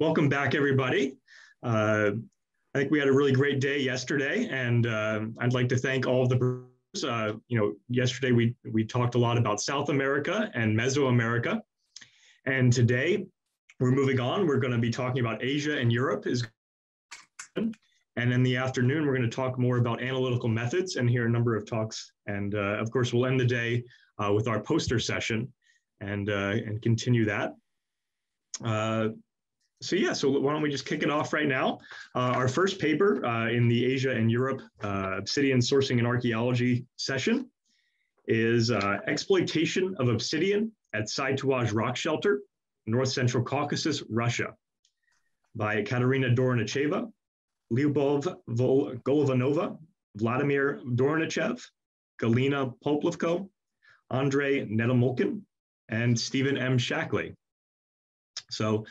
Welcome back, everybody. Uh, I think we had a really great day yesterday, and uh, I'd like to thank all of the. Uh, you know, yesterday we we talked a lot about South America and Mesoamerica, and today we're moving on. We're going to be talking about Asia and Europe is. And in the afternoon, we're going to talk more about analytical methods and hear a number of talks. And uh, of course, we'll end the day uh, with our poster session and uh, and continue that. So yeah, so why don't we just kick it off right now? Uh, our first paper uh, in the Asia and Europe uh, Obsidian Sourcing and Archaeology session is uh, Exploitation of Obsidian at Psytuaje Rock Shelter, North Central Caucasus, Russia, by Katerina Doronicheva, Lyubov Golovanova, Vladimir Doronichev, Galina Poplevko, Andrei Nedomolkin, and Stephen M. Shackley. So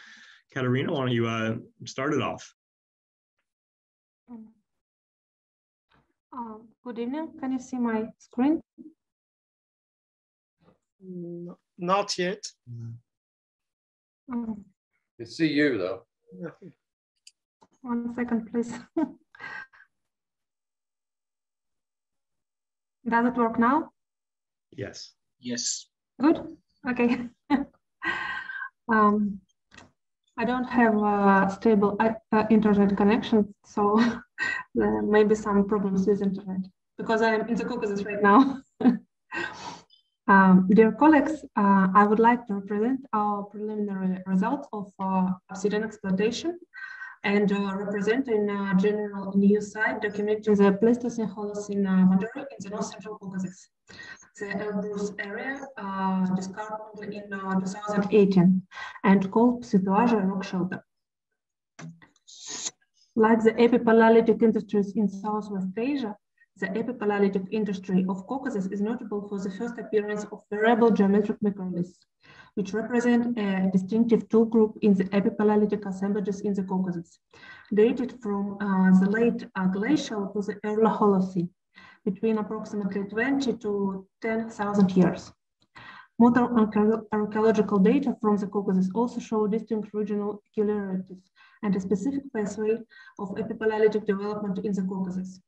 Katerina, why don't you uh, start it off? Uh, good evening. Can you see my screen? No, not yet. Um, can see you though. one second, please. Does it work now? Yes. Yes. Good. Okay. um, I don't have a stable uh, uh internet connection, so there may be some problems with internet because I am in the Caucasus right now. um, dear colleagues, uh, I would like to present our preliminary results of uh, obsidian exploitation and uh, represent in a general news site documenting the Pleistocene Holocene uh, boundary in the North Central Caucasus the Elbrus area uh, discovered in uh, 2018 and called Psytuaje rock shelter. Like the epipaleolithic industries in Southwest Asia, the epipaleolithic industry of Caucasus is notable for the first appearance of variable geometric microliths, which represent a distinctive tool group in the epipaleolithic assemblages in the Caucasus, dated from uh, the late uh, glacial to the early Holocene between approximately 20 to 10,000 years. Modern archaeological data from the Caucasus also show distinct regional peculiarities and a specific pathway of epipaleolithic development in the Caucasus.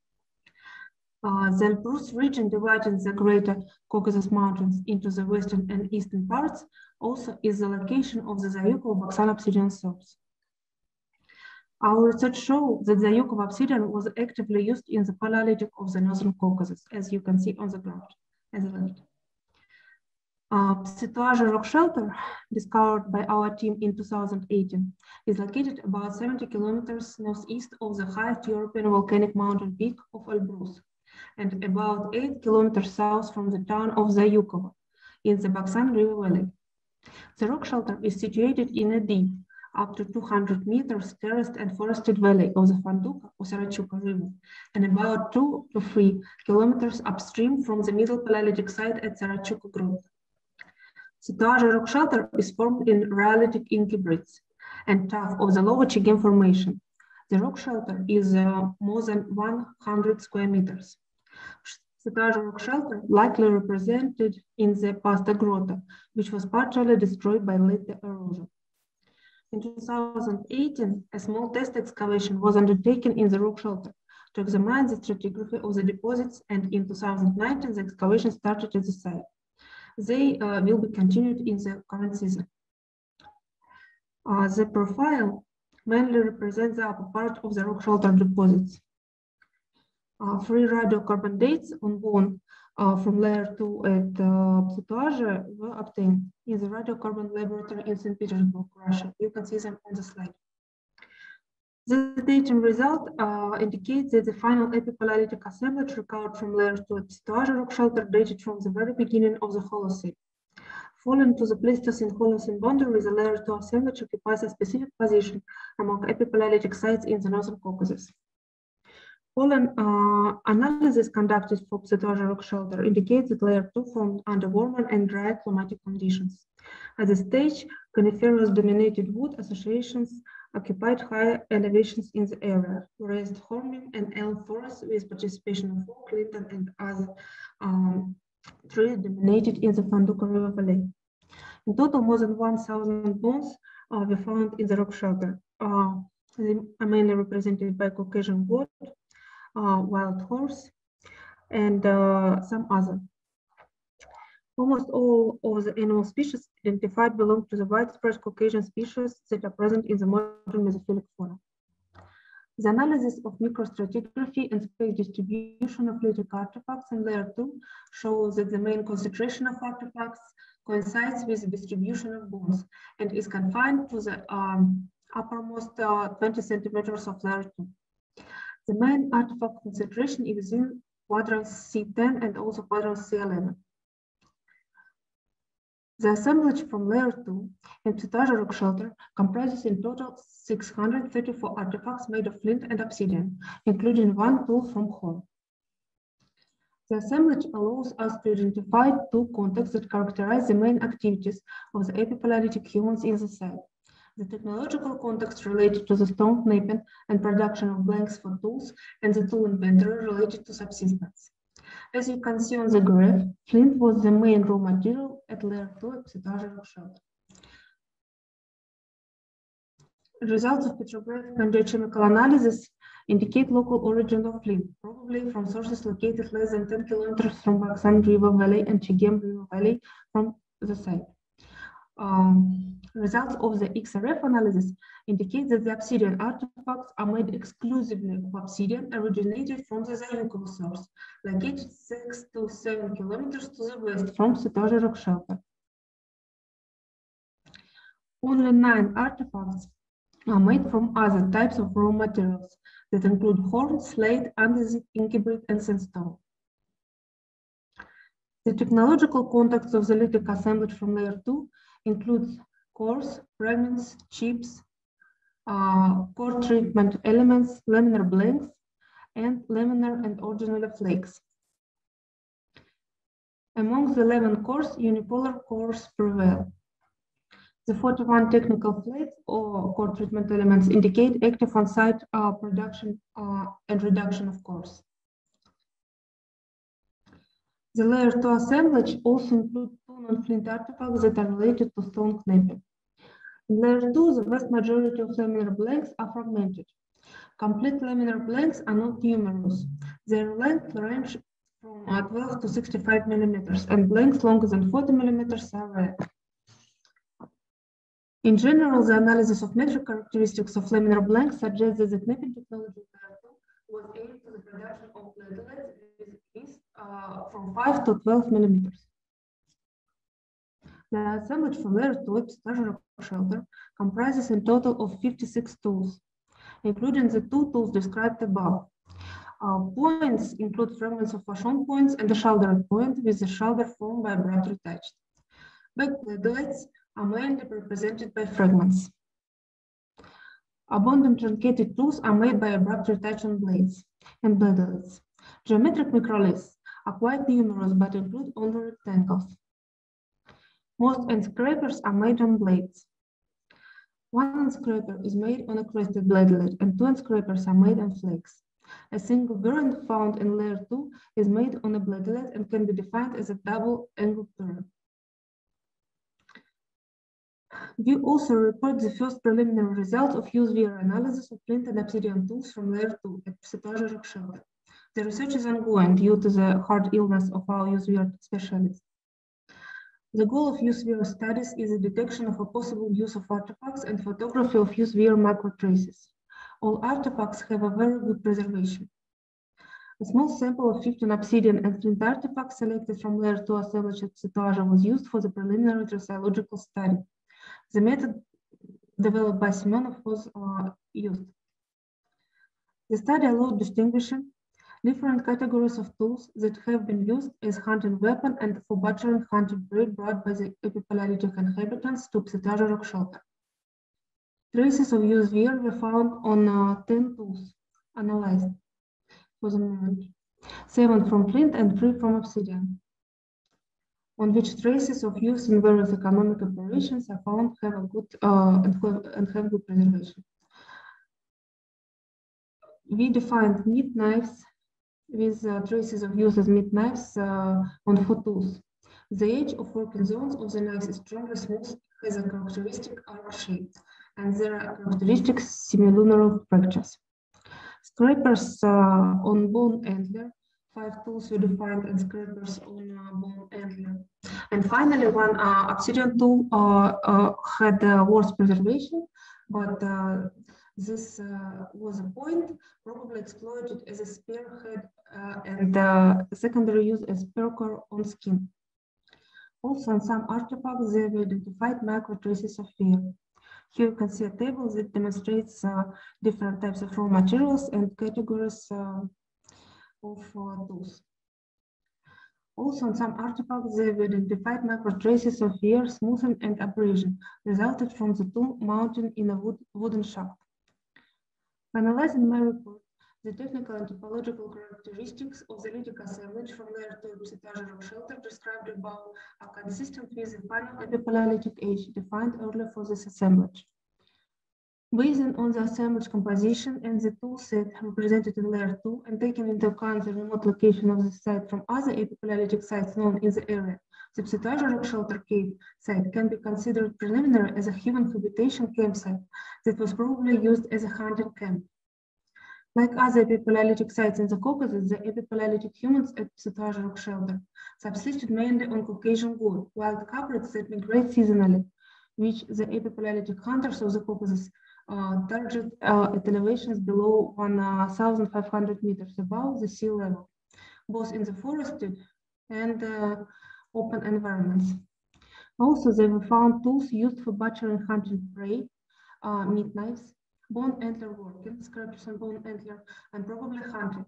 Uh, the Elbrus region dividing the greater Caucasus Mountains into the western and eastern parts also is the location of the Zayukovo-Baksan obsidian source. Our research shows that the Yukov obsidian was actively used in the Paleolithic of the Northern Caucasus, as you can see on the graph as left. Uh, Psytuaje rock shelter, discovered by our team in 2018, is located about 70 kilometers northeast of the highest European volcanic mountain peak of Elbrus, and about 8 kilometers south from the town of Zayukovo in the Baksan River Valley. The rock shelter is situated in a deep, up to 200 meters terraced and forested valley of the Fanduka or Sarachuka River, and about two to three kilometers upstream from the middle Paleolithic site at Sarachuka Grove. Psytuaje rock shelter is formed in rhyolitic inky and tuff of the Lower Chegem Formation. The rock shelter is uh, more than 100 square meters. Psytuaje rock shelter likely represented in the Pasta Grota, which was partially destroyed by later erosion. In 2018, a small test excavation was undertaken in the rock shelter to examine the stratigraphy of the deposits, and in 2019, the excavation started at the site. They uh, will be continued in the current season. Uh, the profile mainly represents the upper part of the rock shelter deposits. Free radiocarbon dates on bone from layer 2 at uh, were obtained in the radiocarbon laboratory in St. Petersburg, Russia. You can see them on the slide. The dating result uh, indicates that the final epipaleolithic assemblage recovered from layer 2 at Psytuaje rock shelter dated from the very beginning of the Holocene. Falling to the Pleistocene Holocene boundary, the layer 2 assemblage occupies a specific position among epipaleolithic sites in the Northern Caucasus. Pollen uh, analysis conducted for Psytuaje rock shelter indicates that layer 2 formed under warmer and dry climatic conditions. At this stage, coniferous dominated wood associations occupied higher elevations in the area, whereas hornbeam and elm forests with participation of oak, linden, and other um, trees dominated in the Fanduka River Valley. In total, more than 1,000 bones uh, were found in the rock shelter, uh, are mainly represented by Caucasian uh, wild horse, and uh, some other. Almost all of the animal species identified belong to the widespread Caucasian species that are present in the modern Mesophilic fauna. The analysis of microstratigraphy and space distribution of lithic artifacts in layer two shows that the main concentration of artifacts coincides with the distribution of bones and is confined to the um, uppermost uh, 20 centimeters of layer two. The main artifact concentration is in quadrant C10 and also quadrant C11. The assemblage from layer 2 in Psytuaje rock shelter comprises in total 634 artifacts made of flint and obsidian, including one tool from Horn. The assemblage allows us to identify two contexts that characterize the main activities of the epipaleolithic humans in the site. The technological context related to the stone knapping and production of blanks for tools, and the tool inventory related to subsistence. As you can see on the graph, flint was the main raw material at layer 2 at shelter. Results of petrographic and geochemical analysis indicate local origin of flint, probably from sources located less than 10 kilometers from Baksan River Valley and Chegem River Valley from the site. Um, results of the XRF analysis indicate that the obsidian artifacts are made exclusively of obsidian originated from the Zayukovo source, located 6 to 7 kilometers to the west from Psytuaje rock shelter. Only nine artifacts are made from other types of raw materials that include horn, slate, andesite, ignimbrite, and sandstone. The technological context of the lithic assemblage from layer 2 includes cores, fragments, chips, uh, core treatment elements, laminar blanks, and laminar and ordinary flakes. Among the 11 cores, unipolar cores prevail. The 41 technical plates or core treatment elements indicate active on-site uh, production uh, and reduction of cores. The layer 2 assemblage also includes two non-flint artifacts that are related to stone knapping. In layer 2, the vast majority of laminar blanks are fragmented. Complete laminar blanks are not numerous. Their length range from 12 to 65 millimeters, and blanks longer than 40 millimeters are rare. In general, the analysis of metric characteristics of laminar blanks suggests that the knapping technology was aimed to the production of platelets with uh, from 5 to 12 millimeters. The assemblage from layer 2 external shelter comprises in total of 56 tools, including the two tools described above. Uh, points include fragments of Vachon points and the shoulder point with the shoulder formed by abrupt retached. Back platelets are mainly represented by fragments. Abundant truncated tools are made by abrupt retachment blades and bladelets. Geometric microliths are quite numerous but include only rectangles. Most end scrapers are made on blades. One scraper is made on a crested bladelet and two scrapers are made on flakes. A single burin found in layer 2 is made on a bladelet and can be defined as a double angled burin. We also report the first preliminary results of use-wear analysis of flint and obsidian tools from layer 2 at Psytuaje rock shelter. The research is ongoing due to the hard illness of our use-wear specialists. The goal of use-wear studies is the detection of a possible use of artifacts and photography of use-wear microtraces. All artifacts have a very good preservation. A small sample of 15 obsidian and flint artifacts selected from layer 2 assemblage at Psytuaje was used for the preliminary traceological study. The method developed by Semenov was uh, used. The study allowed distinguishing different categories of tools that have been used as hunting weapon and for butchering hunting prey brought by the epipaleolithic inhabitants to Psytuaje rock shelter. Traces of use-wear were found on uh, 10 tools analyzed for the moment, seven from flint and three from obsidian on which traces of use in various economic operations are found have a good uh, and, have, and have good preservation. We defined meat knives with uh, traces of use as meat knives uh, on. The edge of working zones of the knives is strongly smooth, has a characteristic arc shape. and there are characteristic semilunar fractures. Scrapers uh, on bone antler, five tools were defined and scrapers on uh, bone antler. And finally, one uh, obsidian tool uh, uh, had worse preservation, but this was a point probably exploited as a spearhead and secondary use as percor on skin. Also, in some artifacts, they have identified micro traces of fear. Here you can see a table that demonstrates uh, different types of raw materials and categories uh, of uh, those. Also, in some artifacts, they have identified macro traces of wear, smoothing, and abrasion resulted from the tool mounting in a wood, wooden shaft. Finalizing my report, the technical and topological characteristics of the lithic assemblage from layer 2 Psytuaje rock shelter described above are consistent with the final epipaleolithic age defined earlier for this assemblage. Based on the assemblage composition and the tool set represented in layer 2 and taking into account the remote location of the site from other epipaleolithic sites known in the area, rock shelter cave site can be considered preliminary as a human habitation campsite that was probably used as a hunting camp. Like other epipaleolithic sites in the Caucasus, the epipaleolithic humans at Psytuaje rock shelter subsisted mainly on Caucasian goat, wild caprets that migrate seasonally, which the epipaleolithic hunters of the Caucasus uh, target uh, at elevations below 1,500 meters above the sea level, both in the forested and uh, open environments. Also, they were found tools used for butchering hunting prey, uh, meat knives, bone antler working, scrapers and bone antler, and probably hunting.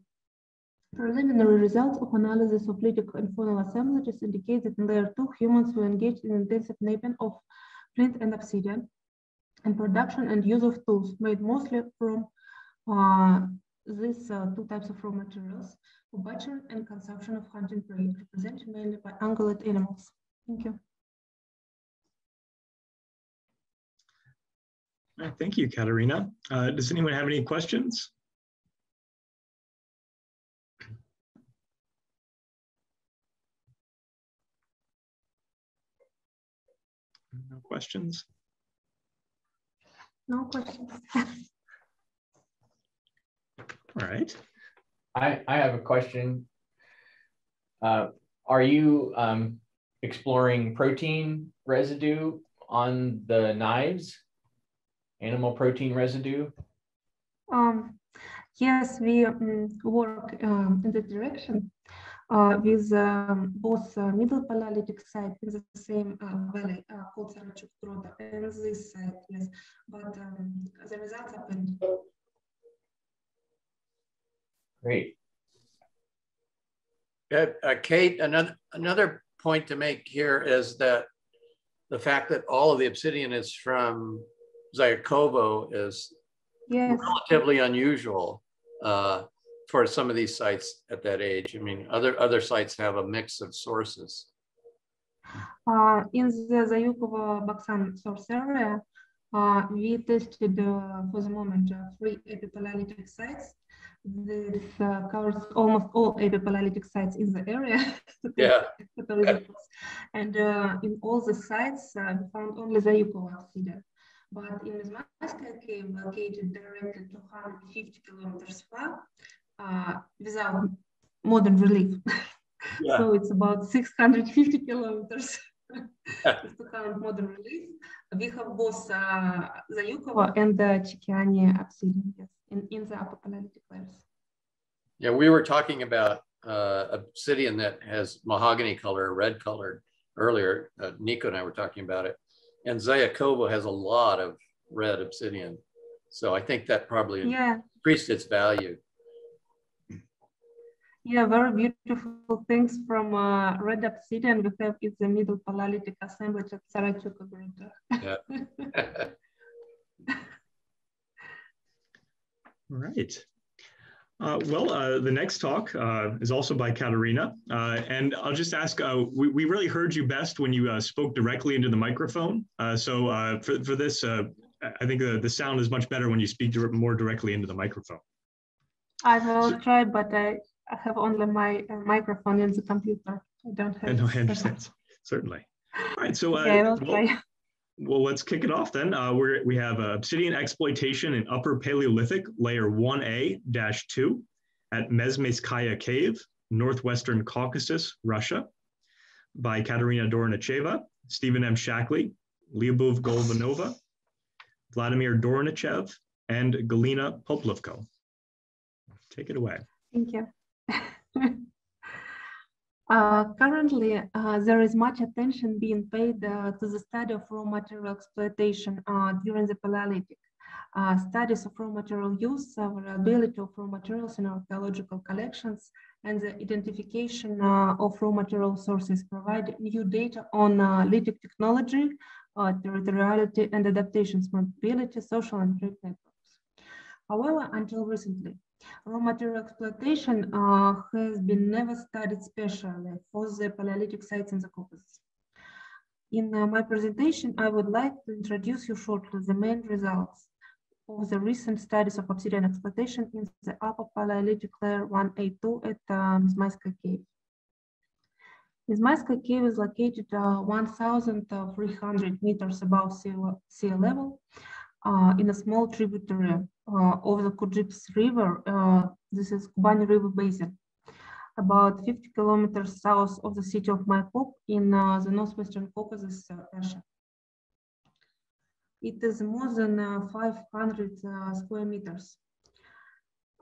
Preliminary results of analysis of lithic and faunal assemblages indicate that in layer two, humans were engaged in intensive knapping of flint and obsidian, and production and use of tools made mostly from uh, these uh, two types of raw materials for butchery and consumption of hunting prey, represented mainly by ungulate animals. Thank you. Right, thank you, Katerina. Uh, does anyone have any questions? No questions? No questions. All right. I, I have a question. Uh, are you um, exploring protein residue on the knives? Animal protein residue? Um, yes, we um, work um, in that direction uh, with um, both uh, middle paleolithic site in the same uh, valley uh, called Sarachuk and this site, yes, but um, the results are pending. Great. Uh, Kate, another, another point to make here is that the fact that all of the obsidian is from Zayukovo is yes. relatively unusual. Uh, for some of these sites at that age? I mean, other other sites have a mix of sources. Uh, in the Zayukovo Baksan source area, uh, we tested uh, for the moment uh, three epipaleolithic sites. This uh, covers almost all epipaleolithic sites in the area. yeah. and uh, in all the sites, we found only the Zayukovo obsidian. But in Mezmaiskaya cave, located directly 250 kilometers far, uh, without modern relief. Yeah. so it's about 650 kilometers to count modern relief. We have both uh, Zayukovo and the Chikiani obsidian yes, in, in the upper paleolithic layers. Yeah, we were talking about uh, obsidian that has mahogany color, red colored earlier. Uh, Nico and I were talking about it. And Zayukovo has a lot of red obsidian. So I think that probably yeah. increased its value. Yeah, very beautiful things from uh, Red Obsidian. We have it's the middle paleolithic assemblage at Sarachuka. Yeah. All right. Uh, well, uh, the next talk uh, is also by Katerina. Uh, and I'll just ask, uh, we, we really heard you best when you uh, spoke directly into the microphone. so for, for this, I think the, the sound is much better when you speak more directly into the microphone. I will so, try, but I I have only my uh, microphone in the computer. I don't have. No, I understand. Certainly. All right. So, uh, okay, well, try. Well, let's kick it off then. Uh, we're, we have uh, obsidian exploitation in Upper Paleolithic layer 1A-2 at Mezmaiskaya Cave, Northwestern Caucasus, Russia, by Katerina Doronicheva, Stephen M. Shackley, Lyubov Golovanova, Vladimir Doronichev, and Galina Poplevko. Take it away. Thank you. uh, currently, uh, there is much attention being paid uh, to the study of raw material exploitation uh, during the Paleolithic. Uh, studies of raw material use, availability of raw materials in archaeological collections, and the identification of raw material sources provide new data on lithic technology, territoriality, and adaptations, mobility, social and trade networks. However, until recently, Raw material exploitation uh, has been never studied specially for the Paleolithic sites in the Caucasus. In uh, my presentation, I would like to introduce you shortly the main results of the recent studies of obsidian exploitation in the Upper Paleolithic layer 1A2 at uh, Mezmaiskaya Cave. Mezmaiskaya Cave is located uh, 1,300 meters above sea, sea level uh, in a small tributary uh, of the Kujips River. Uh, this is Kubani River Basin, about 50 kilometers south of the city of Maykop in uh, the northwestern Caucasus, uh, Russia. It is more than uh, 500 square meters,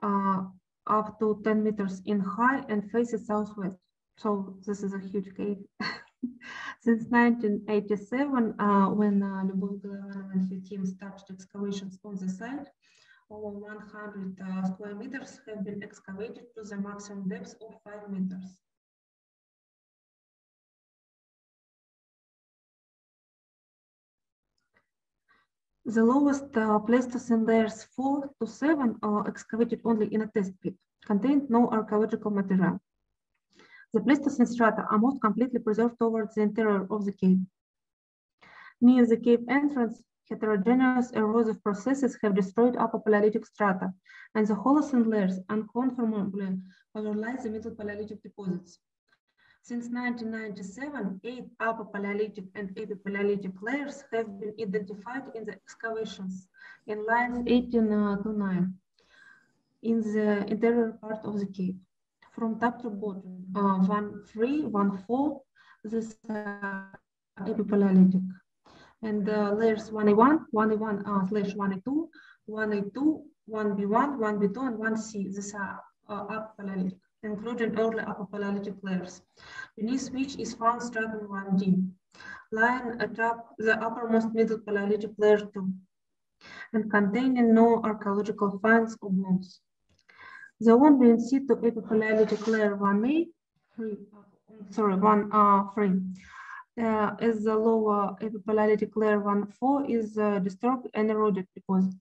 up to 10 meters in height and faces southwest. So this is a huge cave. Since 1987, uh, when uh, Lyubov and her team started excavations on the site, over 100 uh, square meters have been excavated to the maximum depth of 5 meters. The lowest uh, Pleistocene layers 4 to 7 are excavated only in a test pit, contained no archaeological material. The Pleistocene strata are most completely preserved towards the interior of the cave. Near the cave entrance, heterogeneous erosive processes have destroyed upper Paleolithic strata, and the Holocene layers unconformably overlie the middle Paleolithic deposits. Since 1997, eight upper Paleolithic and epipaleolithic layers have been identified in the excavations in lines 18 uh, to 9 in the interior part of the cave from top to bottom, uh, one three, one four, this uh, epipaleolithic. And uh, layers 1A1, 1A1 uh, slash 1A2, 1A2, 1B1, 1B2, and 1C. These are uh, Paleolithic, including early upper Paleolithic layers, beneath which is found stratum 1D, lying atop the uppermost middle Paleolithic layer 2, and containing no archaeological finds or bones. The one being situ epipaleolithic layer 1A, three, sorry, 1 uh, 3, uh, as the lower epipaleolithic layer 1 4 is uh, disturbed and eroded deposit,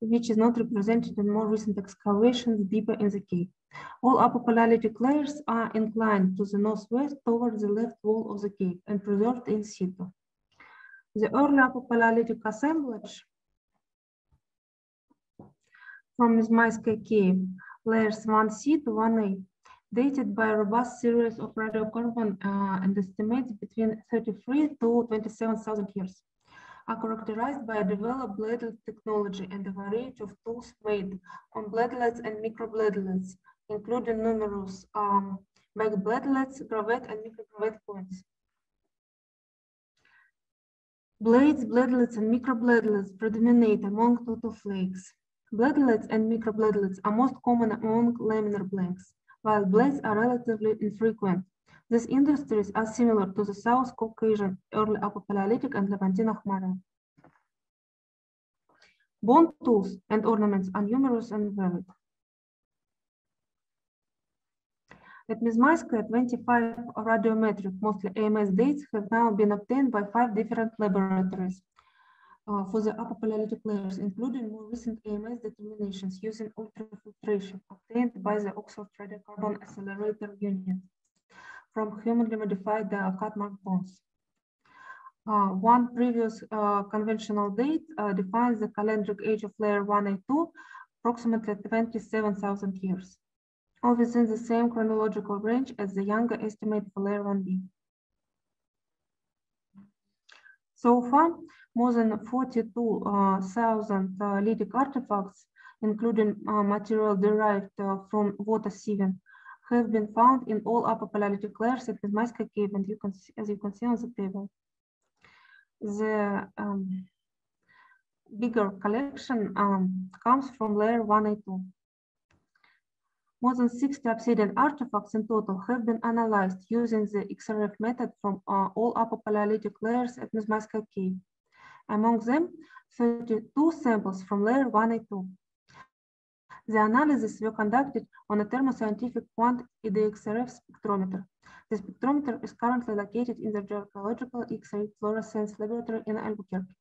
which is not represented in more recent excavations deeper in the cave. All upper layers are inclined to the northwest towards the left wall of the cave and preserved in situ. The early upper assemblage from Mezmaiskaya cave, layers 1C to 1A, dated by a robust series of radiocarbon uh, and estimates between 33 to 27,000 years, are characterized by a developed bladelet technology and a variety of tools made on bladelets and microbladelets, including numerous um, gravette, and microgravette points. Blades, bladelets, and microbladelets predominate among total flakes. Bladelets and microbladelets are most common among laminar blanks, while blades are relatively infrequent. These industries are similar to the South Caucasian early Upper Paleolithic and Levantine Akhmara. Bone tools and ornaments are numerous and varied. At Mezmaiskaya, 25 radiometric, mostly AMS dates have now been obtained by five different laboratories uh, for the upper Paleolithic layers, including more recent AMS determinations using ultrafiltration obtained by the Oxford Radiocarbon Accelerator Unit from humanly modified uh, cut-mark bones. Uh, one previous uh, conventional date uh, defines the calendric age of layer 1A2 approximately 27,000 years, or within the same chronological range as the younger estimate for layer 1B. So far, more than 42,000 uh, lithic artifacts, including uh, material derived uh, from water sieving, have been found in all upper paleolithic layers at Mezmaiskaya cave, and you can see, as you can see on the table. The um, bigger collection um, comes from layer 1A2. More than 60 obsidian artifacts in total have been analyzed using the XRF method from uh, all upper Paleolithic layers at Mezmaiskaya cave. Among them, 32 samples from layer 1 and 2. The analyses were conducted on a thermoscientific quant EDXRF spectrometer. The spectrometer is currently located in the Geological X-ray Fluorescence Laboratory in Albuquerque.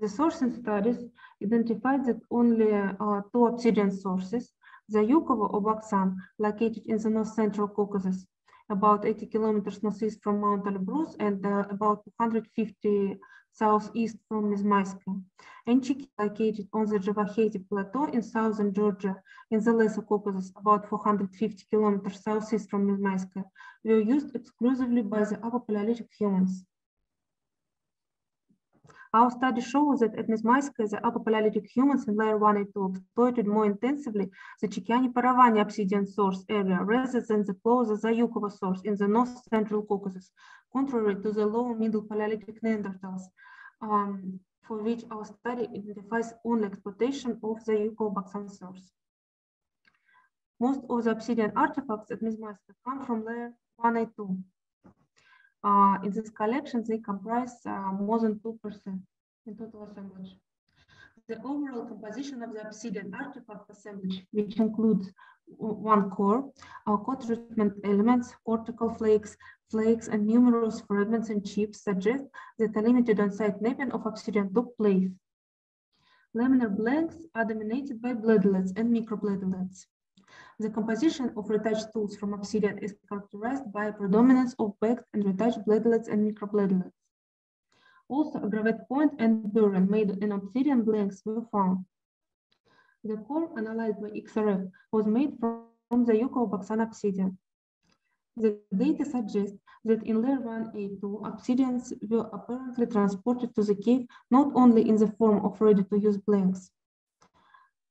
The sourcing studies identified that only uh, two obsidian sources, the Yukovo or Baksan, located in the north central Caucasus, about 80 kilometers northeast from Mount Elbrus and uh, about 250 southeast from Mezmaiskaya, and Chiki, located on the Javakheti Plateau in southern Georgia, in the Lesser Caucasus, about 450 kilometers southeast from Mezmaiskaya, were used exclusively by the Upper Paleolithic humans. Our study shows that at Mezmaiskaya, the upper Paleolithic humans in layer 1 and 2 exploited more intensively the Chikiani-Paravani obsidian source area rather than the closer Zayukovo source in the north central Caucasus, contrary to the lower middle Paleolithic Neanderthals, um, for which our study identifies only exploitation of the Yuko-Baksan source. Most of the obsidian artifacts at Mezmaiskaya come from layer 1 and 2, uh, in this collection, they comprise uh, more than 2% in total assemblage. The overall composition of the obsidian artifact assemblage, which includes one core, uh, core treatment elements, cortical flakes, flakes, and numerous fragments and chips suggest that a limited on-site knapping of obsidian took place. Laminar blanks are dominated by bladelets and microbladelets. The composition of retouched tools from obsidian is characterized by a predominance of baked and retouched bladelets and microbladelets. Also, a gravette point and burin made in obsidian blanks were found. The core analyzed by XRF was made from, the Yuko Baksan obsidian. The data suggests that in layer 1A2, obsidians were apparently transported to the cave not only in the form of ready-to-use blanks,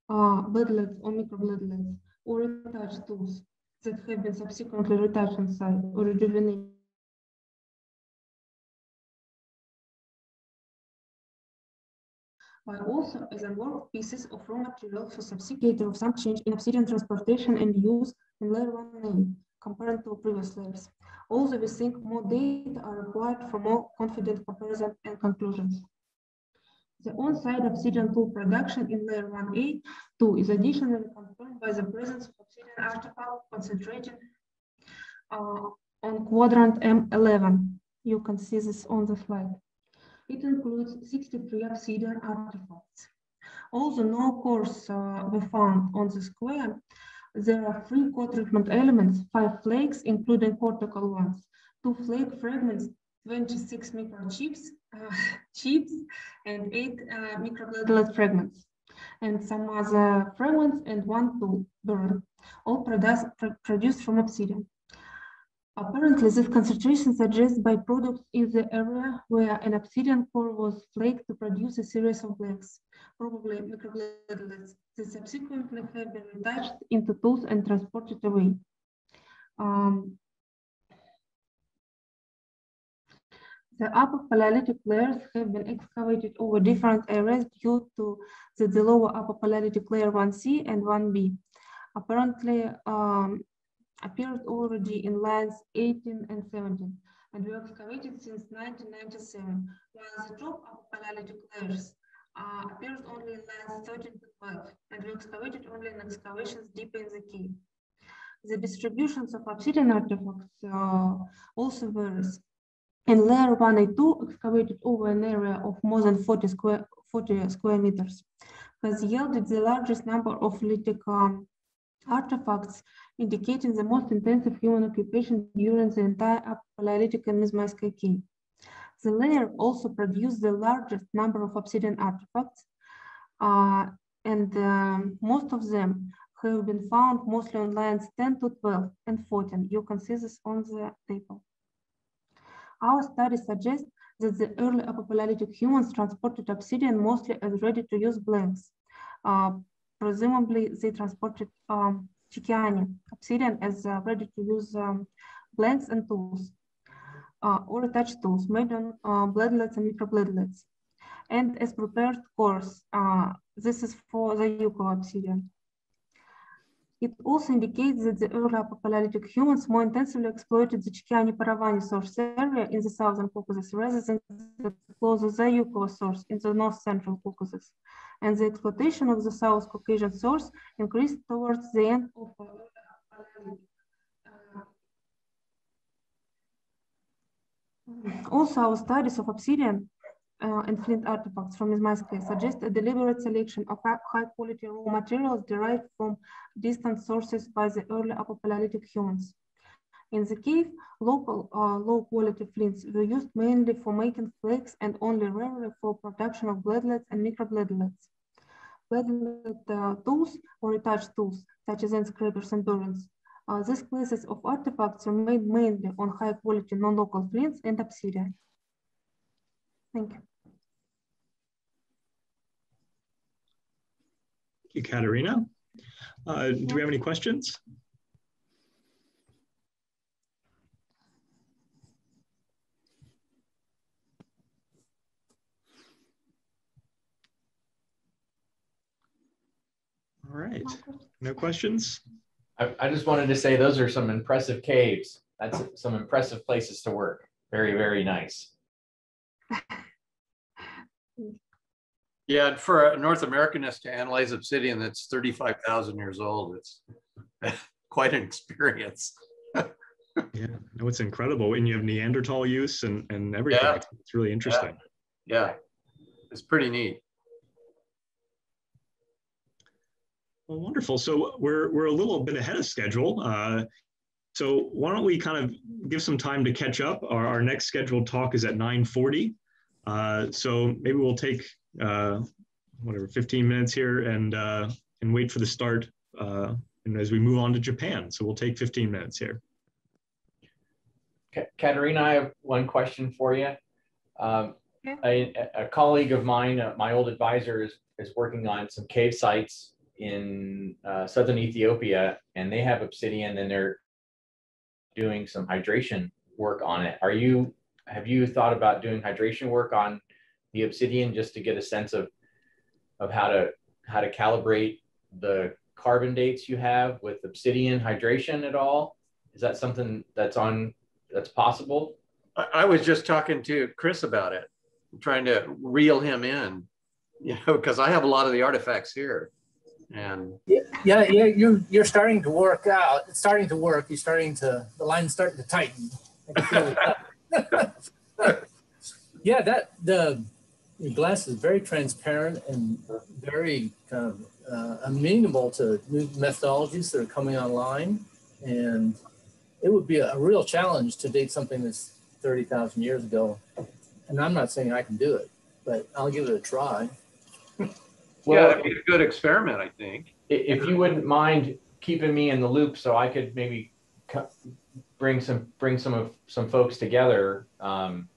uh, or microbladelets, or retouched tools that have been subsequently retouched inside or rejuvenated. But also as unworked pieces of raw material for subsequent of some change in obsidian transportation and use in layer 1A compared to previous layers. Also, we think more data are required for more confident comparison and conclusions. The on-site obsidian tool production in layer 1A 2 is additionally confirmed by the presence of obsidian artifact concentrated uh, on quadrant M11. You can see this on the slide. It includes 63 obsidian artifacts. Although no cores uh, were found on the square, there are three core treatment elements, five flakes, including cortical ones, two flake fragments 26 microchips, chips, and eight uh, microbladelet fragments, and some other fragments and one tool burin, all pr produced from obsidian. Apparently, this concentration suggests byproducts in the area where an obsidian core was flaked to produce a series of blacks, probably microbladelets, that subsequently have been attached into tools and transported away. Um, The upper Paleolithic layers have been excavated over different areas due to the, lower upper Paleolithic layer 1C and 1B. Apparently um, appeared already in lines 18 and 17 and were excavated since 1997, while the top upper Paleolithic layers uh, appeared only in lines 13 to 12 and were excavated only in excavations deeper in the cave. The distributions of obsidian artifacts uh, also varies. In layer 1 and 2, excavated over an area of more than 40 square, 40 square meters, has yielded the largest number of lithic artifacts, indicating the most intensive human occupation during the entire Paleolithic and cave. The layer also produced the largest number of obsidian artifacts, uh, and um, most of them have been found mostly on lines 10 to 12 and 14. You can see this on the table. Our study suggests that the early apophyletic humans transported obsidian mostly as ready-to-use blanks. Uh, presumably, they transported um, Chikiani obsidian as uh, ready-to-use um, blanks and tools, uh, or attached tools made on uh, bladlets and microbladlets. And as prepared cores, uh, this is for the Yuko obsidian. It also indicates that the early apophyletic humans more intensively exploited the Chikiani Paravani source area in the southern Caucasus rather than the closer Zayuko source in the north central Caucasus. And the exploitation of the South Caucasian source increased towards the end of uh, also, our studies of obsidian uh, and flint artifacts from Mezmaiskaya suggest a deliberate selection of high quality raw materials derived from distant sources by the early apophyletic humans. In the cave, local uh, low quality flints were used mainly for making flakes and only rarely for production of bladlets and microbladlets. Bladlet uh, tools or attached tools, such as end scrapers and burins. Uh, these classes of artifacts are made mainly on high quality non-local flints and obsidian. Thank you. Thank you, Katerina. Uh, do we have any questions? All right, no questions? I, I just wanted to say those are some impressive caves. That's some impressive places to work. Very, very nice. Yeah, and for a North Americanist to analyze obsidian that's 35,000 years old, it's quite an experience. yeah, no, it's incredible. And you have Neanderthal use and, and everything. Yeah. It's really interesting. Yeah. yeah, it's pretty neat. Well, wonderful. So we're, we're a little bit ahead of schedule. Uh, so why don't we kind of give some time to catch up? Our, our next scheduled talk is at 940. Uh, so maybe we'll take uh, whatever 15 minutes here and uh, and wait for the start uh, and as we move on to Japan. So we'll take 15 minutes here. Katerina, I have one question for you. Um, a, a, colleague of mine, uh, my old advisor, is, is working on some cave sites in uh, southern Ethiopia, and they have obsidian, and they're doing some hydration work on it. Are you have you thought about doing hydration work on the obsidian just to get a sense of of how to how to calibrate the carbon dates you have with obsidian hydration at all? Is that something that's on that's possible? I was just talking to Chris about it, trying to reel him in, you know, because I have a lot of the artifacts here. And yeah, yeah, yeah, you're starting to work out. It's starting to work. You're starting to the line's starting to tighten. yeah, that the glass is very transparent and very kind of uh, amenable to new methodologies that are coming online. And it would be a, real challenge to date something that's 30,000 years ago. And I'm not saying I can do it, but I'll give it a try. well, yeah, it'd be a good experiment, I think. If you wouldn't mind keeping me in the loop so I could maybe bring some bring some of some folks together. Um,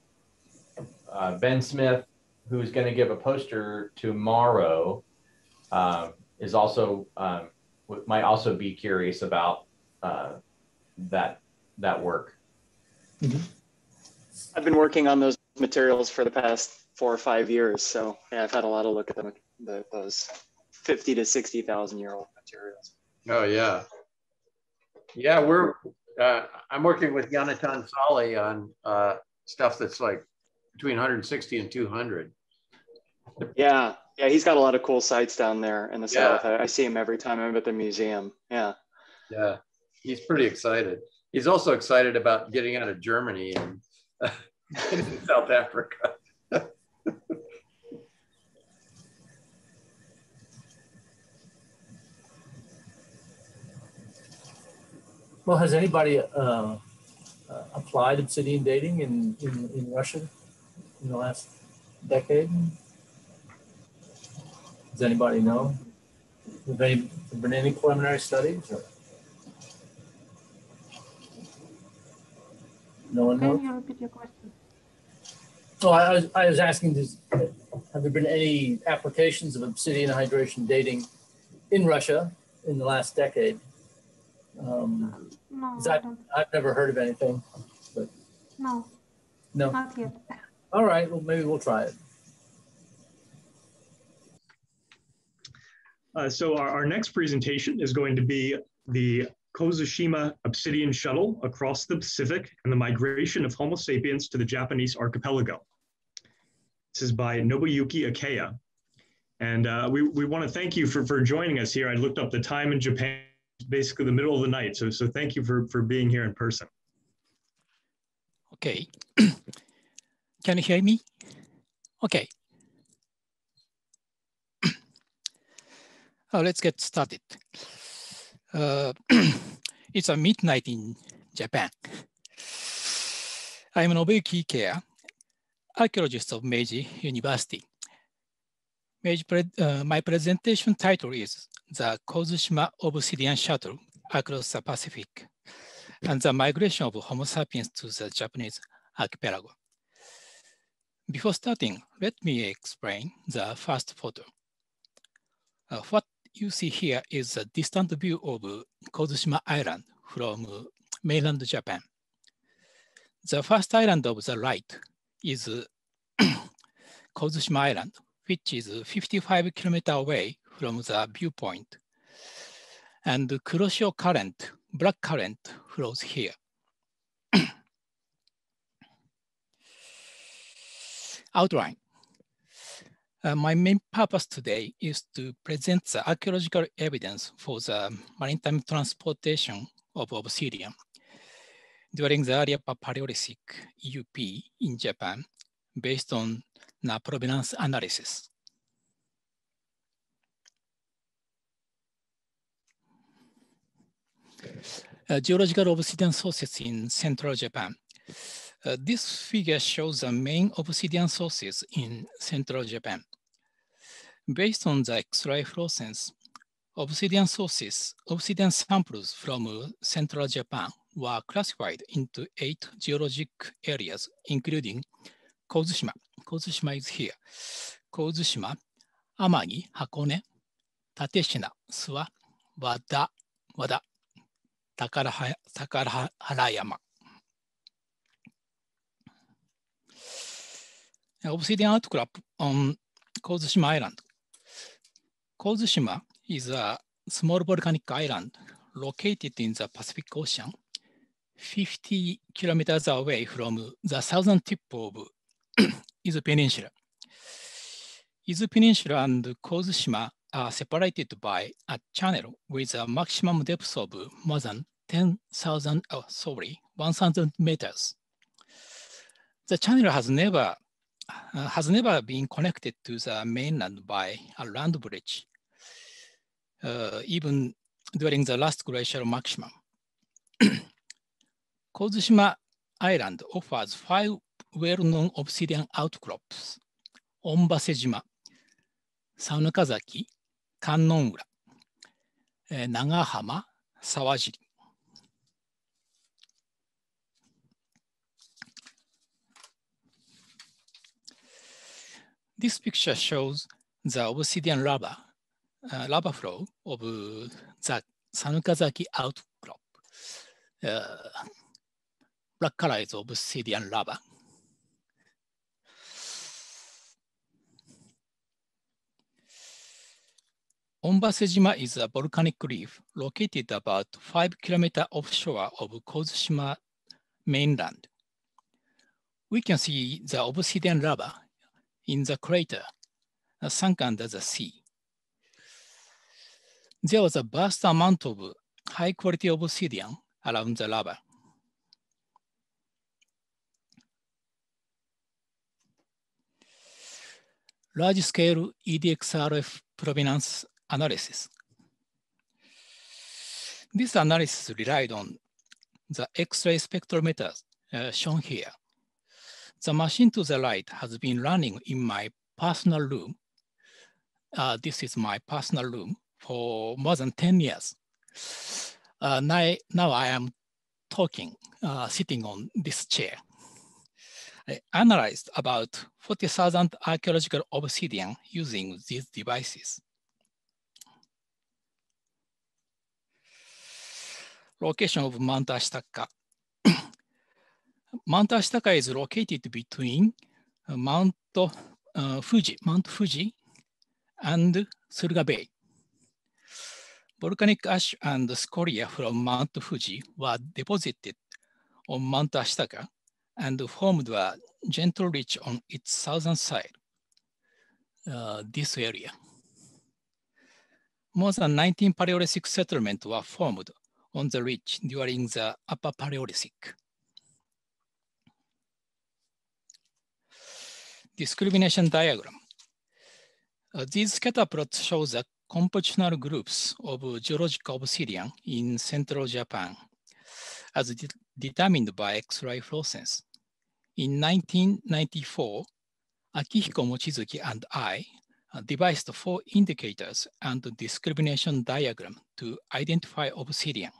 uh, ben Smith, who's going to give a poster tomorrow, uh, is also um, might also be curious about uh, that that work. Mm-hmm. I've been working on those materials for the past four or five years, so yeah, I've had a lot of look at them, the, those fifty to sixty thousand year old materials. Oh yeah, yeah, we're uh, I'm working with Yonatan Sahle on uh, stuff that's like between 160 and 200. Yeah, yeah, he's got a lot of cool sites down there in the yeah. south. I, I, see him every time I'm at the museum. Yeah. Yeah, he's pretty excited. He's also excited about getting out of Germany and uh, South Africa. Well, has anybody uh, uh, applied obsidian dating in, in, in Russia in the last decade? Does anybody know? Have there been any preliminary studies? Or? No one knows? Can you repeat your question? So I was, I was asking, this, have there been any applications of obsidian hydration dating in Russia in the last decade? Um, No, that, I've never heard of anything. But no, No. not yet. All right, well, maybe we'll try it. Uh, so our, our next presentation is going to be the Kozushima Obsidian Shuttle across the Pacific and the migration of Homo sapiens to the Japanese archipelago. This is by Nobuyuki Ikeya. And uh, we, we want to thank you for, for joining us here. I looked up the time in Japan, it's basically the middle of the night. So, so thank you for, for being here in person. Okay. Can you hear me? Okay. Uh, let's get started. Uh, it's a midnight in Japan. I'm Nobuyuki Ikeya, archaeologist of Meiji University. Meiji pre uh, my presentation title is The Kozushima Obsidian Shuttle Across the Pacific and the Migration of Homo sapiens to the Japanese archipelago. Before starting, let me explain the first photo. Uh, what you see here is a distant view of Kozushima Island from mainland Japan. The first island of the right is Kozushima Island, which is 55 kilometers away from the viewpoint. And the Kuroshio current, black current, flows here. Outline. Uh, my main purpose today is to present the archaeological evidence for the maritime transportation of obsidian during the earlier Paleolithic EUP in Japan based on the provenance analysis. Geological obsidian sources in central Japan. Uh, this figure shows the main obsidian sources in central Japan. Based on the X-ray fluorescence, obsidian sources, obsidian samples from central Japan were classified into eight geologic areas, including Kozushima. Kozushima is here. Kozushima, Amagi, Hakone, Tateshina, Suwa, Wada, Wada, Takaraha, Takaraharayama. Obsidian outcrop on Kozushima Island. Kozushima is a small volcanic island located in the Pacific Ocean, 50 kilometers away from the southern tip of Izu Peninsula. Izu Peninsula and Kozushima are separated by a channel with a maximum depth of more than 10,000, oh, sorry, 1,000 meters. The channel has never uh, has never been connected to the mainland by a land bridge, uh, even during the last glacial maximum. Kozushima Island offers five well-known obsidian outcrops, Onbasejima, Sanukazaki, Kannonura, uh, Nagahama, Sawajiri. This picture shows the obsidian lava, uh, lava flow of uh, the Sanukazaki outcrop. Uh, black color is obsidian lava. Onbasejima is a volcanic reef located about five kilometers offshore of Kozushima mainland. We can see the obsidian lava in the crater uh, sunk under the sea. There was a vast amount of high quality obsidian around the lava. Large scale EDXRF provenance analysis. This analysis relied on the X-ray spectrometers uh, shown here. The machine to the right has been running in my personal room. Uh, this is my personal room for more than 10 years. Uh, now, now I am talking, uh, sitting on this chair. I analyzed about 40,000 archaeological obsidian using these devices. Location of Mount Ashitaka. Mount Ashitaka is located between Mount uh, Fuji, Mount Fuji and Suruga Bay. Volcanic ash and scoria from Mount Fuji were deposited on Mount Ashitaka and formed a gentle ridge on its southern side, uh, this area. More than 19 Paleolithic settlements were formed on the ridge during the Upper Paleolithic. Discrimination diagram. Uh, these scatter plots show the compositional groups of geological obsidian in central Japan as de determined by X-ray fluorescence. In 1994, Akihiko Mochizuki and I uh, devised four indicators and discrimination diagram to identify obsidian.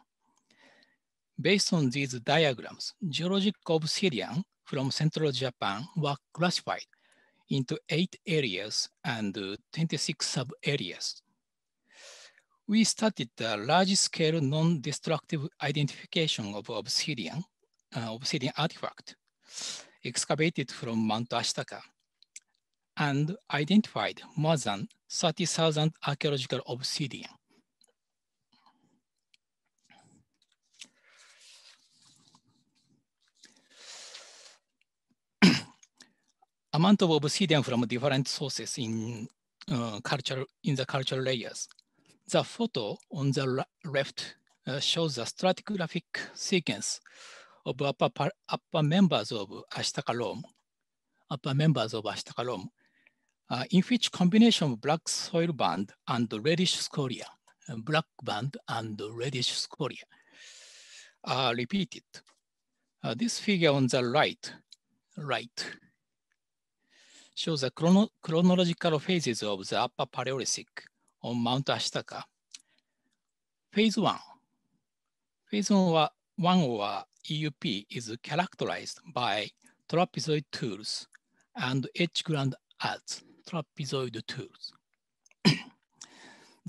Based on these diagrams, geological obsidian from central Japan were classified into eight areas and 26 sub-areas. We started a large-scale non-destructive identification of obsidian, uh, obsidian artifact excavated from Mount Ashitaka and identified more than 30,000 archaeological obsidian. Amount of obsidian from different sources in uh, cultural in the cultural layers. The photo on the left uh, shows a stratigraphic sequence of upper, upper members of Ashitaka loam, upper members of Ashitaka loam, uh, in which combination of black soil band and reddish scoria, uh, black band and reddish scoria are repeated. Uh, this figure on the right, right shows the chrono chronological phases of the Upper Paleolithic on Mount Ashitaka. Phase one. Phase one, one or EUP is characterized by trapezoid tools and H-gland as trapezoid tools.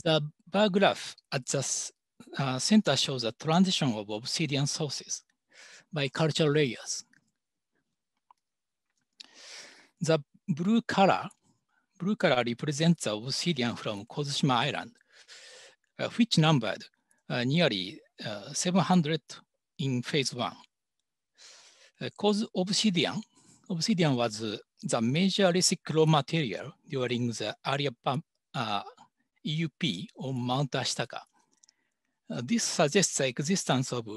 the bar graph at the uh, center shows the transition of obsidian sources by cultural layers. The blue color, blue color represents the obsidian from Kozushima Island, uh, which numbered uh, nearly uh, 700 in phase one. Cause obsidian, obsidian was the major lithic raw material during the earlier EUP on Mount Ashitaka. this suggests the existence of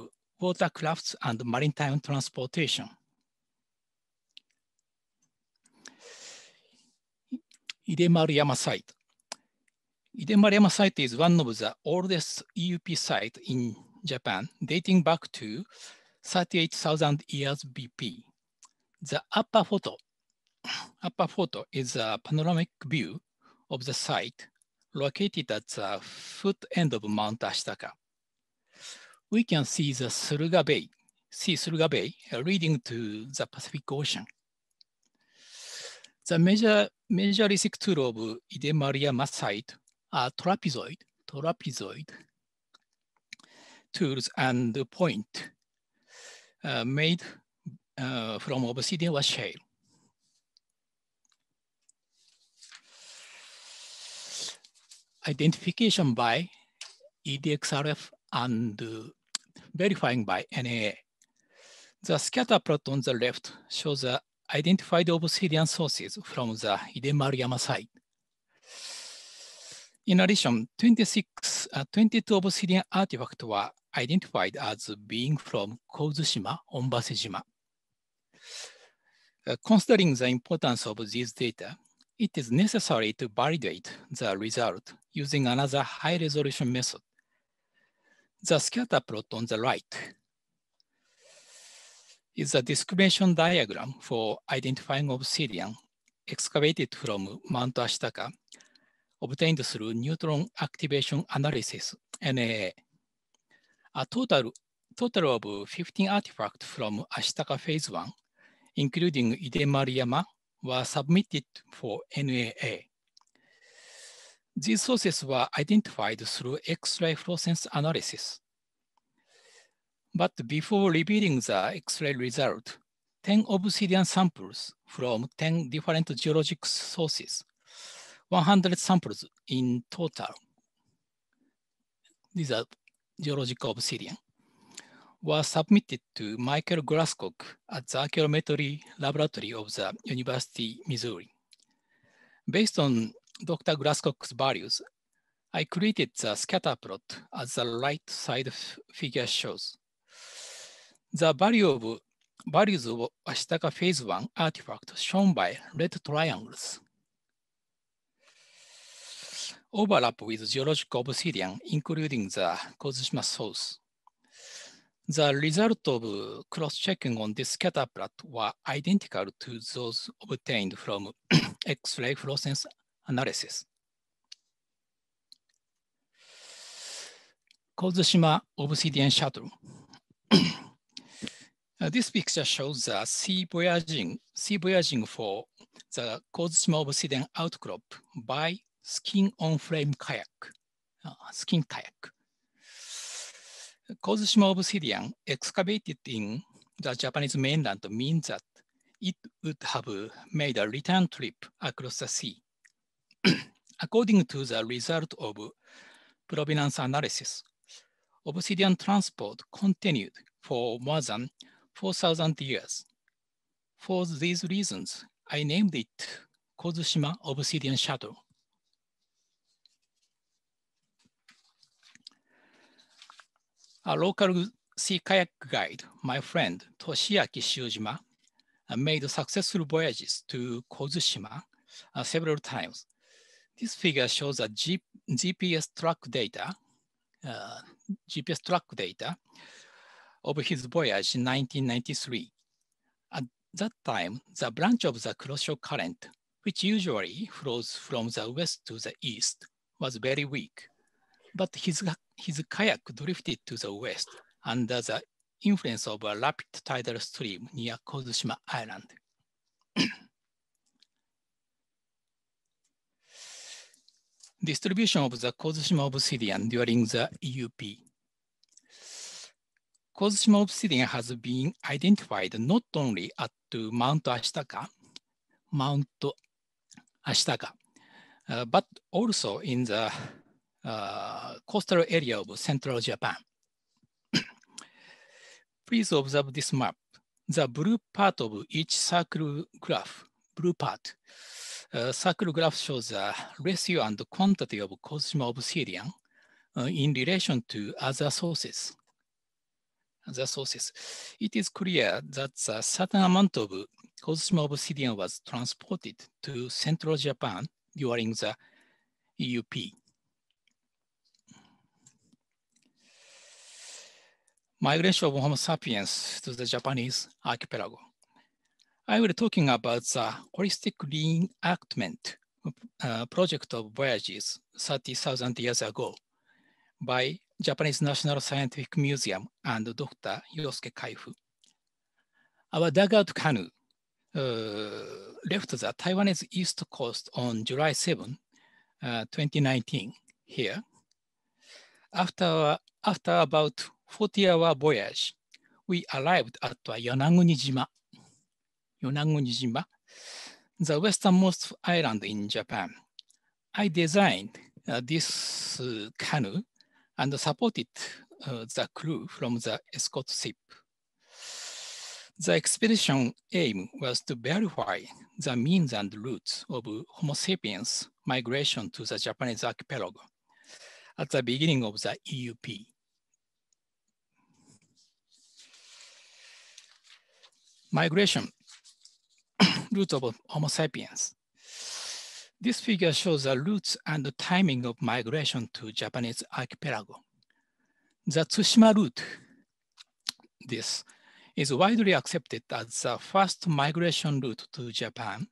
watercrafts and maritime transportation. Idemaruyama site. Idemaruyama site is one of the oldest EUP site in Japan, dating back to 38,000 years BP. The upper photo, upper photo is a panoramic view of the site located at the foot end of Mount Ashitaka. We can see the Suruga Bay, see Suruga Bay leading to the Pacific Ocean. The major, major lithic tool of Idemaruyama site are trapezoid, trapezoid tools and point uh, made uh, from obsidian or shale. Identification by EDXRF and uh, verifying by NAA. The scatter plot on the left shows the identified obsidian sources from the Idemaruyama site. In addition, 26, uh, 22 obsidian artifacts were identified as being from Kozushima Onbasejima. Uh, considering the importance of these data, it is necessary to validate the result using another high-resolution method. The scatter plot on the right is a discrimination diagram for identifying obsidian excavated from Mount Ashitaka, obtained through neutron activation analysis, NAA. A total total of 15 artifacts from Ashitaka Phase 1, including Idemaruyama, were submitted for NAA. These sources were identified through X-ray fluorescence analysis. But before revealing the X-ray result, 10 obsidian samples from 10 different geologic sources, 100 samples in total. These are geologic obsidian were submitted to Michael Glascock at the Archaeometry Laboratory of the University of Missouri. Based on Dr. Glascock's values, I created the scatter plot as the right side figure shows. The value of values of Ashitaka phase one artifact shown by red triangles overlap with geological obsidian, including the Kozushima source. The result of cross-checking on this scatter plot were identical to those obtained from X-ray fluorescence analysis. Kozushima obsidian shuttle. Uh, this picture shows the sea voyaging, sea voyaging for the Kozushima obsidian outcrop by skin on frame kayak, uh, skin kayak. Kozushima obsidian excavated in the Japanese mainland means that it would have made a return trip across the sea. According to the result of provenance analysis, obsidian transport continued for more than 4,000 years. For these reasons, I named it Kozushima Obsidian Shuttle. A local sea kayak guide, my friend Toshiaki Shiojima, uh, made successful voyages to Kozushima uh, several times. This figure shows a G GPS track data, uh, GPS track data of his voyage in 1993. At that time, the branch of the Kuroshio current, which usually flows from the west to the east, was very weak. But his his kayak drifted to the west under the influence of a rapid tidal stream near Kozushima Island. Distribution of the Kozushima obsidian during the EUP. Kozushima obsidian has been identified not only at Mount Ashitaka, Mount Ashitaka, uh, but also in the uh, coastal area of central Japan. Please observe this map. The blue part of each circle graph, blue part, uh, circle graph shows the ratio and quantity of Kozushima obsidian uh, in relation to other sources. Other sources. It is clear that a certain amount of Kozushima obsidian was transported to central Japan during the EUP. migration of Homo sapiens to the Japanese archipelago. I will be talking about the holistic reenactment uh, project of voyages 30,000 years ago by Japanese National Scientific Museum and Dr. Yosuke Kaifu. Our dugout canoe uh, left the Taiwanese east coast on July 7, uh, 2019 here. After, after about 40-hour voyage, we arrived at Yonaguni-jima. Yonaguni-jima, the westernmost island in Japan. I designed uh, this uh, canoe and supported uh, the crew from the escort ship. The expedition aim was to verify the means and routes of Homo sapiens migration to the Japanese archipelago at the beginning of the EUP. migration routes of Homo sapiens. This figure shows the routes and the timing of migration to Japanese archipelago. The Tsushima route, this, is widely accepted as the first migration route to Japan.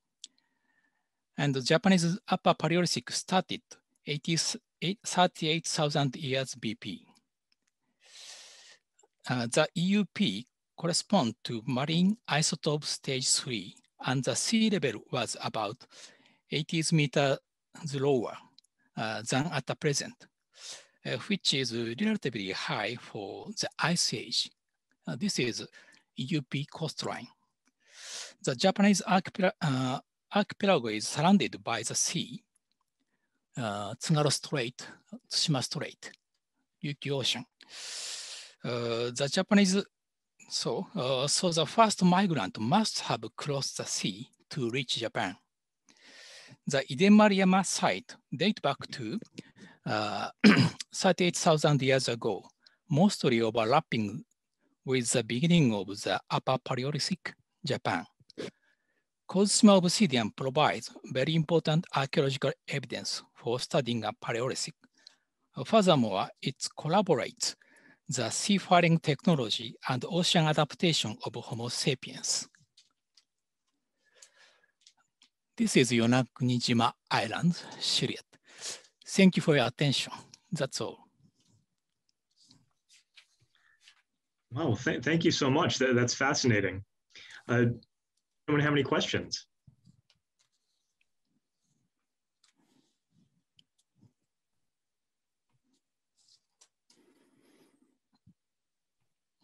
And the Japanese Upper Paleolithic started 38,000 years BP. uh, the EUP correspond to marine isotope stage three, and the sea level was about 80 meters lower uh, than at the present, uh, which is relatively high for the ice age. Uh, this is EUP coastline. The Japanese archipelago, uh, archipelago is surrounded by the sea, uh, Tsugaru Strait, Tsushima Strait, Ryukyu Ocean. Uh, the Japanese, so, so the first migrant must have crossed the sea to reach Japan. The Iden site date back to uh, 38,000 years ago, mostly overlapping with the beginning of the Upper Paleolithic Japan. Kozushima obsidian provides very important archaeological evidence for studying a Paleolithic. Furthermore, it collaborates the seafaring technology and ocean adaptation of Homo sapiens. This is Yonagunijima Island, Shiriat. Thank you for your attention. That's all. Wow, th thank you so much. That, that's fascinating. Uh, anyone have any questions?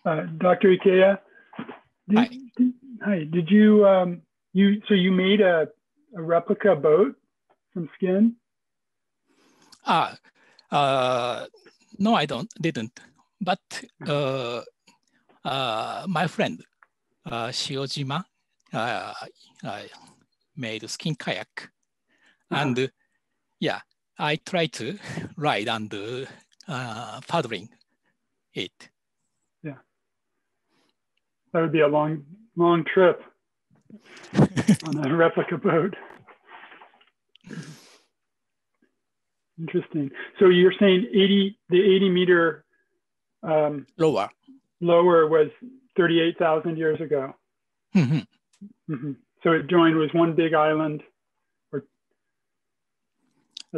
Uh, Dr. Ikeya, did, hi. Did, hi. Did you um, you so you made a, a replica boat from skin? Ah, uh, no, I don't didn't. But uh, uh, my friend uh, Shiojima uh, uh, made a skin kayak, and uh, yeah, I try to ride and uh, paddling it. Yeah. That would be a long, long trip on a replica boat. Interesting. So you're saying 80, the 80 meter um, lower lower was 38,000 years ago. Mm-hmm. Mm-hmm. So it joined was one big island. Or,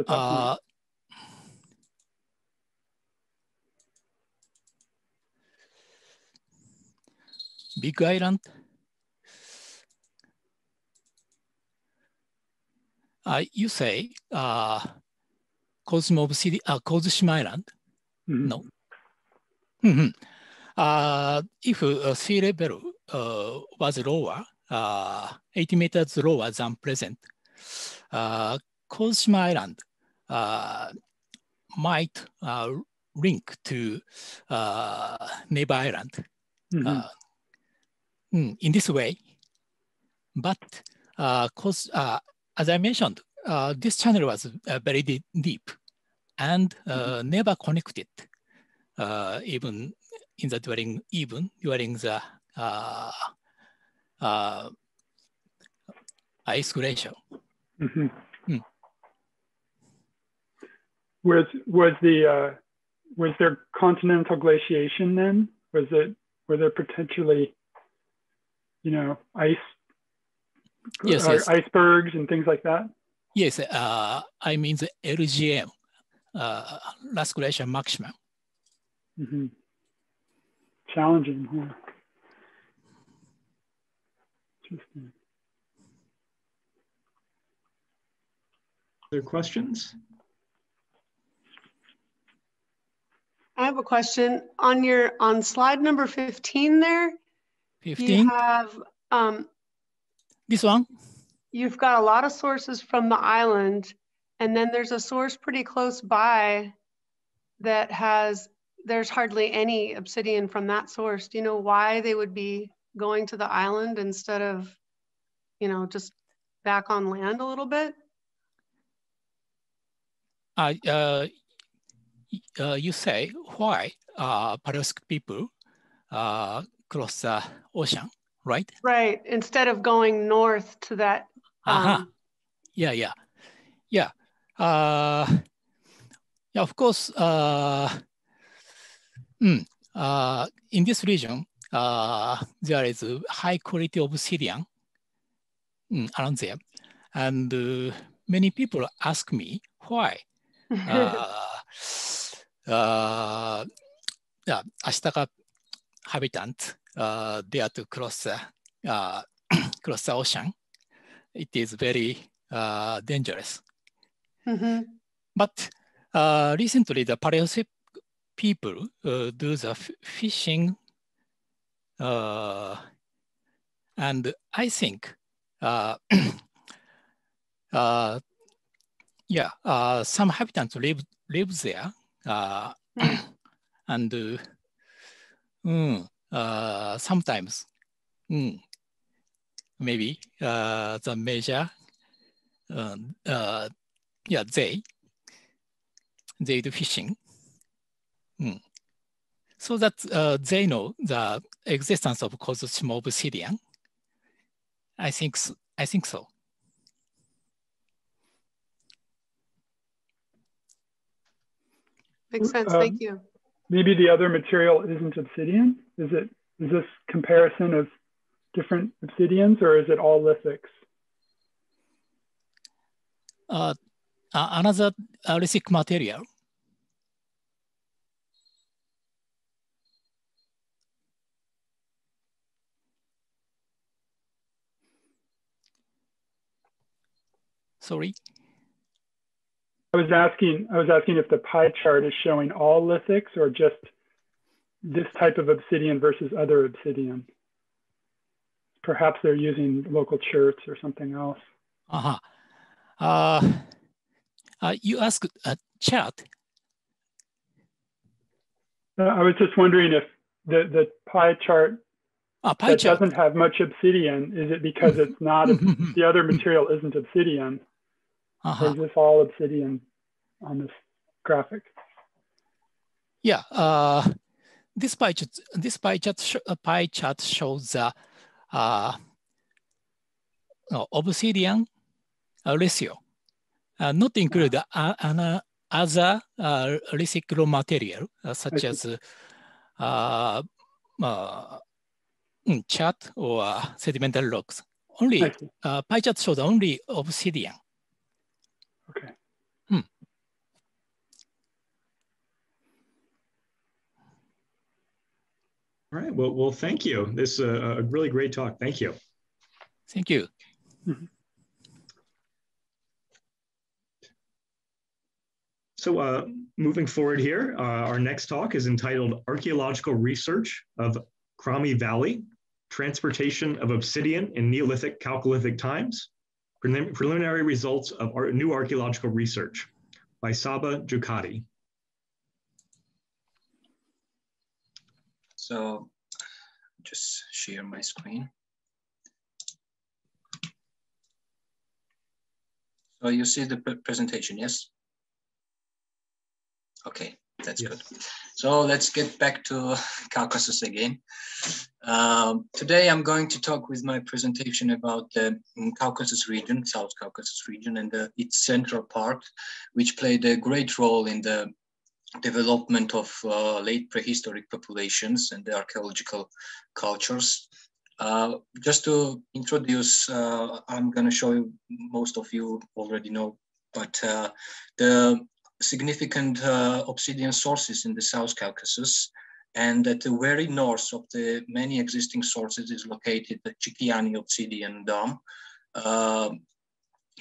uh, Big Island. Uh, you say uh, Cosmo City, uh, Kozushima Island? Mm -hmm. No. Mm -hmm. uh, if uh, sea level uh, was lower, uh, 80 meters lower than present, uh, Kozushima Island uh, might uh, link to uh, neighbor island. Mm -hmm. uh, in this way. But uh, cause, uh, as I mentioned, uh, this channel was uh, very de deep and uh, never connected, uh, even in the during even during the uh, uh, ice glacier. Mm -hmm. Mm. Was was the uh, was there continental glaciation then? Was it were there potentially you know, ice, yes, yes. icebergs and things like that? Yes, uh, I mean the LGM, uh, last glacier maximum. Mm -hmm. Challenging, yeah. Interesting. Other questions? I have a question on your on slide number 15 there 15. You have um, this one. You've got a lot of sources from the island, and then there's a source pretty close by that has there's hardly any obsidian from that source. Do you know why they would be going to the island instead of, you know, just back on land a little bit? Uh, uh, uh, you say why uh, Paleolithic people uh, cross the ocean, right? Right. Instead of going north to that. Uh-huh. Um... Uh-huh. Yeah, yeah, yeah. Uh, yeah, of course. Uh, mm, uh, in this region, uh, there is a high quality of Syrian mm, around there, and uh, many people ask me why. uh, uh, yeah, Ashitaka habitants uh, there to cross the uh, cross the ocean. It is very uh, dangerous. Mm -hmm. But uh, recently, the Paleocean people uh, do the fishing, uh, and I think, uh, uh, yeah, uh, some habitants live live there, uh, and mm, uh, sometimes mm, maybe uh, the major, uh, uh, yeah, they they do fishing. Mm. So that uh, they know the existence of Kozushima obsidian. I think I think so. Makes sense. Um, Thank you. Maybe the other material isn't obsidian. Is it? Is this comparison of different obsidians, or is it all lithics? Uh, another uh, lithic material Sorry. I was asking. I was asking if the pie chart is showing all lithics or just this type of obsidian versus other obsidian. Perhaps they're using local cherts or something else. Uh-huh. Uh, uh, you asked a chart. Uh, I was just wondering if the, the pie chart uh, that chart. doesn't have much obsidian, is it because it's not, the other material isn't obsidian? Uh-huh. Is this all obsidian on this graphic? Yeah, uh, this pie chart, this pie chart, sh uh, pie chart shows the uh, obsidian uh, ratio, uh, not include uh, uh, other uh, lithic material uh, such as uh, uh, mm, chert or uh, sedimentary rocks. Only uh, pie chart shows only obsidian. Okay. Hmm. All right. Well, well, thank you. This is a, a really great talk. Thank you. Thank you. So uh, moving forward here, uh, our next talk is entitled Archaeological Research of Khrami Valley, Transportation of Obsidian in Neolithic Chalcolithic Times, Preliminary Results of our New Archaeological Research by Saba Jokhadze. So just share my screen. So you see the presentation, yes? Okay, that's yes. good. So let's get back to Caucasus again. Um, today I'm going to talk with my presentation about the Caucasus region, South Caucasus region, and the, its central part, which played a great role in the development of uh, late prehistoric populations and the archaeological cultures. Uh, just to introduce, uh, I'm going to show you, most of you already know, but uh, the significant uh, obsidian sources in the South Caucasus. And at the very north of the many existing sources is located the Chikiani obsidian dome. Uh,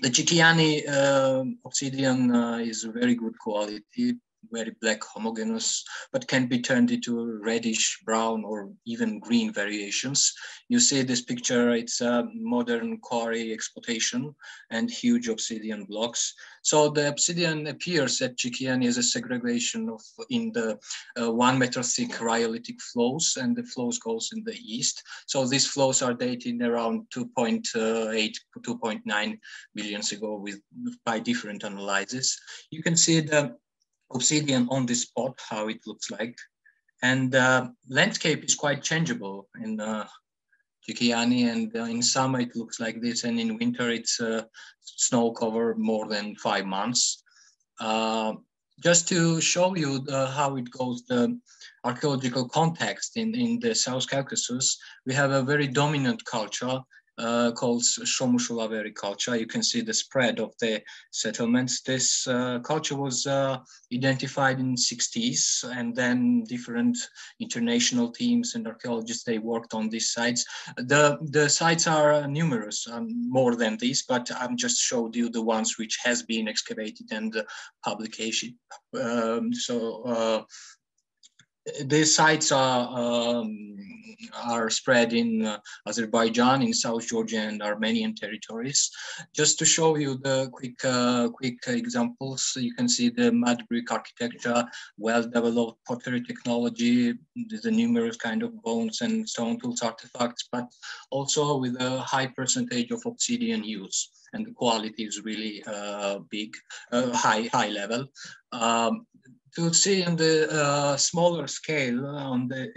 the Chikiani uh, obsidian uh, is very good quality, very black homogeneous, but can be turned into reddish brown or even green variations. You see this picture, it's a modern quarry exploitation and huge obsidian blocks. So the obsidian appears at Chikiani as a segregation of in the uh, one meter thick rhyolitic flows and the flows goes in the east. So these flows are dated around 2.8, 2.9 billions ago with by different analyses. You can see the obsidian on the spot, how it looks like. And uh, landscape is quite changeable in uh, Chikiani and uh, in summer it looks like this and in winter it's uh, snow cover more than five months. Uh, just to show you the, how it goes, the archaeological context in, in the South Caucasus, we have a very dominant culture uh, called Shomushulaveri culture. You can see the spread of the settlements. This uh, culture was uh, identified in 60s and then different international teams and archaeologists, they worked on these sites. The, the sites are numerous, um, more than these, but I'm just showed you the ones which has been excavated and publication. Um, so uh, these sites are um, are spread in uh, Azerbaijan, in South Georgia, and Armenian territories. Just to show you the quick uh, quick examples, you can see the mud brick architecture, well-developed pottery technology, the numerous kind of bones and stone tools artifacts, but also with a high percentage of obsidian use and the quality is really uh, big, uh, high high level. Um, to see on the uh, smaller scale on the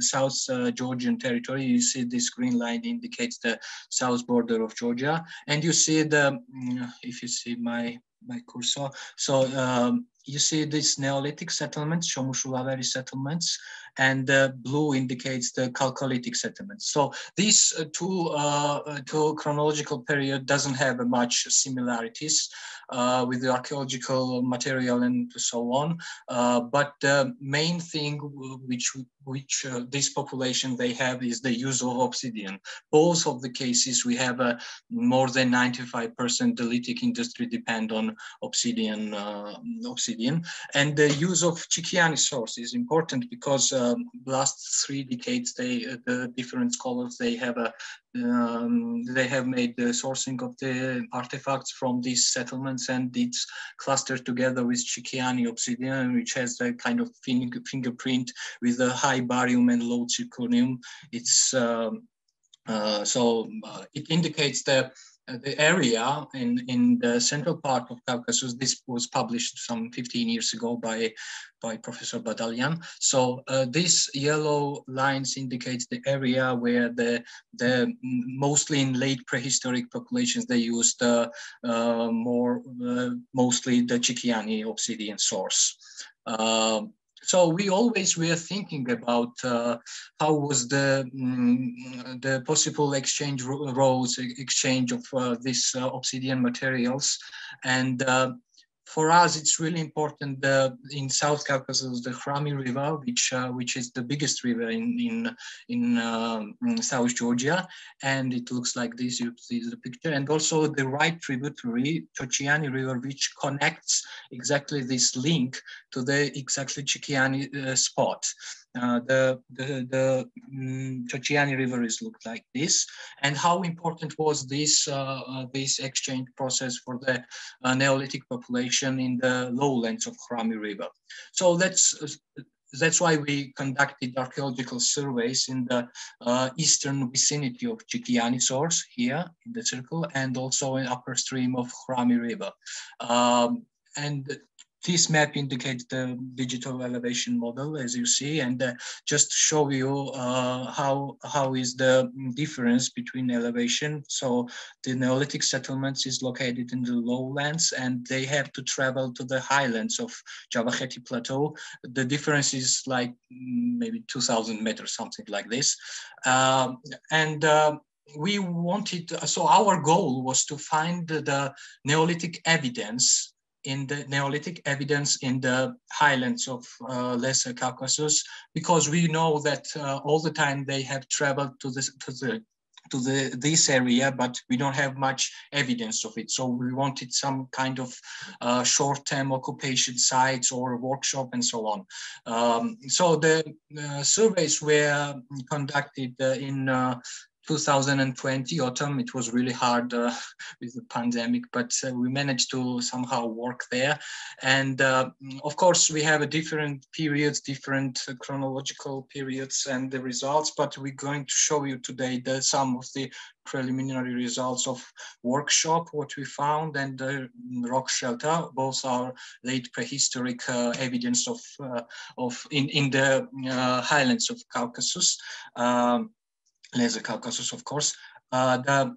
South uh, Georgian territory, you see this green line indicates the south border of Georgia. And you see the, mm, if you see my, my cursor, so um, you see these Neolithic settlements, Shomushulaveri settlements, and the blue indicates the Chalcolithic settlements. So these uh, two, uh, two chronological period doesn't have much similarities uh, with the archaeological material and so on. Uh, but the main thing which which uh, this population they have is the use of obsidian. Both of the cases we have a more than 95% the lithic industry depend on obsidian, uh, obsidian. And the use of Chikiani source is important because um, last three decades, they the different scholars, they have a um, they have made the sourcing of the artifacts from these settlements and it's clustered together with Chikiani obsidian, which has a kind of finger, fingerprint with a high barium and low zirconium. It's um, uh, so uh, it indicates uh, the area in, in the central part of Caucasus, this was published some 15 years ago by, by Professor Badalian. So uh, these yellow lines indicates the area where the, the mostly in late prehistoric populations, they used uh, uh, more, uh, mostly the Chikiani obsidian source. So we always were thinking about uh, how was the mm, the possible exchange roles, exchange of uh, these uh, obsidian materials, and uh, for us, it's really important uh, in South Caucasus, the Khrami River, which uh, which is the biggest river in in in, uh, in, South Georgia, and it looks like this. You see the picture, and also the right tributary, Tochiani River, which connects exactly this link to the exactly Chikiani uh, spot. Uh, the the, the um, River is looked like this, and how important was this uh, uh, this exchange process for the uh, Neolithic population in the lowlands of Khrami River? So that's that's why we conducted archaeological surveys in the uh, eastern vicinity of Chikiani source here in the circle and also in upper stream of Khrami River. Um, and this map indicates the digital elevation model, as you see, and uh, just show you uh, how, how is the difference between elevation. So the Neolithic settlements is located in the lowlands and they have to travel to the highlands of Javakheti Plateau. The difference is like mm, maybe 2000 meters, something like this. Um, and uh, we wanted, so our goal was to find the Neolithic evidence in the Neolithic evidence in the highlands of uh, Lesser Caucasus, because we know that uh, all the time they have traveled to, this, to the to the this area, but we don't have much evidence of it. So we wanted some kind of uh, short-term occupation sites or workshop and so on. Um, so the uh, surveys were conducted uh, in uh, 2020 autumn, it was really hard uh, with the pandemic, but uh, we managed to somehow work there. And uh, of course, we have a different periods, different chronological periods and the results, but we're going to show you today the, some of the preliminary results of workshop, what we found, and the rock shelter. Both are late prehistoric uh, evidence of, uh, of in, in the uh, highlands of Caucasus. Um, Lesser Caucasus, of course. Uh, the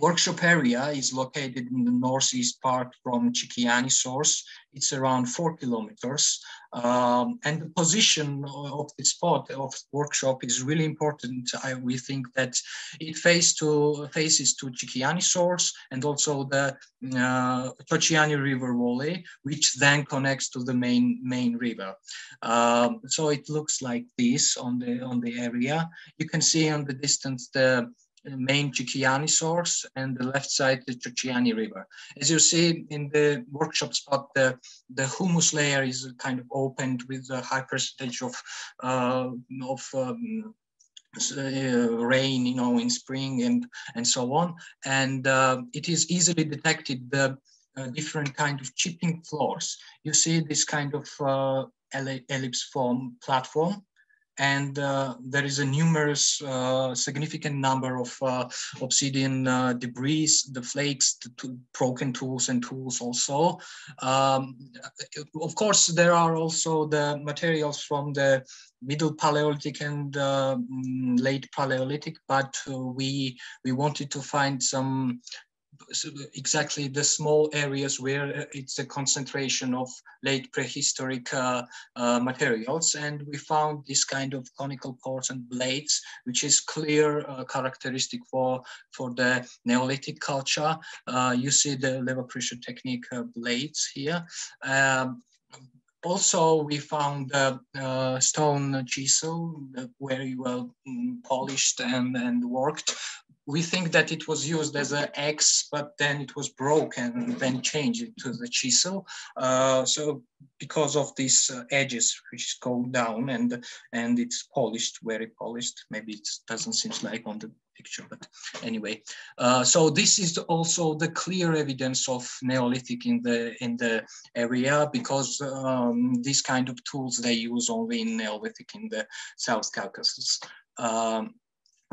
workshop area is located in the northeast part from Chikiani source. It's around four kilometers. Um, and the position of the spot of workshop is really important. I, we think that it face to, faces to Chikiani source and also the uh, River valley, which then connects to the main main river. Um, so it looks like this on the on the area. You can see on the distance the main Chikiani source and the left side the Chociani River. As you see in the workshop spot, the, the humus layer is kind of opened with a high percentage of, uh, of um, uh, rain, you know, in spring and, and so on. And uh, it is easily detected the uh, different kind of chipping floors. You see this kind of uh, ellipse form platform and uh, there is a numerous uh, significant number of uh, obsidian uh, debris, the flakes, the broken tools and tools also. Um, of course, there are also the materials from the middle Paleolithic and uh, mm, late Paleolithic, but uh, we we wanted to find some exactly the small areas where uh, it's a concentration of late prehistoric uh, uh, materials. And we found this kind of conical cores and blades, which is clear uh, characteristic for, for the Neolithic culture. Uh, you see the lever pressure technique uh, blades here. Um, also, we found the uh, stone chisel uh, very well um, polished and, and worked we think that it was used as an axe, but then it was broken then changed to the chisel. Uh, so because of these uh, edges which go down and and it's polished, very polished. Maybe it doesn't seem like on the picture, but anyway. Uh, so this is also the clear evidence of Neolithic in the in the area because um, these kind of tools they use only in Neolithic in the South Caucasus. Um,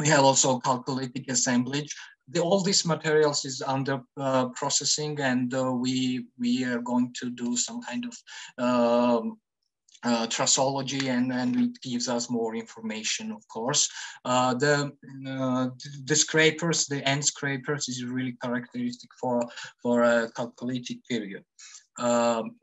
we have also chalcolithic assemblage. The, all these materials is under uh, processing and uh, we, we are going to do some kind of um, uh, and, and it gives us more information, of course. Uh, the, uh, the scrapers, the end scrapers is really characteristic for, for a chalcolithic period. Um,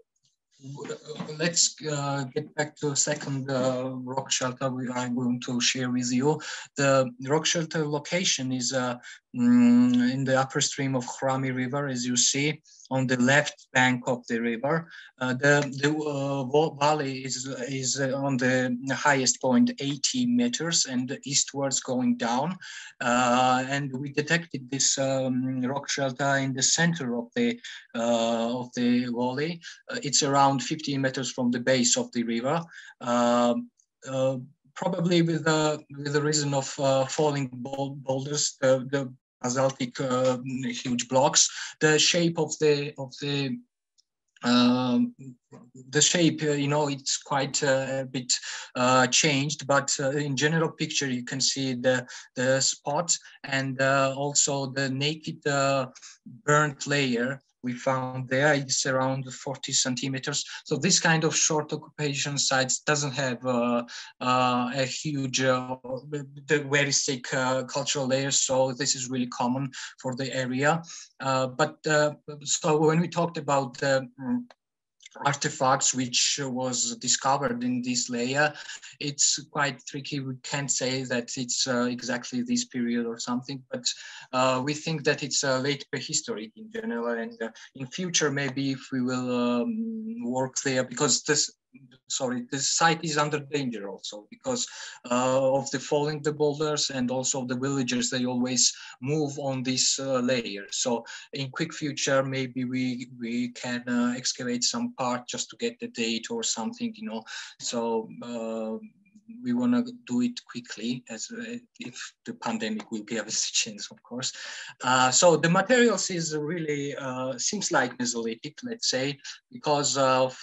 let's uh, get back to a second uh, rock shelter we are going to share with you. The rock shelter location is uh, mm, in the upper stream of Khrami River, as you see on the left bank of the river. Uh, the the uh, valley is, is uh, on the highest point, 80 meters, and eastwards going down. Uh, and we detected this um, rock shelter in the center of the uh, of the valley. Uh, it's around 15 meters from the base of the river. Probably with the with the reason of falling boulders, the, the basaltic uh, huge blocks. The shape of the of the um, the shape, uh, you know, it's quite uh, a bit uh, changed, but uh, in general picture, you can see the, the spot and uh, also the naked uh, burnt layer we found there is around 40 centimeters. So this kind of short occupation sites doesn't have uh, uh, a huge, uh, very thick uh, cultural layer. So this is really common for the area. Uh, but uh, so when we talked about the artifacts which was discovered in this layer, it's quite tricky. We can't say that it's uh, exactly this period or something, but uh, we think that it's uh, late prehistoric in general. And uh, in future, maybe if we will um, work there, because this sorry, the site is under danger also because uh, of the falling the boulders and also the villagers, they always move on this uh, layer. So in quick future, maybe we, we can uh, excavate some part just to get the date or something, you know. So uh, we want to do it quickly as uh, if the pandemic will give us a chance, of course. Uh, so the materials is really uh, seems like Mesolithic, let's say, because of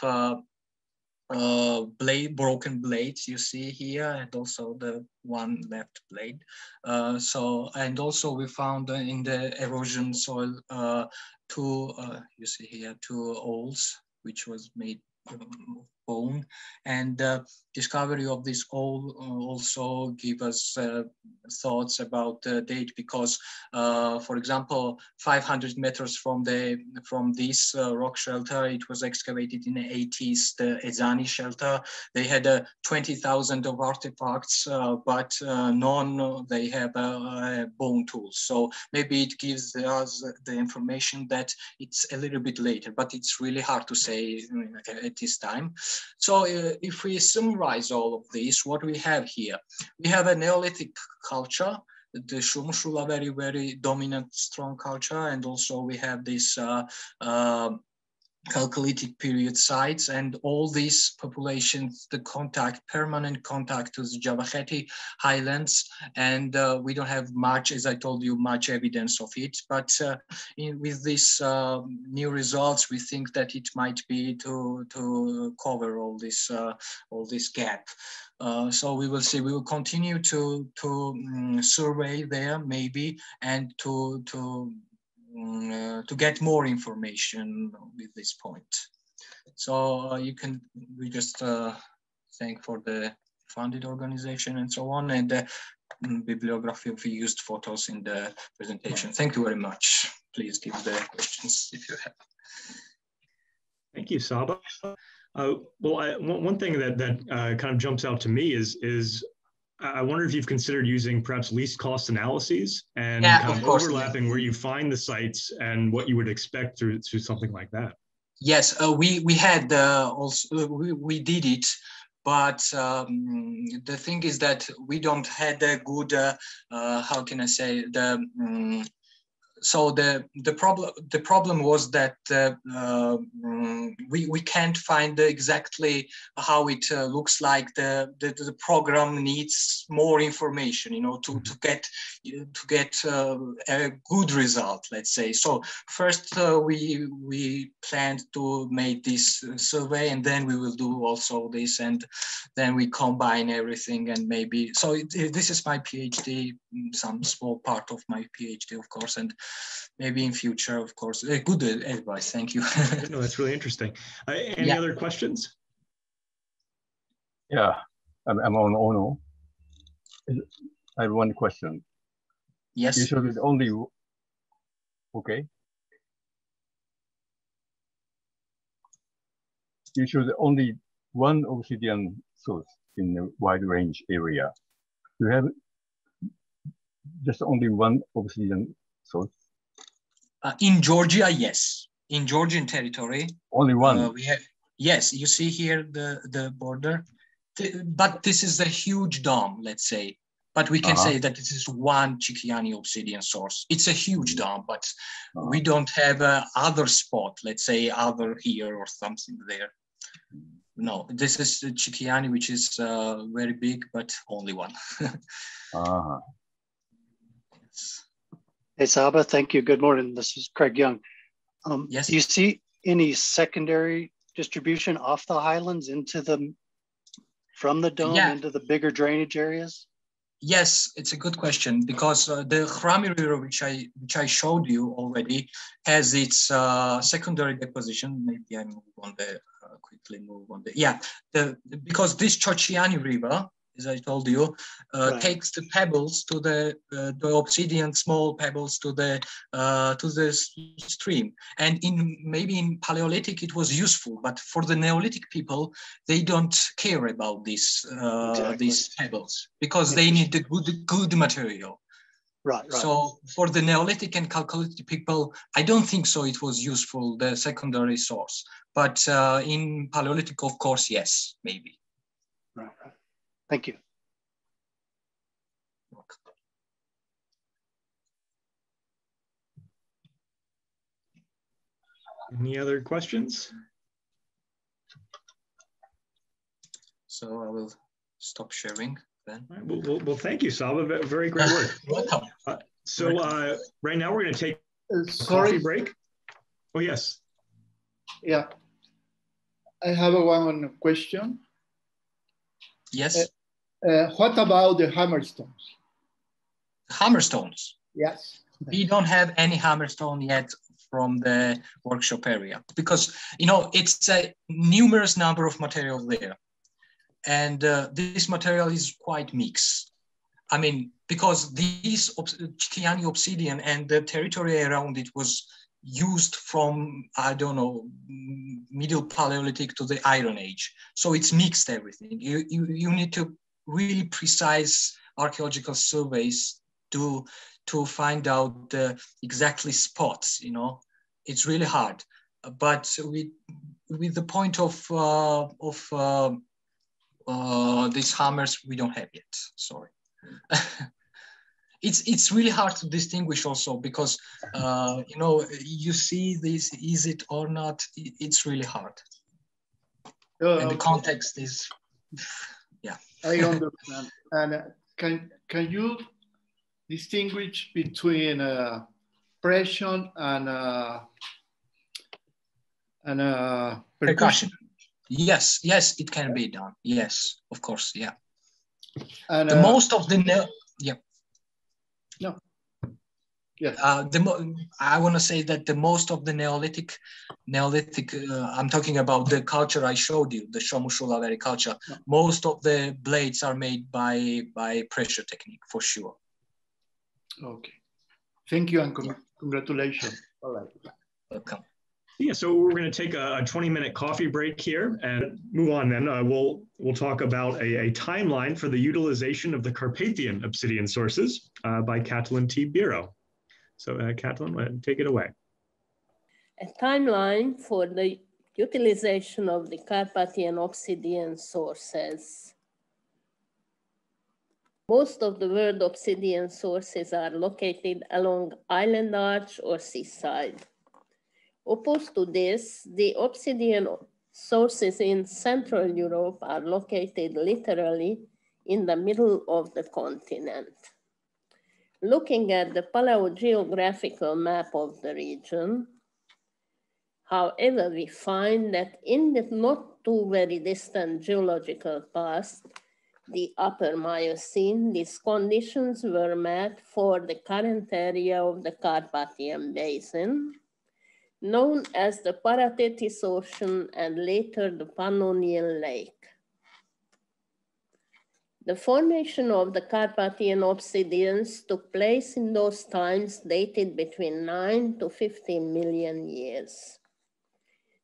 uh, blade broken blades you see here and also the one left blade. Uh, so and also we found in the erosion soil uh, two uh, you see here two holes which was made bone. And uh, discovery of this all uh, also give us uh, thoughts about the date because uh, for example 500 meters from the from this uh, rock shelter it was excavated in the 80s the Ezani shelter. They had uh, 20,000 of artifacts but none they have bone tools. So maybe it gives us the information that it's a little bit later but it's really hard to say at this time so uh, if we summarize all of this, what we have here, we have a Neolithic culture, the Shomushulaveri, very dominant, strong culture. And also we have this uh, uh, Chalcolithic period sites and all these populations, the contact, permanent contact with Javakheti highlands. And uh, we don't have much, as I told you, much evidence of it. But uh, in, with these uh, new results, we think that it might be to, to cover all this, uh, all this gap. Uh, so we will see. We will continue to to um, survey there, maybe, and to to to get more information with this point. So uh, you can, we just uh, thank for the funded organization and so on and the mm, bibliography of used photos in the presentation. Thank you very much. Please give the questions if you have. Thank you, Saba. Uh, well, I, one thing that that uh, kind of jumps out to me is is I wonder if you've considered using perhaps least cost analyses and yeah, kind of, of overlapping where you find the sites and what you would expect through through something like that. Yes, uh, we we had uh, also uh, we, we did it, but um, the thing is that we don't had a good uh, uh how can I say the um, so the the problem the problem was that uh, uh, we we can't find exactly how it uh, looks like. The, the, the program needs more information, you know, to to get to get uh, a good result. Let's say so. First, uh, we we planned to make this survey, and then we will do also this, and then we combine everything, and maybe so. It, it, this is my PhD, some small part of my PhD, of course, and maybe in future, of course. Uh, good advice. Thank you. no, that's really interesting. Uh, any yeah. other questions? Yeah, I'm, I'm on Ono. I have one question. Yes. You should only, okay. You showed only one obsidian source in a wide range area. You have just only one obsidian source? Uh, in Georgia, yes. In Georgian territory. Only one? Uh, we have, yes, you see here the, the border. The, but this is a huge dome, let's say. But we can uh -huh. say that this is one Chikiani obsidian source. It's a huge mm-hmm. dome, but uh -huh. we don't have a other spot, let's say other here or something there. No, this is Chikiani, which is uh, very big, but only one. -huh. Hey, Saba, thank you. Good morning. This is Craig Young. Um, yes. Do you see any secondary distribution off the highlands into the, from the dome yeah. into the bigger drainage areas? Yes, it's a good question because uh, the Khrami River, which I which I showed you already, has its uh, secondary deposition. Maybe I move on the uh, quickly move on the yeah the because this Chochiani River as I told you, uh, right. takes the pebbles to the uh, the obsidian small pebbles to the uh, to the stream. And in maybe in Paleolithic it was useful, but for the Neolithic people they don't care about these uh, exactly. these pebbles because they need the good good material. Right, right. So for the Neolithic and Chalcolithic people, I don't think so. It was useful the secondary source, but uh, in Paleolithic, of course, yes, maybe. Right, right. Thank you. Any other questions? So I will stop sharing then. Right, well, well, well, thank you, Saba. Very great work. Welcome. Uh, so uh, right now we're going to take uh, a coffee break. Oh, yes. Yeah. I have a one question. Yes. Uh, what about the hammerstones? Hammerstones? Yes. We don't have any hammerstone yet from the workshop area because you know it's a numerous number of materials there and uh, this material is quite mixed i mean because this Chikiani obsidian and the territory around it was used from i don't know middle paleolithic to the iron age so it's mixed everything you you, you need to really precise archaeological surveys to to find out the exactly spots you know? It's really hard. But with with the point of uh, of uh, uh, these hammers we don't have yet. Sorry. It's it's really hard to distinguish also because uh, you know you see this is it or not? It's really hard. Uh, and the context is i understand and can can you distinguish between uh, pression and uh, and uh, percussion. Yes, yes, it can be done. Yes, of course, yeah. And the uh, most of the yeah. No. Yeah. Uh, the mo- I want to say that the most of the Neolithic, Neolithic. Uh, I'm talking about the culture I showed you, the Shomushulaveri culture. No. Most of the blades are made by by pressure technique for sure. Okay. Thank you and con congratulations. All right. Welcome. Yeah, so we're going to take a 20 minute coffee break here and move on then. Uh, we'll, we'll talk about a, a, timeline for the utilization of the Carpathian obsidian sources uh, by Katalin T. Biró. So uh, take it away. A timeline for the utilization of the Carpathian obsidian sources. Most of the world obsidian sources are located along island arch or seaside. Opposed to this, the obsidian sources in Central Europe are located literally in the middle of the continent. Looking at the paleogeographical map of the region, however, we find that in the not too very distant geological past, the upper Miocene, these conditions were met for the current area of the Carpathian Basin, known as the Paratethys Ocean and later the Pannonian Lake. The formation of the Carpathian obsidians took place in those times dated between 9 to 15 million years.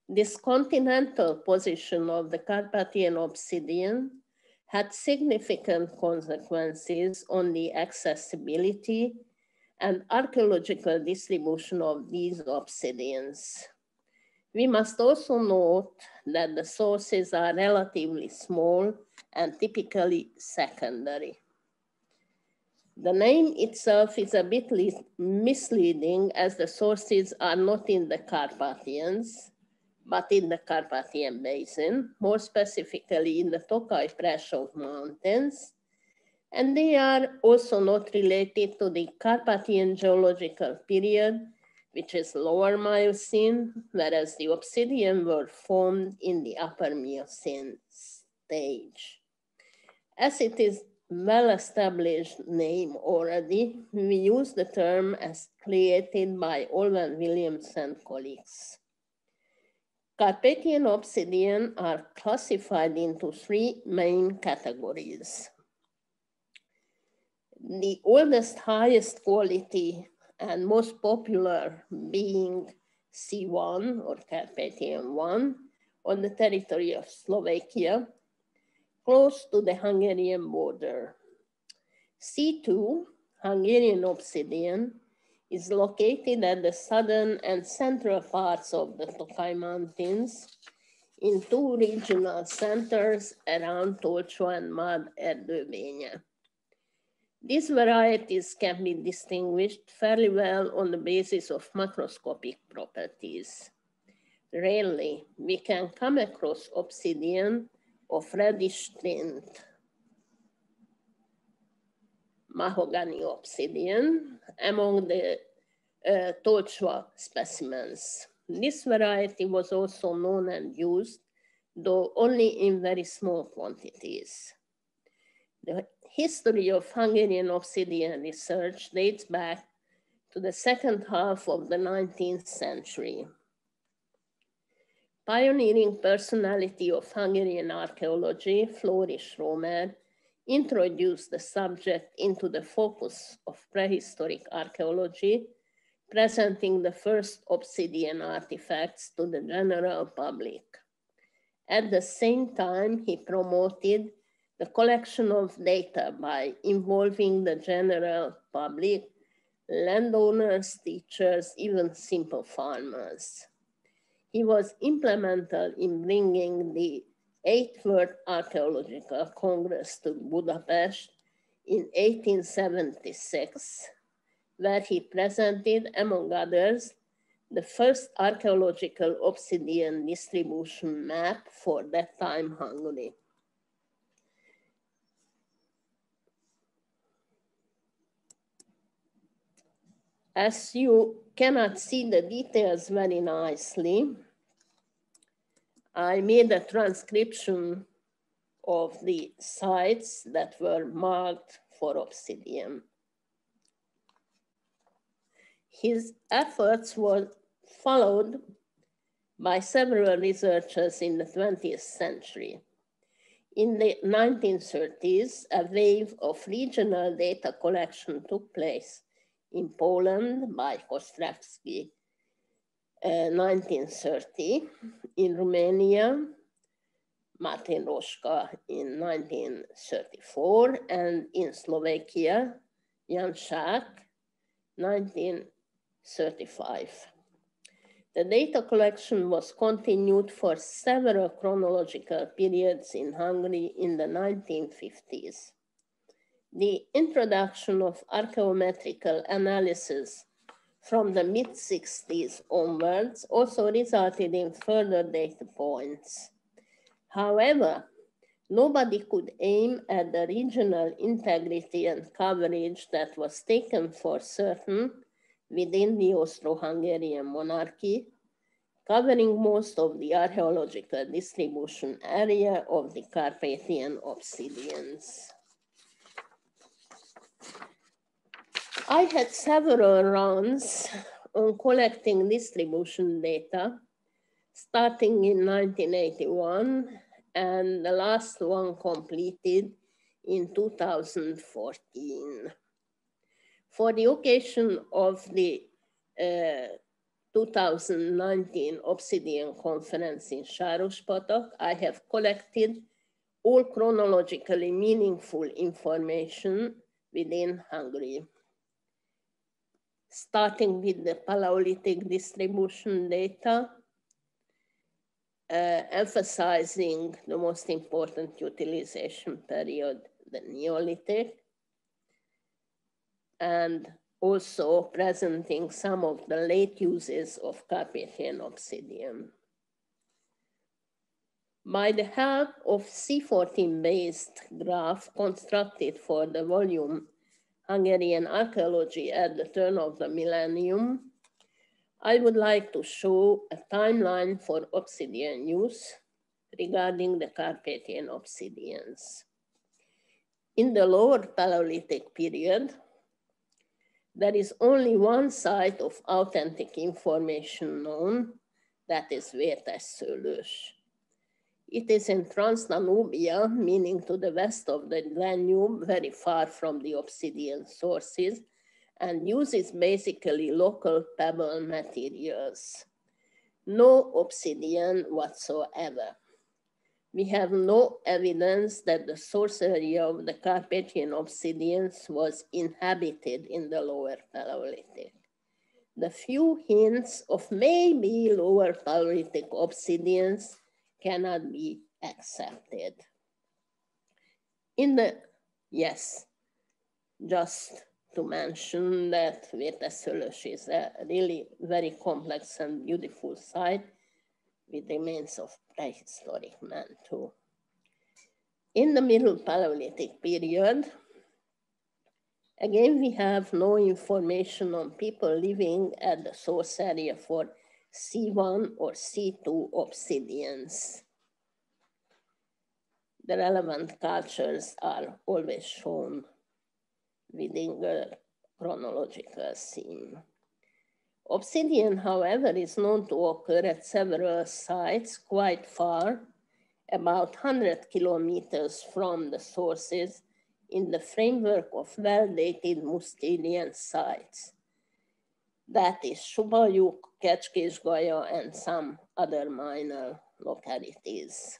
This continental position of the Carpathian obsidian had significant consequences on the accessibility and archaeological distribution of these obsidians. We must also note that the sources are relatively small and typically secondary. The name itself is a bit misleading as the sources are not in the Carpathians, but in the Carpathian Basin, more specifically in the Tokaj Prešov Mountains, and they are also not related to the Carpathian geological period, which is lower Miocene, whereas the obsidian were formed in the upper Miocene stage. As it is well-established name already, we use the term as created by Olwen Williams and colleagues. Carpathian obsidian are classified into three main categories. The oldest, highest quality and most popular being C1 or Carpathian 1 on the territory of Slovakia, close to the Hungarian border. C2, Hungarian obsidian, is located at the southern and central parts of the Tokaj Mountains in two regional centers around Tolcsó and Mad Erdőbénye. These varieties can be distinguished fairly well on the basis of macroscopic properties. Rarely, we can come across obsidian of reddish tint mahogany obsidian among the uh, specimens. This variety was also known and used, though only in very small quantities. The history of Hungarian obsidian research dates back to the second half of the 19th century. Pioneering personality of Hungarian archaeology, Flóris Rómer, introduced the subject into the focus of prehistoric archaeology, presenting the first obsidian artifacts to the general public. At the same time, he promoted the collection of data by involving the general public, landowners, teachers, even simple farmers. He was implemental in bringing the Eighth World Archaeological Congress to Budapest in 1876, where he presented, among others, the first archaeological obsidian distribution map for that time Hungary. As you cannot see the details very nicely, I made a transcription of the sites that were marked for obsidian. His efforts were followed by several researchers in the 20th century. In the 1930s, a wave of regional data collection took place in Poland by Kostrzewski, uh, 1930, in Romania, Martin Roska in 1934, and in Slovakia, Jan Šák, 1935. The data collection was continued for several chronological periods in Hungary in the 1950s. The introduction of archaeometrical analysis from the mid 60s onwards also resulted in further data points. However, nobody could aim at the regional integrity and coverage that was taken for certain within the Austro-Hungarian monarchy, covering most of the archaeological distribution area of the Carpathian obsidians. I had several runs on collecting distribution data, starting in 1981, and the last one completed in 2014 for the occasion of the uh, 2019 Obsidian Conference in Sárospatak, I have collected all chronologically meaningful information within Hungary. Starting with the Paleolithic distribution data, uh, emphasizing the most important utilization period, the Neolithic, and also presenting some of the late uses of Carpathian obsidian. By the help of C14-based graph constructed for the volume Hungarian archaeology at the turn of the millennium, I would like to show a timeline for obsidian use regarding the Carpathian obsidians. In the lower Paleolithic period, there is only one site of authentic information known, that is Vértesszőlős. It is in Transdanubia, meaning to the west of the Danube, very far from the obsidian sources, and uses basically local pebble materials. No obsidian whatsoever we have no evidence that the source area of the Carpathian obsidians was inhabited in the lower Paleolithic. The few hints of maybe lower Paleolithic obsidians cannot be accepted. In the, yes, just to mention that Vértesszőlős is a really very complex and beautiful site with remains of prehistoric man too. In the Middle Paleolithic period, again, we have no information on people living at the source area for C1 or C2 obsidians. The relevant cultures are always shown within the chronological scene. Obsidian, however, is known to occur at several sites quite far, about 100 kilometers from the sources in the framework of well-dated Mousterian sites. That is Subalyuk, Kecskés-Galya, and some other minor localities.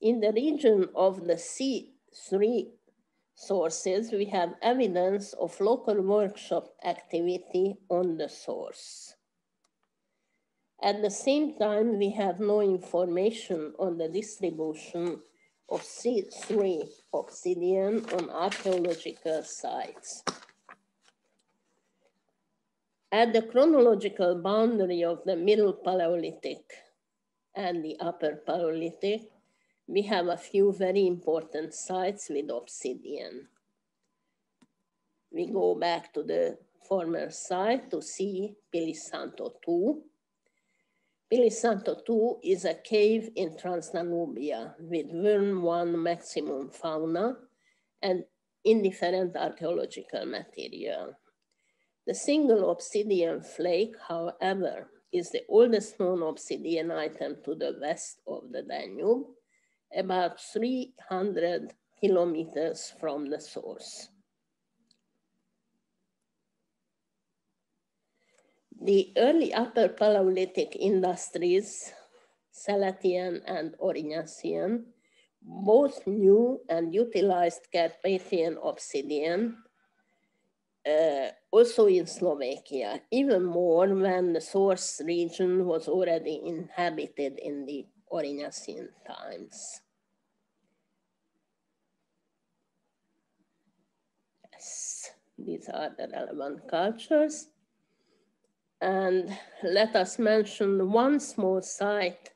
In the region of the C3 sources, we have evidence of local workshop activity on the source. At the same time, we have no information on the distribution of three obsidian on archaeological sites. At the chronological boundary of the Middle Paleolithic and the Upper Paleolithic, we have a few very important sites with obsidian. We go back to the former site to see Pilisszántó 2, Pilisszántó II is a cave in Transdanubia with Würm 1 maximum fauna and indifferent archaeological material. The single obsidian flake, however, is the oldest known obsidian item to the west of the Danube, about 300 kilometers from the source. The early Upper Paleolithic industries, Szeletian and Aurignacian, both knew and utilized Carpathian obsidian, uh, also in Slovakia, even more when the source region was already inhabited in the Aurignacian times. Yes, these are the relevant cultures. And let us mention one small site,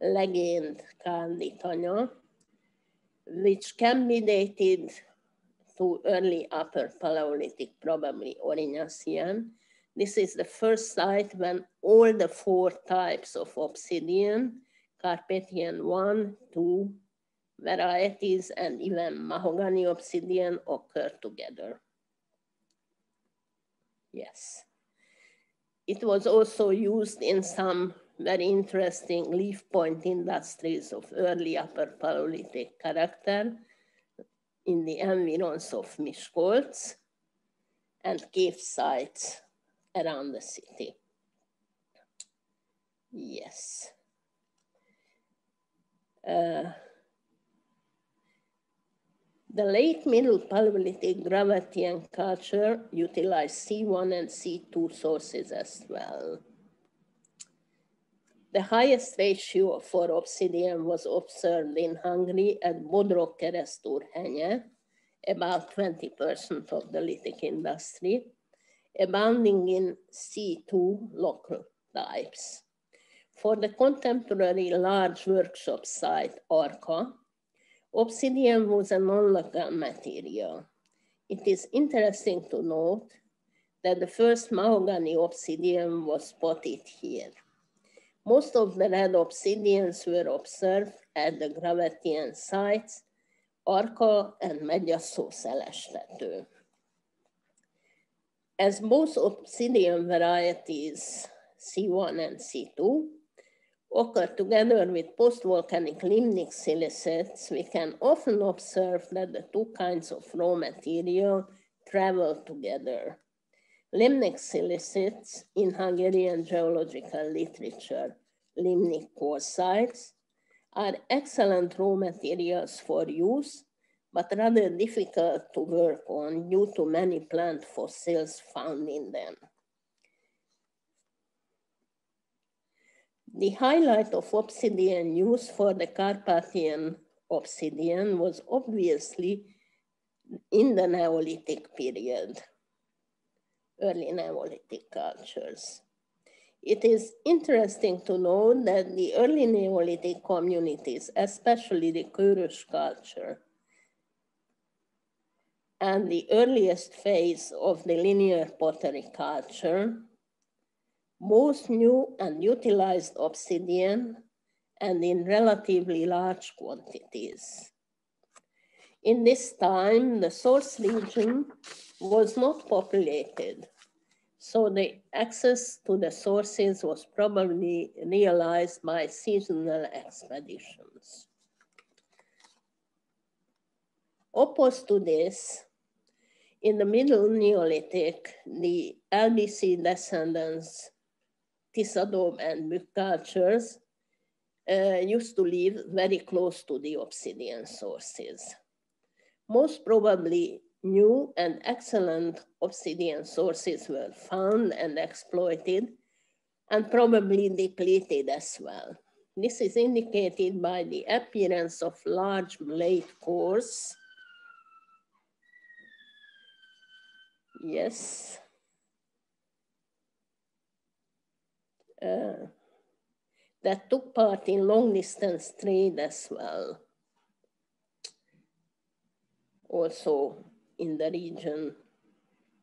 Legend Kanditanya, which can be dated to early Upper Paleolithic, probably Aurignacian. This is the first site when all the four types of obsidian Carpathian 1, 2 varieties, and even mahogany obsidian occur together. Yes. It was also used in some very interesting leaf point industries of early Upper Paleolithic character in the environs of Miskolc and cave sites around the city. Yes. Uh, the late Middle Paleolithic Gravettian culture utilized C1 and C2 sources as well. The highest ratio for obsidian was observed in Hungary at Bodrogkeresztúr-Henye, about 20% of the lithic industry, abounding in C2 local types. For the contemporary large workshop site, Arka, obsidian was a non-local material. It is interesting to note that the first mahogany obsidian was spotted here. Most of the red obsidians were observed at the Gravettian sites, Arka and Megyaszó Szelestető. As both obsidian varieties, C1 and C2, occur together with post-volcanic limnic silicites, we can often observe that the two kinds of raw material travel together. Limnic silicites in Hungarian geological literature, limnic quartzites, are excellent raw materials for use, but rather difficult to work on due to many plant fossils found in them. The highlight of obsidian use for the Carpathian obsidian was obviously in the Neolithic period, early Neolithic cultures. It is interesting to know that the early Neolithic communities, especially the Körös culture, and the earliest phase of the linear pottery culture most new and utilized obsidian and in relatively large quantities. In this time, the source region was not populated. So the access to the sources was probably realized by seasonal expeditions. Opposed to this, in the middle Neolithic, the LBC descendants, Tiszadob and cultures, uh, used to live very close to the obsidian sources. Most probably new and excellent obsidian sources were found and exploited and probably depleted as well. This is indicated by the appearance of large blade cores. Yes. Uh, that took part in long distance trade as well. Also in the region,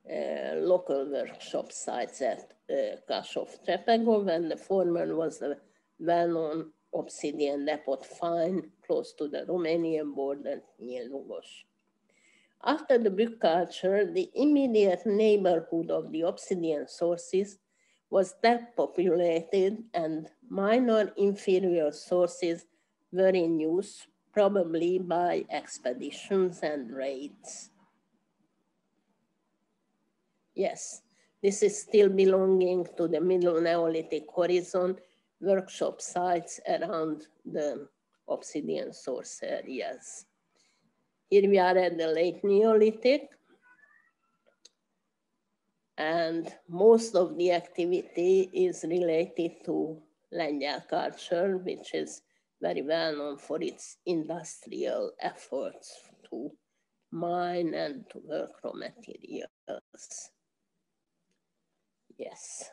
uh, local workshop sites at uh, Kashov Trepegov, and the former was a well-known obsidian depot find close to the Romanian border near Lugos. After the Bükk culture, the immediate neighborhood of the obsidian sources was depopulated and minor inferior sources were in use, probably by expeditions and raids. Yes, this is still belonging to the Middle Neolithic horizon, workshop sites around the obsidian source areas. Here we are at the late Neolithic, and most of the activity is related to Lengyel culture, which is very well known for its industrial efforts to mine and to work raw materials. Yes.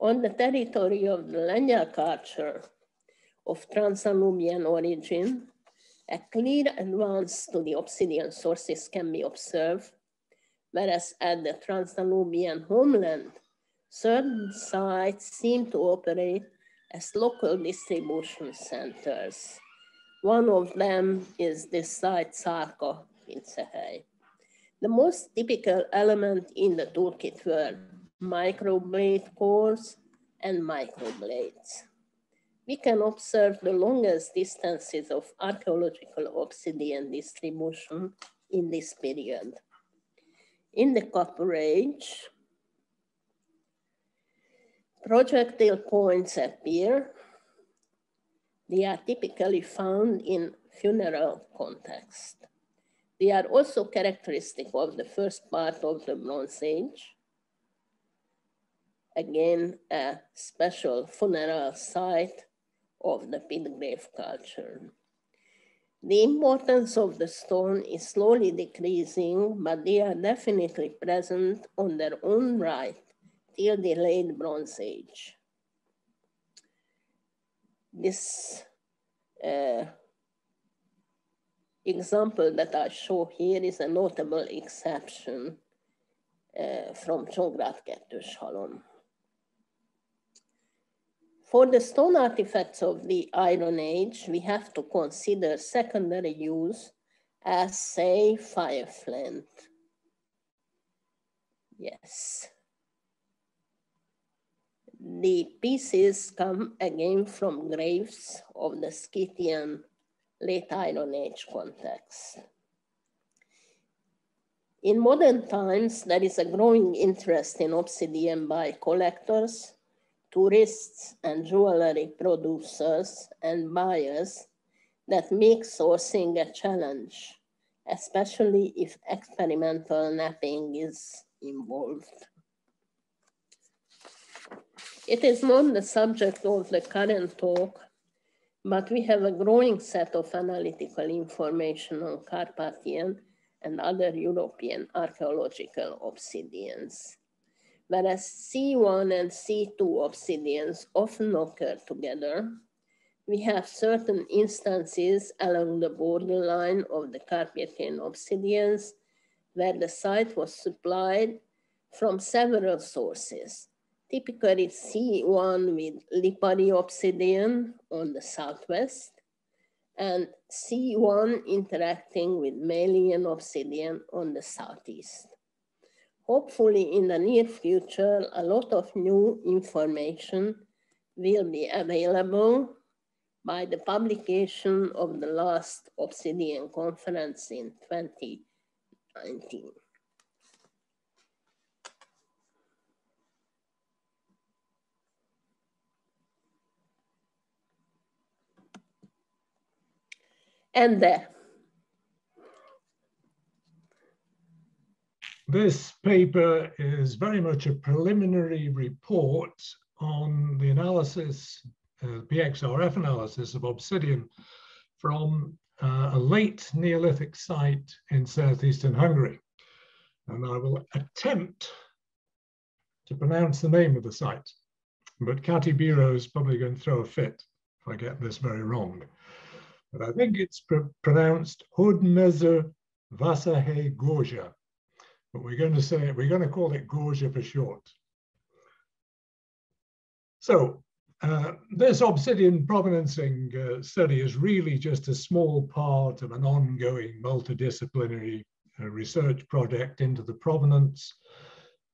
On the territory of the Lengyel culture of Trans-Danubian origin, a clear advance to the obsidian sources can be observed, whereas at the Trans-Danubian homeland, certain sites seem to operate as local distribution centers. One of them is this site, Sarka in Szehely. The most typical element in the toolkit were microblade cores, and microblades. We can observe the longest distances of archaeological obsidian distribution in this period. In the Copper Age, projectile points appear. They are typically found in funeral context. They are also characteristic of the first part of the Bronze Age again a special funeral site of the pit grave culture. The importance of the stone is slowly decreasing, but they are definitely present on their own right till the late Bronze Age. This uh, example that I show here is a notable exception uh, from Csongrád kettős halom. For the stone artifacts of the Iron Age, we have to consider secondary use as, say, fire flint. Yes. The pieces come again from graves of the Scythian late Iron Age context. In modern times, there is a growing interest in obsidian by collectors tourists and jewelry producers and buyers that make sourcing a challenge, especially if experimental knapping is involved. It is not the subject of the current talk, but we have a growing set of analytical information on Carpathian and other European archaeological obsidians whereas C1 and C2 obsidians often occur together, we have certain instances along the borderline of the Carpathian obsidians where the site was supplied from several sources. Typically C1 with Lipari obsidian on the southwest and C1 interacting with Melian obsidian on the southeast. Hopefully in the near future, a lot of new information will be available by the publication of the last Obsidian conference in 2019. And there. This paper is very much a preliminary report on the analysis, uh, PXRF analysis of obsidian from uh, a late Neolithic site in southeastern Hungary. And I will attempt to pronounce the name of the site, but Kati Biró is probably going to throw a fit if I get this very wrong. But I think it's pr pronounced Hodmezer Vasahe Gorja, but we're going to say, we're going to call it Gorzsa for short. So uh, this obsidian provenancing uh, study is really just a small part of an ongoing multidisciplinary uh, research project into the provenance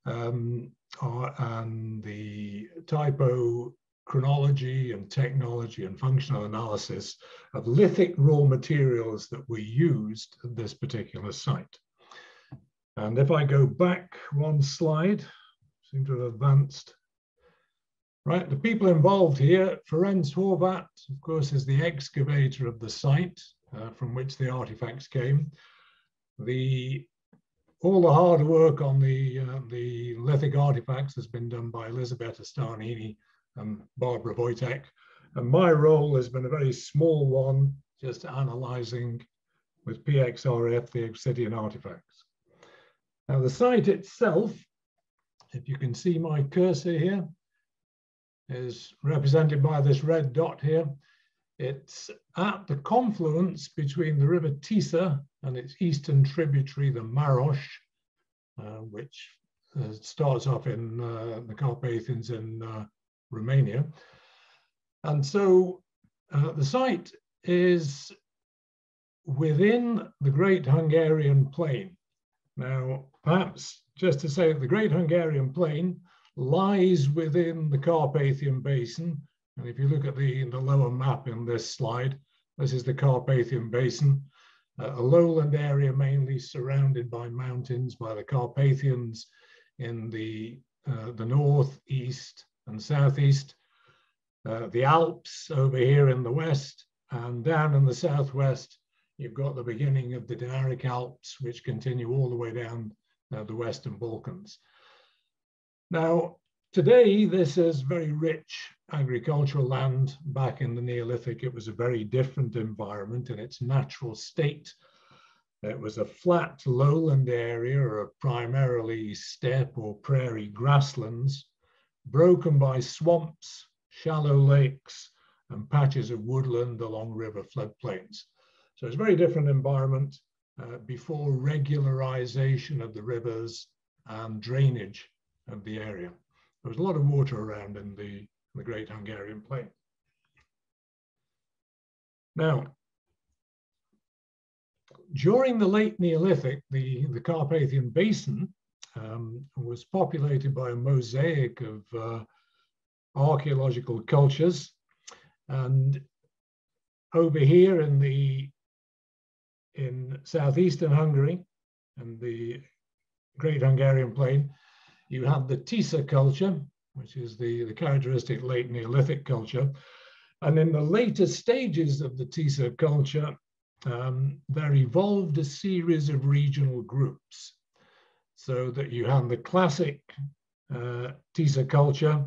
um, uh, and the typo chronology and technology and functional analysis of lithic raw materials that we used at this particular site. And if I go back one slide, seem to have advanced Right, the people involved here, Ferenc Horvat, of course, is the excavator of the site uh, from which the artifacts came. The all the hard work on the uh, the lithic artifacts has been done by Elisabetta Starnini and Barbara Voytek. And my role has been a very small one, just analyzing with PXRF the obsidian artifacts. Now the site itself, if you can see my cursor here, is represented by this red dot here. It's at the confluence between the river Tisa and its eastern tributary, the Maros, uh, which uh, starts off in uh, the Carpathians in uh, Romania. And so uh, the site is within the Great Hungarian Plain. Now, perhaps just to say that the Great Hungarian Plain lies within the Carpathian Basin. And if you look at the, the lower map in this slide, this is the Carpathian Basin, uh, a lowland area mainly surrounded by mountains by the Carpathians in the, uh, the north, east, and southeast. Uh, the Alps over here in the west, and down in the southwest, you've got the beginning of the Dinaric Alps, which continue all the way down uh, the Western Balkans. Now, today, this is very rich agricultural land. Back in the Neolithic, it was a very different environment in its natural state. It was a flat lowland area of primarily steppe or prairie grasslands, broken by swamps, shallow lakes, and patches of woodland along river floodplains. So it's a very different environment uh, before regularization of the rivers and drainage of the area. There was a lot of water around in the, in the Great Hungarian Plain. Now, during the late Neolithic, the, the Carpathian Basin um, was populated by a mosaic of uh, archaeological cultures. And over here in the in southeastern Hungary and the Great Hungarian Plain, you have the Tisa culture, which is the, the characteristic late Neolithic culture. And in the later stages of the Tisa culture, um, there evolved a series of regional groups. So that you have the classic uh, Tisa culture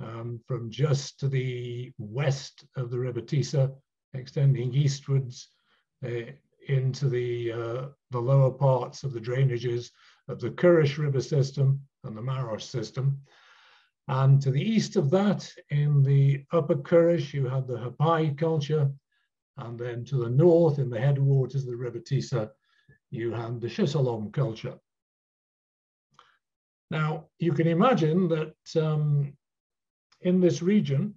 um, from just to the west of the River Tisa, extending eastwards uh, into the, uh, the lower parts of the drainages of the Kurish River system and the Maros system. And to the east of that, in the upper Kurish, you had the Herpály culture. And then to the north, in the headwaters of the River Tisa, you had the Csőszhalom culture. Now, you can imagine that um, in this region,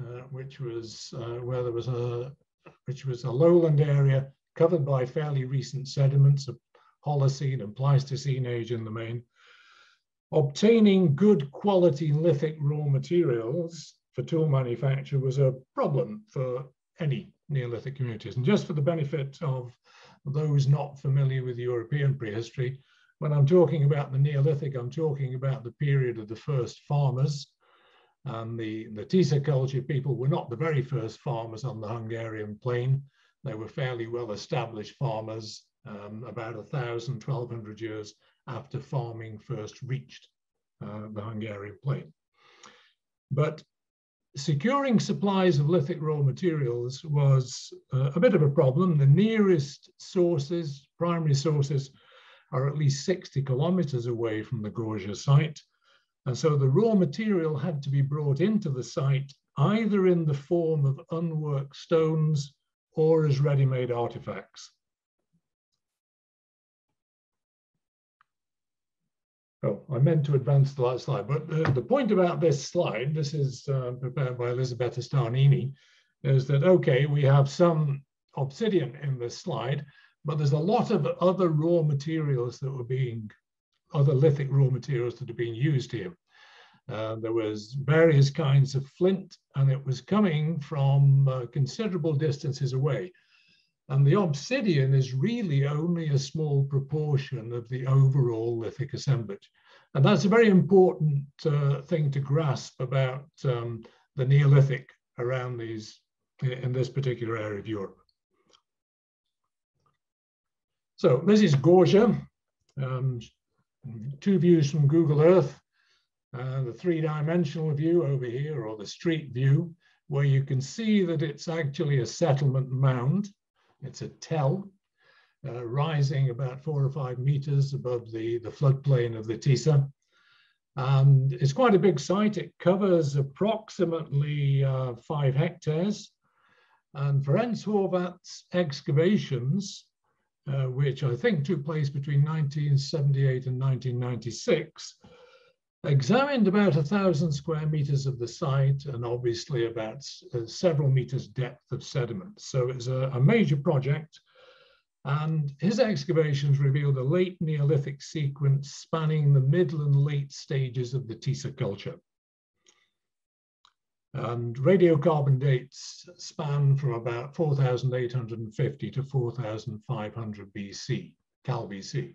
uh, which was uh, where there was a which was a lowland area covered by fairly recent sediments of Holocene and Pleistocene age in the main. Obtaining good quality lithic raw materials for tool manufacture was a problem for any Neolithic communities. And just for the benefit of those not familiar with European prehistory, when I'm talking about the Neolithic, I'm talking about the period of the first farmers. And the, the Tisa culture people were not the very first farmers on the Hungarian plain. They were fairly well established farmers um, about 1,000, 1,200 years after farming first reached uh, the Hungarian plain. But securing supplies of lithic raw materials was uh, a bit of a problem. The nearest sources, primary sources, are at least 60 kilometers away from the Gorzsa site. And so the raw material had to be brought into the site either in the form of unworked stones or as ready-made artifacts. Oh, I meant to advance the last slide, but the, the point about this slide, this is uh, prepared by Elisabetta Starnini, is that, okay, we have some obsidian in this slide, but there's a lot of other raw materials that were being, other lithic raw materials that are being used here. Uh, there was various kinds of flint, and it was coming from uh, considerable distances away. And the obsidian is really only a small proportion of the overall lithic assemblage. And that's a very important uh, thing to grasp about um, the Neolithic around these, in this particular area of Europe. So this is Gorzsa, um, two views from Google Earth, uh, the three-dimensional view over here, or the street view, where you can see that it's actually a settlement mound. It's a tell uh, rising about four or five meters above the, the floodplain of the Tisa. And it's quite a big site. It covers approximately uh, five hectares. And Ferenc Horvát's excavations, uh, which I think took place between 1978 and 1996, examined about a thousand square meters of the site and obviously about uh, several meters depth of sediment. So it's a, a, major project. And his excavations revealed a late Neolithic sequence spanning the middle and late stages of the Tisa culture. And radiocarbon dates span from about 4,850 to 4,500 BC, Cal BC.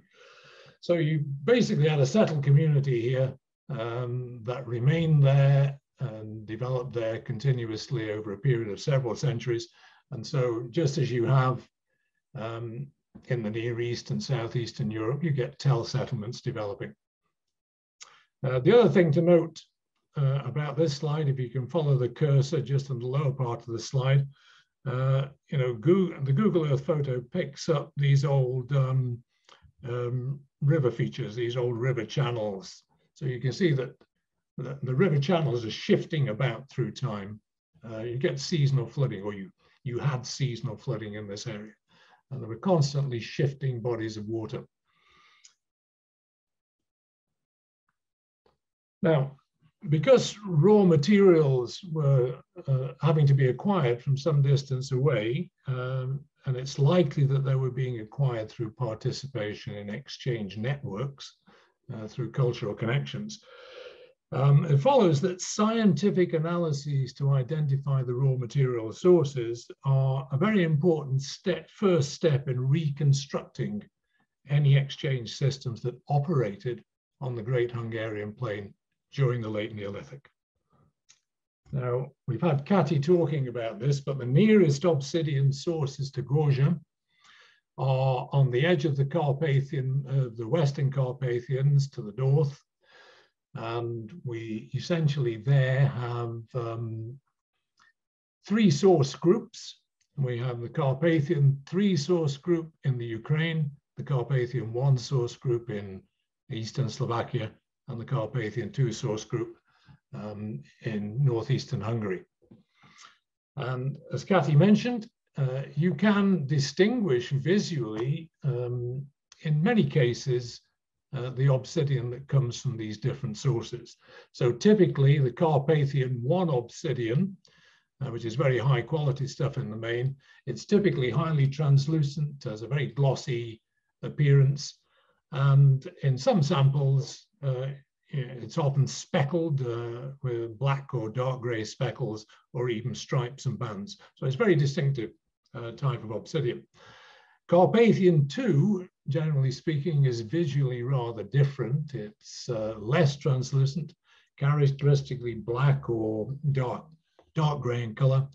So you basically had a settled community here um, that remained there and developed there continuously over a period of several centuries. And so just as you have um, in the Near East and Southeastern Europe, you get tell settlements developing. Uh, the other thing to note uh, about this slide, if you can follow the cursor just in the lower part of the slide, uh, you know, Google, the Google Earth photo picks up these old um, um, river features, these old river channels so you can see that the, the river channels are shifting about through time. Uh, you get seasonal flooding, or you, you had seasonal flooding in this area. And there were constantly shifting bodies of water. Now, because raw materials were uh, having to be acquired from some distance away, um, and it's likely that they were being acquired through participation in exchange networks, uh, through cultural connections. Um, it follows that scientific analyses to identify the raw material sources are a very important step, first step in reconstructing any exchange systems that operated on the Great Hungarian Plain during the late Neolithic. Now, we've had Kati talking about this, but the nearest obsidian sources to Gorzsa are on the edge of the Carpathian, uh, the Western Carpathians to the north. And we essentially there have um, three source groups. We have the Carpathian three source group in the Ukraine, the Carpathian one source group in Eastern Slovakia, and the Carpathian two source group um, in Northeastern Hungary. And as Kathy mentioned, uh, you can distinguish visually, um, in many cases, uh, the obsidian that comes from these different sources. So typically the Carpathian 1 obsidian uh, which is very high quality stuff in the main. It's typically highly translucent, has a very glossy appearance. And in some samples, uh, it's often speckled uh, with black or dark gray speckles or even stripes and bands. So it's very distinctive type of obsidian. Carpathian 2, generally speaking, is visually rather different. It's uh, less translucent, characteristically black or dark, dark gray in color,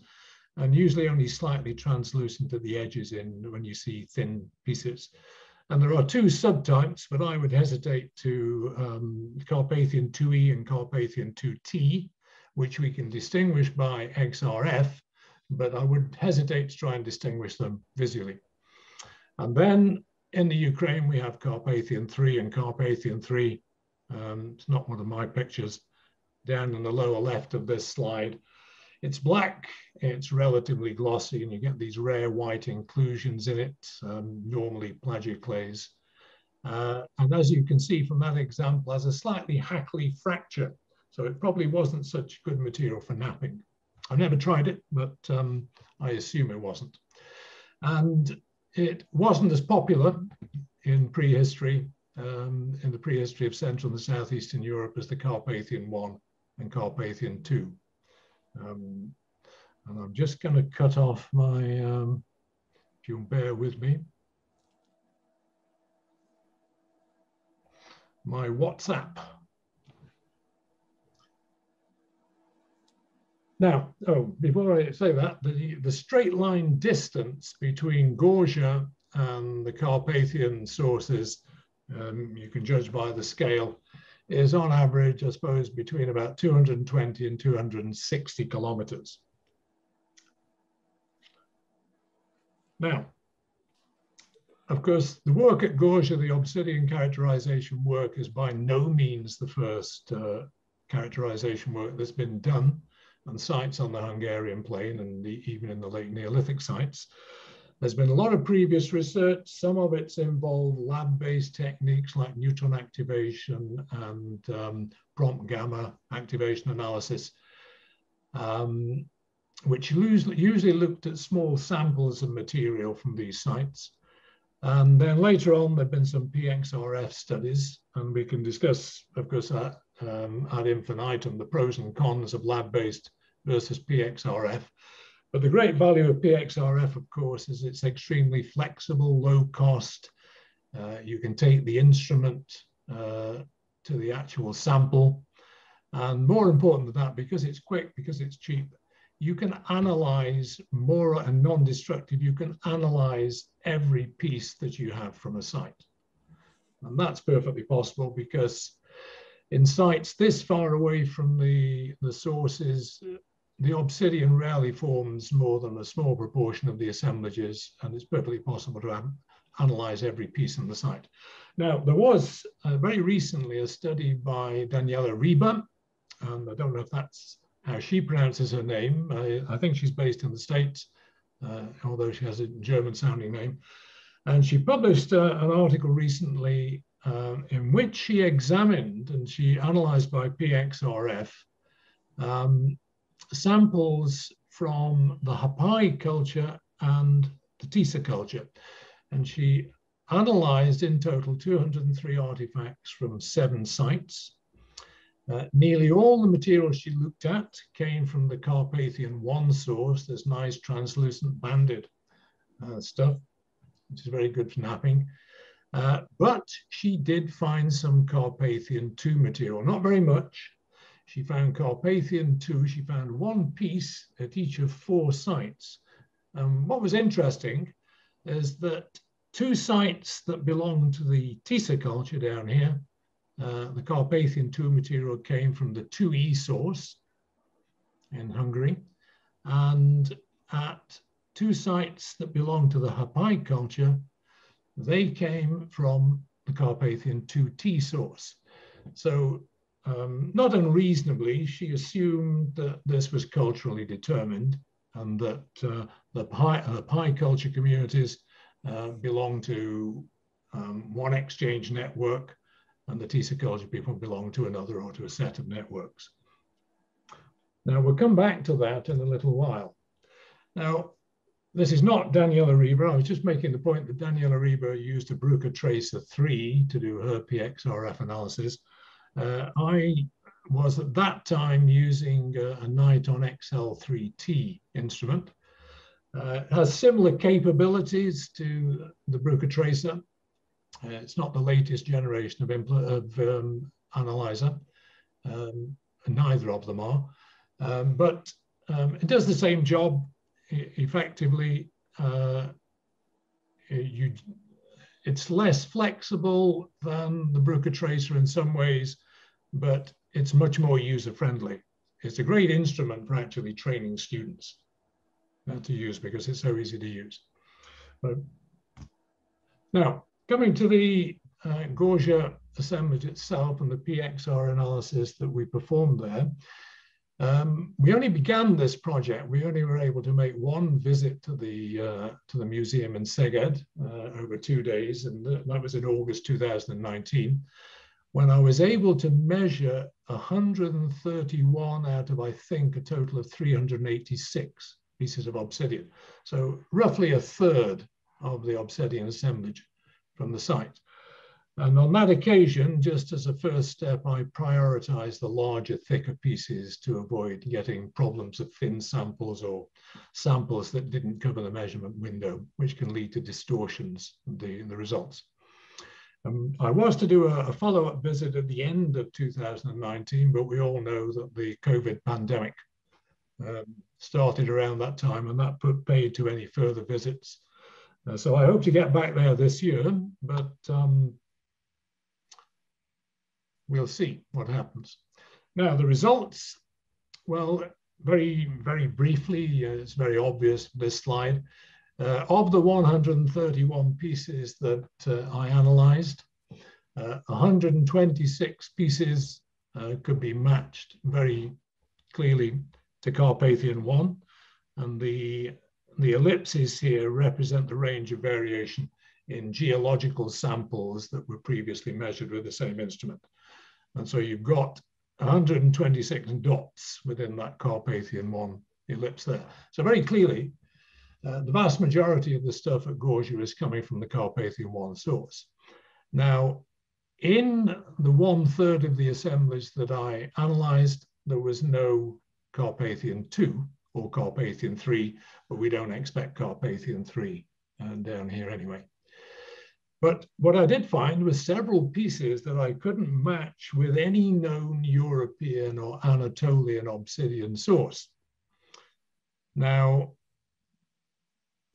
and usually only slightly translucent at the edges in when you see thin pieces. And there are two subtypes, but I would hesitate to um, Carpathian 2E and Carpathian 2T, which we can distinguish by XRF, but I would hesitate to try and distinguish them visually. And then in the Ukraine, we have Carpathian 3 and Carpathian 3. Um, it's not one of my pictures down in the lower left of this slide. It's black, it's relatively glossy, and you get these rare white inclusions in it, um, normally plagioclase. Uh, and as you can see from that example, has a slightly hackly fracture. So it probably wasn't such good material for knapping. I've never tried it, but um, I assume it wasn't. And it wasn't as popular in prehistory, um, in the prehistory of Central and Southeastern Europe as the Carpathian 1 and Carpathian 2. Um, and I'm just going to cut off my, um, if you'll bear with me, my WhatsApp. Now, oh, before I say that, the, the straight line distance between Gorzsa and the Carpathian sources, um, you can judge by the scale, is on average, I suppose, between about 220 and 260 kilometers. Now, of course, the work at Gorzsa, the obsidian characterization work, is by no means the first uh, characterization work that's been done on sites on the Hungarian plain and the, even in the late Neolithic sites. There's been a lot of previous research. Some of it's involved lab-based techniques like neutron activation and um, prompt gamma activation analysis, um, which usually looked at small samples of material from these sites. And then later on, there have been some PXRF studies, and we can discuss, of course, uh, um, ad infinitum, the pros and cons of lab-based versus PXRF. But the great value of PXRF, of course, is it's extremely flexible, low cost. Uh, you can take the instrument uh, to the actual sample. And more important than that, because it's quick, because it's cheap, you can analyze more and non-destructive, you can analyze every piece that you have from a site. And that's perfectly possible because in sites this far away from the, the sources, the obsidian rarely forms more than a small proportion of the assemblages, and it's perfectly possible to analyze every piece in the site. Now, there was uh, very recently a study by Daniela Riebe, and I don't know if that's how she pronounces her name. I, I think she's based in the States, uh, although she has a German sounding name. And she published uh, an article recently uh, in which she examined and she analyzed by PXRF um, samples from the Herpály culture and the Tisa culture. And she analyzed in total 203 artifacts from seven sites. Uh, nearly all the material she looked at came from the Carpathian 1 source, this nice translucent banded uh, stuff, which is very good for knapping. Uh, but she did find some Carpathian 2 material, not very much, she found Carpathian 2. She found one piece at each of four sites. Um, what was interesting is that two sites that belong to the Tisa culture down here, uh, the Carpathian 2 material came from the 2E source in Hungary. And at two sites that belong to the Herpály culture, they came from the Carpathian 2T source. So um, not unreasonably, she assumed that this was culturally determined and that uh, the, Pi, uh, Pi culture communities uh, belong to um, one exchange network and the Tisa culture people belong to another or to a set of networks. Now we'll come back to that in a little while. Now, this is not Daniela Riebe. I was just making the point that Daniela Riebe used a Bruker Tracer 3 to do her PXRF analysis. Uh, I was at that time using uh, a Niton XL3T instrument. Uh, it has similar capabilities to the Bruker Tracer. Uh, it's not the latest generation of, of um, analyzer. Um, neither of them are. Um, but um, it does the same job effectively. Uh, you, it's less flexible than the Bruker Tracer in some ways, but it's much more user-friendly. It's a great instrument for actually training students to use because it's so easy to use. But now, coming to the uh, Gorzsa assemblage itself and the PXR analysis that we performed there, um, we only began this project. We only were able to make one visit to the uh, to the museum in Szeged uh, over two days, and that was in August 2019, when I was able to measure 131 out of I think a total of 386 pieces of obsidian. So roughly a third of the obsidian assemblage from the site. And on that occasion, just as a first step, I prioritized the larger, thicker pieces to avoid getting problems of thin samples or samples that didn't cover the measurement window, which can lead to distortions in the, in the results. Um, I was to do a, a follow-up visit at the end of 2019, but we all know that the COVID pandemic um, started around that time and that put paid to any further visits. Uh, so I hope to get back there this year, but um, we'll see what happens. Now, the results, well, very, very briefly, uh, it's very obvious this slide. Uh, of the 131 pieces that uh, I analyzed, uh, 126 pieces uh, could be matched very clearly to Carpathian 1. And the, the ellipses here represent the range of variation in geological samples that were previously measured with the same instrument. And so you've got 126 dots within that Carpathian 1 ellipse there. So very clearly, uh, the vast majority of the stuff at Gorzsa is coming from the Carpathian 1 source. Now, in the one third of the assemblage that I analyzed, there was no Carpathian 2 or Carpathian 3, but we don't expect Carpathian 3 uh, down here anyway. But what I did find was several pieces that I couldn't match with any known European or Anatolian obsidian source. Now,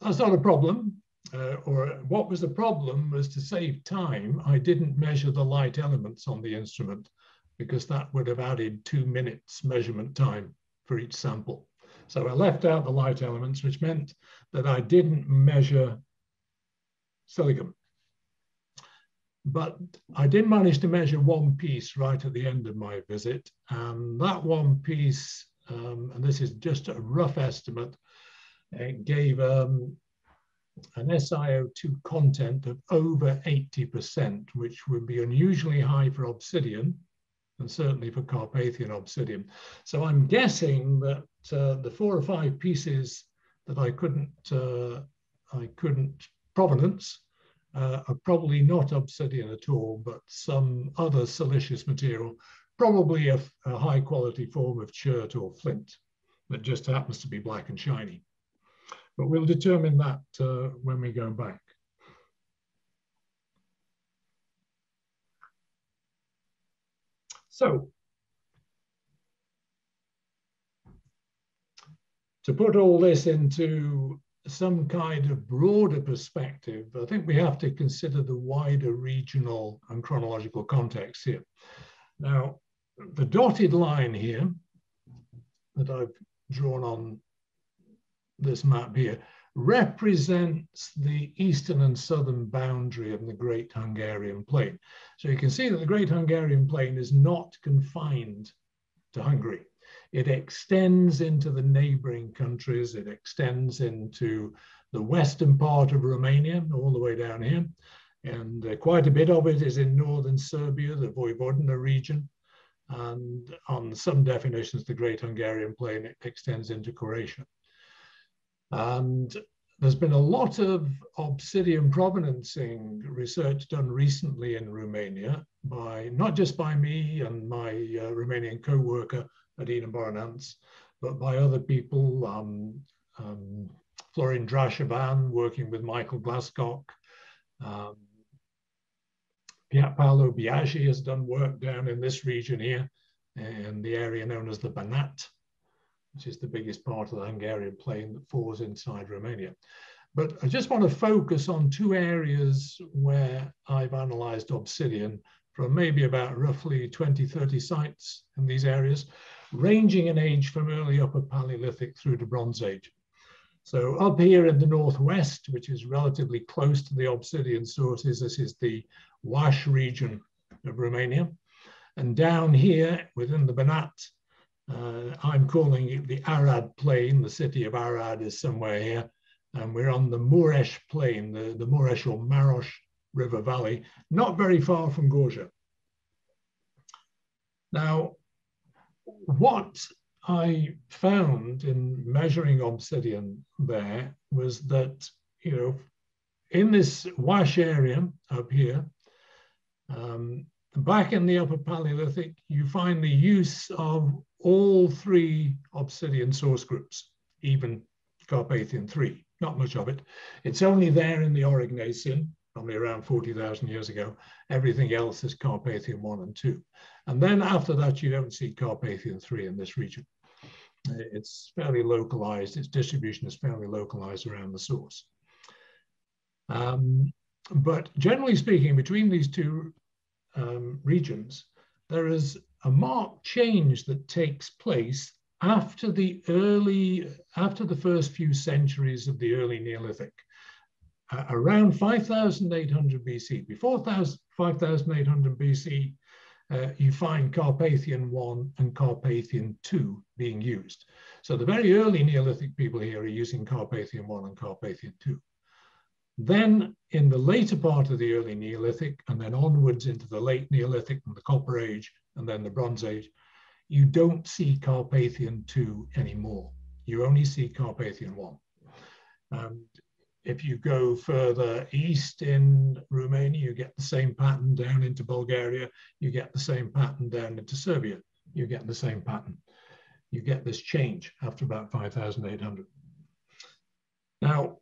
that's not a problem, uh, or what was the problem was to save time, I didn't measure the light elements on the instrument because that would have added two minutes measurement time for each sample. So I left out the light elements, which meant that I didn't measure silicon. But I did manage to measure one piece right at the end of my visit. And that one piece, um, and this is just a rough estimate, it gave um, an SiO2 content of over 80%, which would be unusually high for obsidian and certainly for Carpathian obsidian. So I'm guessing that uh, the four or five pieces that I couldn't, uh, I couldn't provenance uh, are probably not obsidian at all, but some other silicious material, probably a, a high quality form of chert or flint that just happens to be black and shiny. But we'll determine that uh, when we go back. So, to put all this into some kind of broader perspective, I think we have to consider the wider regional and chronological context here. Now, the dotted line here that I've drawn on this map here represents the eastern and southern boundary of the Great Hungarian Plain. So you can see that the Great Hungarian Plain is not confined to Hungary. It extends into the neighboring countries. It extends into the western part of Romania, all the way down here. And uh, quite a bit of it is in northern Serbia, the Vojvodina region. And on some definitions, the Great Hungarian Plain it extends into Croatia. And there's been a lot of obsidian provenancing research done recently in Romania by not just by me and my uh, Romanian co-worker Adina Boroneanț, but by other people, um, um, Florin Drașovean working with Michael Glascock, um, Paolo Biagi has done work down in this region here, in the area known as the Banat, which is the biggest part of the Hungarian plain that falls inside Romania. But I just want to focus on two areas where I've analyzed obsidian from maybe about roughly 20, 30 sites in these areas, ranging in age from early Upper Paleolithic through to Bronze Age. So up here in the northwest, which is relatively close to the obsidian sources, this is the Oaș region of Romania. And down here within the Banat, uh, I'm calling it the Arad Plain. The city of Arad is somewhere here. And we're on the Mureș Plain, the, the Mureș or Maros River Valley, not very far from Gorzsa. Now, what I found in measuring obsidian there was that, you know, in this Oaș area up here, um, back in the Upper Paleolithic, you find the use of all three obsidian source groups, even Carpathian 3, not much of it. It's only there in the Aurignacian, probably around 40,000 years ago. Everything else is Carpathian 1 and 2. And then after that, you don't see Carpathian 3 in this region it's fairly localized, its distribution is fairly localized around the source. Um, but generally speaking, between these two um, regions, there is a marked change that takes place after the early, after the first few centuries of the early Neolithic. Uh, around 5,800 BC, before 5,800 BC, uh, you find Carpathian 1 and Carpathian 2 being used. So the very early Neolithic people here are using Carpathian 1 and Carpathian 2. Then in the later part of the early Neolithic and then onwards into the late Neolithic and the Copper Age and then the Bronze Age, you don't see Carpathian 2 anymore. You only see Carpathian 1. And if you go further east in Romania, you get the same pattern down into Bulgaria, you get the same pattern down into Serbia, you get the same pattern. You get this change after about 5,800. Now,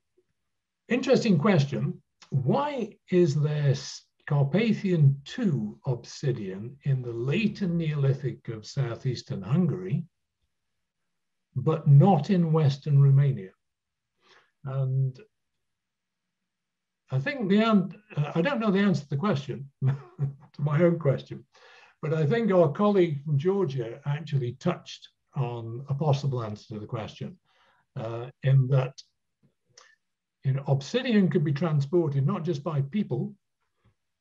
interesting question. Why is there Carpathian II obsidian in the later Neolithic of southeastern Hungary, but not in Western Romania? And I think the uh, I don't know the answer to the question, to my own question, but I think our colleague from Georgia actually touched on a possible answer to the question uh, in that you know, obsidian could be transported not just by people,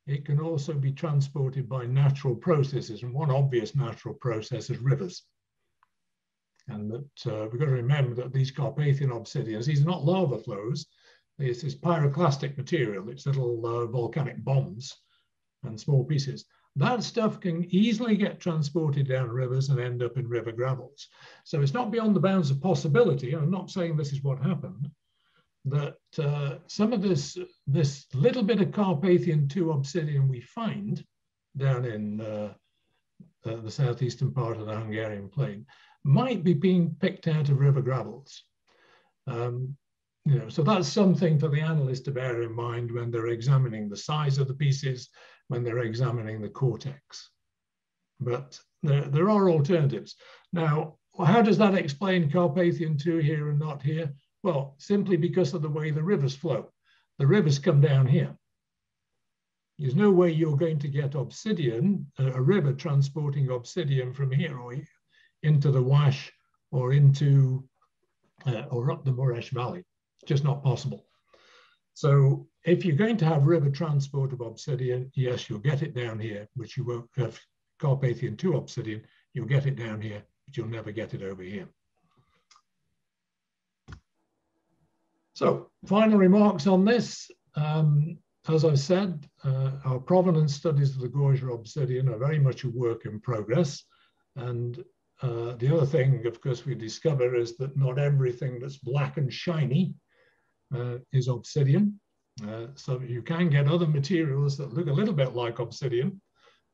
it can also be transported by natural processes. And one obvious natural process is rivers. And that uh, we've got to remember that these Carpathian obsidians, these are not lava flows, it's this pyroclastic material, it's little uh, volcanic bombs and small pieces. That stuff can easily get transported down rivers and end up in river gravels. So it's not beyond the bounds of possibility. I'm not saying this is what happened, that uh, some of this, this little bit of Carpathian 2 obsidian we find down in uh, uh, the southeastern part of the Hungarian plain might be being picked out of river gravels. Um, you know, so that's something for the analyst to bear in mind when they're examining the size of the pieces, when they're examining the cortex. But there, there are alternatives. Now, how does that explain Carpathian 2 here and not here? Well, simply because of the way the rivers flow. The rivers come down here. There's no way you're going to get obsidian, a river transporting obsidian from here or into the Oaș or into uh, or up the Mureș Valley just not possible. So if you're going to have river transport of obsidian, yes, you'll get it down here, which you won't have Carpathian 2 obsidian, you'll get it down here, but you'll never get it over here. So final remarks on this. Um, as I said, uh, our provenance studies of the Gorzsa obsidian are very much a work in progress. And uh, the other thing, of course, we discover is that not everything that's black and shiny uh, is obsidian. Uh, so you can get other materials that look a little bit like obsidian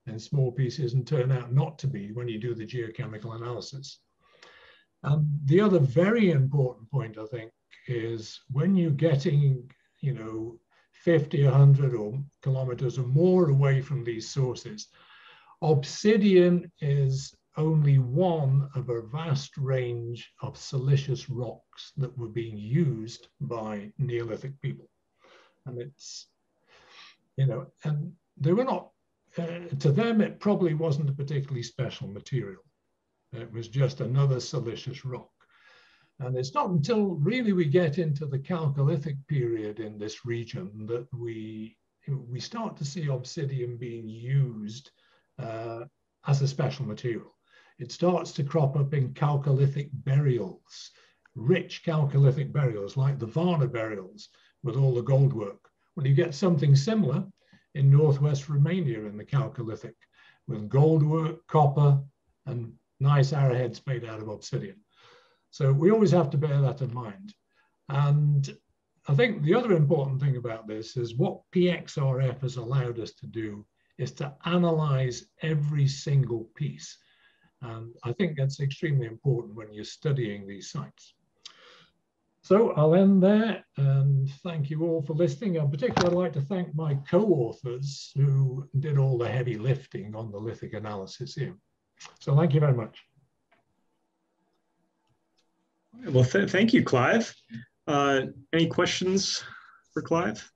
in small pieces and turn out not to be when you do the geochemical analysis. Um, the other very important point, I think, is when you're getting, you know, 50, 100 or kilometers or more away from these sources, obsidian is only one of a vast range of silicious rocks that were being used by Neolithic people. And it's, you know, and they were not, uh, to them, it probably wasn't a particularly special material. It was just another silicious rock. And it's not until really we get into the Chalcolithic period in this region that we, we start to see obsidian being used uh, as a special material. It starts to crop up in Chalcolithic burials, rich Chalcolithic burials like the Varna burials with all the gold work. Well, you get something similar in Northwest Romania in the Chalcolithic with gold work, copper, and nice arrowheads made out of obsidian. So we always have to bear that in mind. And I think the other important thing about this is what PXRF has allowed us to do is to analyze every single piece. And I think that's extremely important when you're studying these sites. So I'll end there and thank you all for listening. In particular, I'd like to thank my co-authors who did all the heavy lifting on the lithic analysis here. So thank you very much. Well, th thank you, Clive. Uh, any questions for Clive?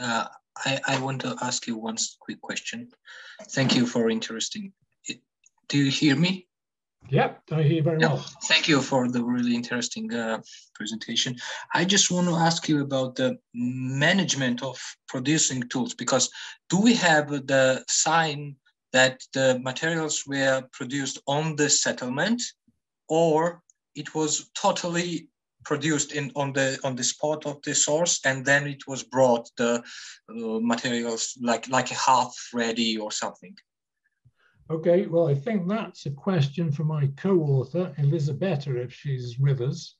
Uh, I, I want to ask you one quick question. Thank you for interesting. Do you hear me? Yep, I hear very well. Thank you for the really interesting uh, presentation. I just want to ask you about the management of producing tools because do we have the sign that the materials were produced on the settlement or it was totally produced in on the on the spot of the source and then it was brought the uh, materials like like a half ready or something Okay, well, I think that's a question for my co-author, Elisabetta, if she's with us.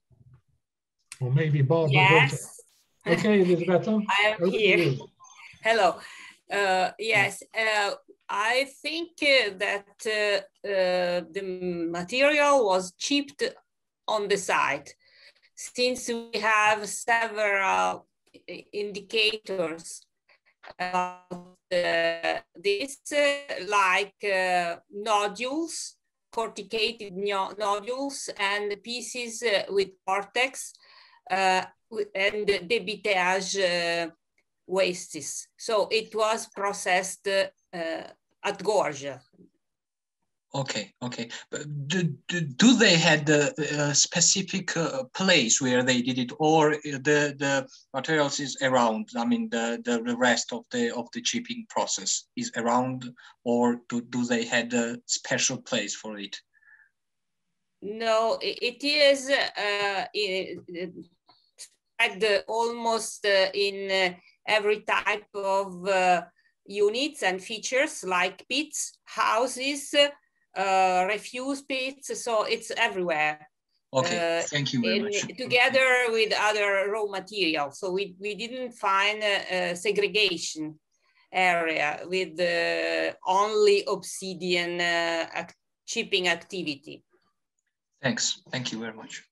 Or maybe Barbara. Yes. Okay, Elisabetta. I am here. Hello. Uh, yes, uh, I think uh, that uh, uh, the material was chipped on the site since we have several indicators uh, this uh, like uh, nodules, corticated no nodules and pieces with cortex and débitage wastes. So it was processed at Gorzsa. Okay, okay. But do, do, do they had a, a specific uh, place where they did it, or the the materials is around? I mean, the, the the rest of the of the chipping process is around, or do, do they had a special place for it? No, it is uh, spread almost uh, in uh, every type of uh, units and features like pits, houses uh, refuse pits, so it's everywhere. Okay, uh, thank you very in, much. Together with other raw materials, so we, we didn't find a, a segregation area with uh, only obsidian uh, act chipping activity. Thanks, thank you very much.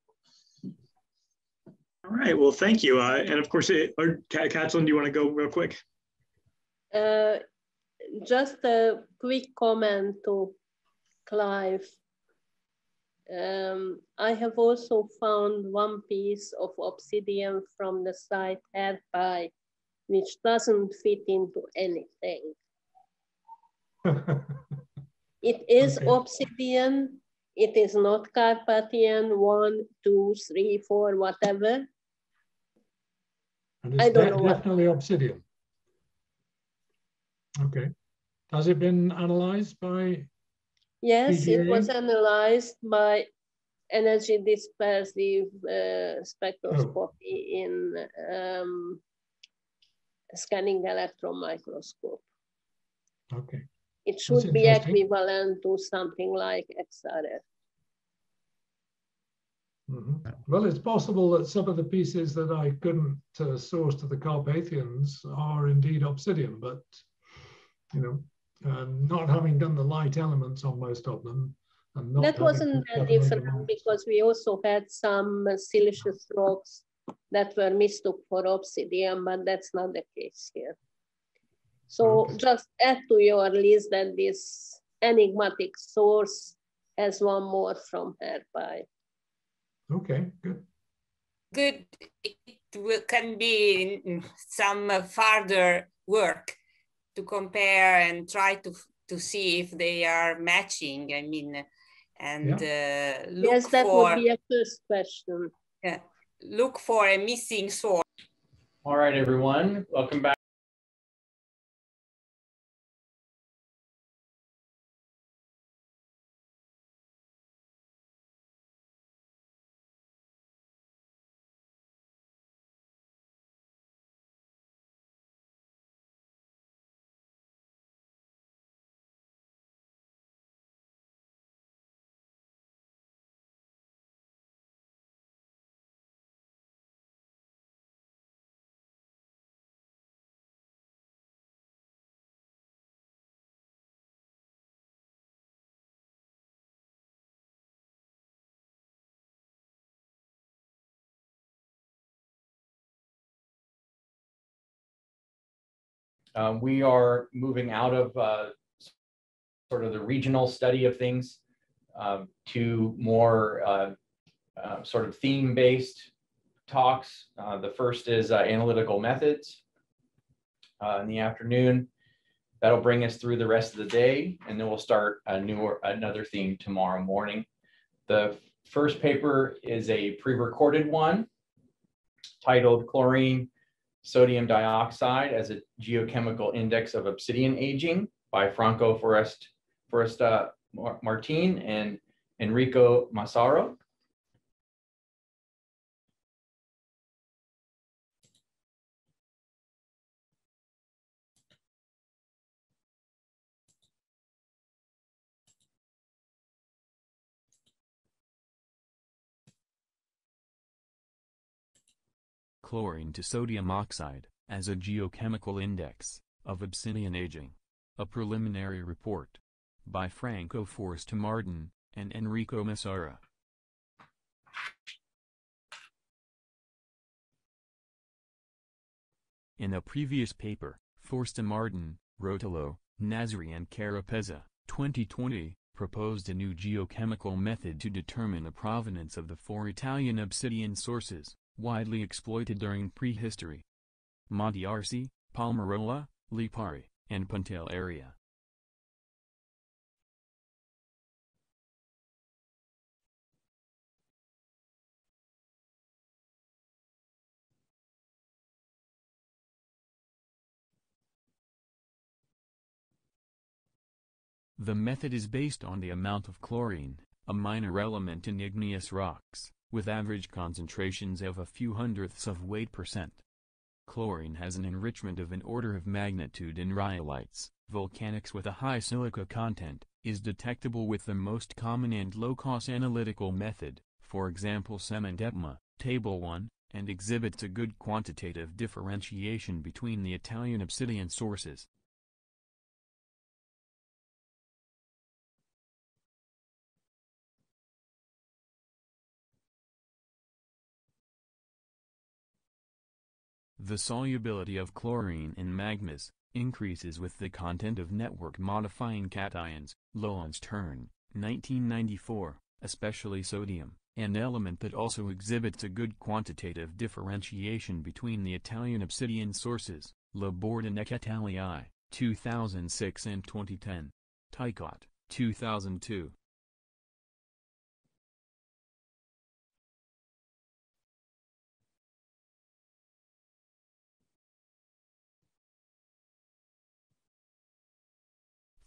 All right, well, thank you. Uh, and of course, it, or Katalin, do you want to go real quick? Uh, just a quick comment to Clive. Um, I have also found one piece of obsidian from the site by, which doesn't fit into anything. it is okay. obsidian. It is not Carpathian one, two, three, four, whatever. I don't know definitely what... obsidian. Okay. Has it been analyzed by Yes, it was analyzed by energy dispersive uh, spectroscopy oh. in um, scanning electron microscope. Okay. It should be equivalent to something like XRF. Mm -hmm. Well, it's possible that some of the pieces that I couldn't uh, source to the Carpathians are indeed obsidian, but you know, uh, not having done the light elements on most of them, And not that wasn't that different because we also had some siliceous rocks that were mistook for obsidian, but that's not the case here. So okay. just add to your list that this enigmatic source has one more from Herpály. Okay, good. Good. It can be some further work to compare and try to to see if they are matching. I mean, and yeah. uh, look yes, that for, would be a first question. Yeah, look for a missing source. All right, everyone, welcome back. Um, we are moving out of uh, sort of the regional study of things um, to more uh, uh, sort of theme-based talks. Uh, the first is uh, analytical methods uh, in the afternoon. That'll bring us through the rest of the day, and then we'll start a new another theme tomorrow morning. The first paper is a pre-recorded one titled Chlorine sodium dioxide as a geochemical index of obsidian aging by Franco Forest, Foresta Martin and Enrico Massaro. Chlorine to sodium oxide, as a geochemical index, of obsidian aging. A preliminary report. By Franco Foresta Martin, and Enrico Massaro. In a previous paper, Foresta Martin, Rotolo, Nasri and Carapezza, 2020, proposed a new geochemical method to determine the provenance of the four Italian obsidian sources, widely exploited during prehistory. Monte Arci, Palmarola, Lipari, and Pantelleria. The method is based on the amount of chlorine, a minor element in igneous rocks, with average concentrations of a few hundredths of weight percent. Chlorine has an enrichment of an order of magnitude in rhyolites. Volcanics with a high silica content is detectable with the most common and low-cost analytical method, for example Semendepma, Table 1, and exhibits a good quantitative differentiation between the Italian obsidian sources. The solubility of chlorine in magmas increases with the content of network-modifying cations, Lowenstern, 1994, especially sodium, an element that also exhibits a good quantitative differentiation between the Italian obsidian sources, Labordinec Italii, 2006 and 2010. Tykot, 2002.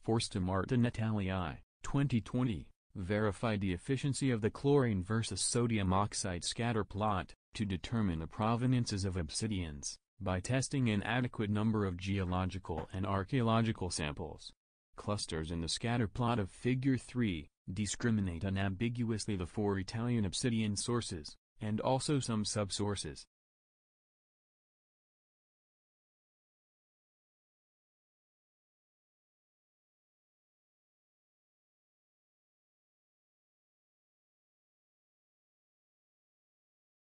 Foresta Martin Italii, 2020, verified the efficiency of the chlorine versus sodium oxide scatter plot, to determine the provenances of obsidians, by testing an adequate number of geological and archaeological samples. Clusters in the scatter plot of Figure 3 discriminate unambiguously the four Italian obsidian sources, and also some subsources.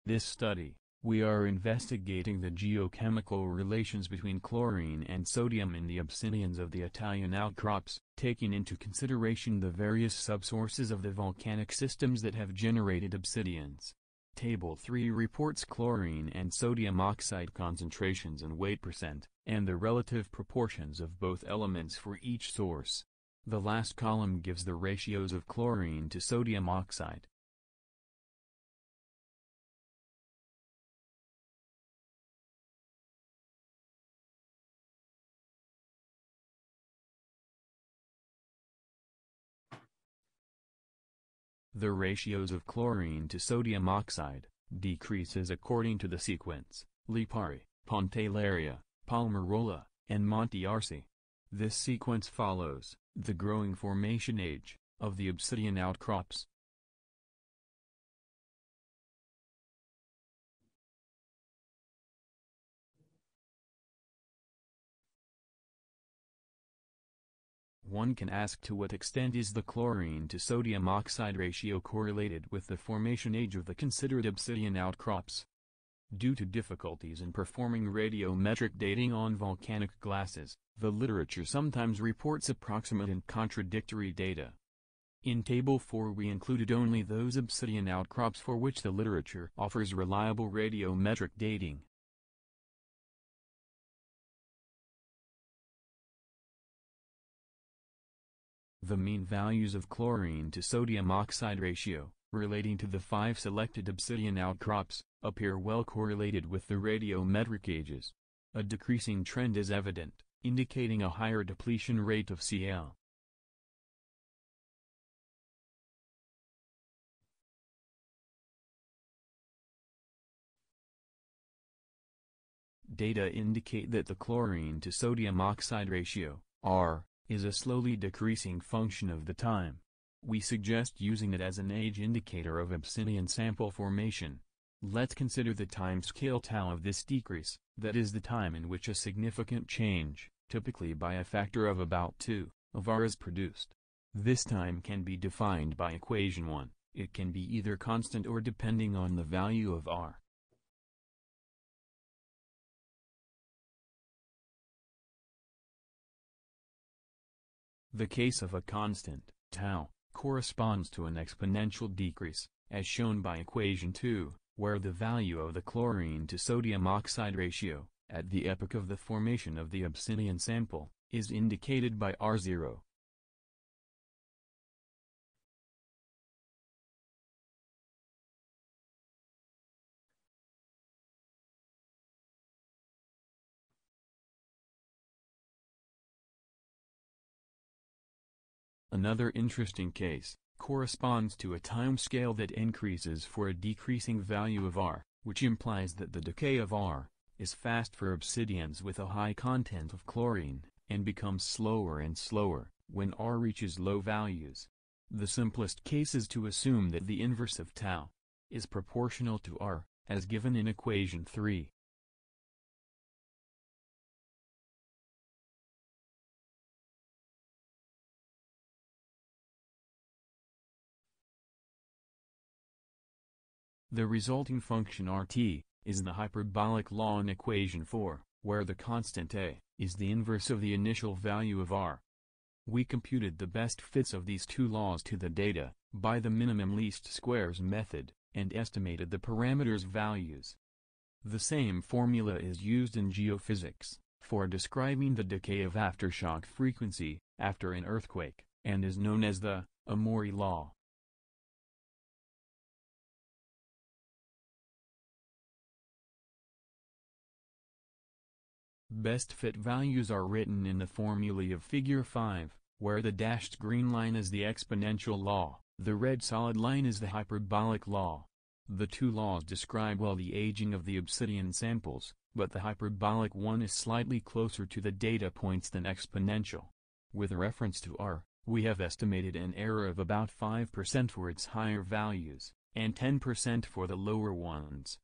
This study, we are investigating the geochemical relations between chlorine and sodium in the obsidians of the Italian outcrops, taking into consideration the various subsources of the volcanic systems that have generated obsidians. Table 3 reports chlorine and sodium oxide concentrations and weight percent, and the relative proportions of both elements for each source. The last column gives the ratios of chlorine to sodium oxide. The ratios of chlorine to sodium oxide decreases according to the sequence, Lipari, Pantelleria, Palmarola, and Monte Arci. This sequence follows the growing formation age of the obsidian outcrops. One can ask to what extent is the chlorine to sodium oxide ratio correlated with the formation age of the considered obsidian outcrops. Due to difficulties in performing radiometric dating on volcanic glasses, the literature sometimes reports approximate and contradictory data. In Table 4 we included only those obsidian outcrops for which the literature offers reliable radiometric dating. The mean values of chlorine to sodium oxide ratio, relating to the five selected obsidian outcrops, appear well correlated with the radiometric ages. A decreasing trend is evident, indicating a higher depletion rate of Cl. Data indicate that the chlorine to sodium oxide ratio, R, is a slowly decreasing function of the time. We suggest using it as an age indicator of obsidian sample formation. Let's consider the time scale tau of this decrease, that is the time in which a significant change, typically by a factor of about 2, of R is produced. This time can be defined by equation 1, it can be either constant or depending on the value of R. The case of a constant, tau, corresponds to an exponential decrease, as shown by equation 2, where the value of the chlorine to sodium oxide ratio, at the epoch of the formation of the obsidian sample, is indicated by R0. Another interesting case, corresponds to a time scale that increases for a decreasing value of R, which implies that the decay of R, is fast for obsidians with a high content of chlorine, and becomes slower and slower, when R reaches low values. The simplest case is to assume that the inverse of tau, is proportional to R, as given in equation 3. The resulting function Rt, is the hyperbolic law in equation 4, where the constant A, is the inverse of the initial value of R. We computed the best fits of these two laws to the data, by the minimum least squares method, and estimated the parameters values. The same formula is used in geophysics, for describing the decay of aftershock frequency, after an earthquake, and is known as the Omori law. Best fit values are written in the formulae of figure 5, where the dashed green line is the exponential law, the red solid line is the hyperbolic law. The two laws describe well the aging of the obsidian samples, but the hyperbolic one is slightly closer to the data points than exponential. With reference to r, we have estimated an error of about 5% for its higher values, and 10% for the lower ones.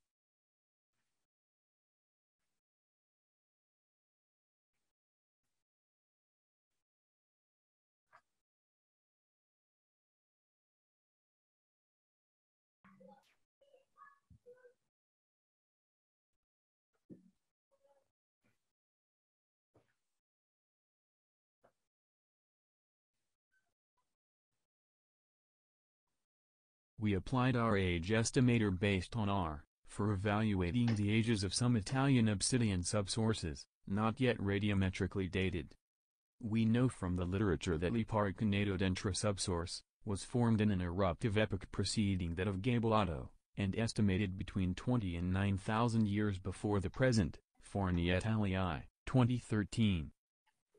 We applied our age estimator based on R, for evaluating the ages of some Italian obsidian subsources, not yet radiometrically dated. We know from the literature that Lipari Canneto Dentro subsource, was formed in an eruptive epoch preceding that of Gabellotto, and estimated between 20 and 9,000 years before the present, Forni et alii, 2013.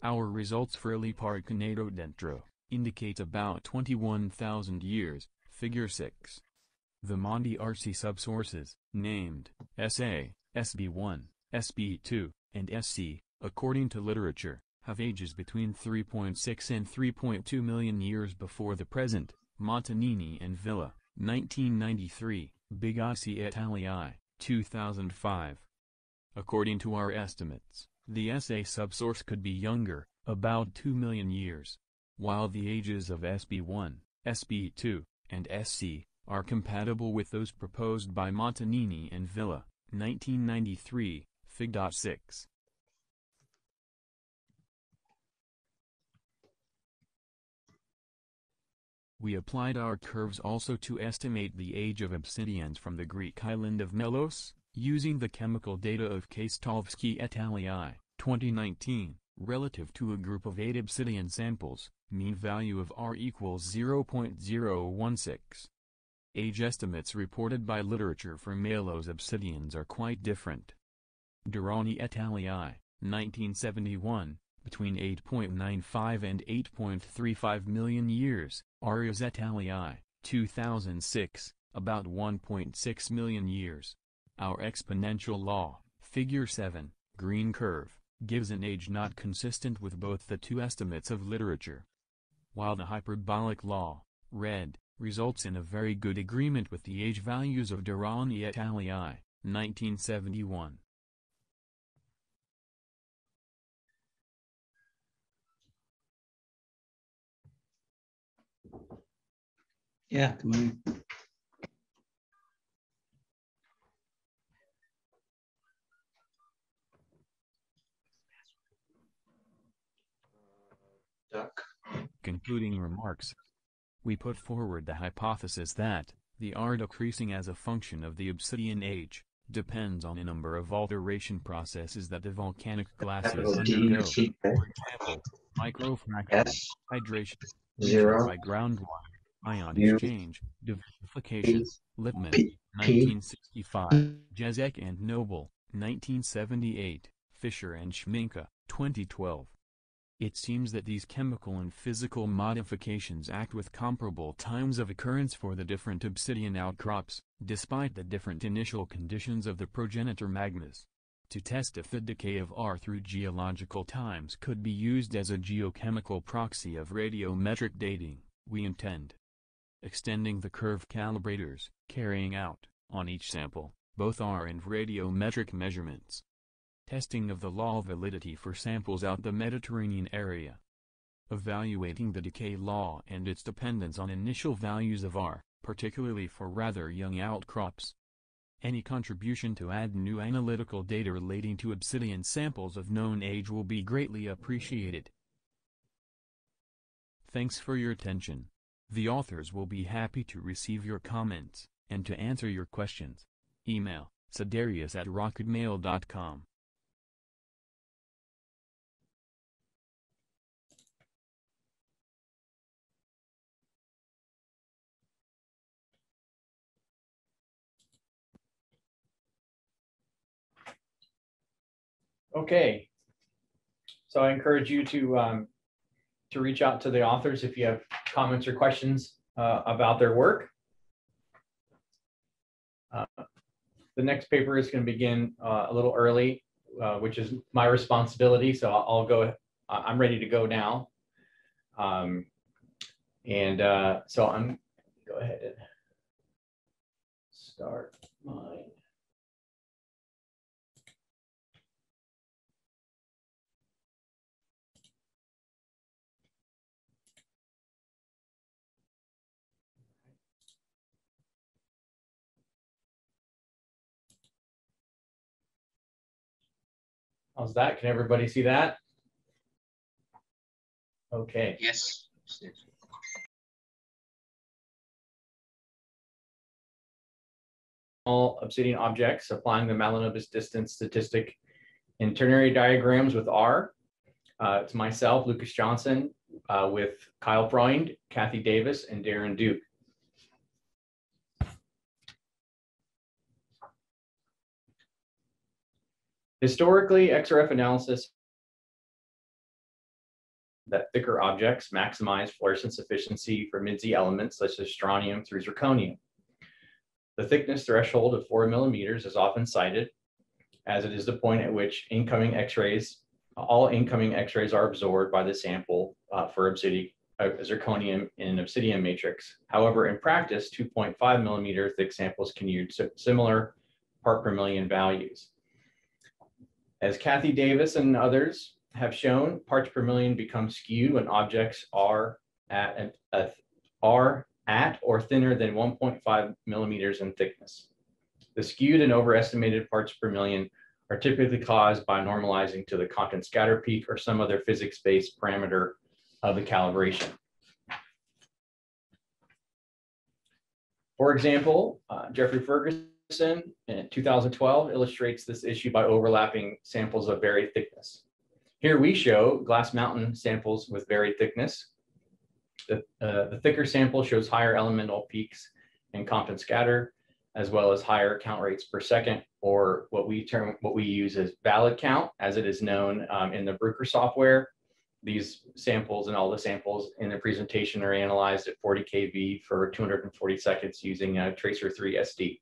Our results for Lipari Canneto Dentro, indicate about 21,000 years, Figure 6. The Monte Arci subsources, named SA, SB1, SB2, and SC, according to literature, have ages between 3.6 and 3.2 million years before the present, Montanini and Villa, 1993, Bigazzi et alii, 2005. According to our estimates, the SA subsource could be younger, about 2 million years, while the ages of SB1, SB2, and SC, are compatible with those proposed by Montanini and Villa, 1993, Fig.6. We applied our curves also to estimate the age of obsidians from the Greek island of Melos, using the chemical data of Kastovsky et al. 2019, relative to a group of 8 obsidian samples, mean value of R equals 0.016. Age estimates reported by literature for Melos obsidians are quite different. Durrani et al. 1971, between 8.95 and 8.35 million years, Arias et al. 2006, about 1.6 million years. Our exponential law, figure 7, green curve, gives an age not consistent with both the two estimates of literature. While the hyperbolic law, red, results in a very good agreement with the age values of Durrani et al. 1971. Yeah, good morning. Duck. Concluding remarks. We put forward the hypothesis that, the R decreasing as a function of the obsidian age, depends on a number of alteration processes that the volcanic glasses undergo. For example, microfracture, hydration, Zero. by groundwater, ion U. exchange, devitrification, Lipman, P- P. 1965, Jezek and Noble, 1978, Fisher and Schmincke, 2012. It seems that these chemical and physical modifications act with comparable times of occurrence for the different obsidian outcrops, despite the different initial conditions of the progenitor magmas. To test if the decay of R through geological times could be used as a geochemical proxy of radiometric dating, we intend extending the curve calibrators, carrying out, on each sample, both R and radiometric measurements. Testing of the law validity for samples out the Mediterranean area. Evaluating the decay law and its dependence on initial values of R, particularly for rather young outcrops. Any contribution to add new analytical data relating to obsidian samples of known age will be greatly appreciated. Thanks for your attention. The authors will be happy to receive your comments, and to answer your questions. Email, sedarius at rocketmail.com. Okay. So I encourage you to um, to reach out to the authors if you have comments or questions uh, about their work. Uh, the next paper is going to begin uh, a little early, uh, which is my responsibility. So I'll, I'll go, I'm ready to go now. Um, and uh, so I'm go ahead and start mine. How's that? Can everybody see that? Okay. Yes. All obsidian objects, applying the Mahalanobis distance statistic in ternary diagrams with R. Uh, it's myself, Lucas Johnson, uh, with Kyle Freund, Kathy Davis, and Daron Duke. Historically, XRF analysis that thicker objects maximize fluorescence efficiency for mid-Z elements such as strontium through zirconium. The thickness threshold of four millimeters is often cited as it is the point at which incoming X-rays, all incoming X-rays are absorbed by the sample uh, for obsidian, uh, zirconium in an obsidian matrix. However, in practice, 2.5 millimeter thick samples can use similar part per million values. As Kathy Davis and others have shown, parts per million become skewed when objects are at, a, are at or thinner than 1.5 millimeters in thickness. The skewed and overestimated parts per million are typically caused by normalizing to the Compton scatter peak or some other physics-based parameter of the calibration. For example, uh, Jeffrey Ferguson in 2012 illustrates this issue by overlapping samples of varied thickness. Here we show Glass Mountain samples with varied thickness. The, uh, the thicker sample shows higher elemental peaks and Compton scatter, as well as higher count rates per second, or what we term, what we use as valid count, as it is known um, in the Bruker software. These samples and all the samples in the presentation are analyzed at 40 kV for 240 seconds using a Tracer 3 SD.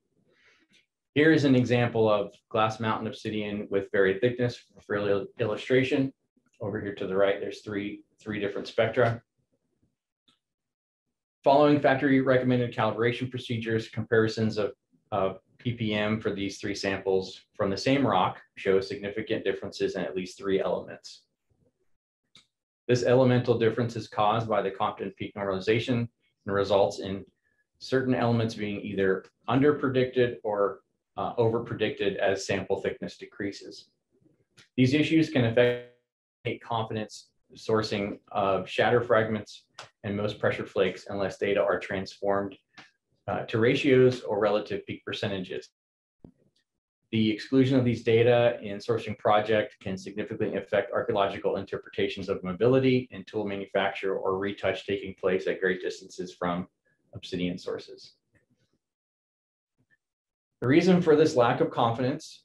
Here is an example of glass mountain obsidian with varied thickness for illustration. Over here to the right, there's three, three different spectra. Following factory recommended calibration procedures, comparisons of, of ppm for these three samples from the same rock show significant differences in at least three elements. This elemental difference is caused by the Compton peak normalization and results in certain elements being either under predicted or uh, over predicted as sample thickness decreases. These issues can affect confidence sourcing of shatter fragments and most pressure flakes unless data are transformed uh, to ratios or relative peak percentages. The exclusion of these data in sourcing project can significantly affect archaeological interpretations of mobility and tool manufacture or retouch taking place at great distances from obsidian sources. The reason for this lack of confidence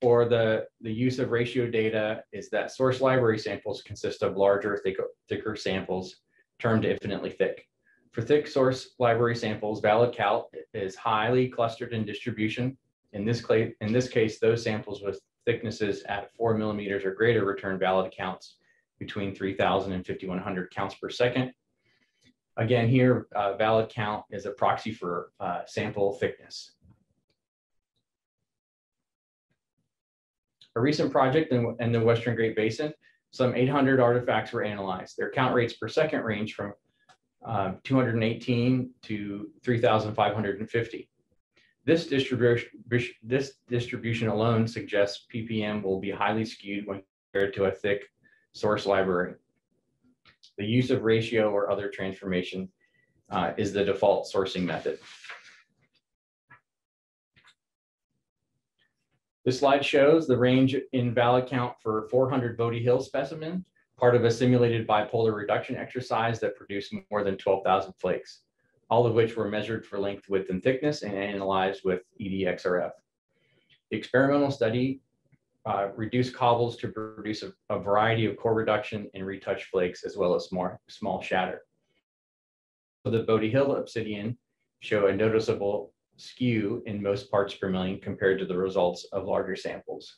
for the, the use of ratio data is that source library samples consist of larger, thicker, thicker samples termed infinitely thick. For thick source library samples, valid count is highly clustered in distribution. In this, in this case, those samples with thicknesses at four millimeters or greater return valid counts between 3,000 and 5,100 counts per second. Again, here, uh, valid count is a proxy for uh, sample thickness. A recent project in, in the Western Great Basin, some 800 artifacts were analyzed. Their count rates per second range from uh, 218 to 3,550. This distribution, this distribution alone suggests PPM will be highly skewed when compared to a thick source library. The use of ratio or other transformation uh, is the default sourcing method. This slide shows the range in valid count for 400 Bodie Hill specimen, part of a simulated bipolar reduction exercise that produced more than 12,000 flakes, all of which were measured for length, width, and thickness and analyzed with EDXRF. The experimental study uh, reduced cobbles to produce a, a, variety of core reduction and retouch flakes, as well as small, small shatter. So the Bodie Hill obsidian show a noticeable skew in most parts per million compared to the results of larger samples.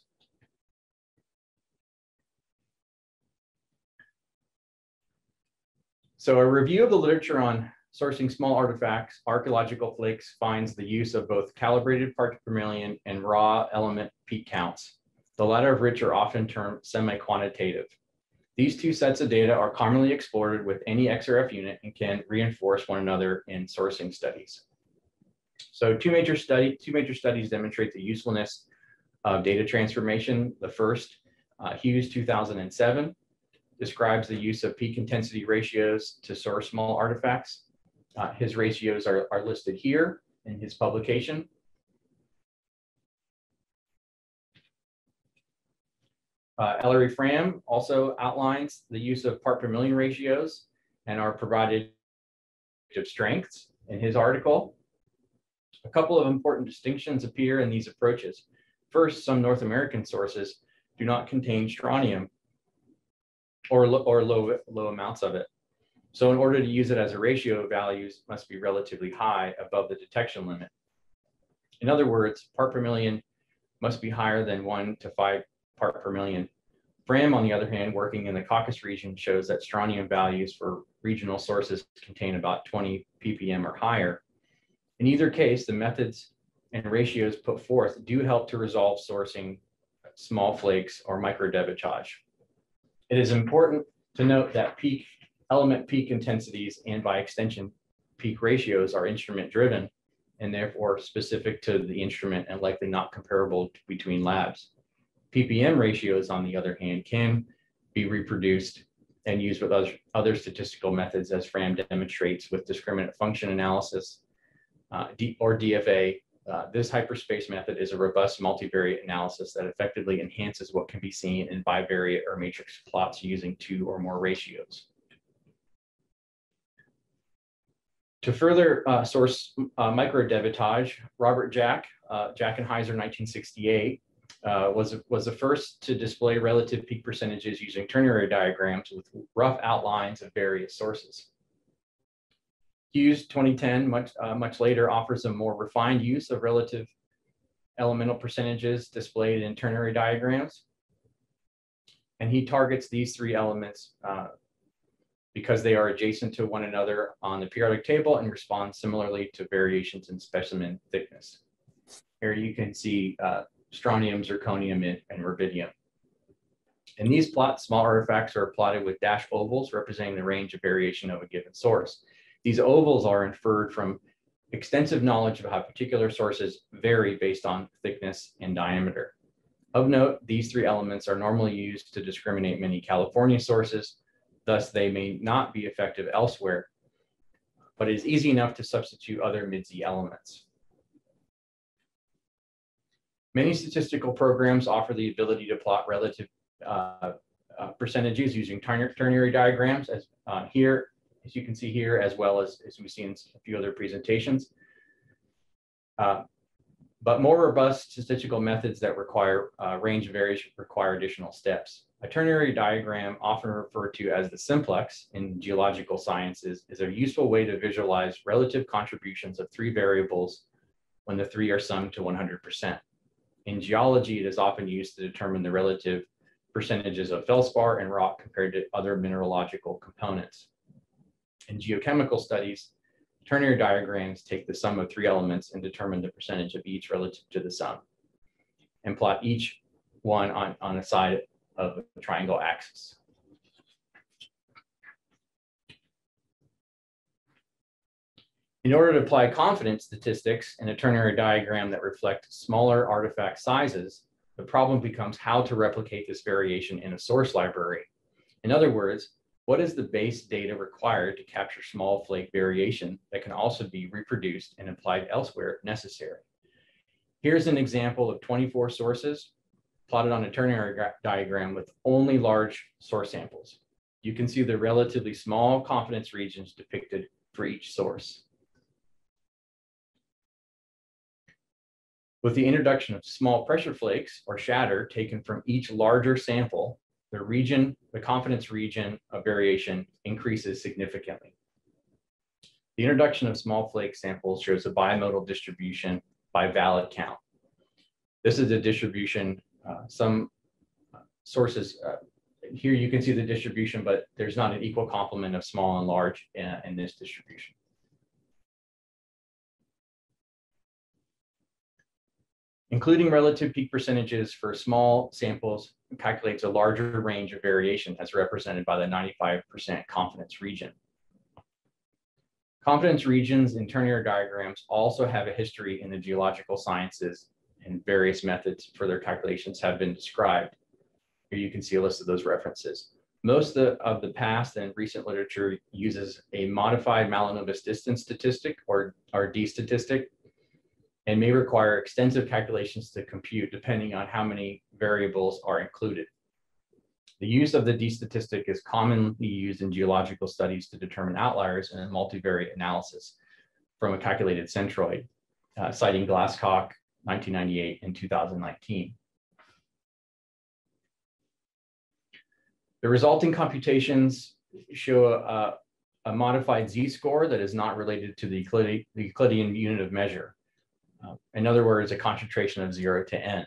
So a review of the literature on sourcing small artifacts, archaeological flakes finds the use of both calibrated parts per million and raw element peak counts, the latter of which are often termed semi-quantitative. These two sets of data are commonly explored with any XRF unit and can reinforce one another in sourcing studies. So two major study, two major studies demonstrate the usefulness of data transformation. The first, uh, Hughes 2007, describes the use of peak intensity ratios to source small artifacts. Uh, his ratios are, are listed here in his publication. Uh, Ellery Frahm also outlines the use of part per million ratios and are provided of strengths in his article. A couple of important distinctions appear in these approaches. First, some North American sources do not contain strontium or, or low, low amounts of it. So in order to use it as a ratio, values must be relatively high above the detection limit. In other words, part per million must be higher than one to five part per million. Frahm, on the other hand, working in the Caucasus region, shows that strontium values for regional sources contain about 20 ppm or higher. In either case, the methods and ratios put forth do help to resolve sourcing small flakes or microdebitage. It is important to note that peak element peak intensities and by extension peak ratios are instrument driven and therefore specific to the instrument and likely not comparable between labs. PPM ratios, on the other hand, can be reproduced and used with other, other statistical methods as Frahm demonstrates with discriminant function analysis uh, D, or DFA. Uh, this hyperspace method is a robust multivariate analysis that effectively enhances what can be seen in bivariate or matrix plots using two or more ratios. To further uh, source uh, microdebitage, Robert Jack, uh, Jack and Heizer 1968, uh, was, was the first to display relative peak percentages using ternary diagrams with rough outlines of various sources. Hughes 2010, much, uh, much later, offers a more refined use of relative elemental percentages displayed in ternary diagrams. And he targets these three elements uh, because they are adjacent to one another on the periodic table and respond similarly to variations in specimen thickness. Here you can see uh, strontium, zirconium, and, and rubidium. In these plots, small artifacts are plotted with dashed ovals representing the range of variation of a given source. These ovals are inferred from extensive knowledge of how particular sources vary based on thickness and diameter. Of note, these three elements are normally used to discriminate many California sources, thus they may not be effective elsewhere, but it is easy enough to substitute other mid-Z elements. Many statistical programs offer the ability to plot relative uh, uh, percentages using ternary diagrams as uh, here, as you can see here, as well as, as we see in a few other presentations. Uh, but more robust statistical methods that require uh, range of variation require additional steps. A ternary diagram, often referred to as the simplex in geological sciences, is a useful way to visualize relative contributions of three variables when the three are summed to 100%. In geology, it is often used to determine the relative percentages of feldspar and rock compared to other mineralogical components. In geochemical studies, ternary diagrams take the sum of three elements and determine the percentage of each relative to the sum and plot each one on, on a side of the triangle axis. In order to apply confidence statistics in a ternary diagram that reflect smaller artifact sizes, the problem becomes how to replicate this variation in a source library. In other words, what is the base data required to capture small flake variation that can also be reproduced and applied elsewhere if necessary? Here's an example of 24 sources plotted on a ternary diagram with only large source samples. You can see the relatively small confidence regions depicted for each source. With the introduction of small pressure flakes or shatter taken from each larger sample, the region, the confidence region of variation increases significantly. The introduction of small flake samples shows a bimodal distribution by valid count. This is a distribution, uh, some sources, uh, here you can see the distribution, but there's not an equal complement of small and large in, in this distribution. Including relative peak percentages for small samples calculates a larger range of variation as represented by the 95% confidence region. Confidence regions in ternary diagrams also have a history in the geological sciences and various methods for their calculations have been described. Here you can see a list of those references. Most of the, of the past and recent literature uses a modified Mahalanobis distance statistic or, or D statistic and may require extensive calculations to compute depending on how many variables are included. The use of the D statistic is commonly used in geological studies to determine outliers in multivariate analysis from a calculated centroid, uh, citing Glascock 1998 and 2019. The resulting computations show a, a modified z-score that is not related to the Euclidean unit of measure. Uh, in other words, a concentration of zero to n.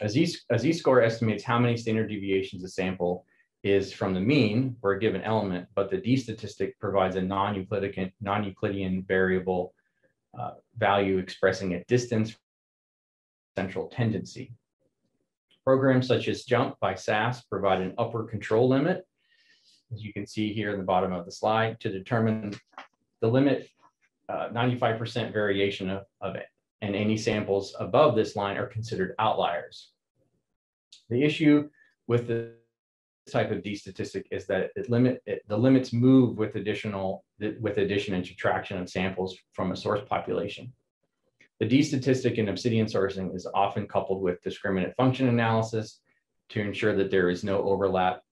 A z-score estimates how many standard deviations a sample is from the mean for a given element, but the D statistic provides a non-Euclidean non variable uh, value expressing a distance central tendency. Programs such as JMP by SAS provide an upper control limit, as you can see here in the bottom of the slide, to determine the limit 95% uh, variation of, of it, and any samples above this line are considered outliers. The issue with the type of D statistic is that it limit it, the limits move with additional with addition and subtraction of samples from a source population. The D statistic in obsidian sourcing is often coupled with discriminant function analysis to ensure that there is no overlap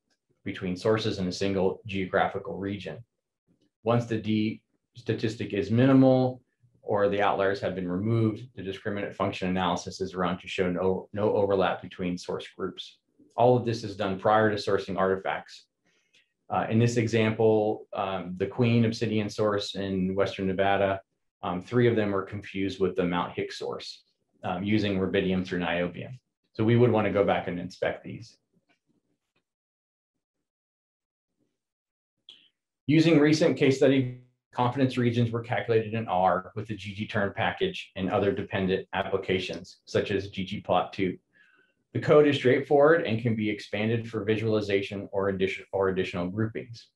between sources in a single geographical region. Once the D statistic is minimal or the outliers have been removed, the discriminant function analysis is run to show no, no overlap between source groups. All of this is done prior to sourcing artifacts. Uh, in this example, um, the Queen obsidian source in Western Nevada, um, three of them are confused with the Mount Hicks source um, using rubidium through niobium. So we would want to go back and inspect these. Using recent case study Confidence regions were calculated in R with the ggtern package and other dependent applications, such as ggplot2. The code is straightforward and can be expanded for visualization or, addition, or additional groupings.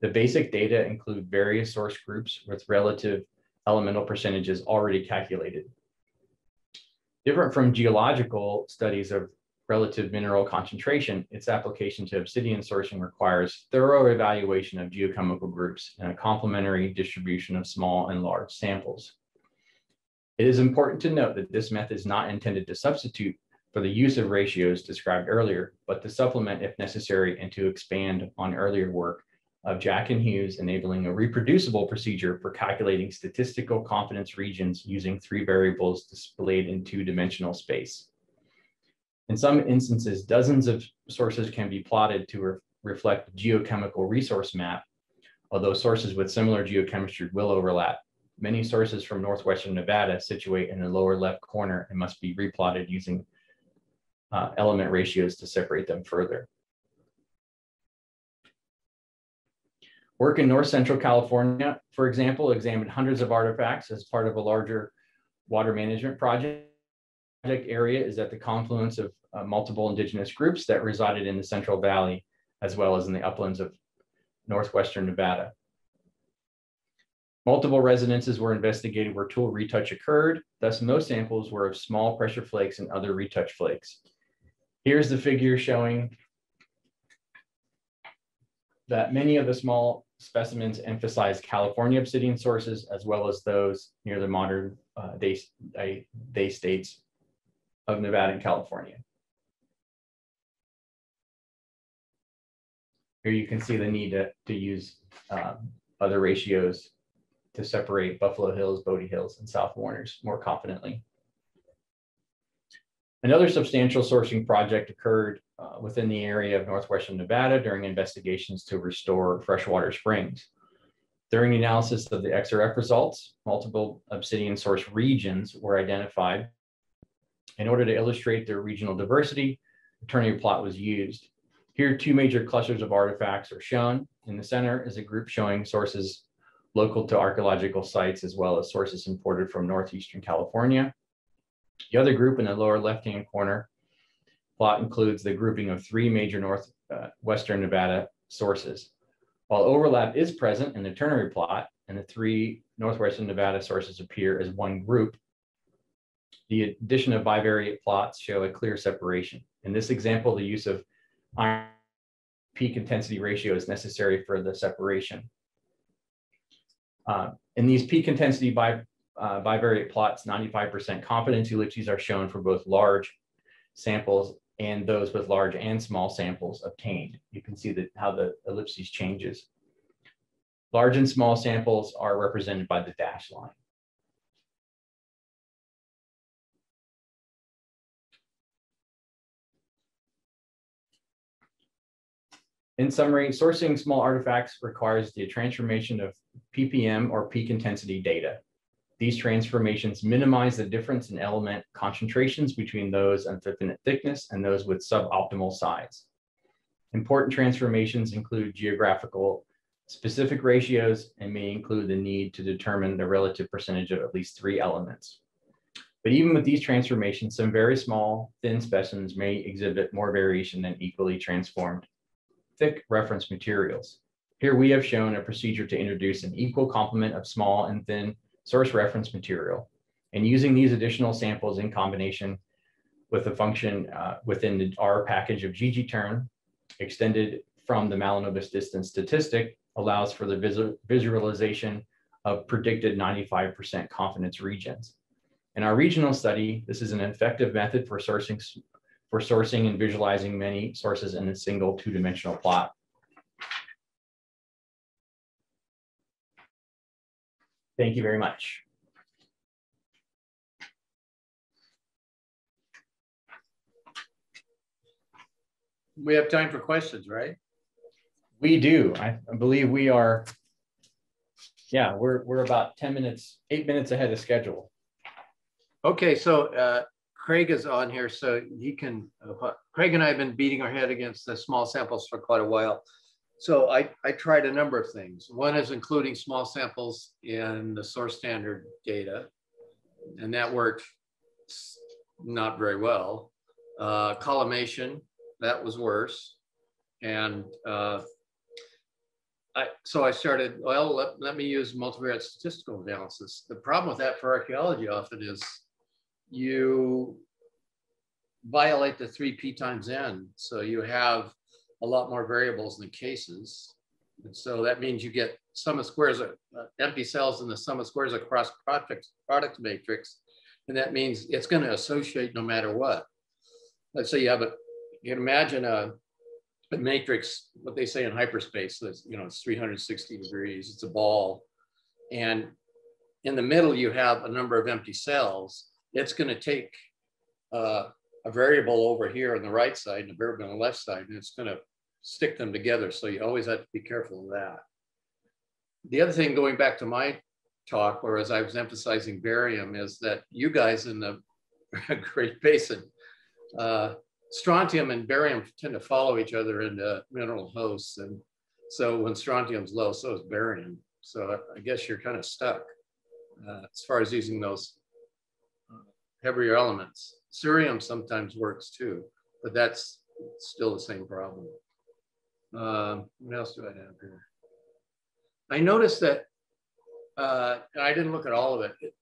The basic data include various source groups with relative elemental percentages already calculated. Different from geological studies of relative mineral concentration, its application to obsidian sourcing requires thorough evaluation of geochemical groups and a complementary distribution of small and large samples. It is important to note that this method is not intended to substitute for the use of ratios described earlier, but to supplement if necessary and to expand on earlier work of Jack and Hughes enabling a reproducible procedure for calculating statistical confidence regions using three variables displayed in two-dimensional space. In some instances, dozens of sources can be plotted to re reflect geochemical resource map, although sources with similar geochemistry will overlap. Many sources from northwestern Nevada situate in the lower left corner and must be replotted using uh, element ratios to separate them further. Work in North Central California, for example, examined hundreds of artifacts as part of a larger water management project project area is at the confluence of uh, multiple indigenous groups that resided in the Central Valley, as well as in the uplands of northwestern Nevada. Multiple residences were investigated where tool retouch occurred. Thus, most samples were of small pressure flakes and other retouch flakes. Here's the figure showing that many of the small specimens emphasize California obsidian sources, as well as those near the modern uh, day, day, day states of Nevada and California. Here you can see the need to, to use um, other ratios to separate Buffalo Hills, Bodie Hills, and South Warners more confidently. Another substantial sourcing project occurred uh, within the area of northwestern Nevada during investigations to restore freshwater springs. During the analysis of the XRF results, multiple obsidian source regions were identified. In order to illustrate their regional diversity, a ternary plot was used. Here, two major clusters of artifacts are shown. In the center is a group showing sources local to archaeological sites, as well as sources imported from Northeastern California. The other group in the lower left-hand corner plot includes the grouping of three major northwestern uh, Nevada sources. While overlap is present in the ternary plot and the three northwestern Nevada sources appear as one group, the addition of bivariate plots show a clear separation. In this example, the use of iron peak intensity ratio is necessary for the separation. Uh, in these peak intensity bi, uh, bivariate plots, 95% confidence ellipses are shown for both large samples and those with large and small samples obtained. You can see that how the ellipses changes. Large and small samples are represented by the dashed line. In summary, sourcing small artifacts requires the transformation of PPM or peak intensity data. These transformations minimize the difference in element concentrations between those of infinite thickness and those with suboptimal size. Important transformations include geographical specific ratios and may include the need to determine the relative percentage of at least three elements. But even with these transformations, some very small, thin specimens may exhibit more variation than equally transformed, thick reference materials. Here we have shown a procedure to introduce an equal complement of small and thin source reference material. And using these additional samples in combination with the function uh, within the R package of ggtern extended from the Mahalanobis distance statistic allows for the visual visualization of predicted 95% confidence regions. In our regional study, this is an effective method for sourcing, for sourcing and visualizing many sources in a single two-dimensional plot. Thank you very much. We have time for questions, right? We do. I, believe we are, yeah, we're, we're about 10 minutes, eight minutes ahead of schedule. Okay, so uh, Craig is on here, so he can, uh, Craig and I have been beating our head against the small samples for quite a while. So I, I tried a number of things. One is including small samples in the source standard data, and that worked not very well. Uh, collimation, that was worse. And uh, I, so I started, well, let, let me use multivariate statistical analysis. The problem with that for archaeology often is you violate the 3p times n. So you have a lot more variables than cases. And so that means you get sum of squares, uh, empty cells in the sum of squares across product, product matrix. And that means it's going to associate no matter what. Let's say you have a, you can imagine a, a matrix, what they say in hyperspace, that's, you know, it's 360 degrees, it's a ball. And in the middle, you have a number of empty cells. It's going to take uh, a variable over here on the right side and a variable on the left side, and it's going to stick them together. So you always have to be careful of that. The other thing, going back to my talk, whereas I was emphasizing barium, is that you guys in the Great Basin, uh, strontium and barium tend to follow each other into mineral hosts. And so when strontium's low, so is barium. So I guess you're kind of stuck uh, as far as using those heavier elements. Cerium sometimes works too, but that's still the same problem. Um, what else do I have here? I noticed that, uh, I didn't look at all of it,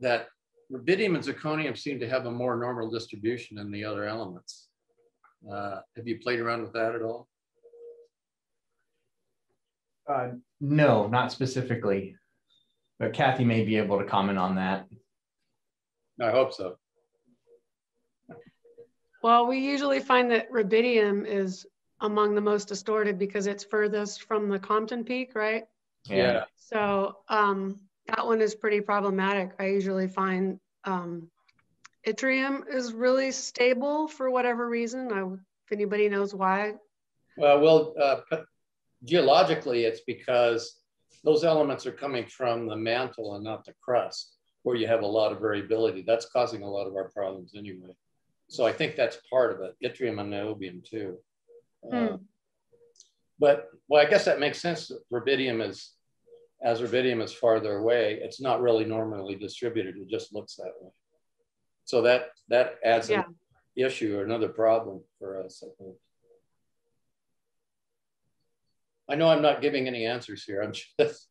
that rubidium and zirconium seem to have a more normal distribution than the other elements. Uh, have you played around with that at all? Uh, no, not specifically, but Kathy may be able to comment on that. I hope so. Well, we usually find that rubidium is among the most distorted because it's furthest from the Compton peak, right? Yeah. So um, that one is pretty problematic. I usually find um, yttrium is really stable for whatever reason. I, if anybody knows why. Well, well, uh, geologically, it's because those elements are coming from the mantle and not the crust, where you have a lot of variability. That's causing a lot of our problems anyway. So I think that's part of it, yttrium and niobium too. Hmm. Uh, but well, I guess that makes sense. Rubidium is, as rubidium is farther away, it's not really normally distributed. It just looks that way. So that that adds yeah. an issue or another problem for us, I think. I know I'm not giving any answers here. I'm just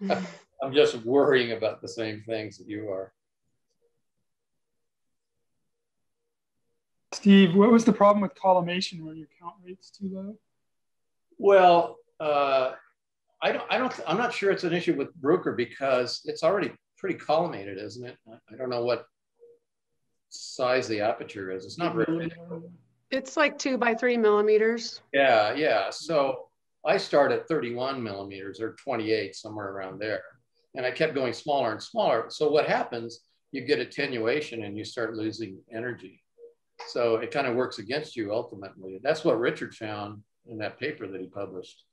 I'm just worrying about the same things that you are. Steve, what was the problem with collimation Were your count rate's too low? Well, uh, I don't, I don't, I'm not sure it's an issue with Bruker because it's already pretty collimated, isn't it? I don't know what size the aperture is. It's not very big. It's like two by three millimeters. Yeah, yeah. So I start at 31 millimeters or 28, somewhere around there. And I kept going smaller and smaller. So what happens, you get attenuation and you start losing energy. So it kind of works against you ultimately. That's what Richard found in that paper that he published.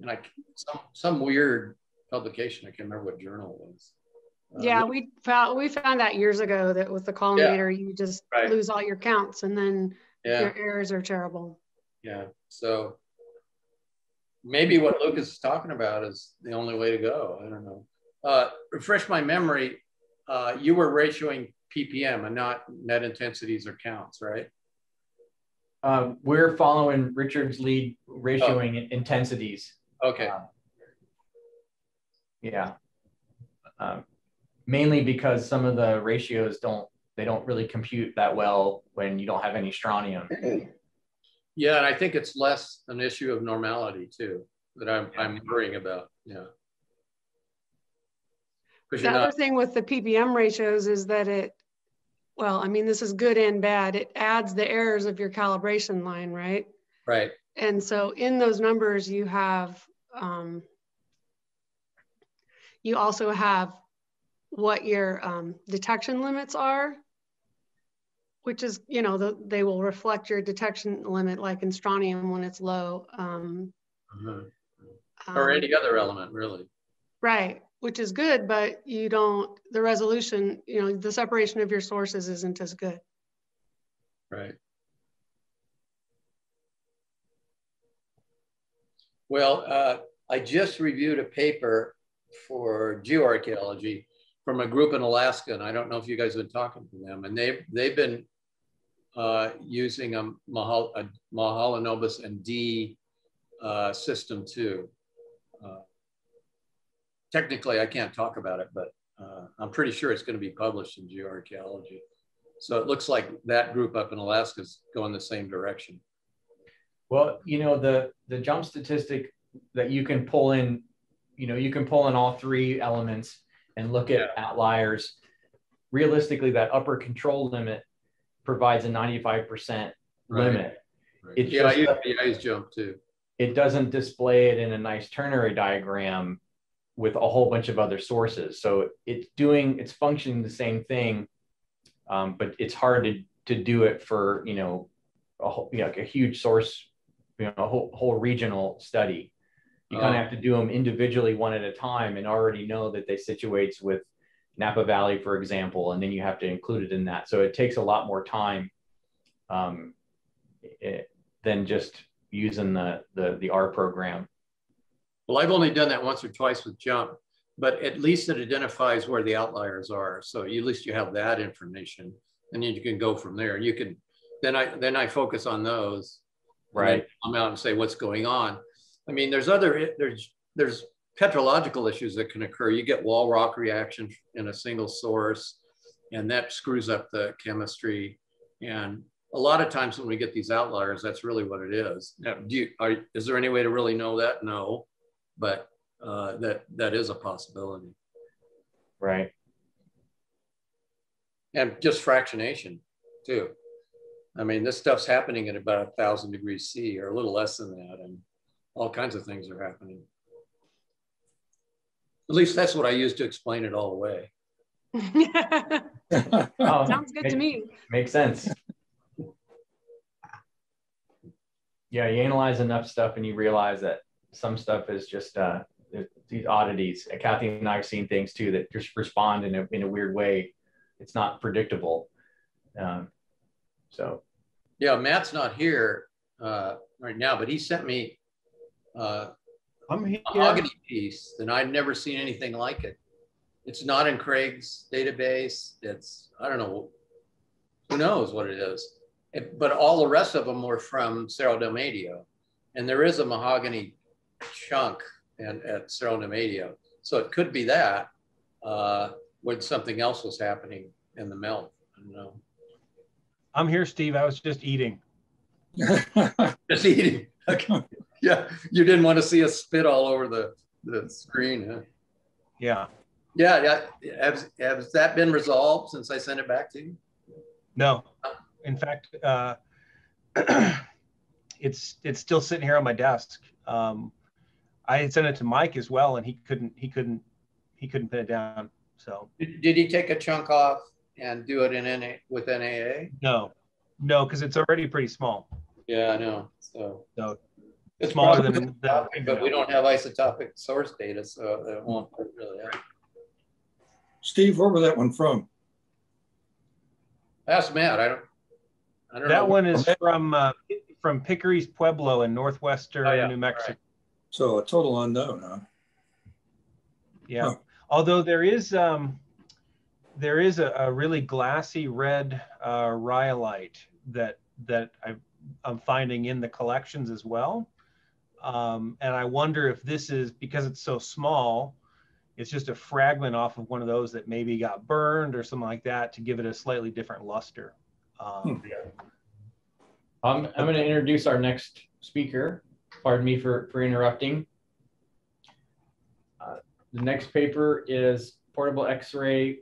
And I, some, some weird publication, I can't remember what journal it was. Uh, yeah, we found we found that years ago that with the collimator, yeah, you just right. lose all your counts and then yeah. your errors are terrible. Yeah. So maybe what Lucas is talking about is the only way to go. I don't know. Uh, refresh my memory. Uh, you were ratioing ppm and not net intensities or counts, right? Uh, we're following Richard's lead ratioing oh. intensities. Okay. Um, yeah. Um, mainly because some of the ratios don't they don't really compute that well when you don't have any strontium. Yeah, and I think it's less an issue of normality too that I'm, yeah. I'm worrying about. Yeah. The other not... thing with the ppm ratios is that it, well, I mean, this is good and bad. It adds the errors of your calibration line, right? Right. And so in those numbers, you have, um, you also have what your um, detection limits are which is, you know, the, they will reflect your detection limit like in strontium when it's low. Um, uh-huh. Or any other element, really. Right, which is good, but you don't, the resolution, you know, the separation of your sources isn't as good. Right. Well, uh, I just reviewed a paper for geoarchaeology from a group in Alaska, and I don't know if you guys have been talking to them, and they've they've been uh, using a, Mahal, a Mahalanobis and D uh, system too. Technically, I can't talk about it, but uh, I'm pretty sure it's going to be published in geoarchaeology. So it looks like that group up in Alaska is going the same direction. Well, you know, the, the JMP statistic that you can pull in, you know, you can pull in all three elements and look at yeah. outliers. Realistically, that upper control limit provides a 95% right. limit. Right. It's yeah, just, I, use JMP too. It doesn't display it in a nice ternary diagram with a whole bunch of other sources. So it's doing, it's functioning the same thing, um, but it's hard to, to do it for, you know, a whole, you know, like a huge source, you know, a whole, whole regional study. You kind of oh. have to do them individually one at a time and already know that they situates with Napa Valley, for example, and then you have to include it in that. So it takes a lot more time um, it, eh, than just using the, the, the R program. Well, I've only done that once or twice with JMP, but at least it identifies where the outliers are. So at least you have that information and then you can go from there. You can, then I, then I focus on those. Right. Come out and say what's going on. I mean, there's other, eh, there's, there's petrological issues that can occur. You get wall rock reaction in a single source, and that screws up the chemistry. And a lot of times when we get these outliers, that's really what it is. Now, do you, are, is there any way to really know that? No, but uh, that that is a possibility. Right. And just fractionation too. I mean, this stuff's happening at about a thousand degrees C or a little less than that, and all kinds of things are happening. At least that's what I use to explain it all away. oh, Sounds good make, to me. Makes sense. yeah, you analyze enough stuff and you realize that some stuff is just uh, these oddities. Kathy and I have seen things too that just respond in a, in a weird way. It's not predictable. Um, so. Yeah, Matt's not here uh, right now, but he sent me uh, I'm here. mahogany piece and I'd never seen anything like it. It's not in Craig's database. It's, I don't know, who knows what it is. It, but all the rest of them were from Cerro del Medio. And there is a mahogany chunk and at Cerro del Medio. So it could be that uh, when something else was happening in the melt. I don't know. I'm here, Steve. I was just eating. just eating. Okay. Yeah, you didn't want to see us spit all over the, the screen, huh? Yeah. Yeah, yeah. Has, has that been resolved since I sent it back to you? No. In fact, uh, it's it's still sitting here on my desk. Um, I had sent it to Mike as well, and he couldn't he couldn't he couldn't pin it down. So did, did he take a chunk off and do it in NA with NAA? No, no, because it's already pretty small. Yeah, I know. So, so it's smaller than that, but we don't have isotopic source data, so it won't really happen. Steve, where was that one from? Ask Matt. I don't. I don't that know. one is from uh, from Pickery's Pueblo in northwestern Oh, yeah. New Mexico. Right. So a total unknown, huh? Yeah. Huh. Although there is um, there is a, a really glassy red uh, rhyolite that that I, I'm finding in the collections as well. Um, and I wonder if this is because it's so small, it's just a fragment off of one of those that maybe got burned or something like that to give it a slightly different luster. Um, I'm, I'm going to introduce our next speaker. Pardon me for, for interrupting. Uh, the next paper is Portable X-ray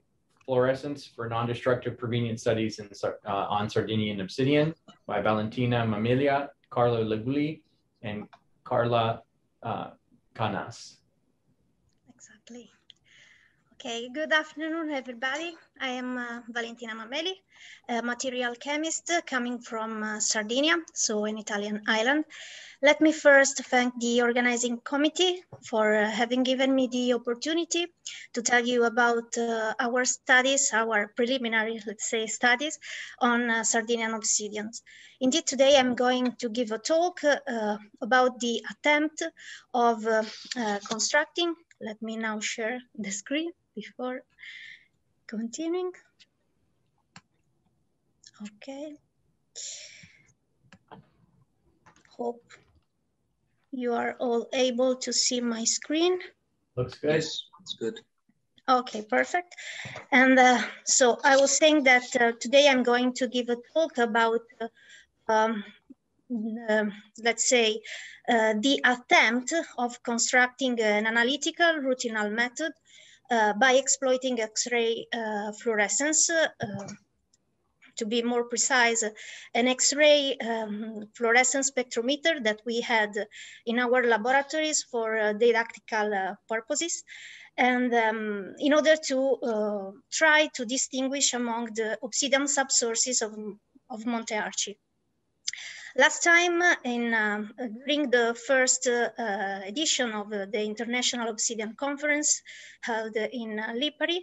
Fluorescence for Non-Destructive Provenience Studies in, uh, on Sardinian Obsidian by Valentina Mameli, Carlo Lugliè, and Carla uh, Cannas. Exactly. Okay, good afternoon, everybody. I am uh, Valentina Mameli, a material chemist coming from uh, Sardinia, so an Italian island. Let me first thank the organizing committee for uh, having given me the opportunity to tell you about uh, our studies, our preliminary, let's say, studies on uh, Sardinian obsidians. Indeed, today I'm going to give a talk uh, about the attempt of constructing. Let me now share the screen before continuing. Okay. Hope you are all able to see my screen. Looks good. Yes, it's good. Okay, perfect. And uh, so I was saying that uh, today I'm going to give a talk about, uh, um, uh, let's say, uh, the attempt of constructing an analytical routinal method by exploiting X-ray uh, fluorescence. uh, to be more precise, an X-ray um, fluorescence spectrometer that we had in our laboratories for uh, didactical uh, purposes. And um, in order to uh, try to distinguish among the obsidian subsources of, of Monte Arci. Last time in, um, during the first uh, uh, edition of uh, the International Obsidian Conference held in uh, Lipari,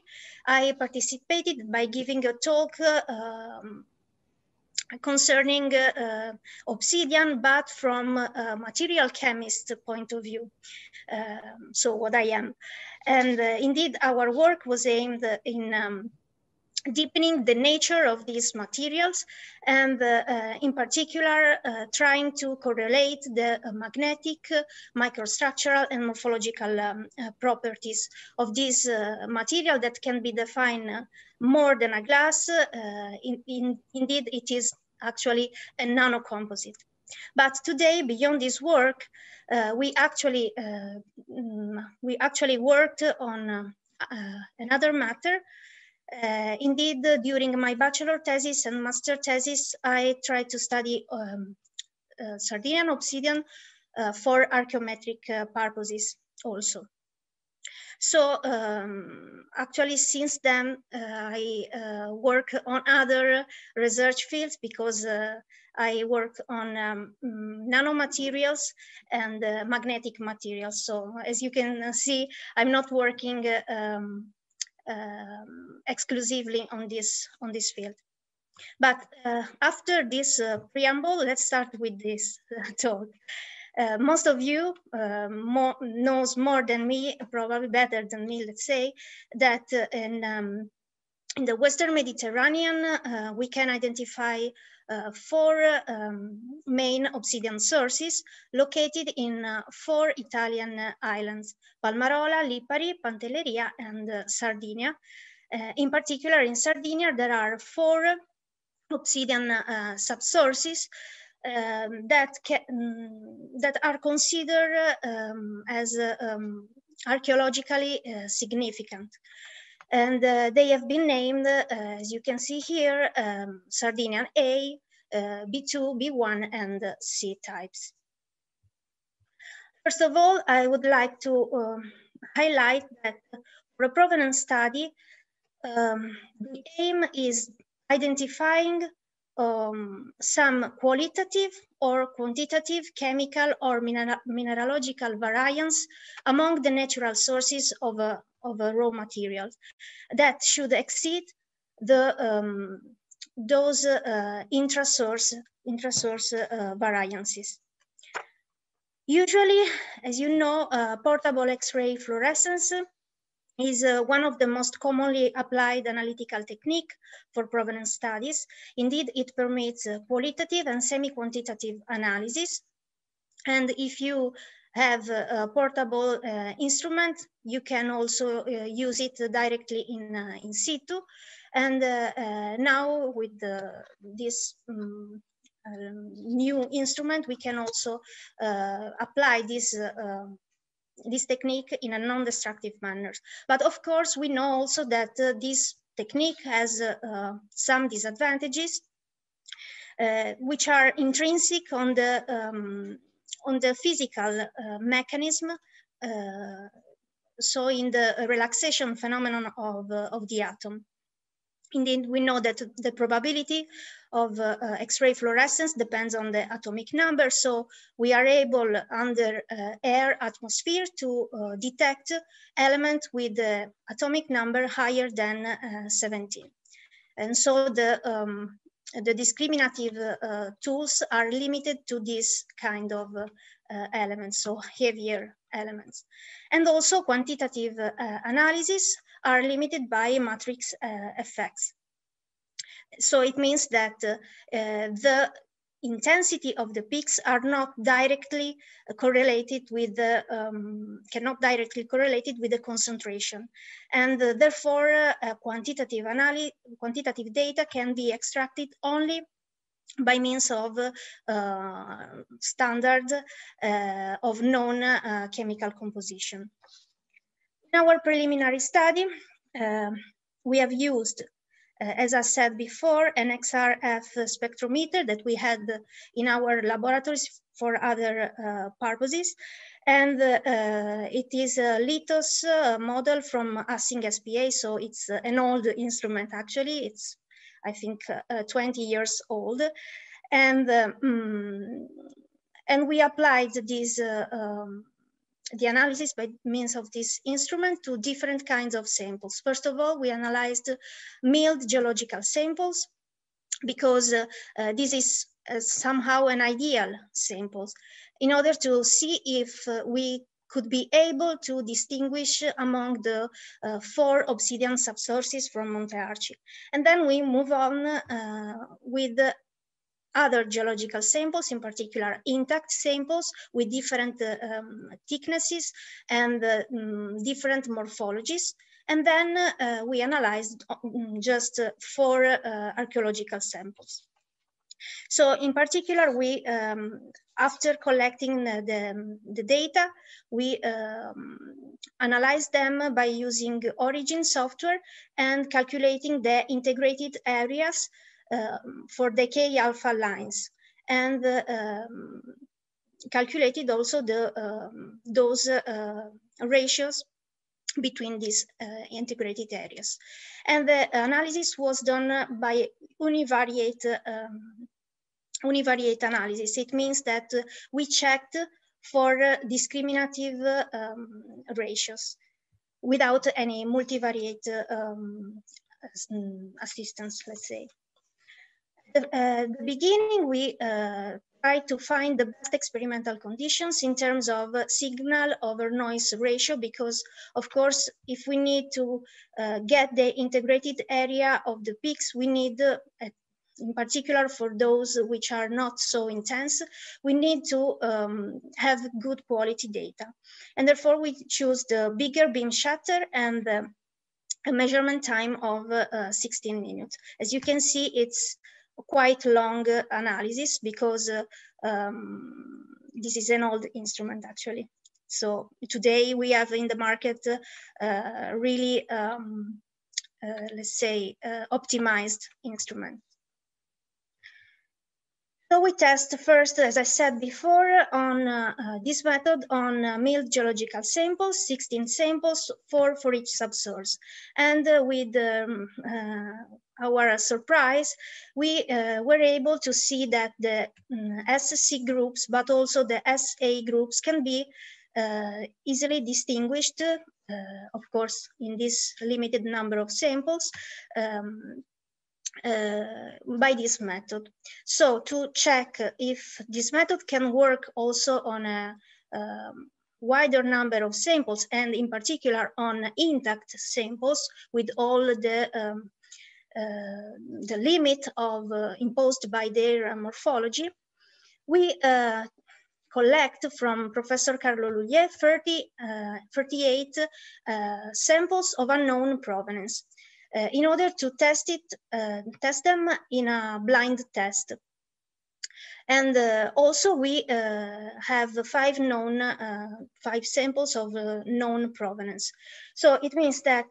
I participated by giving a talk uh, um, concerning uh, uh, obsidian, but from a material chemist point of view. Um, so what I am. And uh, indeed, our work was aimed in um, deepening the nature of these materials and uh, uh, in particular uh, trying to correlate the uh, magnetic, uh, microstructural and morphological um, uh, properties of this material that can be defined more than a glass. In, in, indeed, it is actually a nanocomposite. But today, beyond this work, we actually mm, we actually worked on another matter uh, indeed, uh, during my bachelor thesis and master thesis, I tried to study um, uh, Sardinian obsidian uh, for archaeometric uh, purposes also. So um, actually since then, uh, I work on other research fields because I work on um, mm, nanomaterials and magnetic materials. So as you can see, I'm not working um, um, exclusively on this, on this field. But uh, after this uh, preamble, let's start with this talk. Uh, most of you uh, more, knows more than me, probably better than me, let's say, that uh, in, um, in the Western Mediterranean, uh, we can identify uh, four um, main obsidian sources located in uh, four Italian islands, Palmarola, Lipari, Pantelleria, and Sardinia. in particular, in Sardinia, there are four obsidian subsources um, that um, that are considered um, as uh, um, archaeologically uh, significant. And uh, they have been named, uh, as you can see here, um, Sardinian A, B2, uh, B1, and C types. First of all, I would like to um, highlight that for a provenance study, um, the aim is identifying um, some qualitative or quantitative chemical or mineral mineralogical variance among the natural sources of a, of a raw material that should exceed the um, those uh, intra-source intra-source uh, variances. Usually, as you know, uh, portable X-ray fluorescence is uh, one of the most commonly applied analytical technique for provenance studies. Indeed, it permits uh, qualitative and semi-quantitative analysis. And if you have a, a portable uh, instrument, you can also uh, use it directly in, uh, in situ. And uh, now with the, this um, um, new instrument, we can also apply this this technique in a non-destructive manner. But of course, we know also that uh, this technique has uh, uh some disadvantages, uh, which are intrinsic on the, um, on the physical uh, mechanism, so in the relaxation phenomenon of, of the atom. Indeed, we know that the probability of uh, uh, X-ray fluorescence depends on the atomic number. So we are able under uh, air atmosphere to uh, detect elements with the atomic number higher than uh, 17. And so the, um, the discriminative tools are limited to this kind of elements, so heavier elements. And also quantitative analysis are limited by matrix uh, effects. So it means that uh, the intensity of the peaks are not directly correlated with the, um, cannot directly correlated with the concentration. And uh, therefore, uh, quantitative, quantitative data can be extracted only by means of uh, standard uh, of known uh, chemical composition. In our preliminary study, uh, we have used, uh, as I said before, an XRF spectrometer that we had in our laboratories for other uh, purposes. And uh, it is a Lithos uh, model from Assing SPA, so it's an old instrument actually. It's, I think, 20 years old. And, um, and we applied this um, the analysis by means of this instrument to different kinds of samples. First of all, we analyzed milled geological samples because uh, uh, this is uh, somehow an ideal samples in order to see if uh, we could be able to distinguish among the uh, four obsidian subsources from Monte Arci. And then we move on uh, with other geological samples, in particular intact samples with different uh, um, thicknesses and uh, um, different morphologies. And then uh, we analyzed mm, just four archaeological samples. So in particular, we, um, after collecting the, the, the data, we um, analyzed them by using Origin software and calculating the integrated areas um, for decay alpha lines and um, calculated also the um, those uh, ratios between these uh, integrated areas. And the analysis was done by univariate, um, univariate analysis. It means that we checked for discriminative um, ratios without any multivariate um, assistance, let's say. The, uh, the beginning, we uh, try to find the best experimental conditions in terms of signal over noise ratio, because of course, if we need to uh, get the integrated area of the peaks, we need, uh, in particular for those which are not so intense, we need to um, have good quality data. And therefore we choose the bigger beam shutter and uh, a measurement time of uh, 16 minutes. As you can see, it's quite long analysis because uh, um, this is an old instrument actually. So today we have in the market uh, really, um, uh, let's say, uh, optimized instrument. So we test first, as I said before, on uh, uh, this method on uh, milled geological samples, 16 samples, four for each subsource. And uh, with um, uh, our surprise, we uh, were able to see that the um, mm, SC groups, but also the SA groups can be easily distinguished, of course, in this limited number of samples, um, uh, by this method. So to check if this method can work also on a um, wider number of samples and in particular on intact samples with all the um, uh, the limit of uh, imposed by their morphology, we uh, collect from Professor Carlo Lugliè 30, uh, 38 uh, samples of unknown provenance in order to test it, uh, test them in a blind test. And uh, also we uh, have five known, uh, five samples of uh, known provenance. So it means that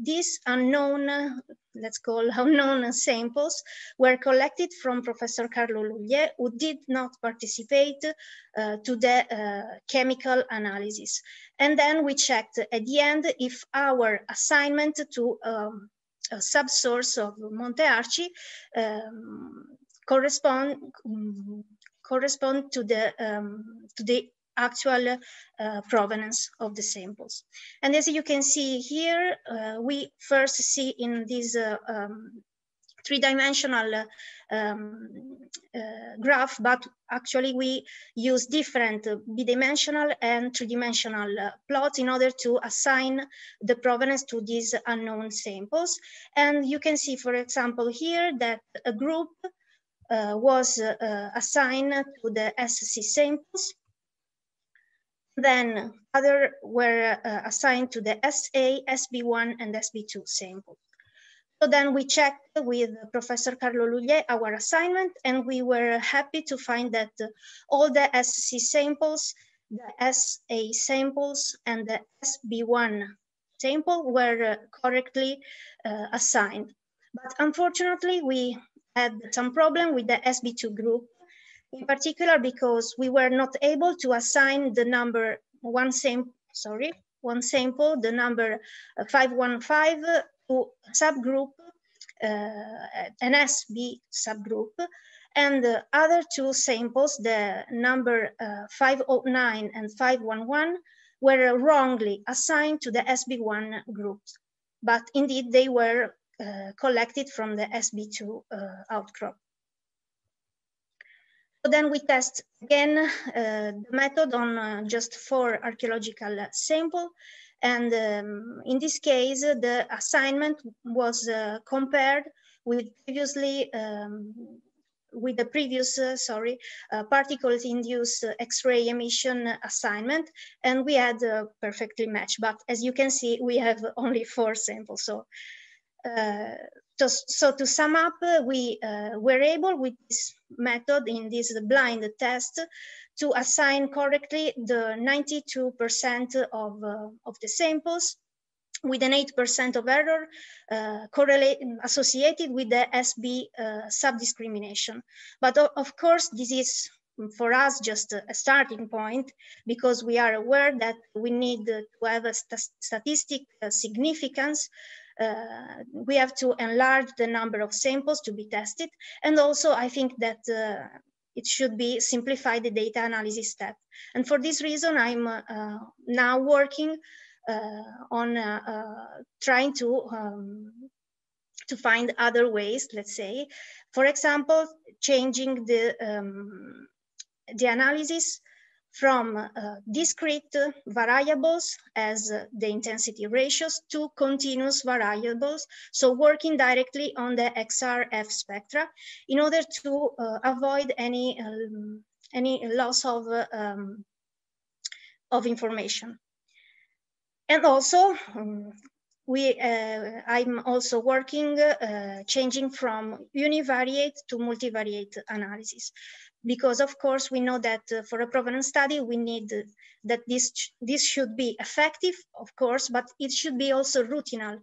these unknown, let's call unknown samples were collected from Professor Carlo Lugliè, who did not participate to the chemical analysis. And then we checked at the end if our assignment to um, a subsource of Monte Arci um, correspond correspond to the um, to the actual uh, provenance of the samples. And as you can see here, uh, we first see in this uh, um, three-dimensional um, uh, graph, but actually we use different bidimensional and three-dimensional uh, plots in order to assign the provenance to these unknown samples. And you can see, for example, here that a group was uh, assigned to the SC samples. Then other were uh, assigned to the SA, SB1, and SB2 samples. So then we checked with Professor Carlo Lugliè our assignment, and we were happy to find that all the SC samples, the SA samples, and the SB1 sample were correctly uh, assigned. But unfortunately, we had some problem with the SB2 group, in particular because we were not able to assign the number one sample, sorry, one sample, the number uh, 515 to subgroup, uh, an SB subgroup, and the other two samples, the number uh, 509 and 511, were wrongly assigned to the SB1 groups. But indeed, they were collected from the SB2 uh, outcrop. So then we test again uh, the method on uh, just four archaeological sample. And um, in this case, the assignment was uh, compared with previously um, with the previous, uh, sorry, uh, particles induced X-ray emission assignment, and we had uh, perfectly matched. But as you can see, we have only four samples. So uh, to, so to sum up, uh, we uh, were able with this method in this blind test to assign correctly the 92% of, of the samples with an 8% of error uh, associated with the SB uh, subdiscrimination. But of course, this is for us just a, starting point because we are aware that we need to have a st statistic uh, significance. Uh, we have to enlarge the number of samples to be tested. And also I think that uh, it should be simplified the data analysis step. And for this reason, I'm uh, now working uh, on trying to um, to find other ways, let's say. For example, changing the, um, the analysis from uh, discrete variables as uh, the intensity ratios to continuous variables. So working directly on the XRF spectra in order to uh, avoid any, um, any loss of, um, of information. And also, um, we, uh, I'm also working, uh, changing from univariate to multivariate analysis. Because of course, we know that uh, for a provenance study, we need that this, this should be effective, of course, but it should be also routinal.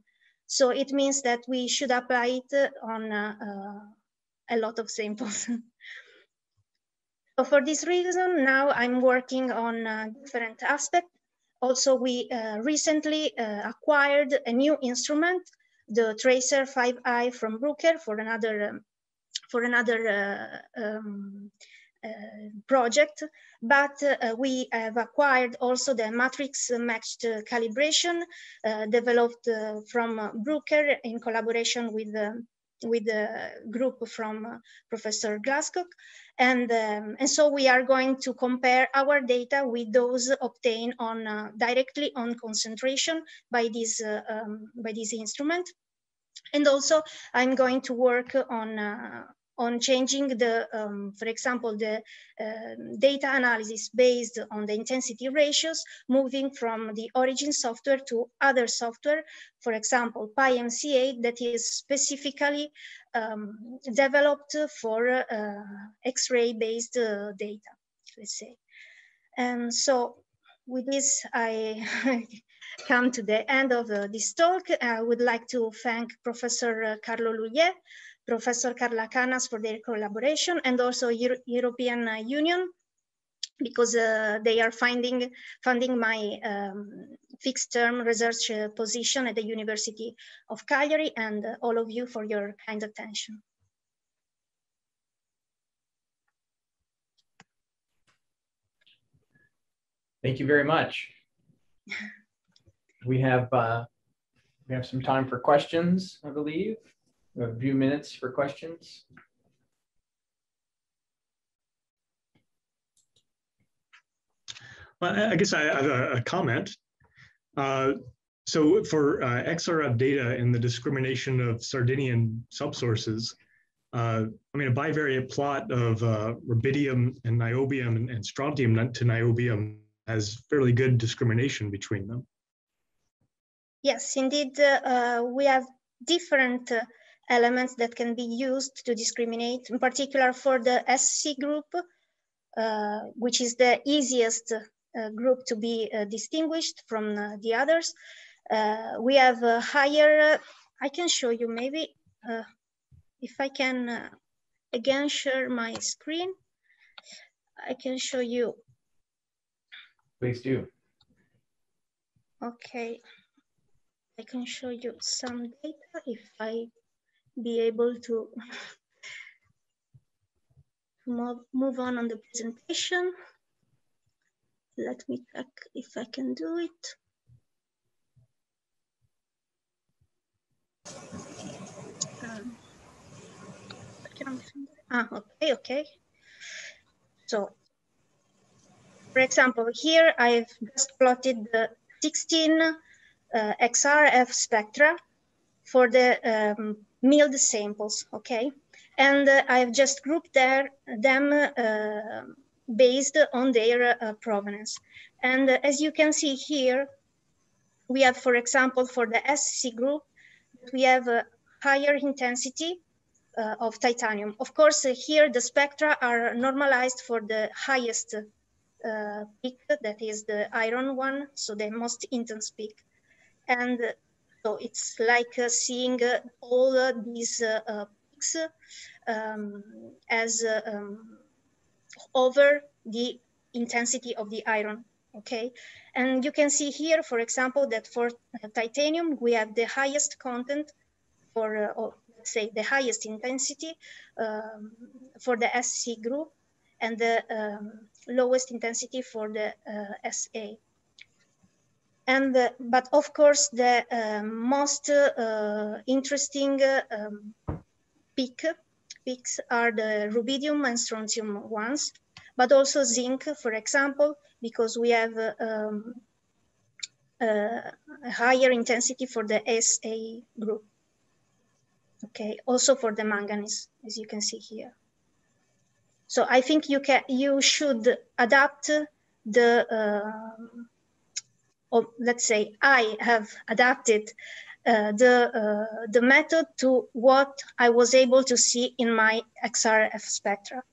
So it means that we should apply it on uh, uh, a lot of samples. so for this reason, now I'm working on uh, different aspects also, we uh, recently uh, acquired a new instrument, the Tracer 5i from Bruker for another um, for another uh, um, uh, project, but uh, we have acquired also the matrix matched calibration developed from Bruker in collaboration with with the group from Professor Glascock. And, um, and so we are going to compare our data with those obtained on uh, directly on concentration by this, uh, um, by this instrument. And also I'm going to work on, uh, on changing the, um, for example, the uh, data analysis based on the intensity ratios, moving from the origin software to other software, for example, PyMCA that is specifically um, developed for uh, X-ray based uh, data, let's say. And so with this, I come to the end of uh, this talk. I would like to thank Professor Carlo Lugliè Professor Carla Cannas for their collaboration and also Euro European uh, Union because uh, they are finding, funding my um, fixed term research uh, position at the University of Cagliari and uh, all of you for your kind attention. Thank you very much. We have uh, we have some time for questions, I believe a few minutes for questions. Well, I guess I have a, a comment. Uh, so for uh, XRF data and the discrimination of Sardinian subsources, uh, I mean, a bivariate plot of uh, rubidium and niobium and, and, strontium to niobium has fairly good discrimination between them. Yes, indeed, uh, we have different uh, elements that can be used to discriminate, in particular for the SC group, uh, which is the easiest uh, group to be uh, distinguished from uh, the others. Uh, we have a higher, I can show you maybe, uh, if I can again share my screen, I can show you. Please do. Okay. I can show you some data if I be able to move, move on on the presentation. Let me check if I can do it. Um, ah, okay, okay. So, for example, here I've just plotted the 16 uh, XRF spectra for the um, milled samples, okay? And uh, I've just grouped there, them uh, based on their uh, provenance. And uh, as you can see here, we have, for example, for the SC group, we have a higher intensity uh, of titanium. Of course, uh, here the spectra are normalized for the highest peak, that is the iron one, so the most intense peak. And so it's like uh, seeing uh, all these uh, peaks um, as um, over the intensity of the iron, okay? And you can see here, for example, that for titanium, we have the highest content for, uh, or let's say the highest intensity um, for the SC group and the um, lowest intensity for the uh, SA. And, the, but of course, the uh, most uh, interesting uh, um, peak, peaks are the rubidium and strontium ones, but also zinc, for example, because we have um, a higher intensity for the SA group. Okay, also for the manganese, as you can see here. So I think you can, you should adapt the, uh, or let's say I have adapted uh, the, uh, the method to what I was able to see in my XRF spectra.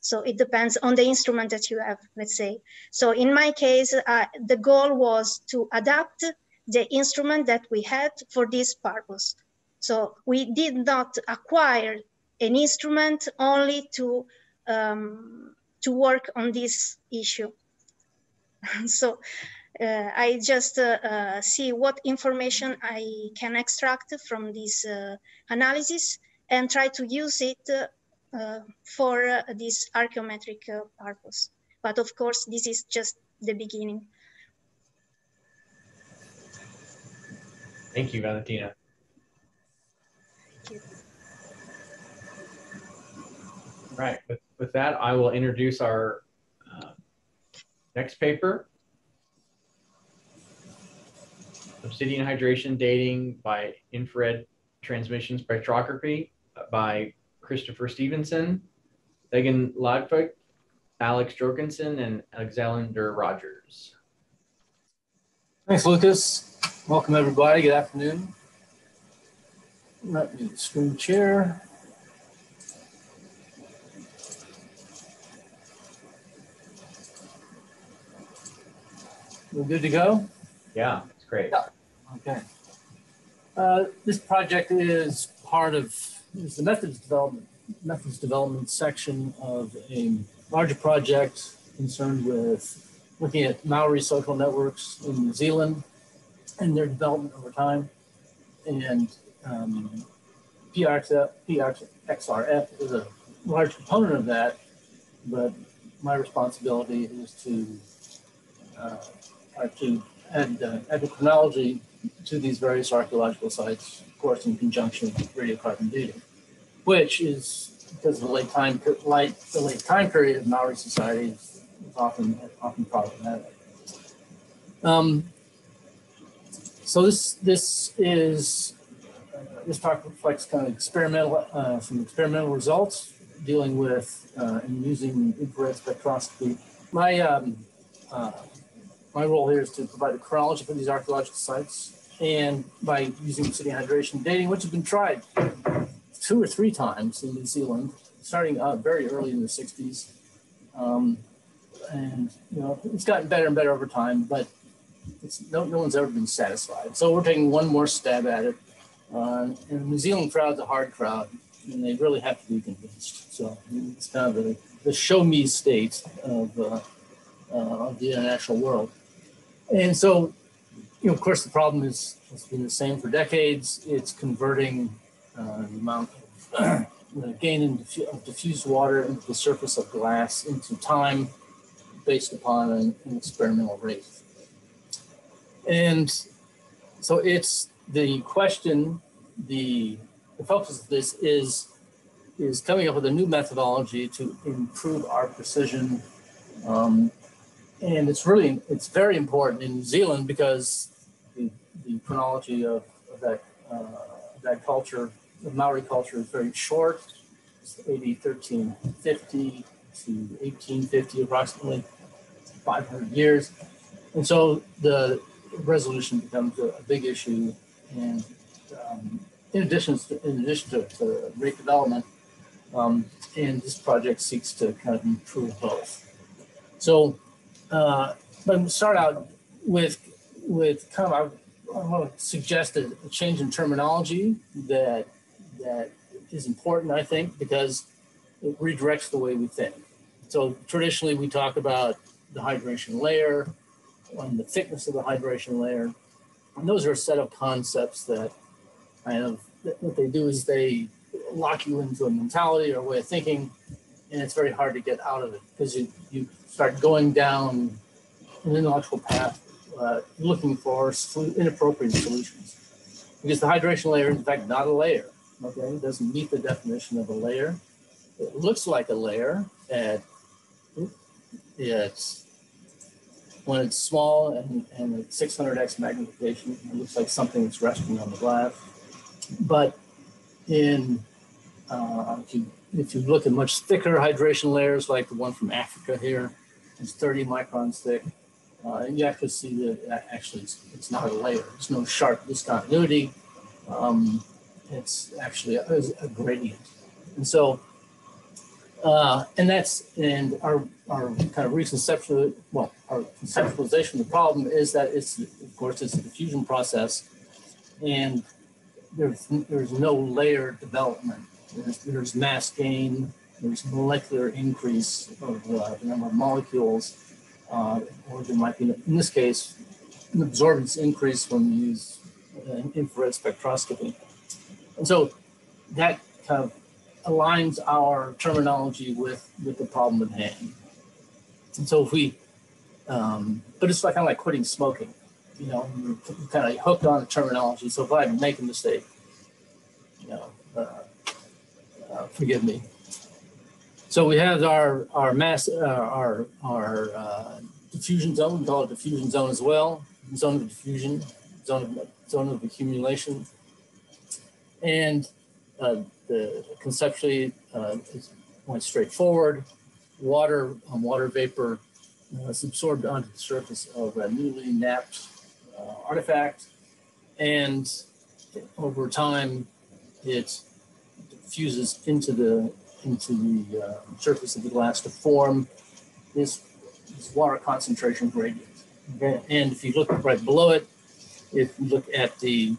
So it depends on the instrument that you have, let's say. So in my case, uh, the goal was to adapt the instrument that we had for this purpose. So we did not acquire an instrument only to um, to work on this issue. so uh, I just uh, uh, see what information I can extract from this uh, analysis and try to use it uh, uh, for this archaeometric purpose. But of course, this is just the beginning. Thank you, Valentina. Thank you. Right. With, with that, I will introduce our uh, next paper. Obsidian hydration dating by infrared transmission spectroscopy by Christopher Stevenson, Megan Ladvik, Alex Jorgensen, and Alexander Rogers. Thanks, Lucas. Welcome, everybody. Good afternoon. Let me screen share. We're good to go? Yeah, great. Yeah. Okay. Uh, this project is part of is the methods development methods development section of a larger project concerned with looking at Maori social networks in New Zealand and their development over time. And um, PRXF, PRXRF is a large component of that, but my responsibility is to uh, are to add uh, endocrinology to these various archaeological sites, of course, in conjunction with radiocarbon dating, which is because of the late time, light, the late time period of Maori society is, is often often problematic. Um, so this this is uh, this talk reflects kind of experimental uh, some experimental results dealing with uh, and using infrared spectroscopy. My um, uh, my role here is to provide a chronology for these archaeological sites and by using city hydration dating, which has been tried two or three times in New Zealand, starting uh, very early in the 60s. Um, and, you know, it's gotten better and better over time, but no, no one's ever been satisfied. So we're taking one more stab at it. Uh, and the New Zealand crowd's a hard crowd, and they really have to be convinced. So it's kind of the, the show me state of, uh, uh, of the international world. And so, you know, of course, the problem is it's been the same for decades. It's converting uh, the amount of gain in of diffused water into the surface of glass into time based upon an, an experimental rate. And so it's the question, the, the focus of this is, is coming up with a new methodology to improve our precision um, and it's really it's very important in New Zealand because the, the chronology of, of that uh, that culture, the Maori culture, is very short. It's AD 1350 to 1850, approximately 500 years, and so the resolution becomes a, a big issue. And um, in addition, to, in addition to, to um, and this project seeks to kind of improve both. So uh, but start out with with kind of I, I want to suggest a, a, change in terminology that that is important, I think, because it redirects the way we think. so traditionally we talk about the hydration layer and the thickness of the hydration layer. And those are a set of concepts that kind of what they do is they lock you into a mentality or a way of thinking, and it's very hard to get out of it because you, you start going down an intellectual path uh, looking for inappropriate solutions. Because the hydration layer is in fact not a layer. Okay, it doesn't meet the definition of a layer. It looks like a layer at it's when it's small and, and at 600x magnification, it looks like something that's resting on the glass. But in uh, if you if you look at much thicker hydration layers like the one from Africa here, it's 30 microns thick. Uh, you actually see that actually it's, it's, not a layer. There's no sharp discontinuity. Um, it's actually a, a, gradient. And so, uh, and that's, and our, our kind of reconceptual, well, our conceptualization of the problem is that it's, of course, it's a diffusion process and there's, there's no layer development. There's, mass gain, there's molecular increase of uh, the number of molecules, uh, or there might be, in this case, an absorbance increase when you use uh, infrared spectroscopy. And so that kind of aligns our terminology with, with the problem at hand. And so if we, um, but it's like kind of like quitting smoking, you know, you're kind of hooked on the terminology. So if I make a mistake, you know, uh, uh, forgive me. So we have our our mass uh, our our uh, diffusion zone. We call it diffusion zone as well. Zone of diffusion, zone of zone of accumulation, and uh, the conceptually uh, is quite straightforward. Water um, water vapor uh, is absorbed onto the surface of a newly knapped artifact, and over time it diffuses into the into the uh, surface of the glass to form this, this water concentration gradient. And if you look right below it, if you look at the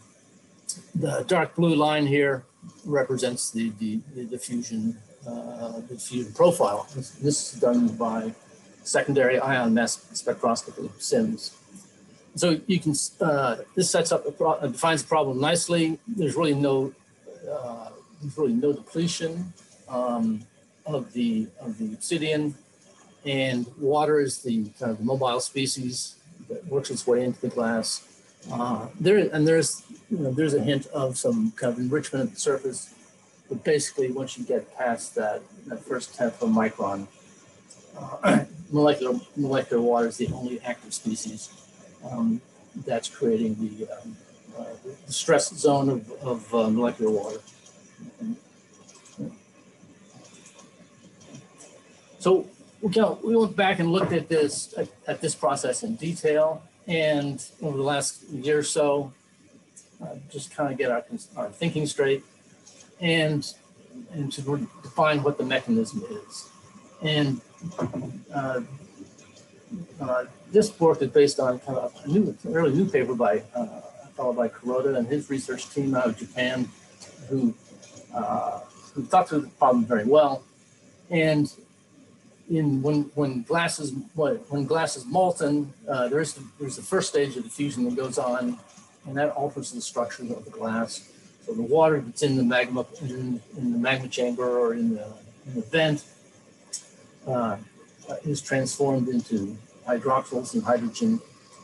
the dark blue line here represents the the, the diffusion uh, diffusion profile. This, this, is done by secondary ion mass spectroscopy (SIMS). So you can uh, this sets up a defines the problem nicely. There's really no uh, there's really no depletion um, of the of the obsidian, and water is the kind of mobile species that works its way into the glass. Uh, there and there's you know, there's a hint of some kind of enrichment at the surface, but basically once you get past that that first tenth of a micron, uh, molecular molecular water is the only active species um, that's creating the, um, uh, the stress zone of, of uh, molecular water. So we kind we went back and looked at this at, at, this process in detail, and over the last year or so, uh, just kind of get our, our thinking straight, and and to define what the mechanism is. And uh, uh, this work is based on kind of a new, early new paper by uh, a fellow by Kuroda and his research team out of Japan, who uh, who thought through the problem very well, and in when when glass is when glass is molten, uh, there's the, there's the first stage of diffusion that goes on, and that alters the structure of the glass. So the water that's in the magma in, in the magma chamber or in the in the vent uh, is transformed into hydroxyls and hydrogen.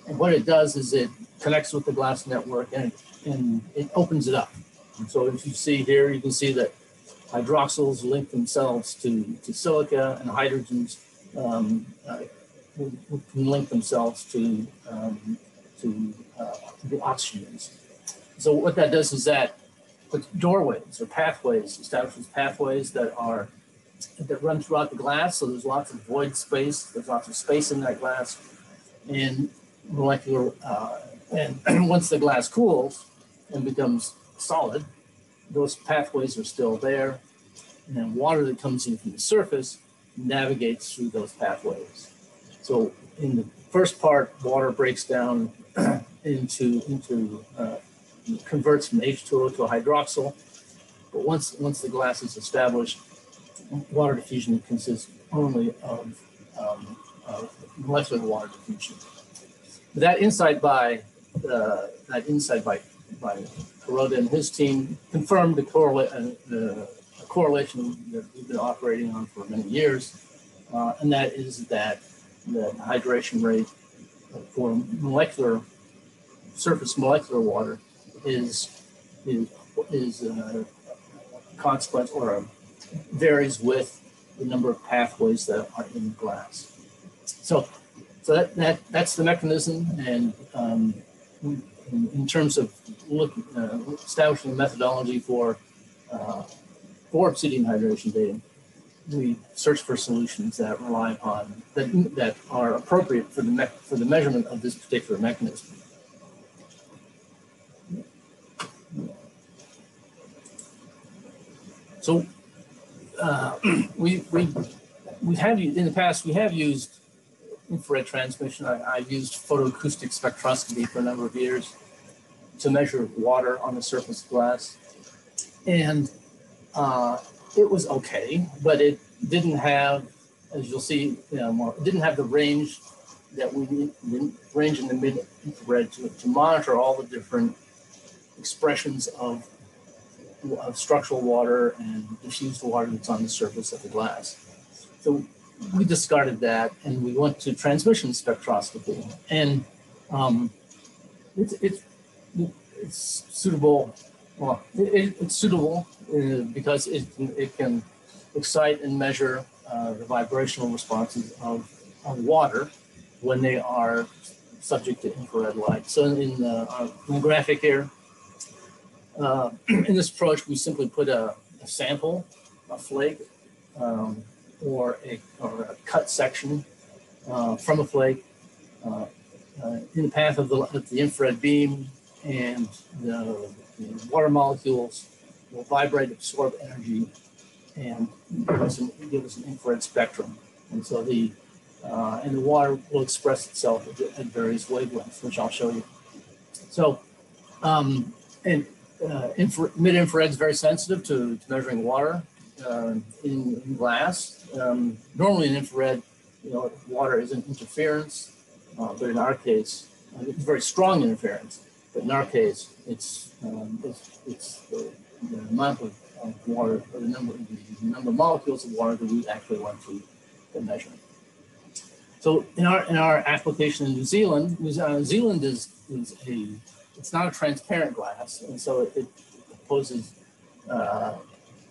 And what it does is it connects with the glass network and and it opens it up. So if you see here, you can see that hydroxyls link themselves to, to silica and hydrogens um, uh, can link themselves to, um, to uh, the oxygens. So what that does is that puts doorways or pathways, establishes pathways that are that run throughout the glass. So there's lots of void space. There's lots of space in that glass, and molecular. Uh, and once the glass cools and becomes solid, those pathways are still there. And then water that comes in from the surface navigates through those pathways. So in the first part, water breaks down into, into uh, converts from H2O to a hydroxyl. But once, once the glass is established, water diffusion consists, only of, um, of molecular water diffusion. That insight by uh, that insight by by Kuroda and his team confirmed the, correla- uh, the correlation that we've been operating on for many years, uh, and that is that the hydration rate for molecular surface molecular water is is is a consequence or a, varies with the number of pathways that are in glass. So, so that, that that's the mechanism, and um, in, in, terms of uh, establishing a methodology for uh, for obsidian hydration dating, we search for solutions that rely upon that that are appropriate for the for the measurement of this particular mechanism. So uh, we we we have in the past we have used infrared transmission. I, have used photoacoustic spectroscopy for a number of years to measure water on the surface of glass, and uh, it was okay, but it didn't have, as you'll see, you know, more, didn't have the range that we need, range in the mid infrared to, to monitor all the different expressions of, of structural water and diffused water that's on the surface of the glass. So we discarded that and we went to transmission spectroscopy. And um, it's, it's, it's suitable well, it, it's suitable uh, because it, it can excite and measure uh, the vibrational responses of, of water when they are subject to infrared light. So in the, uh, graphic here, uh, in this approach, we simply put a, a sample, a flake, um, or, a, or a cut section uh, from a flake uh, in the path of the, of the infrared beam and the the water molecules will vibrate, absorb energy, and give us an, give us an infrared spectrum. And so the uh, and the water will express itself at, various wavelengths, which I'll show you. So, um, and uh, infra- mid-infrared is very sensitive to, to measuring water uh, in, in, glass. Um, normally in infrared, you know, water is an interference, uh, but in our case, uh, it's very strong interference. But in our case, it's um, it's, it's the, the, amount of, of water, the number, the number of molecules of water that we actually want to, to measure. So in our in our application in New Zealand, New Zealand is is a it's not a transparent glass, and so it, it poses uh,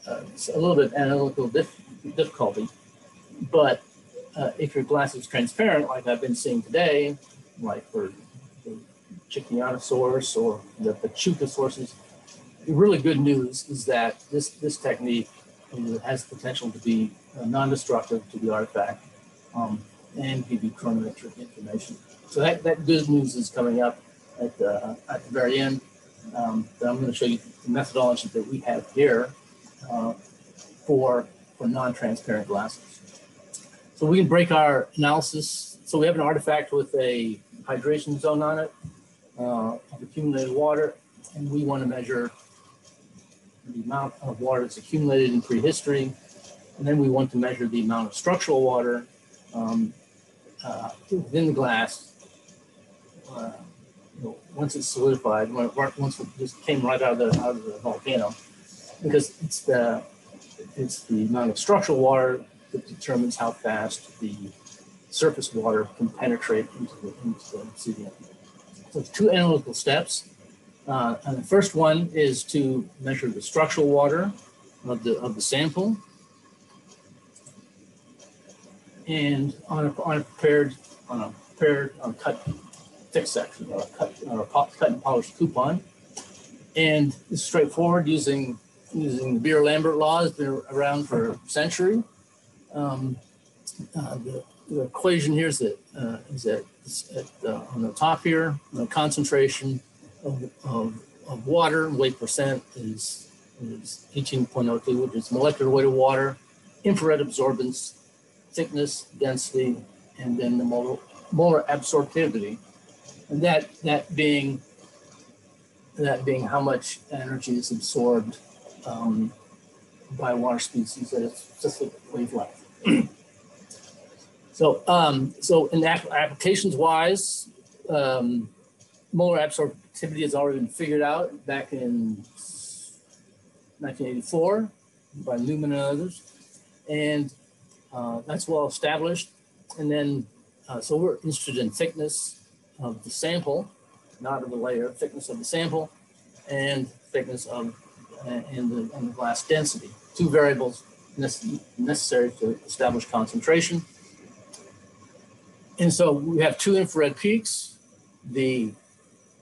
uh, a little bit analytical dif difficulty. But uh, if your glass is transparent, like I've been seeing today, like for Chickenianosaurus or the Pachuca sources. The really good news is that this, this technique has the potential to be uh, non-destructive to the artifact um, and give you chronometric information. So that, that good news is coming up at the, at the very end. Um, I'm going to show you the methodology that we have here uh, for, for non-transparent glasses. So we can break our analysis. So we have an artifact with a hydration zone on it uh, of accumulated water, and we want to measure the amount of water that's accumulated in prehistory, and then we want to measure the amount of structural water um, uh, within the glass. Uh, you know, once it's solidified, once it just came right out of the out of the volcano, because it's the it's the amount of structural water that determines how fast the surface water can penetrate into the, into the. So two analytical steps. Uh, and the first one is to measure the structural water of the, of the sample. And on a, on a prepared, on a prepared on a cut thick section or a cut, or a cut and polished coupon. And it's straightforward using using the Beer-Lambert law has been around for a century. Um, uh, the, the, equation here is that uh, is that at, uh, on the top here, the concentration of, of, of water, weight percent is, is 18.02, which is molecular weight of water, infrared absorbance, thickness, density, and then the molar, molar absorptivity. And that, that being that being how much energy is absorbed um, by water species at a specific wavelength. So, um, so in applications wise, um, molar absorptivity has already been figured out back in 1984 by Newman and others. And uh, that's well established. And then, uh, so we're interested in thickness of the sample, not of the layer, thickness of the sample, and thickness of uh, and, the, and the glass density. Two variables necessary to establish concentration. And so we have two infrared peaks. The,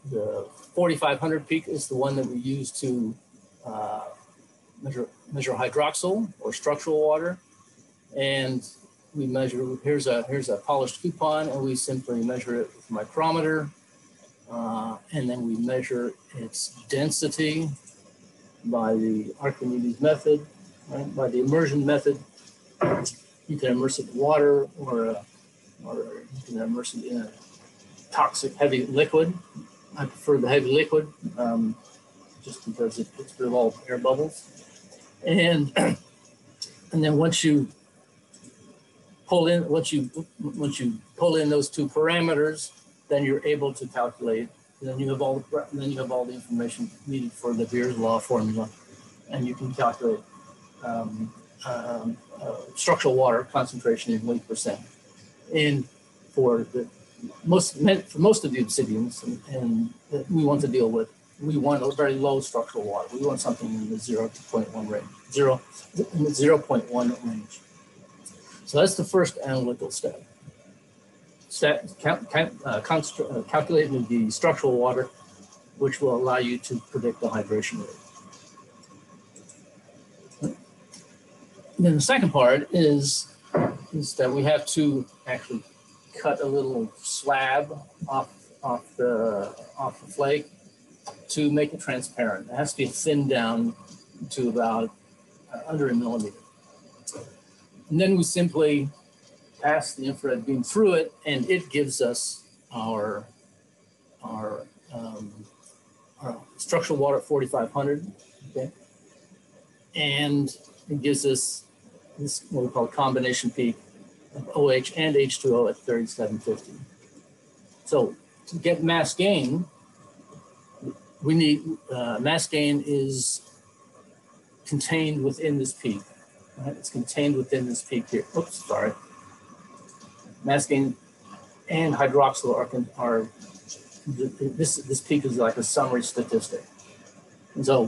the 4500 peak is the one that we use to uh, measure, measure hydroxyl or structural water. And we measure, here's a, here's a polished coupon and we simply measure it with a micrometer. Uh, and then we measure its density by the Archimedes method, right? by the immersion method. You can immerse it in water or, a, or you immerse it in a toxic heavy liquid. I prefer the heavy liquid um, just because it gets rid of all air bubbles. And, and then once you pull in, once you, once you pull in those two parameters, then you're able to calculate then you have all the, then you have all the information needed for the Beer's law formula, and you can calculate um, um, uh, structural water concentration in weight percent. And for the most for most of the obsidians, and, and that we want to deal with, we want a very low structural water. We want something in the zero to 0.1 range, zero in the 0.1 range. So that's the first analytical step stat, count, count, uh, uh, calculating the structural water, which will allow you to predict the hydration rate. Then the second part is, is that we have to actually cut a little slab off, off, the, off the flake to make it transparent. It has to be thinned down to about uh, under a millimeter. And then we simply pass the infrared beam through it, and it gives us our our, um, our structural water at 4,500. Okay, and it gives us this what we call combination peak of OH and H2O at 3750. So to get mass gain, we need uh, mass gain is contained within this peak. Right? It's contained within this peak here. Oops, sorry mass gain and hydroxyl are, are this, this peak is like a summary statistic. And so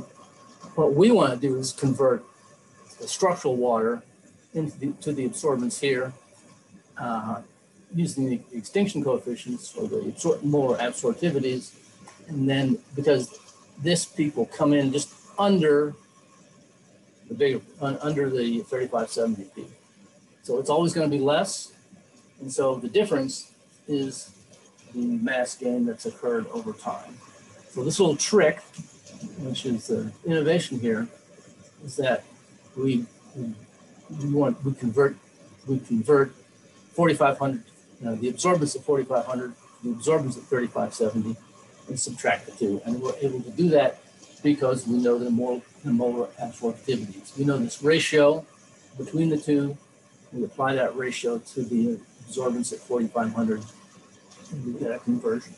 what we want to do is convert the structural water into the, to the absorbance here uh, using the extinction coefficients or the absor molar absorptivities. And then because this peak will come in just under the bigger, under the 3570 peak. So it's always going to be less and so the difference is the mass gain that's occurred over time. So this little trick, which is the innovation here, is that we, we, want we convert we convert 4,500 uh, the absorbance of 4,500 the absorbance of 3,570 and subtract the two, and we're able to do that because we know the molar, the molar absorptivities. We know this ratio between the two. We apply that ratio to the absorbance at 4,500 and we get a conversion.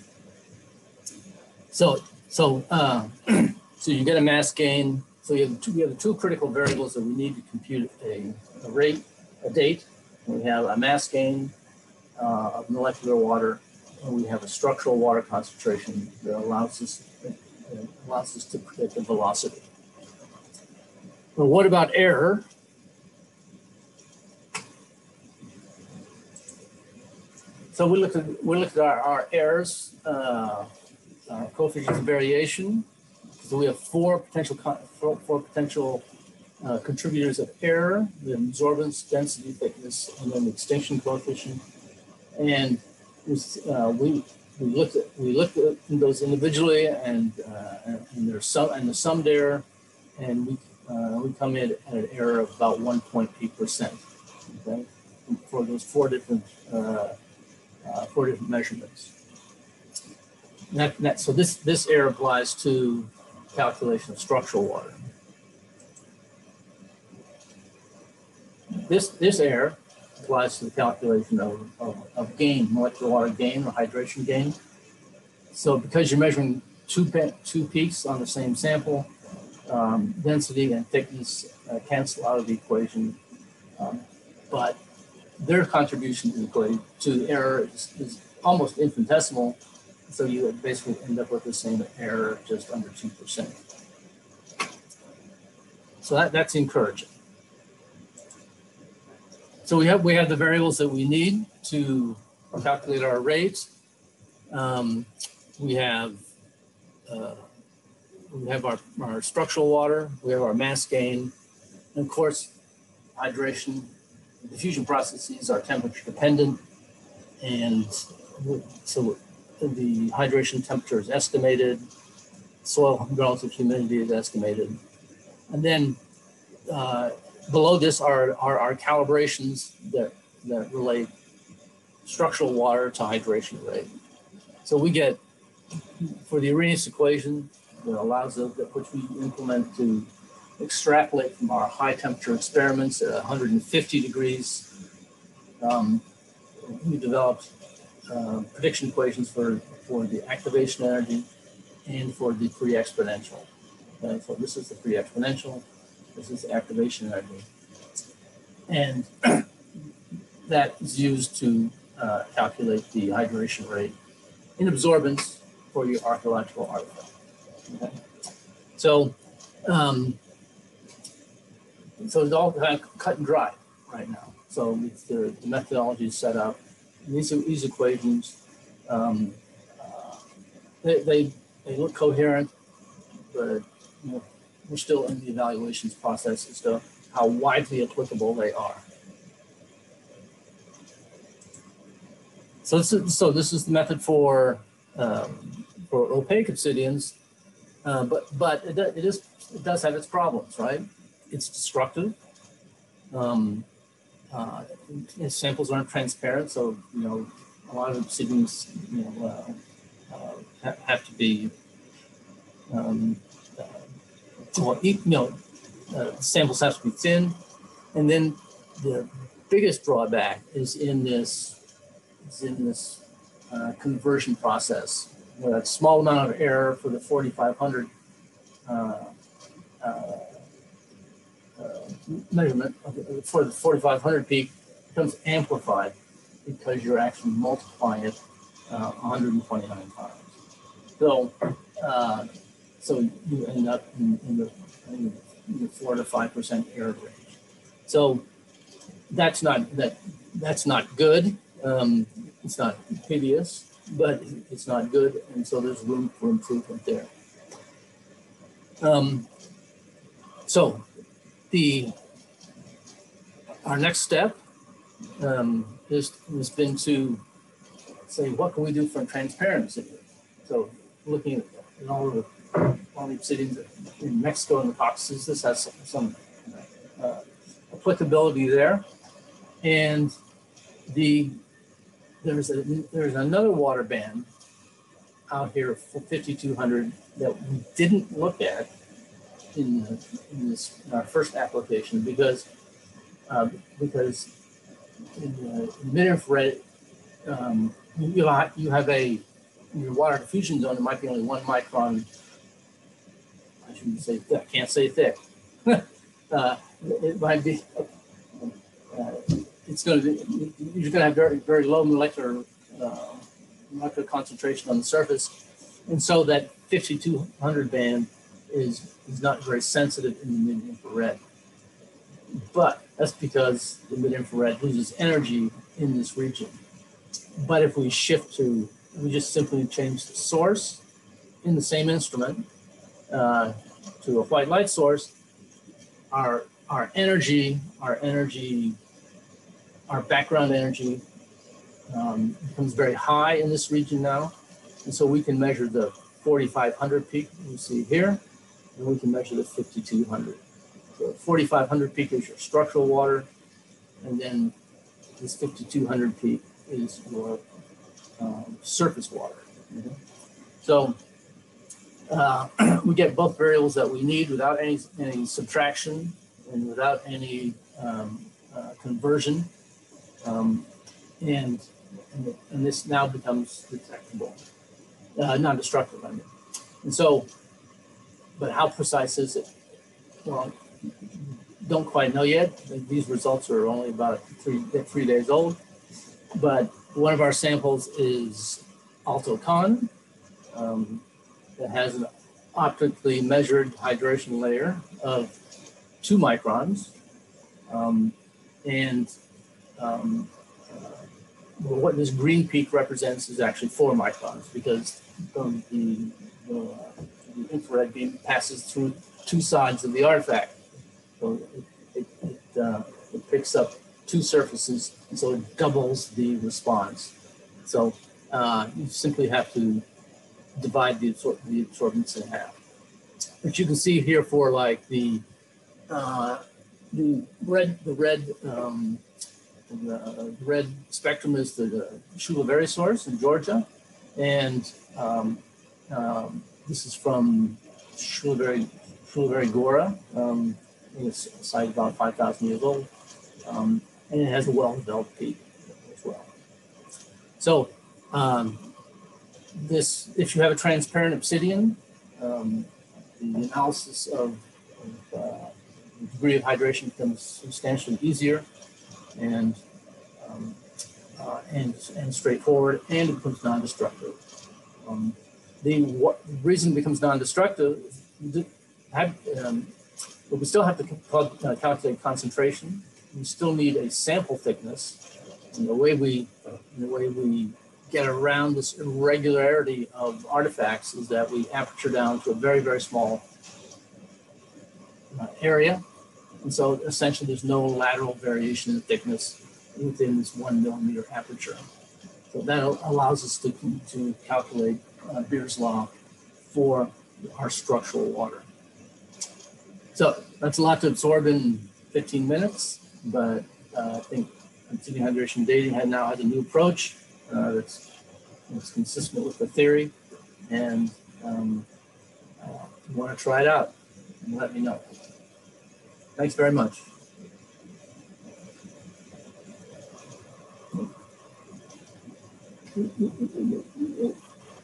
So, so, uh, so you get a mass gain. So we have, two, you have the two critical variables that we need to compute a, a rate, a date. We have a mass gain uh, of molecular water, and we have a structural water concentration that allows us, allows us to predict the velocity. But what about error? So we looked at we looked at our, our errors, uh, our coefficients of variation. So we have four potential four, four potential uh, contributors of error: the absorbance, density, thickness, and then the extinction coefficient. And uh, we we looked at we looked at those individually, and uh, and there's some and the summed error, and we uh, we come in at an error of about 1.8 percent. Okay, for those four different uh, uh, four different measurements. That, that, so this, this error applies to calculation of structural water. This, this error applies to the calculation of, of, of gain, molecular water gain or hydration gain. So because you're measuring two, two peaks on the same sample, um, density and thickness uh, cancel out of the equation. Um, but their contribution to the equation to the error is, is almost infinitesimal. So you basically end up with the same error, just under 2%. So that, that's encouraging. So we have we have the variables that we need to calculate our rates. Um, we have uh, we have our, our structural water, we have our mass gain, and of course, hydration. Diffusion processes are temperature dependent, and so the hydration temperature is estimated, soil relative humidity is estimated, and then uh, below this are, are our calibrations that, that relate structural water to hydration rate. So we get, for the Arrhenius equation, that allows us, which we implement to extrapolate from our high temperature experiments at 150 degrees. Um, we developed uh, prediction equations for, for the activation energy and for the pre-exponential. Okay, so this is the pre-exponential. This is the activation energy. And that is used to uh, calculate the hydration rate in absorbance for your archaeological artifact. Okay. So, um, so it's all kind of cut and dry right now. So the methodology is set up. These, these equations, um, uh, they, they, they look coherent, but you know, we're still in the evaluations process as to how widely applicable they are. So this is, so this is the method for um, for opaque obsidians, uh, but but it, it is it does have its problems, right? It's destructive. Um, uh, samples aren't transparent, so you know a lot of obsidians you know uh, uh have to be um, well, you know, uh, samples have to be thin. And then the biggest drawback is in this, is in this uh, conversion process. With a small amount of error for the 4500 uh, uh, uh, measurement for the 4500 peak becomes amplified because you're actually multiplying it uh, 129 times. So uh, so you end up in, in, the, in the four to five percent error range. So that's not that that's not good. Um, it's not hideous, but it's not good, and so there's room for improvement there. Um, so the our next step um, is, has been to say what can we do for transparency. So looking at all of the all the cities in Mexico and the Caucasus. This has some, some uh, applicability there. And the there's a there's another water band out here for 5200 that we didn't look at in, in this in our first application because uh, because in, the, in mid-infrared um, you, have, you have a your water diffusion zone it might be only one micron I shouldn't say thick. I can't say thick. uh, it might be. Uh, it's going to be. You're going to have very very low molecular uh, molecular concentration on the surface, and so that 5200 band is is not very sensitive in the mid infrared. But that's because the mid infrared loses energy in this region. But if we shift to, we just simply change the source in the same instrument uh, to a white light source, our our energy, our energy, our background energy um, becomes very high in this region now, and so we can measure the 4500 peak you see here, and we can measure the 5200. So 4500 peak is your structural water, and then this 5200 peak is your um, surface water. Mm -hmm. So uh, we get both variables that we need without any, any subtraction and without any um, uh, conversion. Um, and, and, and, this now becomes detectable, uh, non-destructive, I mean. And so, but how precise is it? Well, don't quite know yet. These results are only about three, three days old. But one of our samples is AltoCon. Um, that has an optically measured hydration layer of two microns. Um, and um, uh, what this green peak represents is actually four microns because the, the, the infrared beam passes through two sides of the artifact. So it, it, it, uh, it picks up two surfaces, and so it doubles the response. So uh, you simply have to divide the, absor the absorbance in half. But you can see here for like the uh, the red the red um, the red spectrum is the, the Shula source in Georgia, and um, um, this is from Shula Gora. Um, it's a site about 5,000 years old, um, and it has a well-developed peak as well. So um, this, if you have a transparent obsidian, um, the analysis of, of uh, the degree of hydration becomes substantially easier and um, uh, and and straightforward, and it becomes non-destructive. Um, the reason becomes non-destructive, um, but we still have to uh, calculate concentration. We still need a sample thickness. And the way we, the way we get around this irregularity of artifacts is that we aperture down to a very, very small uh, area. And so essentially there's no lateral variation in thickness within this one millimeter aperture. So that allows us to, to calculate uh, Beer's law for our structural water. So that's a lot to absorb in 15 minutes, but uh, I think continuing hydration dating had now has a new approach uh, that's, that's consistent with the theory, and um, uh, you want to try it out, and let me know. Thanks very much.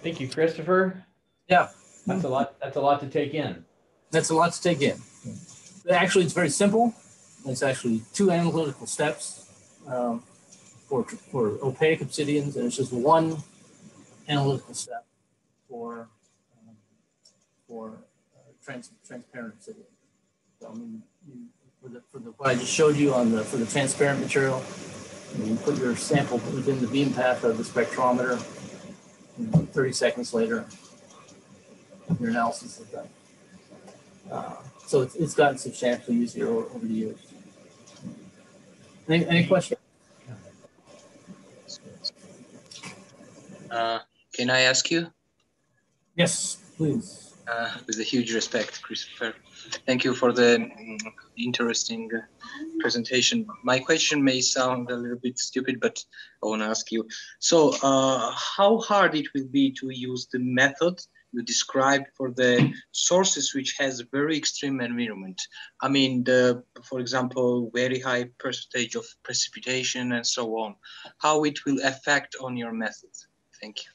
Thank you, Christopher. Yeah. That's a lot. That's a lot to take in. That's a lot to take in. Actually, it's very simple. It's actually two analytical steps um, for, for opaque obsidians, and it's just one analytical step for um, for uh, trans, transparent obsidian. So, I mean, you, for the for the what I just showed you on the for the transparent material, you put your sample within the beam path of the spectrometer. 30 seconds later, your analysis is done. Uh, so it's, it's gotten substantially easier over, over the years. Any, any questions? Uh, can I ask you? Yes, please. Uh, with a huge respect, Christopher. Thank you for the um, interesting uh, presentation. My question may sound a little bit stupid, but I want to ask you. So, uh, how hard it will be to use the method you described for the sources which has very extreme environment? I mean, the, for example, very high percentage of precipitation and so on. How it will affect on your method? Thank you.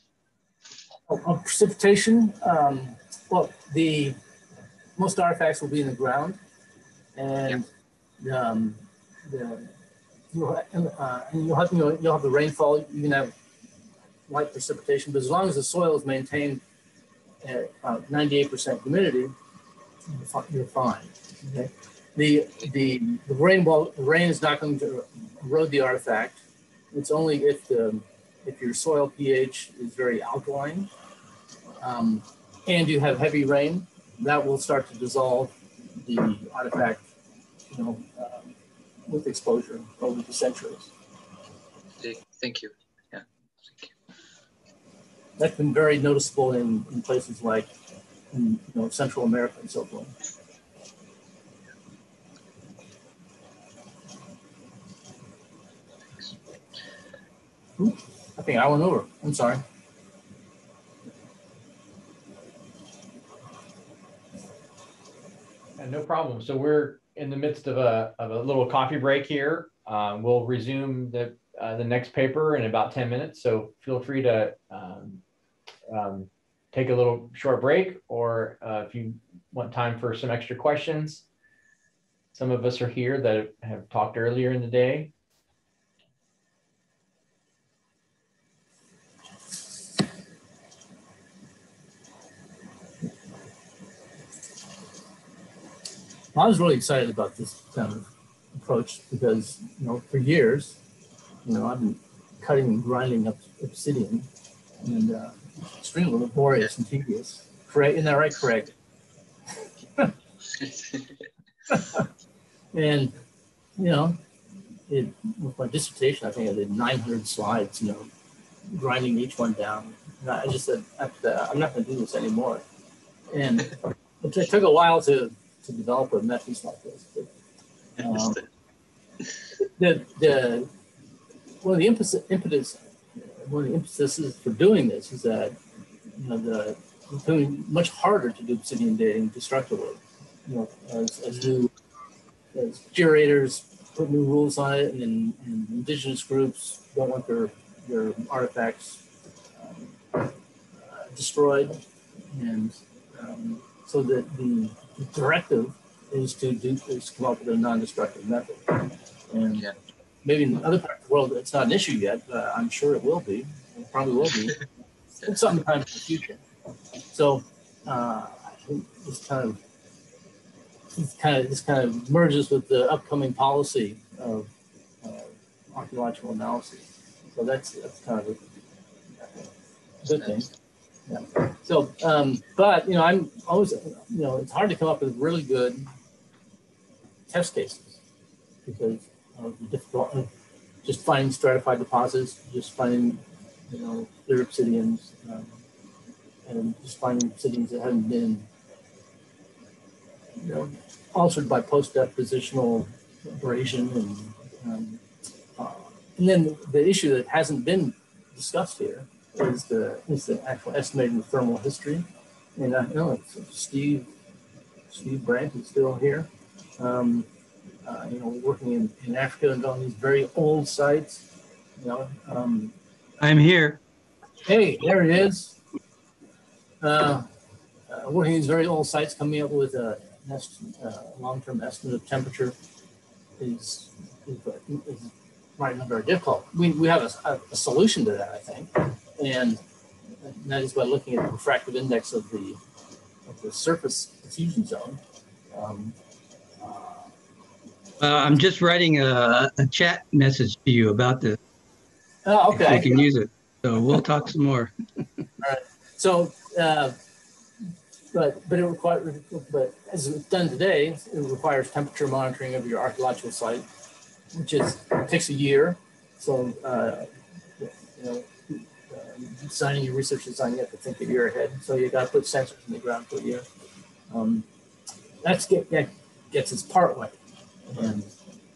On precipitation, um, well, the most artifacts will be in the ground, and um, the, you'll, uh, and you'll have you know, you'll have the rainfall. You can have light precipitation, but as long as the soil is maintained at 98% humidity, you're fine. Okay? The the the rain well, the rain is not going to erode the artifact. It's only if the if your soil pH is very alkaline, um, and you have heavy rain, that will start to dissolve the artifact, you know, um, with exposure over the centuries. Thank you. Yeah. Thank you. That's been very noticeable in, in places like in you know, Central America and so forth. Ooh, I think I went over. I'm sorry. No problem. So we're in the midst of a, of a little coffee break here. Um, we'll resume the uh, the next paper in about 10 minutes. So feel free to um, um, take a little short break or uh, if you want time for some extra questions. Some of us are here that have talked earlier in the day. I was really excited about this kind of approach because, you know, for years, you know, I've been cutting and grinding up obsidian and uh, extremely laborious and tedious. Correct? Isn't that right, Craig? and, you know, it, with my dissertation, I think I did 900 slides, you know, grinding each one down. And I just said, I'm not going to do this anymore. And it took a while to to develop a method like this. But, um, the, the, one of the impetus, impetus, one of the impetuses for doing this is that you know the it's becoming much harder to do obsidian dating destructively. You know, as, as new as curators put new rules on it, and, and indigenous groups don't want their their artifacts um, uh, destroyed, and um, so that the the directive is to do is to come up with a non-destructive method. And yeah. maybe in other parts of the world it's not an issue yet, but I'm sure it will be. It probably will be sometime in the future. So uh, I this kind of this kind of this kind of merges with the upcoming policy of uh, archaeological analysis. So that's that's kind of a good thing. Yeah. So, um, but you know, I'm always, you know, it's hard to come up with really good test cases because of the difficult, just finding stratified deposits, just finding, you know, clear obsidians, um, and just finding obsidians that haven't been, you know, altered by post-depositional abrasion and, um, uh, and then the issue that hasn't been discussed here is the is the actual estimating the thermal history. And I know Steve Steve Brandt is still here. Um, uh, you know, working in, in Africa and on these very old sites. You know, um, I'm here. Hey, there he is. Uh, uh, working these very old sites, coming up with a uh, long-term estimate of temperature is, is, is right difficult. We, we have a, a, solution to that, I think and that is by looking at the refractive index of the of the surface diffusion zone. Um, uh, I'm just writing a, a, chat message to you about this. Oh, okay. You can use it. So we'll talk some more. All right. So, uh, but but it requires but as it's done today, it requires temperature monitoring of your archaeological site, which is takes a year. So, uh, you know, designing your research design, you have to think a year ahead. So you got to put sensors in the ground for a year. Um, that's get, that gets us part way. And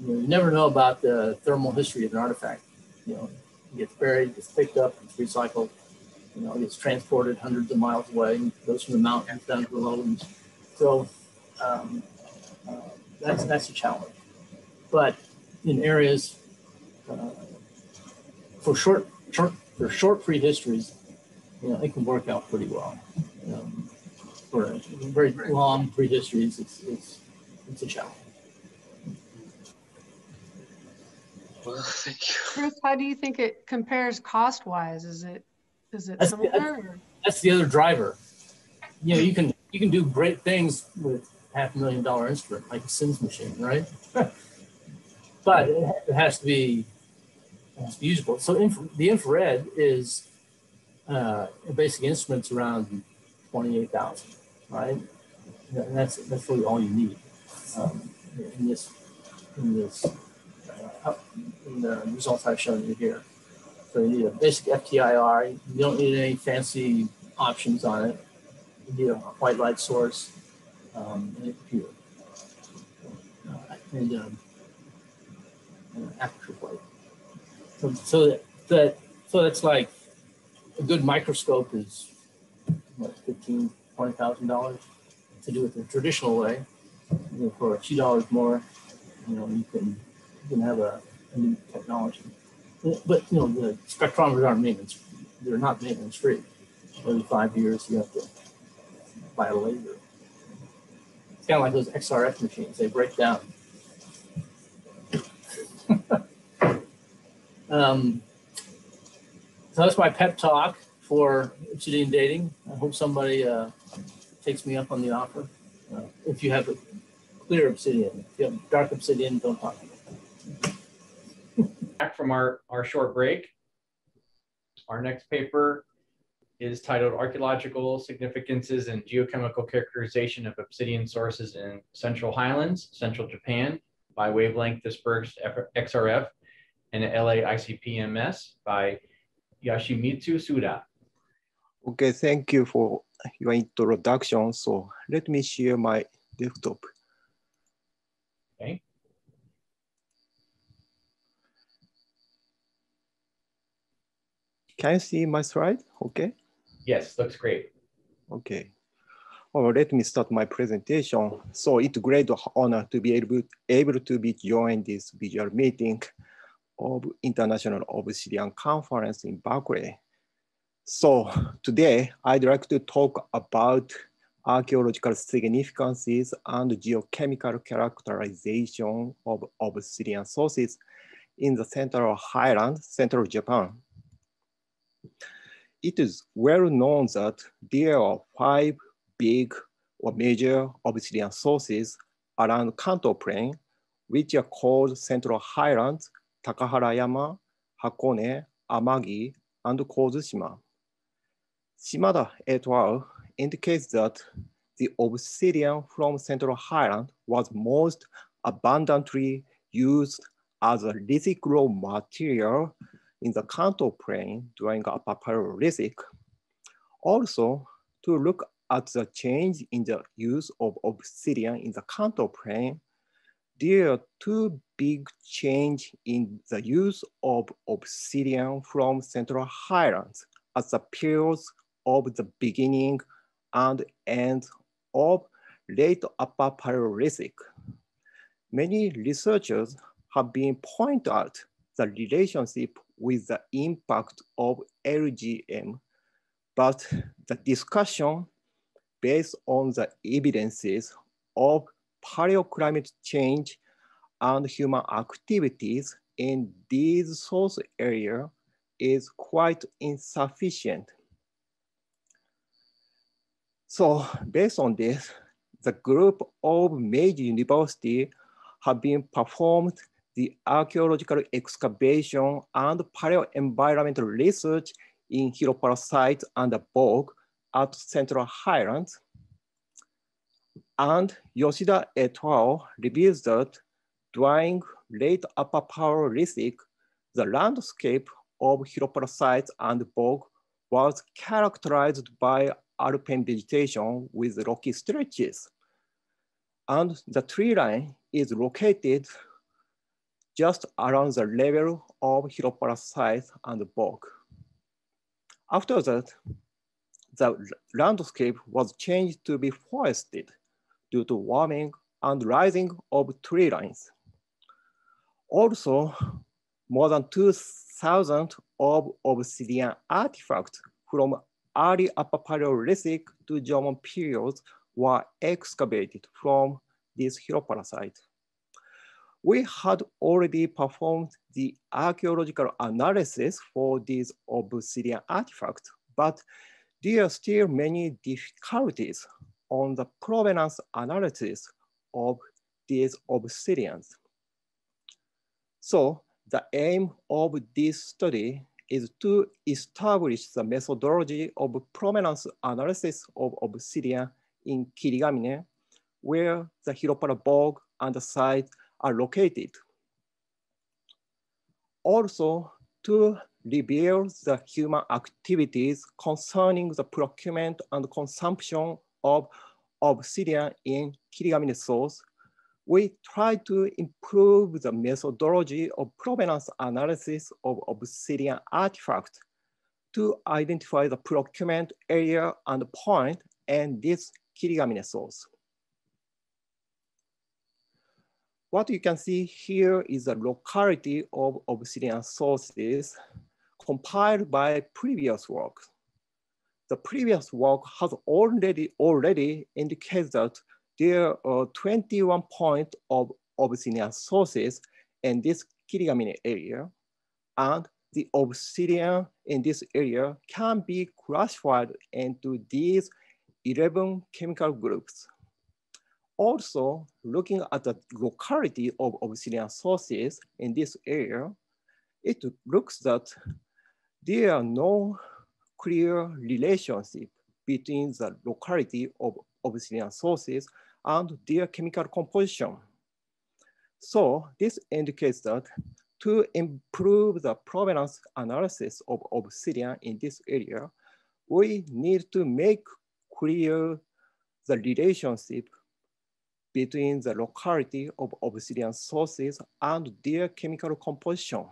you, know, you never know about the thermal history of an artifact. You know, it gets buried, gets picked up, it's recycled. You know, it gets transported hundreds of miles away, and goes from the mountains down to the lowlands. So um, uh, that's that's a challenge. But in areas uh, for short short for short prehistories, you know, it can work out pretty well. Um, for very long prehistories, it's, it's, it's a challenge. Well, thank you. Chris, how do you think it compares cost wise? Is it is it that's, similar? That's, that's the other driver. You know, you can you can do great things with half a million dollar instrument like a SIMS machine, right? but it has to be it's usable. So infra- the infrared is uh, basic instruments around 28,000, right? And that's, that's really all you need um, in this, in this, uh, in the results I've shown you here. So you need a basic FTIR. You don't need any fancy options on it. You need a white light source um, and a computer. Uh, and, um, an aperture plate. So, so that, so that's like a good microscope is what fifteen, twenty thousand dollars to do it the traditional way. You know, for a few dollars more, you know, you can you can have a, a new technology. but you know, the spectrometers aren't maintenance, they're not maintenance free. Every five years, you have to buy a laser. It's kind of like those XRF machines, they break down. Um, so that's my pep talk for obsidian dating. I hope somebody uh, takes me up on the offer. Uh, if you have a clear obsidian, if you have dark obsidian, don't talk to me. Back from our, our short break, our next paper is titled Archaeological Significances and Geochemical Characterization of Obsidian Sources in Central Highlands, Central Japan by Wavelength Dispersed XRF and LA ICP-MS by Yoshimitsu Suda. Okay, thank you for your introduction. So let me share my desktop. Okay. Can you see my slide? Okay. Yes, looks great. Okay. Well, let me start my presentation. So it's a great honor to be able, able to be joined this visual meeting of International Obsidian Conference in Berkeley. So today I'd like to talk about archaeological significances and geochemical characterization of obsidian sources in the central highland, central Japan. It is well known that there are five big or major obsidian sources around Kanto Plain, which are called Central Highlands, Takahara-yama, Hakone, Amagi, and Kozushima. Shimada et al. indicates that the obsidian from Central Highland was most abundantly used as a lithic raw material in the Kanto plain during Upper Paleolithic. Also, to look at the change in the use of obsidian in the Kanto plain, there are two big change in the use of obsidian from Central Highlands as the periods of the beginning and end of late Upper Paleolithic. Many researchers have been pointed out the relationship with the impact of LGM, but the discussion based on the evidences of paleoclimate change and human activities in these source area is quite insufficient. So based on this, the group of Meiji University have been performed the archaeological excavation and paleo-environmental research in Hiropara site and the bog at Central Highlands. And Yoshida et al. reveals that during late Upper Paleolithic, the landscape of Hiropara and bog was characterized by alpine vegetation with rocky stretches. And the tree line is located just around the level of Hiropara site and bog. After that, the landscape was changed to be forested due to warming and rising of tree lines. Also, more than 2,000 of obsidian artifacts from early Upper Paleolithic to Jomon periods were excavated from this Hiropara site. We had already performed the archaeological analysis for these obsidian artifacts, but there are still many difficulties on the provenance analysis of these obsidians. So the aim of this study is to establish the methodology of provenance analysis of obsidian in Kirigamine, where the Hiropara bog and the site are located. Also, to reveal the human activities concerning the procurement and consumption of obsidian in Kirigamine source we try to improve the methodology of provenance analysis of obsidian artifacts to identify the procurement area and point and this Kirigamine source. what you can see here is the locality of obsidian sources compiled by previous work. The previous work has already, already indicated that there are 21 points of obsidian sources in this Kirigamine area, and the obsidian in this area can be classified into these 11 chemical groups. Also, looking at the locality of obsidian sources in this area, it looks that there are no clear relationship between the locality of obsidian sources and their chemical composition. So this indicates that to improve the provenance analysis of obsidian in this area, we need to make clear the relationship between the locality of obsidian sources and their chemical composition.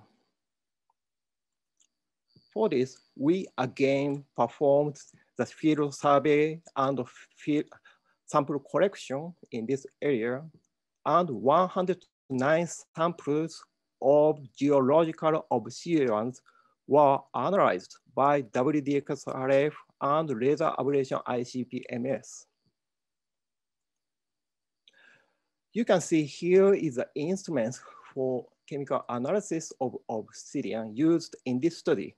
For this, we again performed the field survey and field sample collection in this area, and 109 samples of geological obsidians were analyzed by WDXRF and laser ablation ICP-MS. You can see here is the instruments for chemical analysis of obsidian used in this study.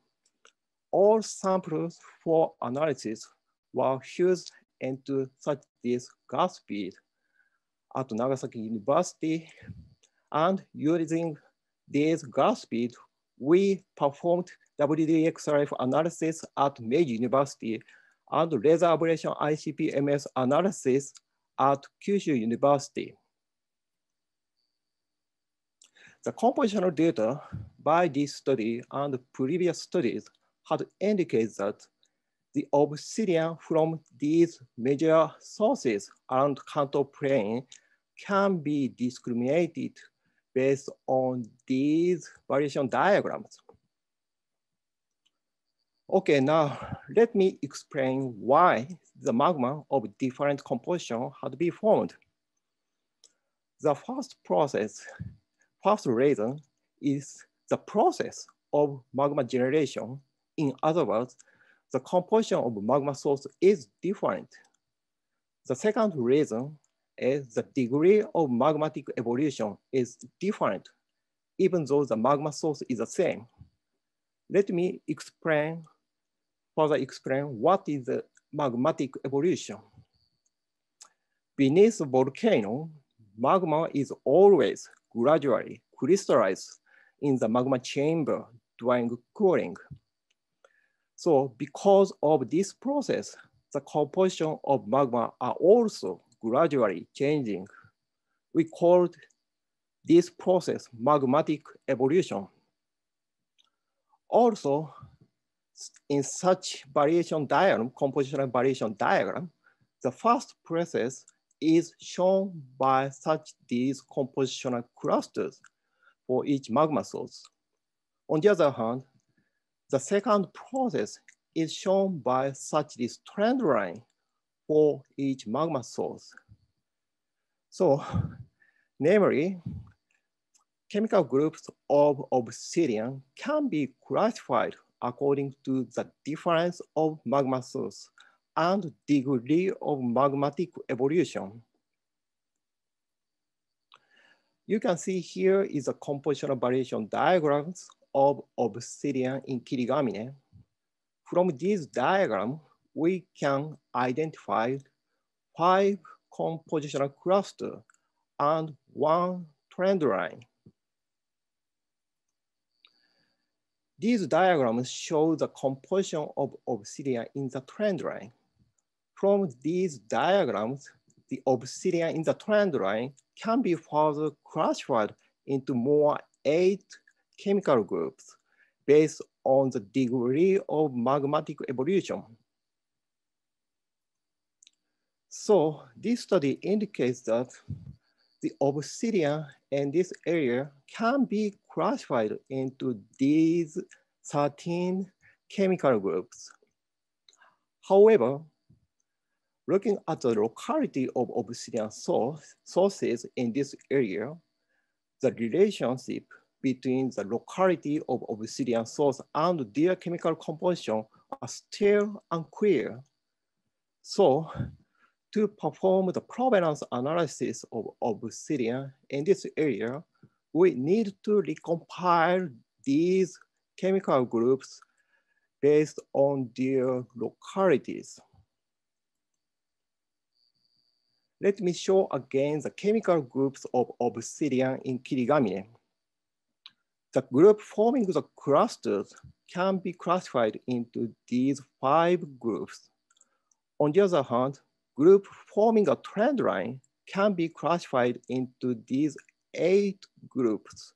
All samples for analysis were fused into such this glass bead at Nagasaki University. And using this glass bead, we performed WDXRF analysis at Meiji University and laser ablation ICP-MS analysis at Kyushu University. The compositional data by this study and previous studies had indicated that the obsidian from these major sources around Kanto plain can be discriminated based on these variation diagrams. Okay, now let me explain why the magma of different composition had been formed. The first process First reason is the process of magma generation. In other words, the composition of magma source is different. The second reason is the degree of magmatic evolution is different, even though the magma source is the same. Let me explain, further explain what is the magmatic evolution. Beneath the volcano, magma is always gradually crystallized in the magma chamber during cooling. So because of this process, the composition of magma are also gradually changing. We called this process magmatic evolution. Also, in such variation diagram, compositional variation diagram, the first process is shown by such these compositional clusters for each magma source. On the other hand, the second process is shown by such this trend line for each magma source. So, namely, chemical groups of obsidian can be classified according to the difference of magma source and degree of magmatic evolution. You can see here is a compositional variation diagrams of obsidian in Kirigamine. From this diagram, we can identify five compositional clusters and one trend line. These diagrams show the composition of obsidian in the trend line. From these diagrams, the obsidian in the trend line can be further classified into more eight chemical groups based on the degree of magmatic evolution. So this study indicates that the obsidian in this area can be classified into these 13 chemical groups. However, looking at the locality of obsidian source, sources in this area, the relationship between the locality of obsidian source and their chemical composition are still unclear. So to perform the provenance analysis of obsidian in this area, we need to recompile these chemical groups based on their localities. Let me show again the chemical groups of obsidian in Kirigamine. The group forming the clusters can be classified into these five groups. On the other hand, group forming a trend line can be classified into these eight groups.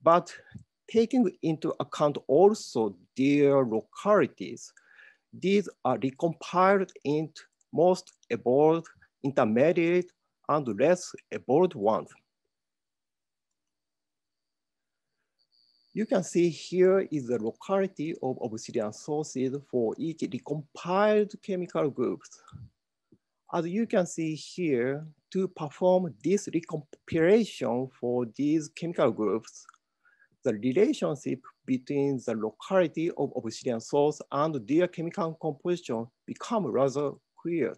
But taking into account also their localities, these are recompiled into most evolved, intermediate, and less evolved ones. You can see here is the locality of obsidian sources for each recompiled chemical groups. As you can see here, to perform this recompilation for these chemical groups, the relationship between the locality of obsidian source and their chemical composition become rather clear.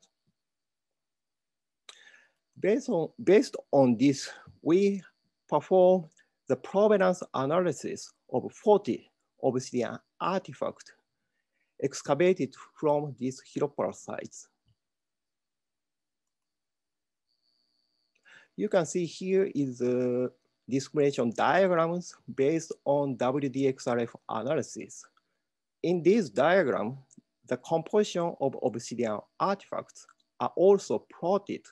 Based on, based on this, we perform the provenance analysis of 40 obsidian artifacts excavated from these Hiropara sites. You can see here is the discrimination diagrams based on WDXRF analysis. In this diagram, the composition of obsidian artifacts are also plotted.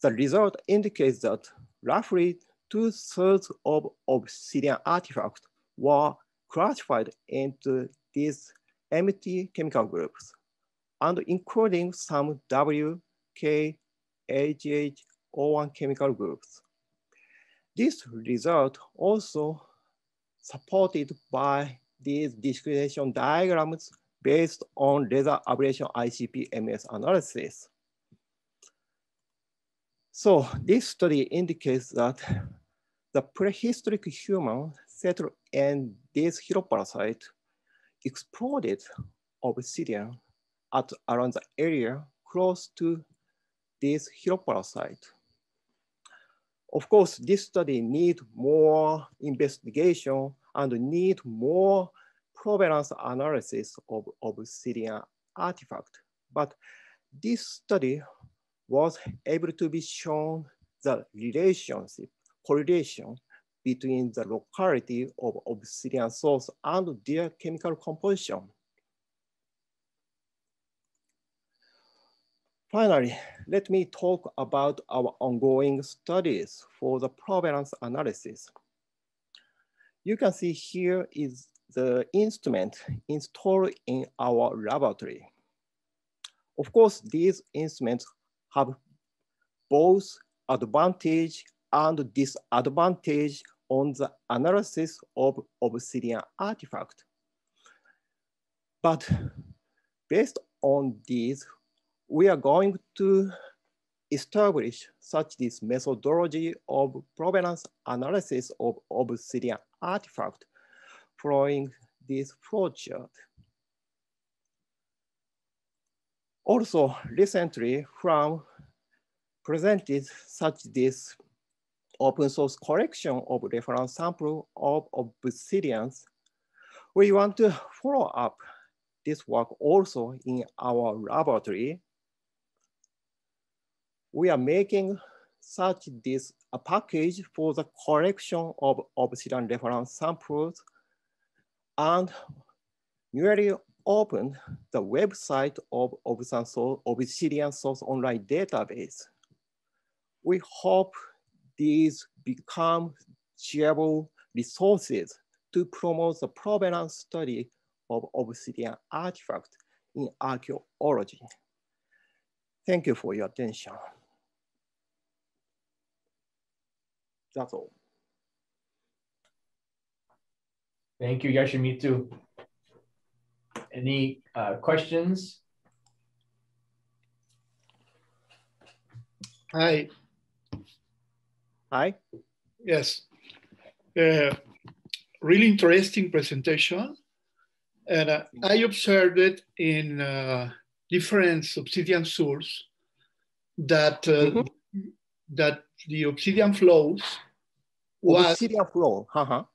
The result indicates that roughly two-thirds of obsidian artifacts were classified into these empty chemical groups, and including some W, K, AGH, O1 chemical groups. This result also supported by these discrimination diagrams based on laser ablation ICP MS analysis. So this study indicates that the prehistoric human settled in this Hiropara site exploded obsidian at around the area close to this Hiropara site. Of course, this study need more investigation and need more provenance analysis of obsidian artifact. But this study was able to be shown the relationship, correlation between the locality of obsidian source and their chemical composition. Finally, let me talk about our ongoing studies for the provenance analysis. You can see here is the instrument installed in our laboratory. Of course, these instruments have both advantage and disadvantage on the analysis of obsidian artifact. But based on these, we are going to establish such this methodology of provenance analysis of obsidian artifact following this flowchart. Also, recently, Frahm presented such this open source collection of reference sample of obsidians. We want to follow up this work also in our laboratory we are making such this a package for the collection of obsidian reference samples and newly opened the website of Obsidian Source Online Database. We hope these become shareable resources to promote the provenance study of obsidian artifacts in archaeology. Thank you for your attention. That's all. Thank you, Yoshimitsu. Any uh, questions? Hi. Hi. Yes. Uh, really interesting presentation. And uh, I observed it in uh, different obsidian sources that uh, mm -hmm. that the obsidian flows was obsidian flow uh -huh.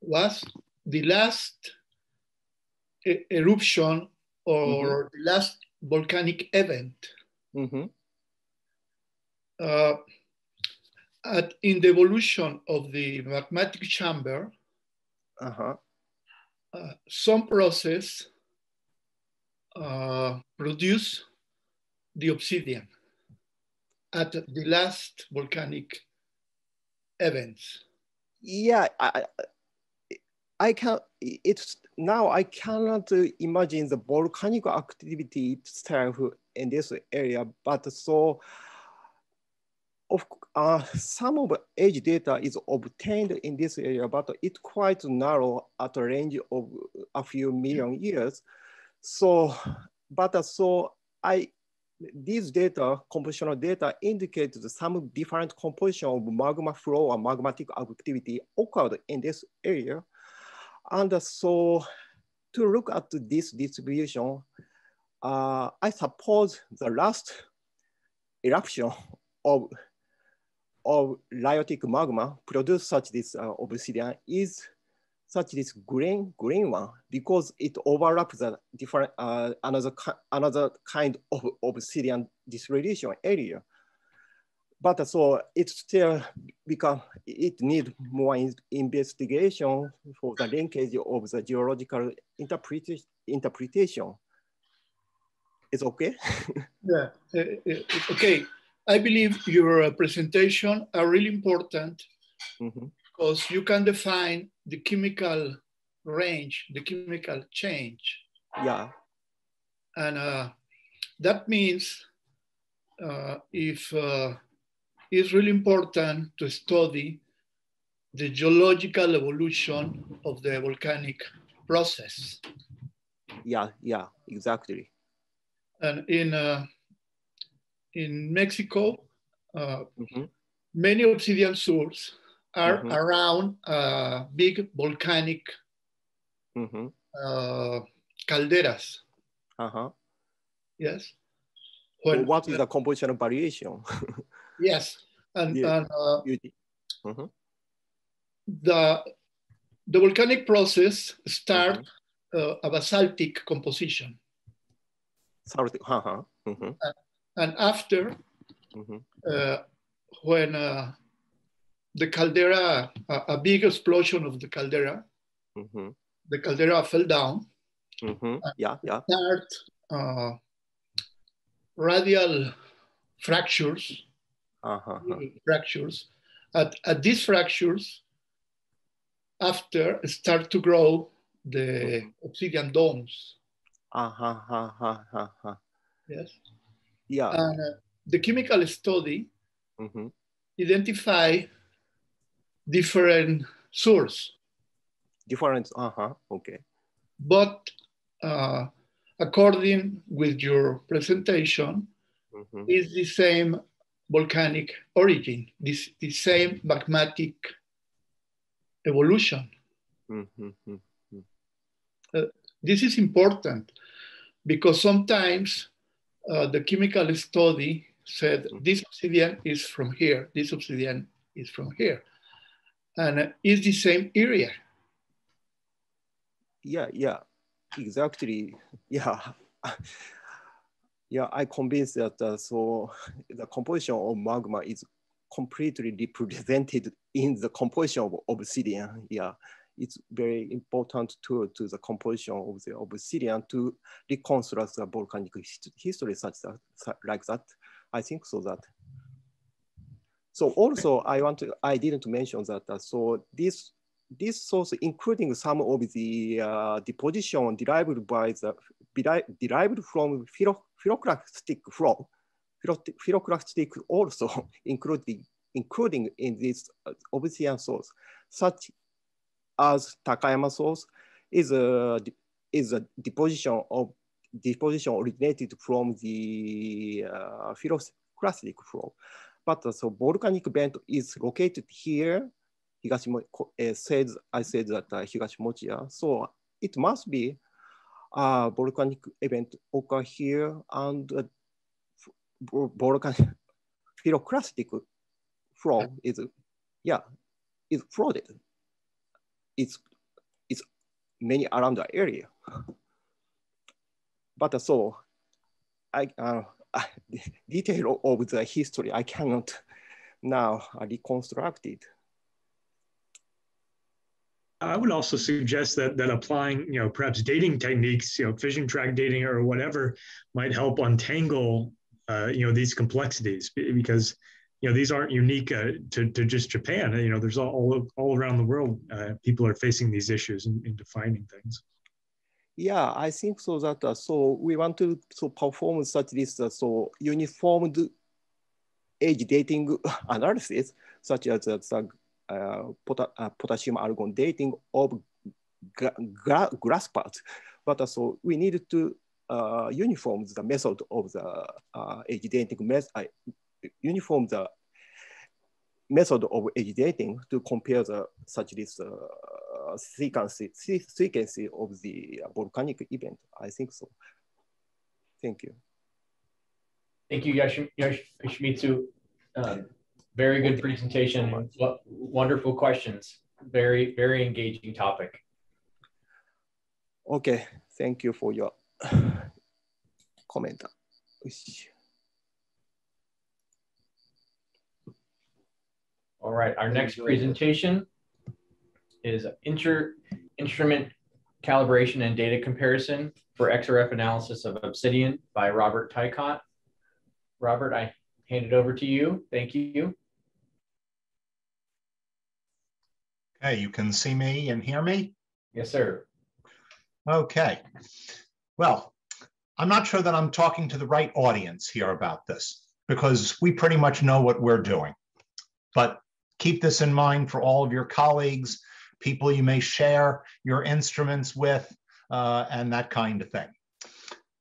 was the last e eruption or mm -hmm. the last volcanic event. Mm -hmm. At, in the evolution of the magmatic chamber, uh-huh. uh, some process uh, produce the obsidian at the last volcanic events. Yeah, I, I can. It's now I cannot imagine the volcanic activity itself in this area, but so of uh, some of age data is obtained in this area, but it's quite narrow at a range of a few million years. So, but uh, so I, these data, compositional data indicate some different composition of magma flow or magmatic activity occurred in this area. And so to look at this distribution, uh, I suppose the last eruption of of rhyolitic magma produce such this uh, obsidian is such this green green one because it overlaps the different uh, another another kind of obsidian distribution area. But so it still become it need more in, investigation for the linkage of the geological interpretation. Interpretation. It's okay. yeah. Uh okay. I believe your presentation are really important mm -hmm. because you can define the chemical range, the chemical change. Yeah. And uh, that means uh, if uh, it's really important to study the geological evolution of the volcanic process. Yeah, yeah, exactly. And in uh, in Mexico, uh, mm-hmm. many obsidian sources are mm-hmm. around uh, big volcanic mm-hmm. uh, calderas. Uh-huh. Yes. When, what is the composition variation? yes, and, yeah. and uh, mm-hmm. the the volcanic process start uh, a basaltic composition. Basaltic, uh-huh. And after, mm-hmm. uh, when uh, the caldera, a, a, big explosion of the caldera, mm-hmm. the caldera fell down. Mm-hmm. Yeah, yeah. Start uh, radial fractures, uh-huh. fractures. At, at these fractures, after start to grow the obsidian domes. Uh-huh, uh-huh, uh-huh. Yes. Yeah. Uh, the chemical study mm-hmm. identify different source. Different, uh-huh, okay. But uh, according with your presentation, mm-hmm. is the same volcanic origin, this the same magmatic evolution. Mm-hmm. Uh, this is important because sometimes uh, the chemical study said Mm-hmm. this obsidian is from here, this obsidian is from here. And it's the same area. Yeah, yeah, exactly. Yeah. yeah, I convinced that uh, so the composition of magma is completely represented in the composition of obsidian. Yeah, it's very important tool to the composition of the obsidian to reconstruct the volcanic history such that like that. I think so that. So also I want to I didn't mention that uh, so this this source including some of the uh, deposition derived by the derived from pyroclastic flow, pyroclastic also including including in this uh, obsidian source such as Takayama source is a is a deposition of deposition originated from the uh, pyroclastic flow. But uh, so volcanic vent is located here Higashimo, uh, says, I said that uh, Higashimochiya. So it must be a volcanic event occur here and uh, volcanic pyroclastic flow is, yeah, is flooded. It's, it's many around the area. But so, I, uh, detail of the history, I cannot now reconstruct it. I would also suggest that that applying, you know, perhaps dating techniques, you know, fission track dating or whatever, might help untangle, uh, you know, these complexities because, you know, these aren't unique uh, to, to just Japan. You know, there's all all, all around the world, uh, people are facing these issues in, in, defining things. Yeah, I think so. That uh, so we want to so perform such this uh, so uniformed age dating analysis, such as uh, uh, uh, potassium argon dating of gra grass parts. But so we need to uniform the method of the age dating method, uniform the method of age dating to compare the such this uh, sequence, sequence of the volcanic event. I think so. Thank you. Thank you, Yoshimitsu. Um, very good presentation. Wonderful questions. Very, very engaging topic. Okay, thank you for your comment. All right, our next presentation is inter instrument calibration and data comparison for XRF analysis of obsidian by Robert Tykot. Robert, I hand it over to you. Thank you. Okay, you can see me and hear me? Yes, sir. Okay. Well, I'm not sure that I'm talking to the right audience here about this because we pretty much know what we're doing. But keep this in mind for all of your colleagues, people you may share your instruments with, uh, and that kind of thing.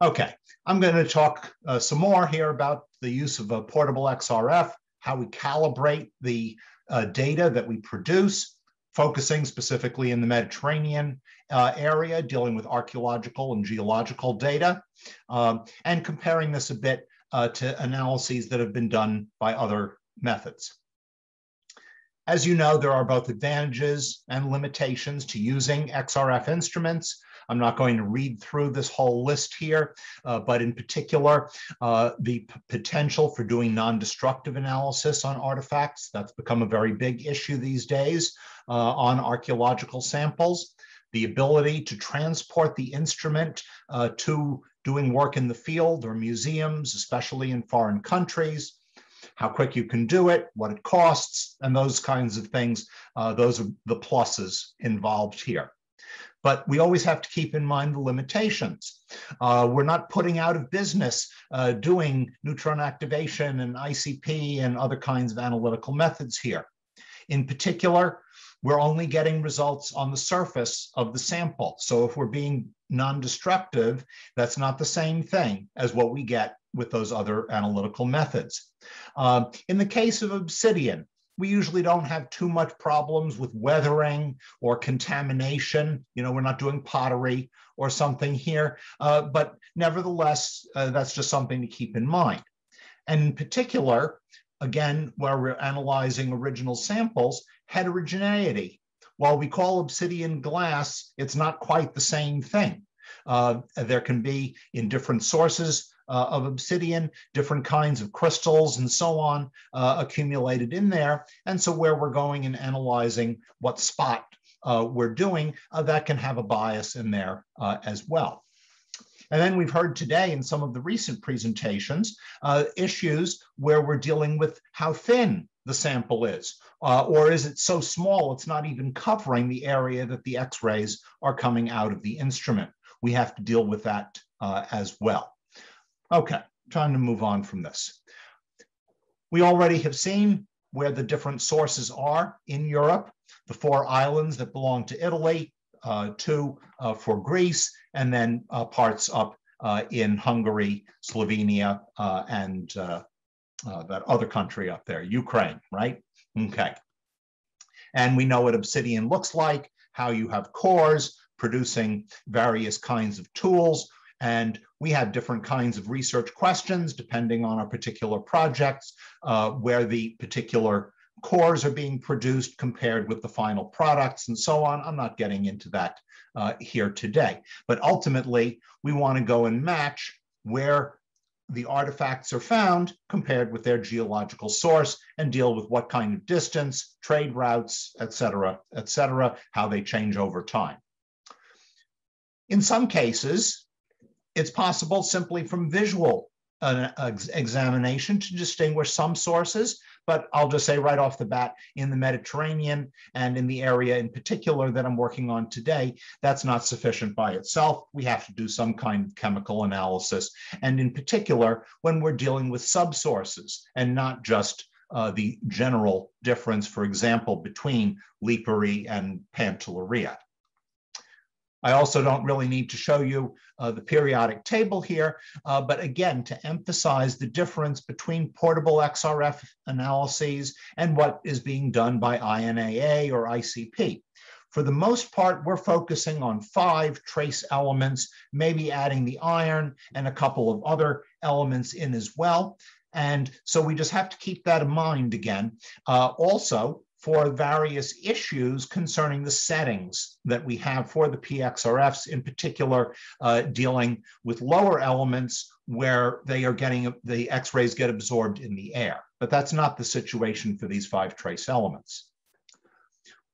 Okay, I'm going to talk uh, some more here about the use of a portable XRF, how we calibrate the uh, data that we produce, focusing specifically in the Mediterranean uh, area, dealing with archaeological and geological data, um, and comparing this a bit uh, to analyses that have been done by other methods. As you know, there are both advantages and limitations to using XRF instruments. I'm not going to read through this whole list here, uh, but in particular, uh, the potential for doing non-destructive analysis on artifacts, that's become a very big issue these days uh, on archeological samples. The ability to transport the instrument uh, to doing work in the field or museums, especially in foreign countries, how quick you can do it, what it costs, and those kinds of things. Uh, those are the pluses involved here. But we always have to keep in mind the limitations. Uh, we're not putting out of business uh, doing neutron activation and ICP and other kinds of analytical methods here. In particular, we're only getting results on the surface of the sample. So if we're being non-destructive, that's not the same thing as what we get with those other analytical methods. Uh, in the case of obsidian, we usually don't have too much problems with weathering or contamination. You know, we're not doing pottery or something here, uh, but nevertheless, uh, that's just something to keep in mind. And in particular, again, where we're analyzing original samples, heterogeneity. While we call obsidian glass, it's not quite the same thing. Uh, there can be in different sources of obsidian, different kinds of crystals and so on uh, accumulated in there. And so where we're going and analyzing what spot uh, we're doing, uh, that can have a bias in there uh, as well. And then we've heard today in some of the recent presentations uh, issues where we're dealing with how thin the sample is, uh, or is it so small it's not even covering the area that the x-rays are coming out of the instrument? We have to deal with that uh, as well. Okay, time to move on from this. We already have seen where the different sources are in Europe, the four islands that belong to Italy, uh, two uh, for Greece, and then uh, parts up uh, in Hungary, Slovenia, uh, and uh, that other country up there, Ukraine, right? Okay. And we know what obsidian looks like, how you have cores producing various kinds of tools. And we have different kinds of research questions depending on our particular projects, uh, where the particular cores are being produced compared with the final products and so on. I'm not getting into that uh, here today. But ultimately, we want to go and match where the artifacts are found compared with their geological source and deal with what kind of distance, trade routes, et cetera, et cetera, how they change over time. In some cases, it's possible simply from visual uh, examination to distinguish some sources but I'll just say right off the bat, in the Mediterranean and in the area in particular that I'm working on today, that's not sufficient by itself. We have to do some kind of chemical analysis. And in particular, when we're dealing with subsources and not just uh, the general difference, for example, between Lipari and Pantelleria. I also don't really need to show you uh, the periodic table here, uh, but again, to emphasize the difference between portable XRF analyses and what is being done by INAA or ICP. For the most part, we're focusing on five trace elements, maybe adding the iron and a couple of other elements in as well. And so we just have to keep that in mind again. Uh, also, for various issues concerning the settings that we have for the PXRFs, in particular, uh, dealing with lower elements where they are getting the X-rays get absorbed in the air. But that's not the situation for these five trace elements.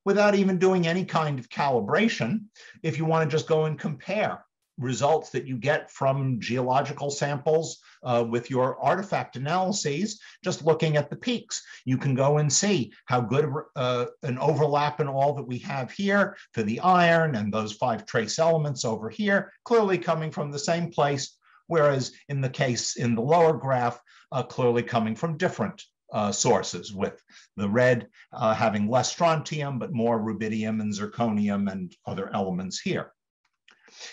Without even doing any kind of calibration, if you want to just go and compare results that you get from geological samples uh, with your artifact analyses, just looking at the peaks. You can go and see how good uh, an overlap in all that we have here for the iron and those five trace elements over here, clearly coming from the same place, whereas in the case in the lower graph, uh, clearly coming from different uh, sources, with the red uh, having less strontium, but more rubidium and zirconium and other elements here.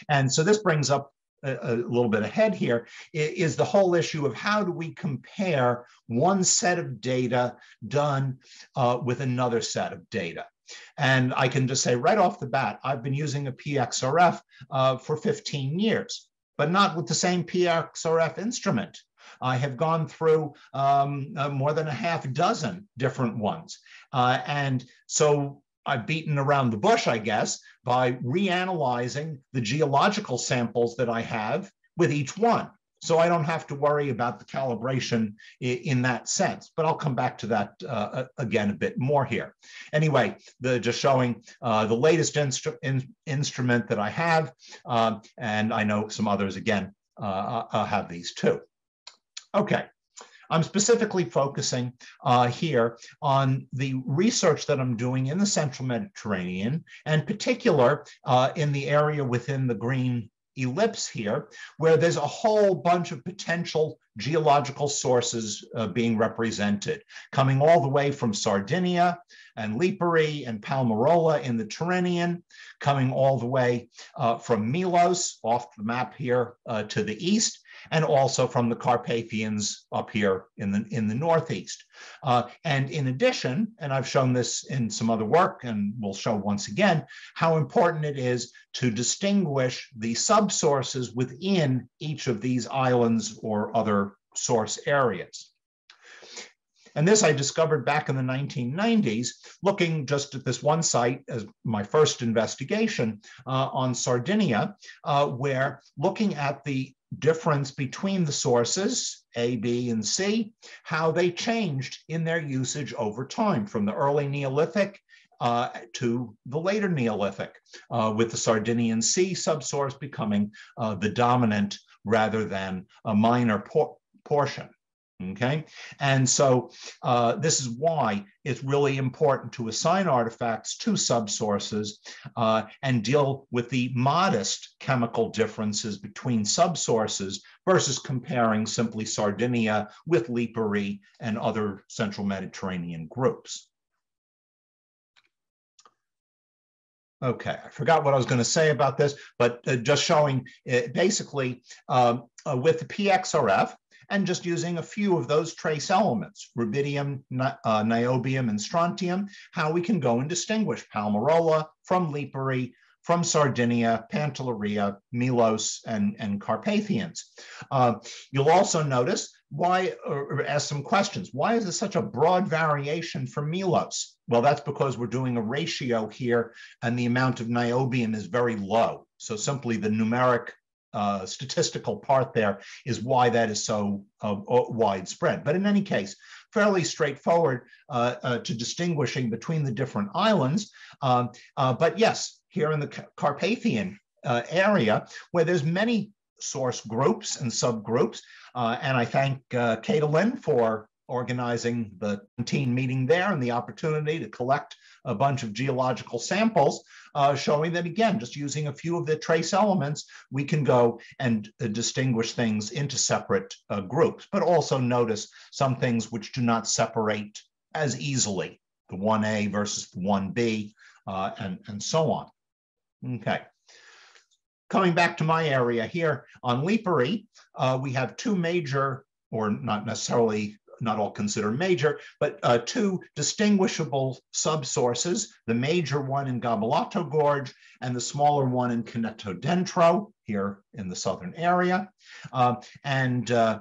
And so this brings up a, a, little bit ahead here is the whole issue of how do we compare one set of data done uh, with another set of data. And I can just say right off the bat, I've been using a PXRF uh, for 15 years, but not with the same PXRF instrument. I have gone through um, uh, more than a half dozen different ones. Uh, and so I've beaten around the bush, I guess, by reanalyzing the geological samples that I have with each one. So I don't have to worry about the calibration in that sense, but I'll come back to that uh, again a bit more here. Anyway, the, just showing uh, the latest instru in, instrument that I have, um, and I know some others again uh, uh have these too. Okay, I'm specifically focusing uh, here on the research that I'm doing in the central Mediterranean, and particular uh, in the area within the green ellipse here, where there's a whole bunch of potential geological sources uh, being represented, coming all the way from Sardinia and Lipari and Palmarola in the Tyrrhenian, coming all the way uh, from Milos off the map here uh, to the east, and also from the Carpathians up here in the, in the Northeast. Uh, and in addition, and I've shown this in some other work and we'll show once again, how important it is to distinguish the subsources within each of these islands or other source areas. And this I discovered back in the 1990s, looking just at this one site as my first investigation uh, on Sardinia, uh, where looking at the difference between the sources, A, B, and C, how they changed in their usage over time from the early Neolithic uh, to the later Neolithic, uh, with the Sardinian C subsource becoming uh, the dominant rather than a minor por portion. Okay, and so uh, this is why it's really important to assign artifacts to subsources uh, and deal with the modest chemical differences between subsources versus comparing simply Sardinia with Lipari and other central Mediterranean groups. Okay, I forgot what I was going to say about this, but uh, just showing uh, basically um, uh, with the PXRF, and just using a few of those trace elements, rubidium, uh, niobium, and strontium, how we can go and distinguish Palmarola from Lipari, from Sardinia, Pantelleria, Melos, and, and Carpathians. Uh, you'll also notice why, or ask some questions. Why is there such a broad variation for Melos? Well, that's because we're doing a ratio here and the amount of niobium is very low. So simply the numeric uh, statistical part there is why that is so uh, uh widespread. But in any case, fairly straightforward uh, uh, to distinguishing between the different islands. Um, uh, but yes, here in the Carpathian area where there's many source groups and subgroups. And I thank uh, for organizing the team meeting there and the opportunity to collect a bunch of geological samples, uh, showing that again, just using a few of the trace elements, we can go and uh, distinguish things into separate uh, groups, but also notice some things which do not separate as easily, the 1A versus the 1B, uh, and, and so on. Okay. Coming back to my area here on Lipari, uh, we have two major, or not necessarily not all considered major, but uh, two distinguishable subsources, the major one in Gabellotto Gorge and the smaller one in Canneto Dentro here in the southern area. Uh, and uh,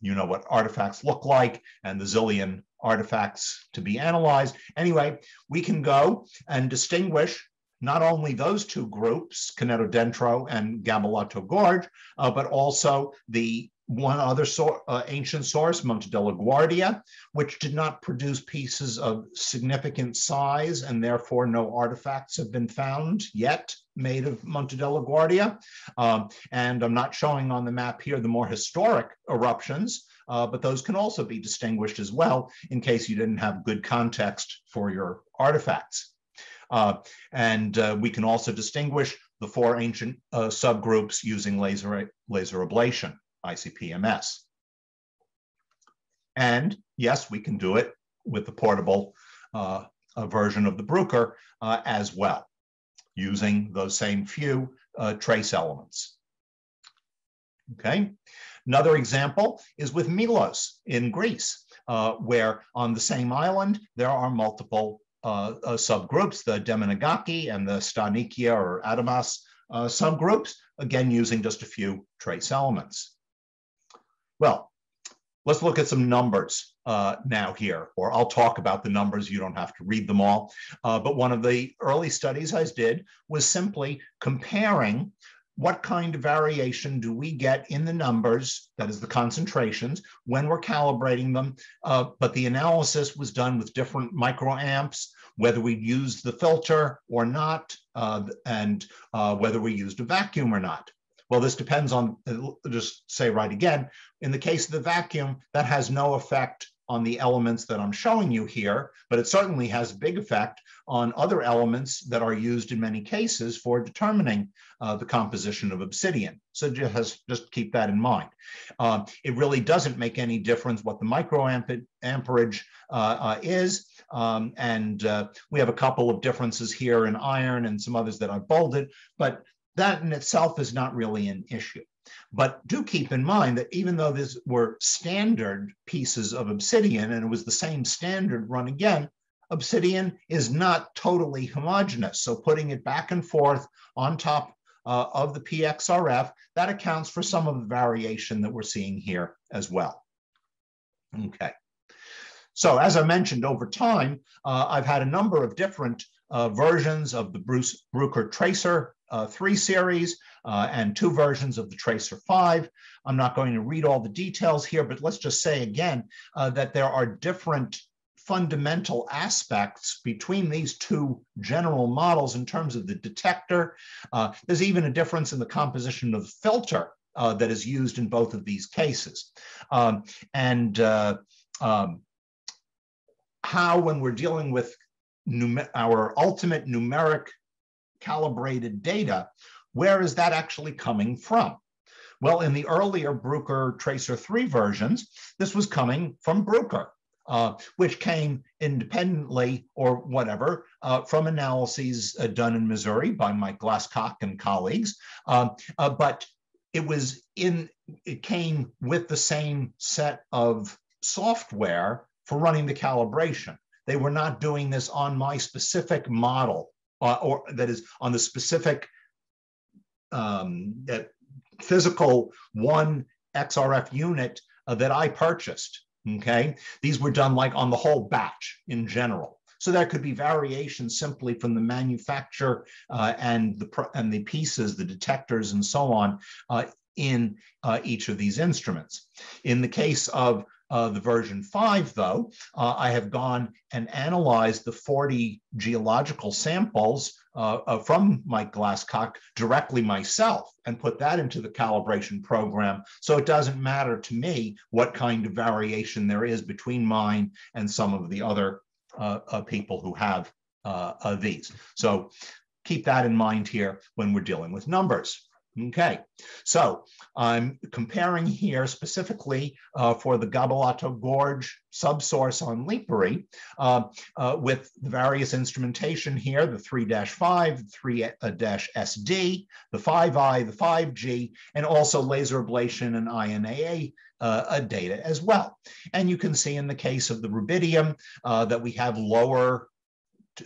you know what artifacts look like and the zillion artifacts to be analyzed. Anyway, we can go and distinguish not only those two groups, Canneto Dentro and Gabellotto Gorge, uh, but also the one other so, uh, ancient source, Monte della Guardia, which did not produce pieces of significant size, and therefore no artifacts have been found yet made of Monte della Guardia. Um, and I'm not showing on the map here the more historic eruptions, uh, but those can also be distinguished as well in case you didn't have good context for your artifacts. Uh, and uh, we can also distinguish the four ancient uh, subgroups using laser, laser ablation, ICP-MS. And yes, we can do it with the portable uh, version of the Bruker uh, as well, using those same few uh, trace elements. Okay, another example is with Milos in Greece, where on the same island, there are multiple uh, uh, subgroups, the Demenegaki and the Sta Nychia or Adamas uh, subgroups, again, using just a few trace elements. Well, let's look at some numbers uh, now here, or I'll talk about the numbers. You don't have to read them all. Uh, but one of the early studies I did was simply comparing what kind of variation do we get in the numbers, that is the concentrations, when we're calibrating them. Uh, but the analysis was done with different microamps, whether we used the filter or not, uh, and uh, whether we used a vacuum or not. Well, this depends on, uh, just say right again, in the case of the vacuum, that has no effect on the elements that I'm showing you here, but it certainly has big effect on other elements that are used in many cases for determining uh, the composition of obsidian. So just, just keep that in mind. Uh, it really doesn't make any difference what the microamperage uh, uh, is. Um, and uh, we have a couple of differences here in iron and some others that I've bolded, but that in itself is not really an issue. But do keep in mind that even though these were standard pieces of obsidian and it was the same standard run again, obsidian is not totally homogeneous. So putting it back and forth on top uh, of the PXRF, that accounts for some of the variation that we're seeing here as well. Okay. So as I mentioned over time, uh, I've had a number of different uh, versions of the Bruce Bruker Tracer uh, 3 series uh, and two versions of the Tracer 5. I'm not going to read all the details here, but let's just say again uh, that there are different fundamental aspects between these two general models in terms of the detector. Uh, there's even a difference in the composition of the filter uh, that is used in both of these cases. Um, and uh, um, how, when we're dealing with our ultimate numeric calibrated data, where is that actually coming from? Well, in the earlier Bruker Tracer 3 versions, this was coming from Bruker, uh, which came independently or whatever uh, from analyses uh, done in Missouri by Mike Glascock and colleagues. Um, uh, but it was in, it came with the same set of software for running the calibration. They were not doing this on my specific model, uh, or that is on the specific um, physical one XRF unit uh, that I purchased. Okay, these were done like on the whole batch in general. So there could be variation simply from the manufacturer uh, and the and the pieces, the detectors, and so on uh, in uh, each of these instruments. In the case of uh, the version 5, though, uh, I have gone and analyzed the 40 geological samples uh, uh, from Mike Glascock directly myself and put that into the calibration program. So it doesn't matter to me what kind of variation there is between mine and some of the other uh, uh, people who have these. So keep that in mind here when we're dealing with numbers. Okay, so I'm comparing here specifically uh, for the Gabellotto Gorge subsource on Lipari uh, uh, with the various instrumentation here, the 3-5, 3-SD, the 5i, the 5G, and also laser ablation and INAA uh, data as well. And you can see in the case of the rubidium uh, that we have lower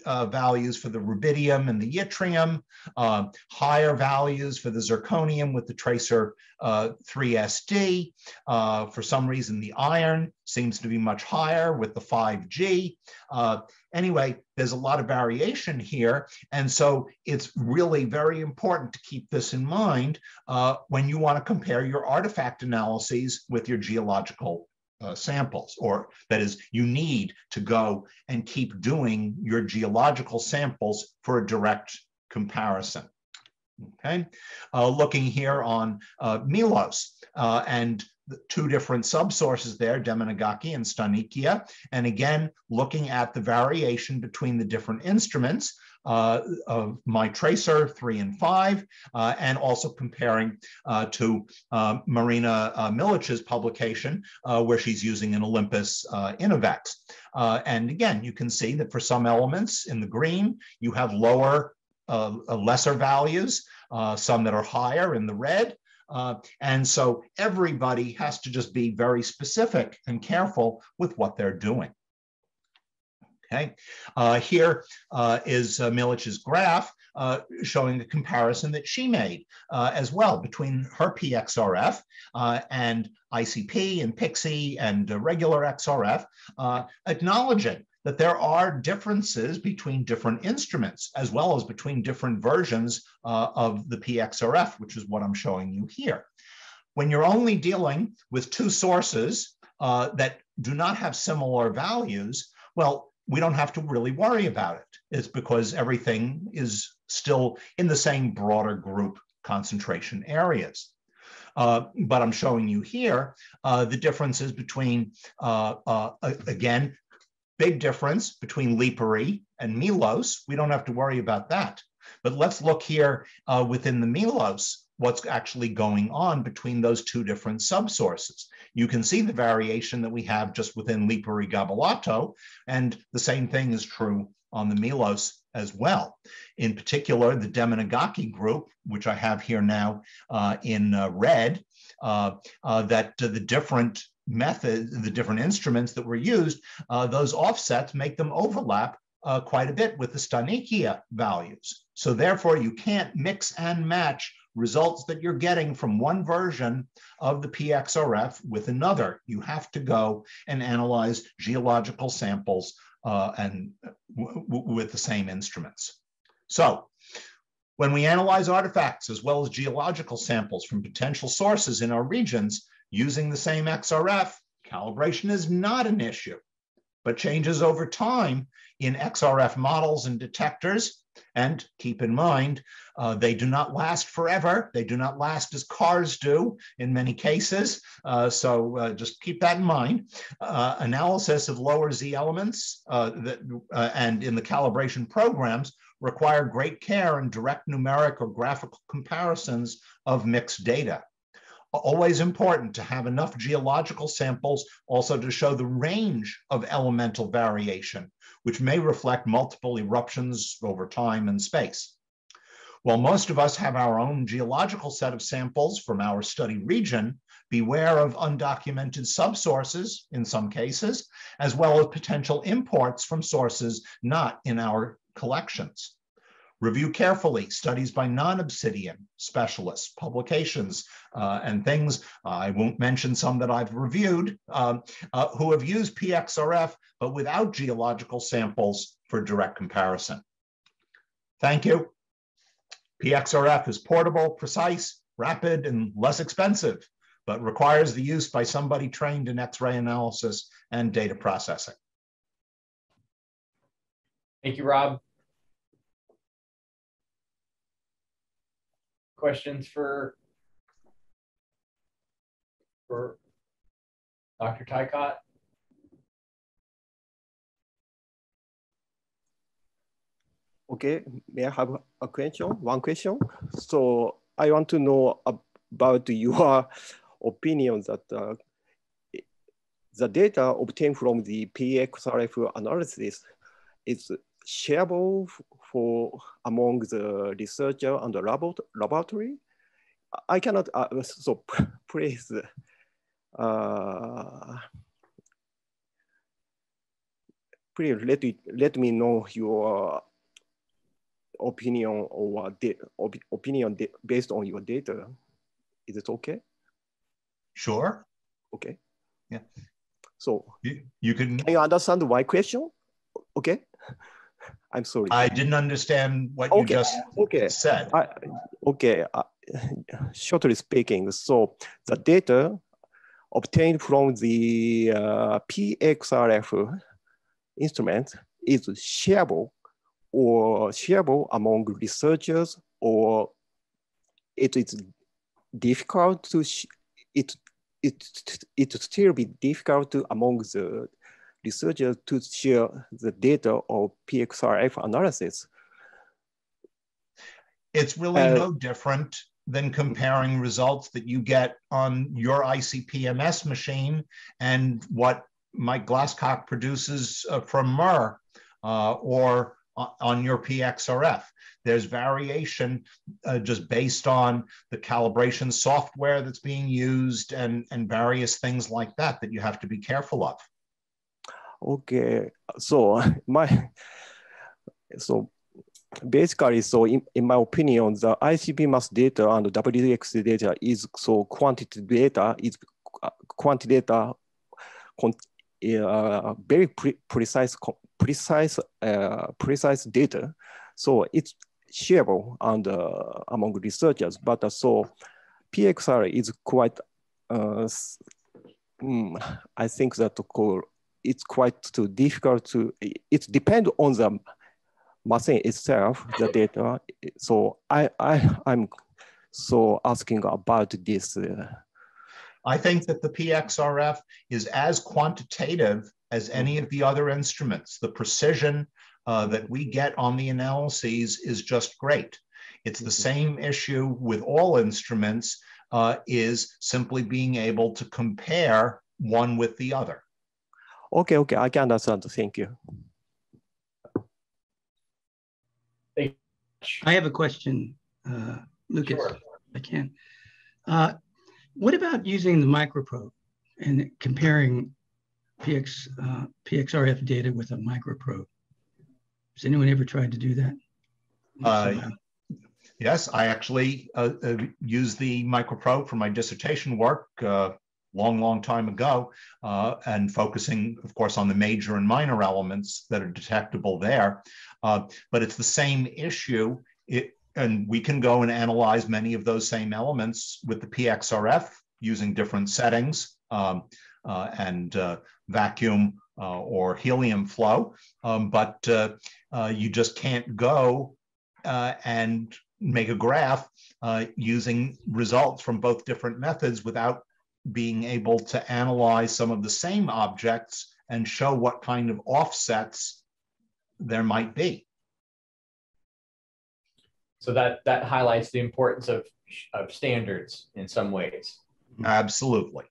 uh, values for the rubidium and the yttrium, uh, higher values for the zirconium with the tracer uh, 3SD. Uh, for some reason, the iron seems to be much higher with the 5G. Uh, anyway, there's a lot of variation here. And so it's really very important to keep this in mind uh, when you want to compare your artifact analyses with your geological uh, samples, or that is, you need to go and keep doing your geological samples for a direct comparison. Okay, uh, looking here on uh, Milos uh, and two different subsources there, Demenegaki and Sta Nychia, and again, looking at the variation between the different instruments of my tracer three and five, uh, and also comparing uh, to uh, Marina uh, Milich's publication, uh, where she's using an Olympus Innov-X. and again, you can see that for some elements in the green, you have lower, lesser values, some that are higher in the red, uh, and so everybody has to just be very specific and careful with what they're doing. Okay, uh, here uh, is uh, Milich's graph uh, showing the comparison that she made uh, as well between her PXRF uh, and ICP and PIXE and regular XRF, acknowledging that there are differences between different instruments as well as between different versions of the PXRF, which is what I'm showing you here. When you're only dealing with two sources that do not have similar values, well, we don't have to really worry about it. It's because everything is still in the same broader group concentration areas. Uh, but I'm showing you here uh, the differences between, uh, uh again, big difference between Lipari and Milos. We don't have to worry about that. But let's look here uh, within the Milos what's actually going on between those two different subsources. You can see the variation that we have just within Lipari Gabellotto, and the same thing is true on the Milos as well. In particular, the Demenegaki group, which I have here now uh, in uh, red, uh, uh that the different methods, the different instruments that were used, uh, those offsets make them overlap uh, quite a bit with the Sta Nychia values. So therefore, you can't mix and match results that you're getting from one version of the PXRF with another. You have to go and analyze geological samples uh, and with the same instruments. So when we analyze artifacts as well as geological samples from potential sources in our regions using the same XRF, calibration is not an issue, but changes over time in XRF models and detectors and keep in mind, uh, they do not last forever. They do not last as cars do in many cases. Uh, so uh, just keep that in mind. Uh, analysis of lower Z elements uh, that, uh, and in the calibration programs require great care and direct numeric or graphical comparisons of mixed data always important to have enough geological samples also to show the range of elemental variation which may reflect multiple eruptions over time and space. While most of us have our own geological set of samples from our study region, beware of undocumented subsources in some cases, as well as potential imports from sources not in our collections. Review carefully studies by non-obsidian specialists, publications, uh, and things. I won't mention some that I've reviewed um, uh, who have used PXRF, but without geological samples for direct comparison. Thank you. PXRF is portable, precise, rapid, and less expensive, but requires the use by somebody trained in X-ray analysis and data processing. Thank you, Rob. Questions for for Dr. Tykot? Okay, may I have a question? One question. So I want to know about your opinion that uh, the data obtained from the PXRF analysis is shareable for among the researcher and the laboratory. I cannot, uh, so please, uh, please let, it, let me know your opinion or op opinion based on your data. Is it okay? Sure. Okay. Yeah. So you, you can. Can you understand my question? Okay. I'm sorry. I didn't understand what you just okay. said. I, okay, uh, shortly speaking, so the data obtained from the uh, PXRF instrument is shareable or shareable among researchers or it is difficult to, it, it, it still be difficult to among the researchers to share the data of PXRF analysis. It's really Uh, no different than comparing results that you get on your ICP-MS machine and what Mike Glascock produces uh, from MURR uh, or on your PXRF. There's variation uh, just based on the calibration software that's being used and, and various things like that that you have to be careful of. Okay, so my so basically, so in, in my opinion, the ICP mass data and WDX data is so quantity data is uh, quantity data uh, very pre precise precise uh, precise data. So it's shareable and uh, among researchers, but uh, so PXR is quite. Mm, I think that it's quite too difficult to, it depends on the machine itself, the data. So I, I, I'm so asking about this. Uh, I think that the PXRF is as quantitative as any of the other instruments. The precision uh, that we get on the analyses is just great. It's the same issue with all instruments uh, is simply being able to compare one with the other. Okay, okay, I can understand. Thank you. I have a question, uh, Lucas. Sure. I can. Uh, what about using the microprobe and comparing PX, uh, PXRF data with a microprobe? Has anyone ever tried to do that? Uh, yes, I actually uh, uh, used the microprobe for my dissertation work uh, long, long time ago, uh, and focusing, of course, on the major and minor elements that are detectable there. Uh, but it's the same issue. It, and we can go and analyze many of those same elements with the PXRF using different settings um, uh, and uh, vacuum uh, or helium flow. Um, but uh, you just can't go and make a graph uh, using results from both different methods without being able to analyze some of the same objects and show what kind of offsets there might be. So that that highlights the importance of of standards in some ways. Absolutely.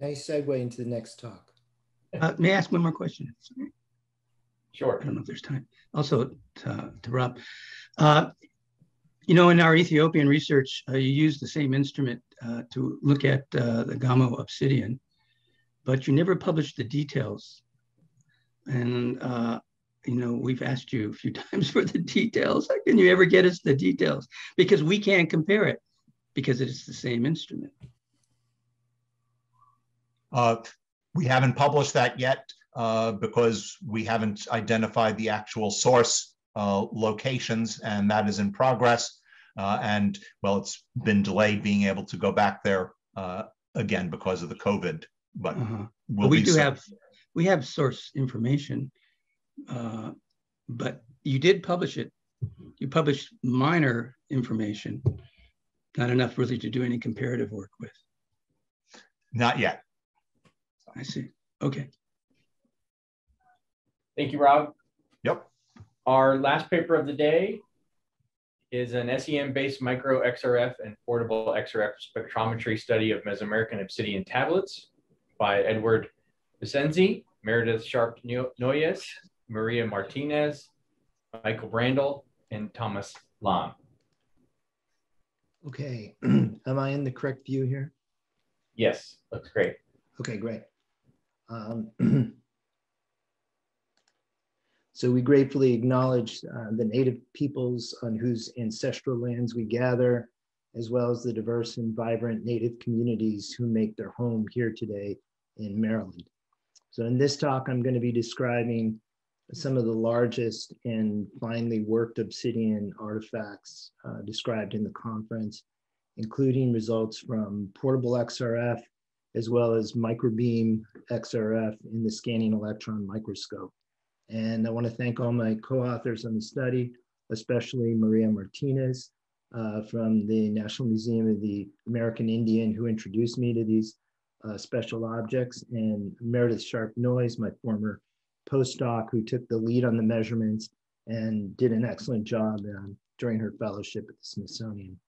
Nice segue into the next talk. Uh, may I ask one more question? Sure. I don't know if there's time. Also, to, to Rob, uh, you know, in our Ethiopian research, uh, you use the same instrument uh, to look at uh, the Gamo obsidian, but you never published the details. And, uh, you know, we've asked you a few times for the details. How can you ever get us the details? Because we can't compare it because it's the same instrument. Uh, we haven't published that yet uh, because we haven't identified the actual source uh, locations, and that is in progress. Uh, and well, it's been delayed being able to go back there uh, again because of the COVID. But Uh-huh. we'll But we do soon. have, we have source information, uh, but you did publish it. You published minor information, not enough really to do any comparative work with. Not yet. I see. Okay. Thank you, Rob. Yep. Our last paper of the day is an SEM-based micro XRF and portable XRF spectrometry study of Mesoamerican obsidian tablets by Edward Vicenzi, Meredith Sharp Noyes, Maria Martinez, Michael Brandel, and Thomas Lam. Okay, am I in the correct view here? Yes, looks great. Okay, great. Um, so we gratefully acknowledge uh, the native peoples on whose ancestral lands we gather, as well as the diverse and vibrant native communities who make their home here today in Maryland. So in this talk, I'm going to be describing some of the largest and finely worked obsidian artifacts uh, described in the conference, including results from portable XRF, as well as microbeam XRF in the scanning electron microscope. And I want to thank all my co-authors on the study, especially Maria Martinez uh, from the National Museum of the American Indian, who introduced me to these uh, special objects, and Meredith Sharp Noyes, my former postdoc, who took the lead on the measurements and did an excellent job um, during her fellowship at the Smithsonian.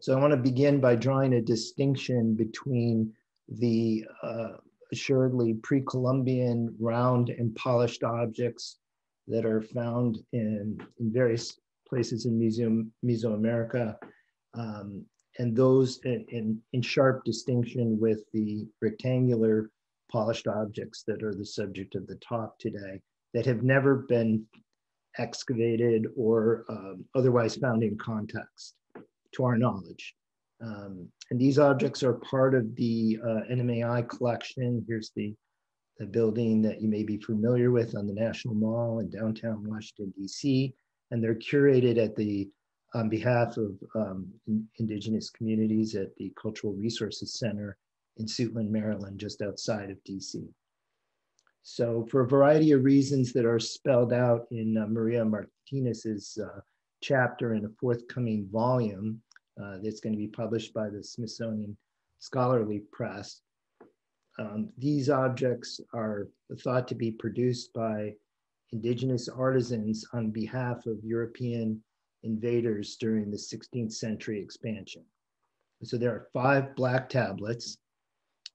So I want to begin by drawing a distinction between the uh, assuredly pre-Columbian round and polished objects that are found in, in various places in Museum, Mesoamerica, um, and those in, in, in sharp distinction with the rectangular polished objects that are the subject of the talk today that have never been excavated or um, otherwise found in context to our knowledge. Um, and these objects are part of the uh, NMAI collection. Here's the, the building that you may be familiar with on the National Mall in downtown Washington, DC. And they're curated at the, on behalf of um, in, indigenous communities at the Cultural Resources Center in Suitland, Maryland, just outside of DC. So for a variety of reasons that are spelled out in uh, Maria Martinez's uh, chapter in a forthcoming volume that's going to be published by the Smithsonian Scholarly Press. Um, these objects are thought to be produced by indigenous artisans on behalf of European invaders during the 16th century expansion. So there are five black tablets.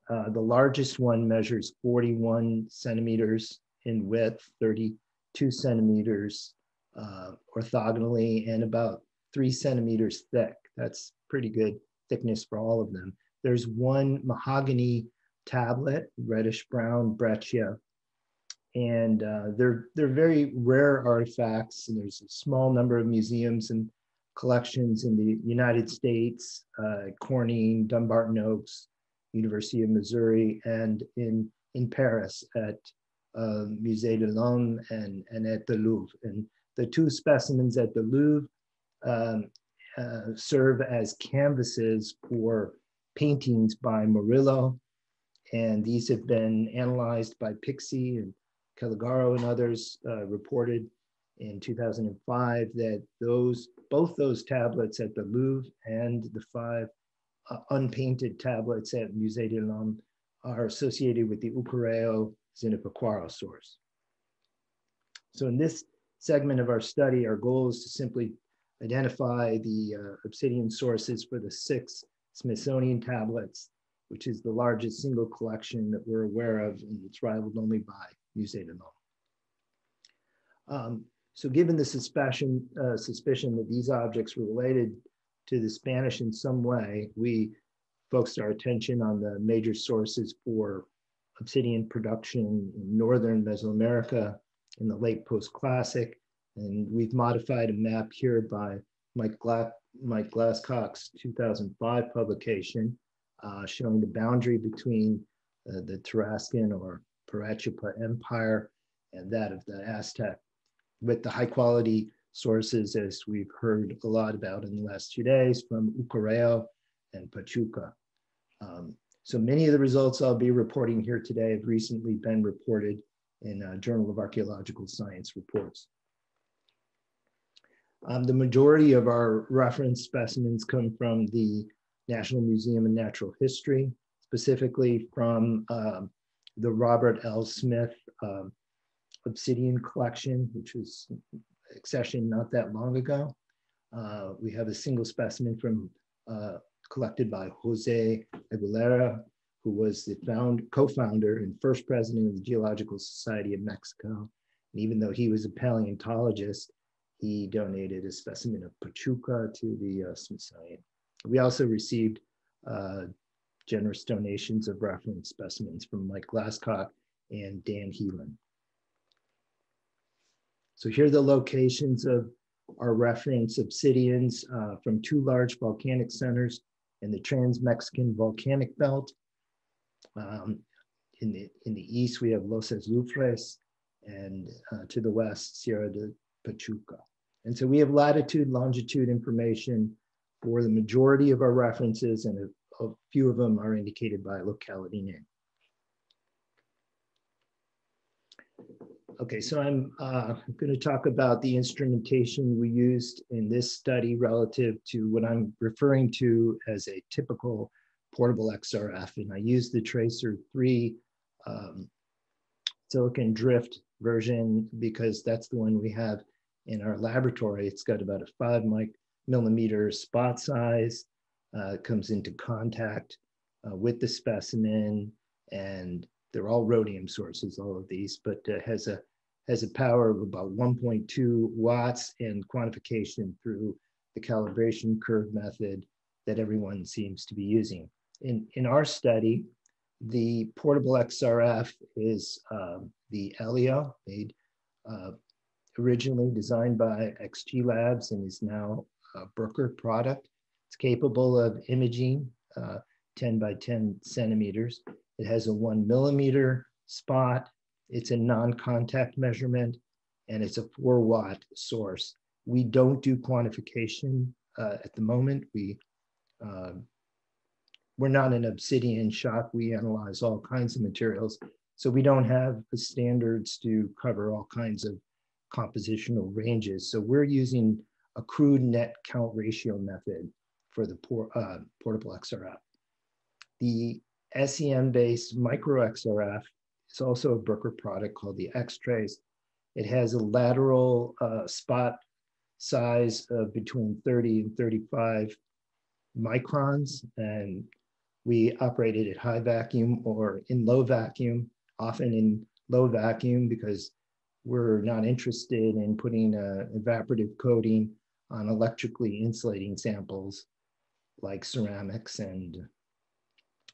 Uh, the largest one measures 41 centimeters in width, 32 centimeters uh, orthogonally, and about three centimeters thick. That's pretty good thickness for all of them. There's one mahogany tablet, reddish brown breccia, and uh, they're they're very rare artifacts. And there's a small number of museums and collections in the United States, uh, Corning, Dumbarton Oaks, University of Missouri, and in in Paris at uh, Musée de l'Homme and and at the Louvre. And the two specimens at the Louvre um, uh, serve as canvases for paintings by Murillo. And these have been analyzed by PIXE and Calligaro and others uh, reported in 2005 that those both those tablets at the Louvre and the five uh, unpainted tablets at Musée de l'Homme are associated with the Ucareo Zinapécuaro source. So in this segment of our study, our goal is to simply identify the uh, obsidian sources for the six Smithsonian tablets, which is the largest single collection that we're aware of, and it's rivaled only by Musée de. Um, so given the suspicion, uh, suspicion that these objects were related to the Spanish in some way, we focused our attention on the major sources for obsidian production in northern Mesoamerica in the late post-classic. And we've modified a map here by Mike, Gla Mike Glascock's 2005 publication uh, showing the boundary between uh, the Tarascan or Purépecha Empire and that of the Aztec with the high quality sources as we've heard a lot about in the last two days from Ucareo and Pachuca. Um, so many of the results I'll be reporting here today have recently been reported in uh, Journal of Archaeological Science reports. Um, the majority of our reference specimens come from the National Museum of Natural History, specifically from um, the Robert L. Smith um, obsidian collection, which was accessioned not that long ago. Uh, we have a single specimen from uh, collected by Jose Aguilera, who was the found, co-founder and first president of the Geological Society of Mexico. And even though he was a paleontologist, he donated a specimen of Pachuca to the uh, Smithsonian. We also received uh, generous donations of reference specimens from Mike Glascock and Dan Healan. So here are the locations of our reference obsidians uh, from two large volcanic centers in the Trans-Mexican Volcanic Belt. Um, in, the, in the east, we have Los Azufres, and uh, to the west, Sierra de Pachuca. And so we have latitude, longitude information for the majority of our references, and a, a few of them are indicated by locality name. Okay, so I'm uh, going to talk about the instrumentation we used in this study relative to what I'm referring to as a typical portable XRF. And I used the Tracer 3 um, silicon drift version because that's the one we have in our laboratory. It's got about a five millimeter spot size, uh, comes into contact uh, with the specimen and they're all rhodium sources, all of these, but uh, has a has a power of about 1.2 watts and quantification through the calibration curve method that everyone seems to be using. In, in our study, the portable XRF is um, the Elio, made uh, originally designed by XG Labs and is now a Bruker product. It's capable of imaging uh, 10 by 10 centimeters. It has a one millimeter spot. It's a non-contact measurement and it's a four watt source. We don't do quantification uh, at the moment. We, uh, we're not an obsidian shop. We analyze all kinds of materials. So we don't have the standards to cover all kinds of compositional ranges. So we're using a crude net count ratio method for the por uh, portable XRF. The SEM-based micro XRF is also a Bruker product called the X-Trace. It has a lateral uh, spot size of between 30 and 35 microns, and we operate it at high vacuum or in low vacuum, often in low vacuum because we're not interested in putting a evaporative coating on electrically insulating samples like ceramics and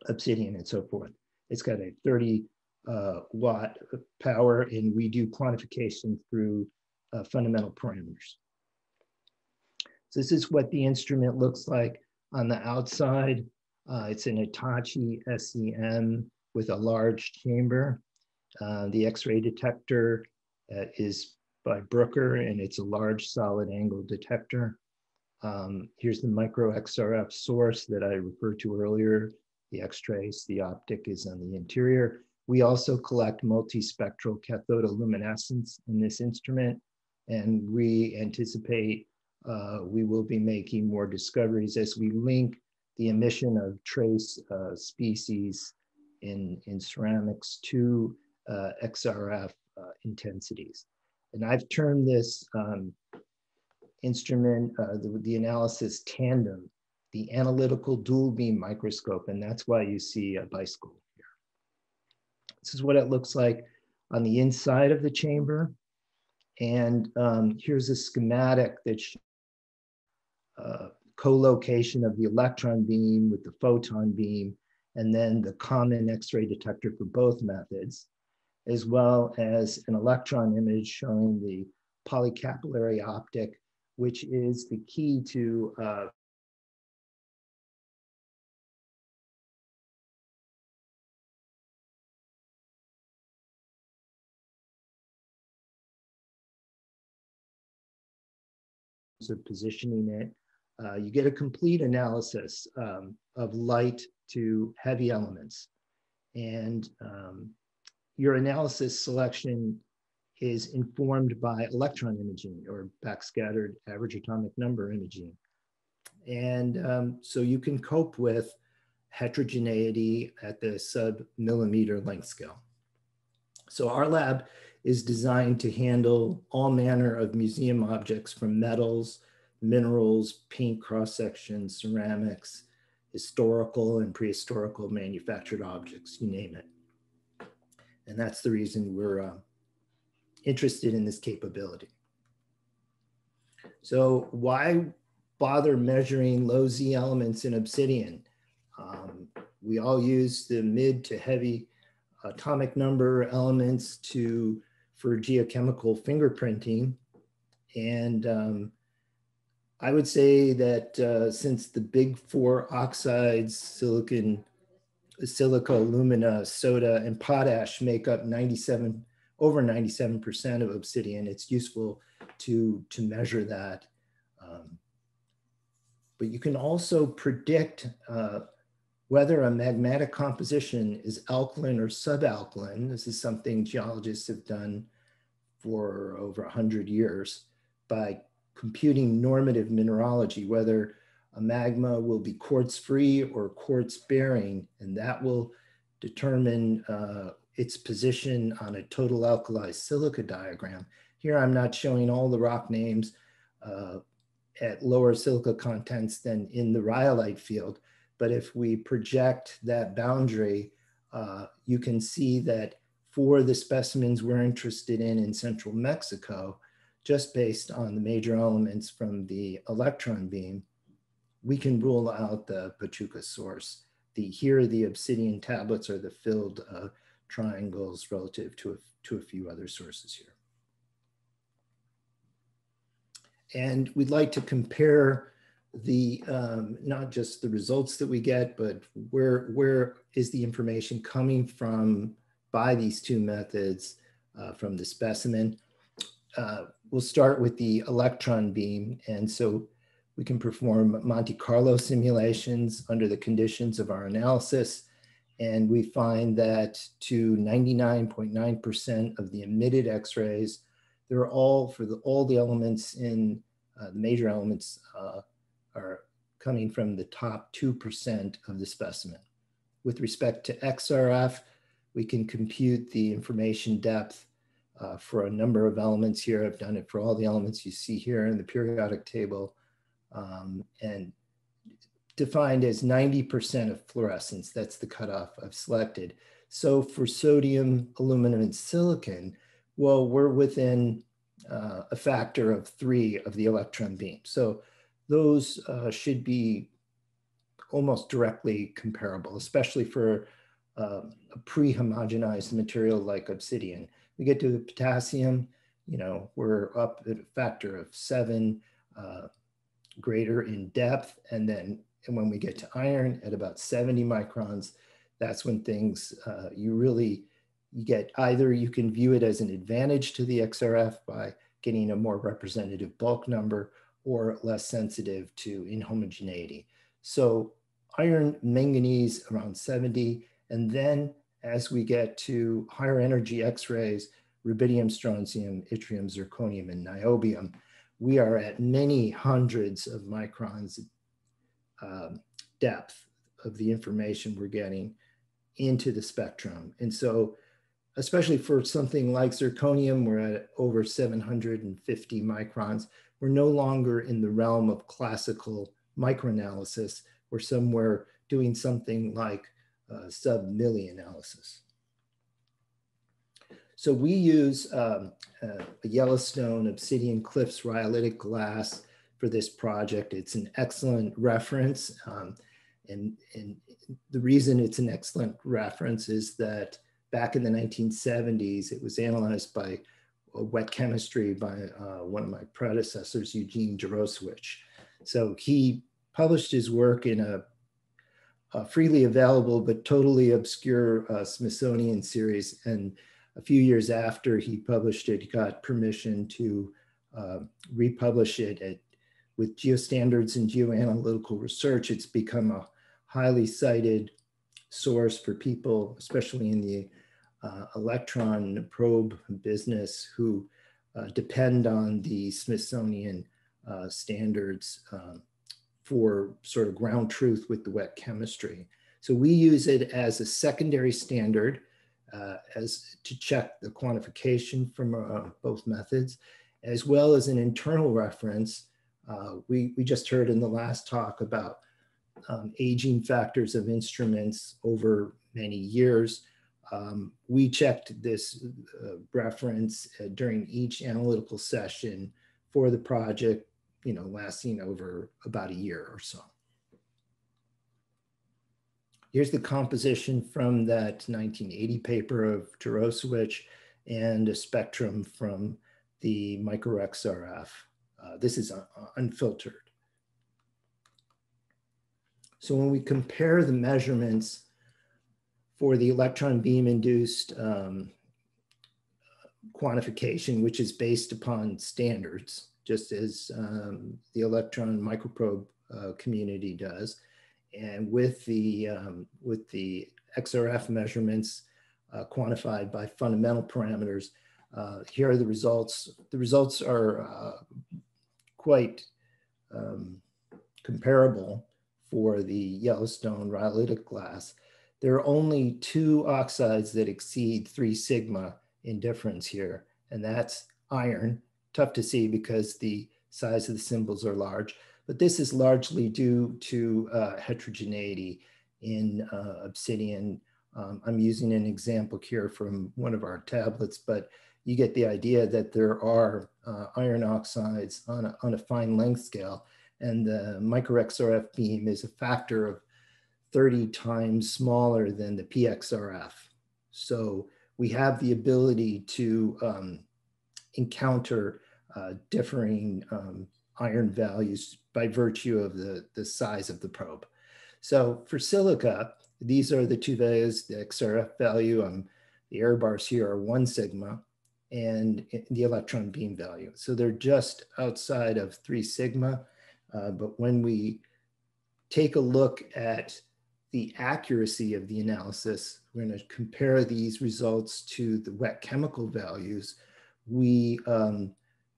obsidian and so forth. It's got a 30 uh, watt power and we do quantification through uh, fundamental parameters. So this is what the instrument looks like on the outside. Uh, it's an Hitachi SEM with a large chamber. Uh, the X-ray detector is by Bruker, and it's a large solid angle detector. Um, here's the micro XRF source that I referred to earlier the X-trace, the optic is on the interior. We also collect multispectral cathodoluminescence in this instrument, and we anticipate uh, we will be making more discoveries as we link the emission of trace uh, species in, in ceramics to uh, XRF uh, intensities. And I've termed this um, instrument, uh, the, the analysis tandem the analytical dual beam microscope, and that's why you see a bicycle here. This is what it looks like on the inside of the chamber. And um, here's a schematic that uh, co-location of the electron beam with the photon beam, and then the common X-ray detector for both methods, as well as an electron image showing the polycapillary optic, which is the key to uh, of positioning it. Uh, you get a complete analysis um, of light to heavy elements. And um, your analysis selection is informed by electron imaging or backscattered average atomic number imaging. And um, so you can cope with heterogeneity at the sub millimeter length scale. So our lab is designed to handle all manner of museum objects from metals, minerals, paint cross sections, ceramics, historical and prehistorical manufactured objects, you name it. And that's the reason we're uh, interested in this capability. So why bother measuring low Z elements in obsidian? Um, we all use the mid to heavy atomic number elements to for geochemical fingerprinting. And um, I would say that uh, since the big four oxides, silicon, silica, alumina, soda, and potash make up 97, over 97% of obsidian, it's useful to, to measure that. Um, but you can also predict uh, whether a magmatic composition is alkaline or subalkaline. This is something geologists have done for over 100 years by computing normative mineralogy, whether a magma will be quartz free or quartz bearing, and that will determine uh, its position on a total alkali silica diagram. Here I'm not showing all the rock names uh, at lower silica contents than in the rhyolite field, but if we project that boundary, uh, you can see that for the specimens we're interested in in central Mexico, just based on the major elements from the electron beam, we can rule out the Pachuca source. The, here, the obsidian tablets are the filled uh, triangles relative to a, to a few other sources here. And we'd like to compare the um, not just the results that we get, but where where is the information coming from by these two methods uh, from the specimen. Uh, we'll start with the electron beam. And so we can perform Monte Carlo simulations under the conditions of our analysis. And we find that to 99.9% of the emitted X-rays, they're all for the, all the elements in uh, the major elements uh, are coming from the top 2% of the specimen. With respect to XRF, we can compute the information depth uh, for a number of elements here. I've done it for all the elements you see here in the periodic table um, and defined as 90% of fluorescence. That's the cutoff I've selected. So for sodium, aluminum, and silicon, well, we're within uh, a factor of three of the electron beam. So those uh, should be almost directly comparable, especially for uh, a pre-homogenized material like obsidian. We get to the potassium, you know, we're up at a factor of seven uh, greater in depth. And then and when we get to iron at about 70 microns, that's when things, uh, you really you get either you can view it as an advantage to the XRF by getting a more representative bulk number or less sensitive to inhomogeneity. So iron manganese around 70 and then as we get to higher energy X-rays, rubidium, strontium, yttrium, zirconium, and niobium, we are at many hundreds of microns um, depth of the information we're getting into the spectrum. And so, especially for something like zirconium, we're at over 750 microns. We're no longer in the realm of classical microanalysis. We're somewhere doing something like uh, sub-milli analysis. So we use um, uh, a Yellowstone Obsidian Cliffs rhyolitic glass for this project. It's an excellent reference. Um, and, and the reason it's an excellent reference is that back in the 1970s, it was analyzed by wet chemistry by uh, one of my predecessors, Eugene Jarosewich. So he published his work in a, a freely available but totally obscure uh, Smithsonian series. And a few years after he published it, he got permission to uh, republish it at, with geostandards and geoanalytical research. It's become a highly cited source for people, especially in the uh, electron probe business who uh, depend on the Smithsonian uh, standards um, for sort of ground truth with the wet chemistry. So we use it as a secondary standard uh, as to check the quantification from uh, both methods, as well as an internal reference. Uh, we, we just heard in the last talk about um, aging factors of instruments over many years. Um, we checked this uh, reference uh, during each analytical session for the project, you know, lasting over about a year or so. Here's the composition from that 1980 paper of Jarosewich and a spectrum from the MicroXRF. Uh, this is unfiltered. So when we compare the measurements for the electron beam induced um, quantification, which is based upon standards, just as um, the electron microprobe uh, community does. And with the, um, with the XRF measurements uh, quantified by fundamental parameters, uh, here are the results. The results are uh, quite um, comparable for the Yellowstone rhyolitic glass there are only two oxides that exceed three sigma in difference here, and that's iron. Tough to see because the size of the symbols are large, but this is largely due to uh, heterogeneity in uh, obsidian. Um, I'm using an example here from one of our tablets, but you get the idea that there are uh, iron oxides on a, on a fine length scale, and the micro-XRF beam is a factor of 30 times smaller than the PXRF. So we have the ability to um, encounter uh, differing um, iron values by virtue of the, the size of the probe. So for silica, these are the two values, the XRF value, um, the error bars here are one sigma, and the electron beam value. So they're just outside of three sigma, uh, but when we take a look at the accuracy of the analysis, we're going to compare these results to the wet chemical values, we, um,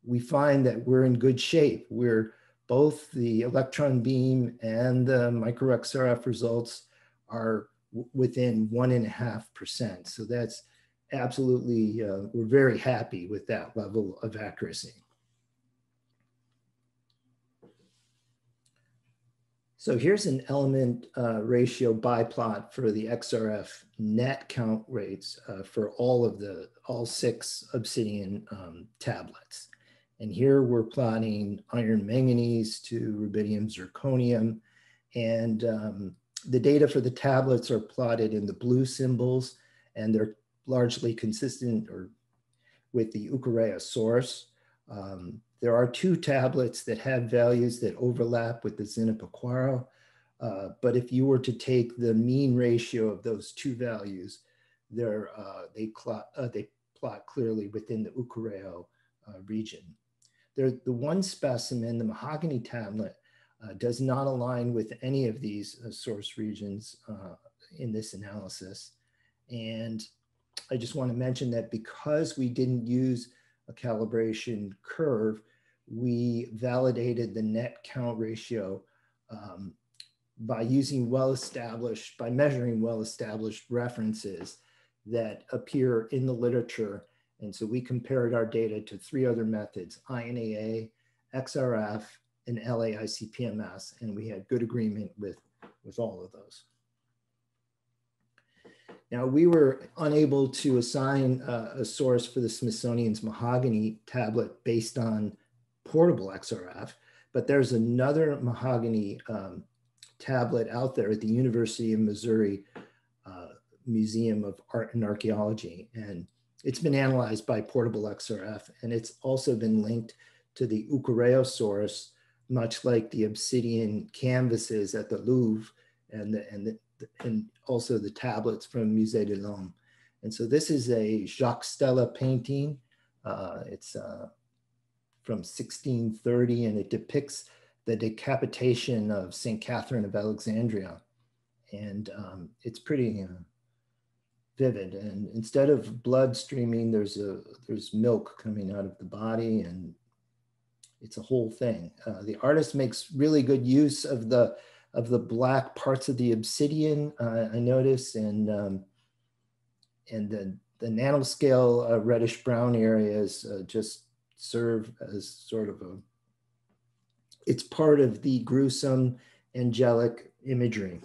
we find that we're in good shape. We're both the electron beam and the micro XRF results are within one and a half percent. So that's absolutely, uh, we're very happy with that level of accuracy. So here's an element uh, ratio biplot for the XRF net count rates uh, for all of the, all six Obsidian um, tablets. And here we're plotting iron manganese to rubidium zirconium. And um, the data for the tablets are plotted in the blue symbols, and they're largely consistent or with the Ucareo source. Um, there are two tablets that have values that overlap with the Zinapécuaro. Uh, but if you were to take the mean ratio of those two values, uh, they, plot, uh, they plot clearly within the Ucareo uh, region. The one specimen, the mahogany tablet, uh, does not align with any of these uh, source regions in this analysis. And I just want to mention that because we didn't use a calibration curve, we validated the net count ratio um, by using well-established, by measuring well-established references that appear in the literature. And so we compared our data to three other methods, INAA, XRF, and LAICPMS, and we had good agreement with, with all of those. Now, we were unable to assign a source for the Smithsonian's mahogany tablet based on portable XRF, but there's another mahogany um, tablet out there at the University of Missouri uh, Museum of Art and Archaeology. And it's been analyzed by portable XRF, and it's also been linked to the Ucareo source, much like the obsidian canvases at the Louvre and, the, and, the, and also the tablets from Musée de l'Homme. And so this is a Jacques Stella painting. Uh, it's uh, from 1630 and it depicts the decapitation of St. Catherine of Alexandria. And um, it's pretty uh, vivid. And instead of blood streaming, there's a there's milk coming out of the body and it's a whole thing. Uh, the artist makes really good use of the of the black parts of the obsidian, uh, I notice, and um, and the, the nanoscale uh, reddish brown areas uh, just serve as sort of a, it's part of the gruesome angelic imagery.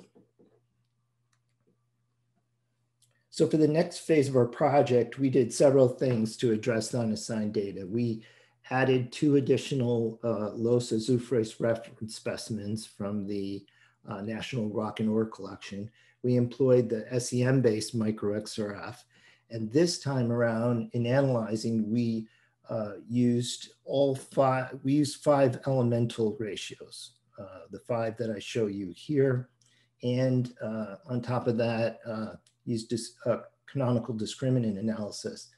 So for the next phase of our project, we did several things to address the unassigned data. We added two additional uh, Los Azufres reference specimens from the uh, National Rock and Ore Collection. We employed the SEM-based microXRF. And this time around in analyzing, we uh, used all five, we used five elemental ratios, uh, the five that I show you here. And uh, on top of that, uh, used dis canonical discriminant analysis.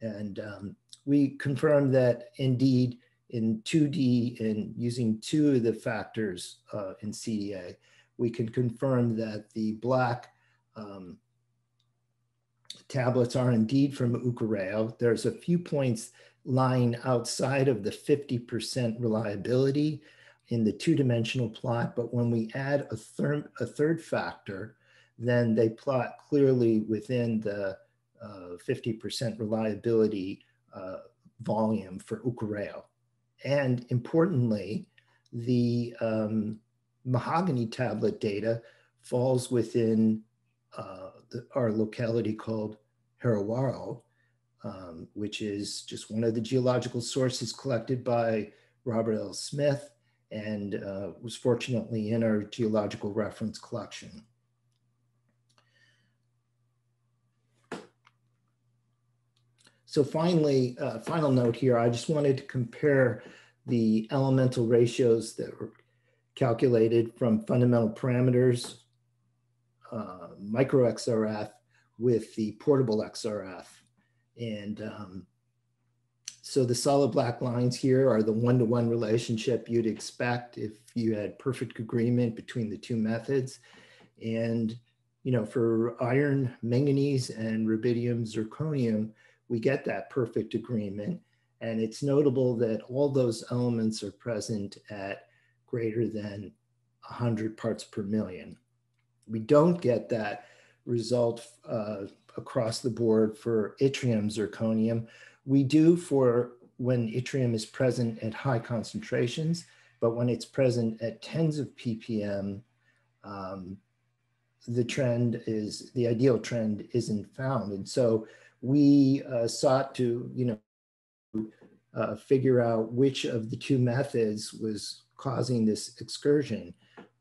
And um, we confirmed that indeed in 2D and using two of the factors uh, in CDA, we can confirm that the black um, tablets are indeed from Ucareo. There's a few points lying outside of the 50% reliability in the two-dimensional plot, but when we add a, a third factor, then they plot clearly within the 50% uh, reliability uh, volume for Ucareo. And importantly, the um, mahogany tablet data falls within uh, the, our locality called Herawaro, um, which is just one of the geological sources collected by Robert L. Smith and uh, was fortunately in our geological reference collection. So finally, uh, final note here, I just wanted to compare the elemental ratios that were calculated from fundamental parameters, uh, micro XRF with the portable XRF. And um, so the solid black lines here are the one-to-one -one relationship you'd expect if you had perfect agreement between the two methods. And, you know, for iron, manganese, and rubidium, zirconium, we get that perfect agreement. And it's notable that all those elements are present at greater than 100 parts per million. We don't get that result uh, across the board for yttrium zirconium. We do for when yttrium is present at high concentrations, but when it's present at tens of ppm, um, the trend is, the ideal trend isn't found. And so we uh, sought to, you know, uh, figure out which of the two methods was causing this excursion.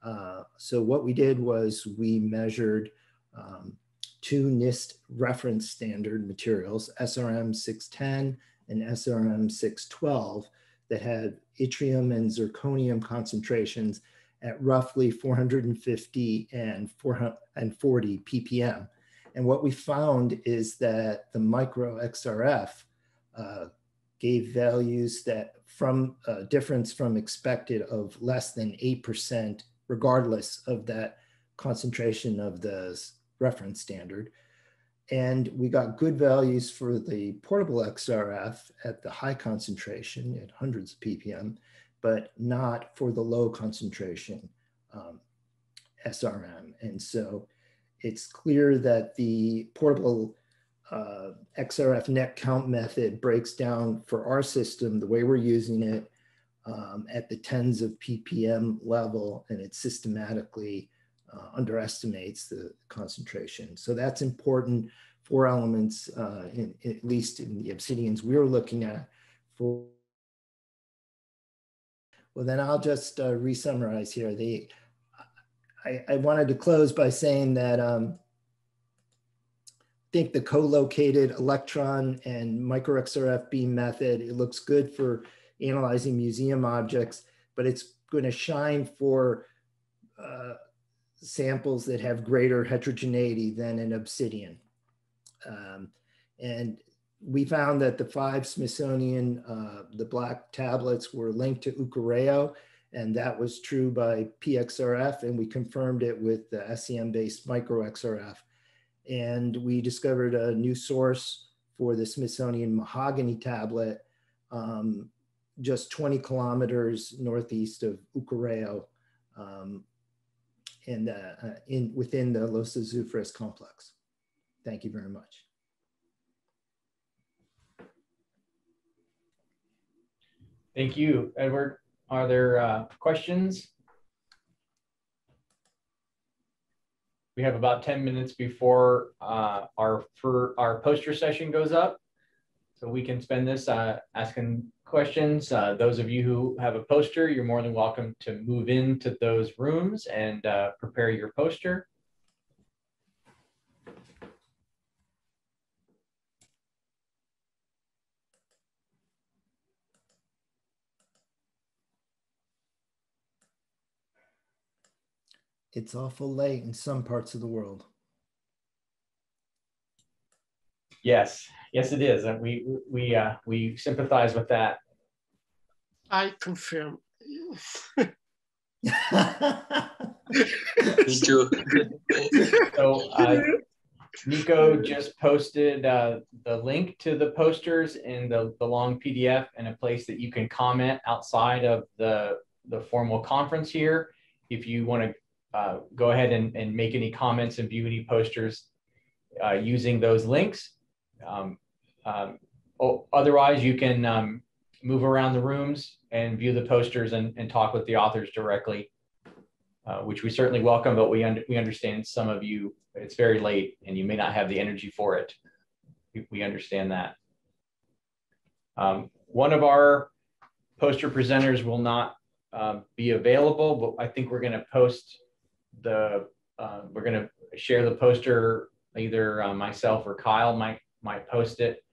Uh, so what we did was we measured um, two NIST reference standard materials, SRM 610 and SRM 612, that had yttrium and zirconium concentrations at roughly 450 and 440 ppm. And what we found is that the micro XRF uh, gave values that from a uh, difference from expected of less than 8%, regardless of that concentration of the reference standard. And we got good values for the portable XRF at the high concentration at hundreds of ppm, but not for the low concentration um, SRM. And so it's clear that the portable uh, XRF net count method breaks down for our system, the way we're using it um, at the tens of ppm level, and it systematically uh, underestimates the concentration. So that's important. for elements, uh, in, at least in the obsidians we're looking at for. Well, then I'll just uh, re-summarize here. The, I, I, wanted to close by saying that um, I think the co-located electron and micro-XRF beam method, it looks good for analyzing museum objects, but it's going to shine for uh, samples that have greater heterogeneity than an obsidian. Um, and we found that the five Smithsonian, uh, the black tablets were linked to Ucareo, and that was true by PXRF, and we confirmed it with the SEM-based micro-XRF. And we discovered a new source for the Smithsonian mahogany tablet um, just 20 kilometers northeast of Ucareo um, and uh, in, within the Los Azufres complex. Thank you very much. Thank you, Edward. Are there uh, questions? We have about 10 minutes before uh, our for our poster session goes up. So we can spend this uh, asking questions. Uh, those of you who have a poster, you're more than welcome to move into those rooms and uh, prepare your poster. It's awful late in some parts of the world. Yes, yes, it is. And we we uh, we sympathize with that. I confirm. Me too. so uh, Nico just posted uh, the link to the posters in the, the long PDF and a place that you can comment outside of the, the formal conference here. If you want to uh, go ahead and, and make any comments and view any posters uh, using those links. Um, um, otherwise, you can um, move around the rooms and view the posters and, and talk with the authors directly, uh, which we certainly welcome, but we, un we understand some of you, it's very late and you may not have the energy for it. We, we understand that. Um, one of our poster presenters will not uh, be available, but I think we're going to post the, uh, we're going to share the poster, either uh, myself or Kyle might, might post it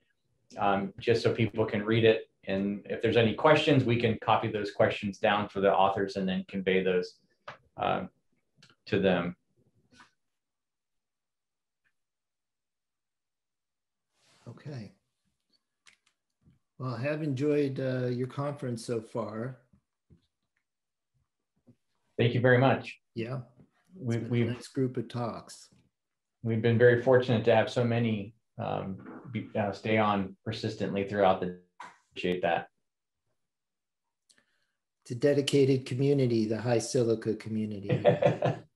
um, just so people can read it and if there's any questions, we can copy those questions down for the authors and then convey those uh, to them. Okay. Well, I have enjoyed uh, your conference so far. Thank you very much. Yeah. We, we've nice group of talks. We've been very fortunate to have so many um, be, uh, stay on persistently throughout the appreciate that. It's a dedicated community, the high silica community.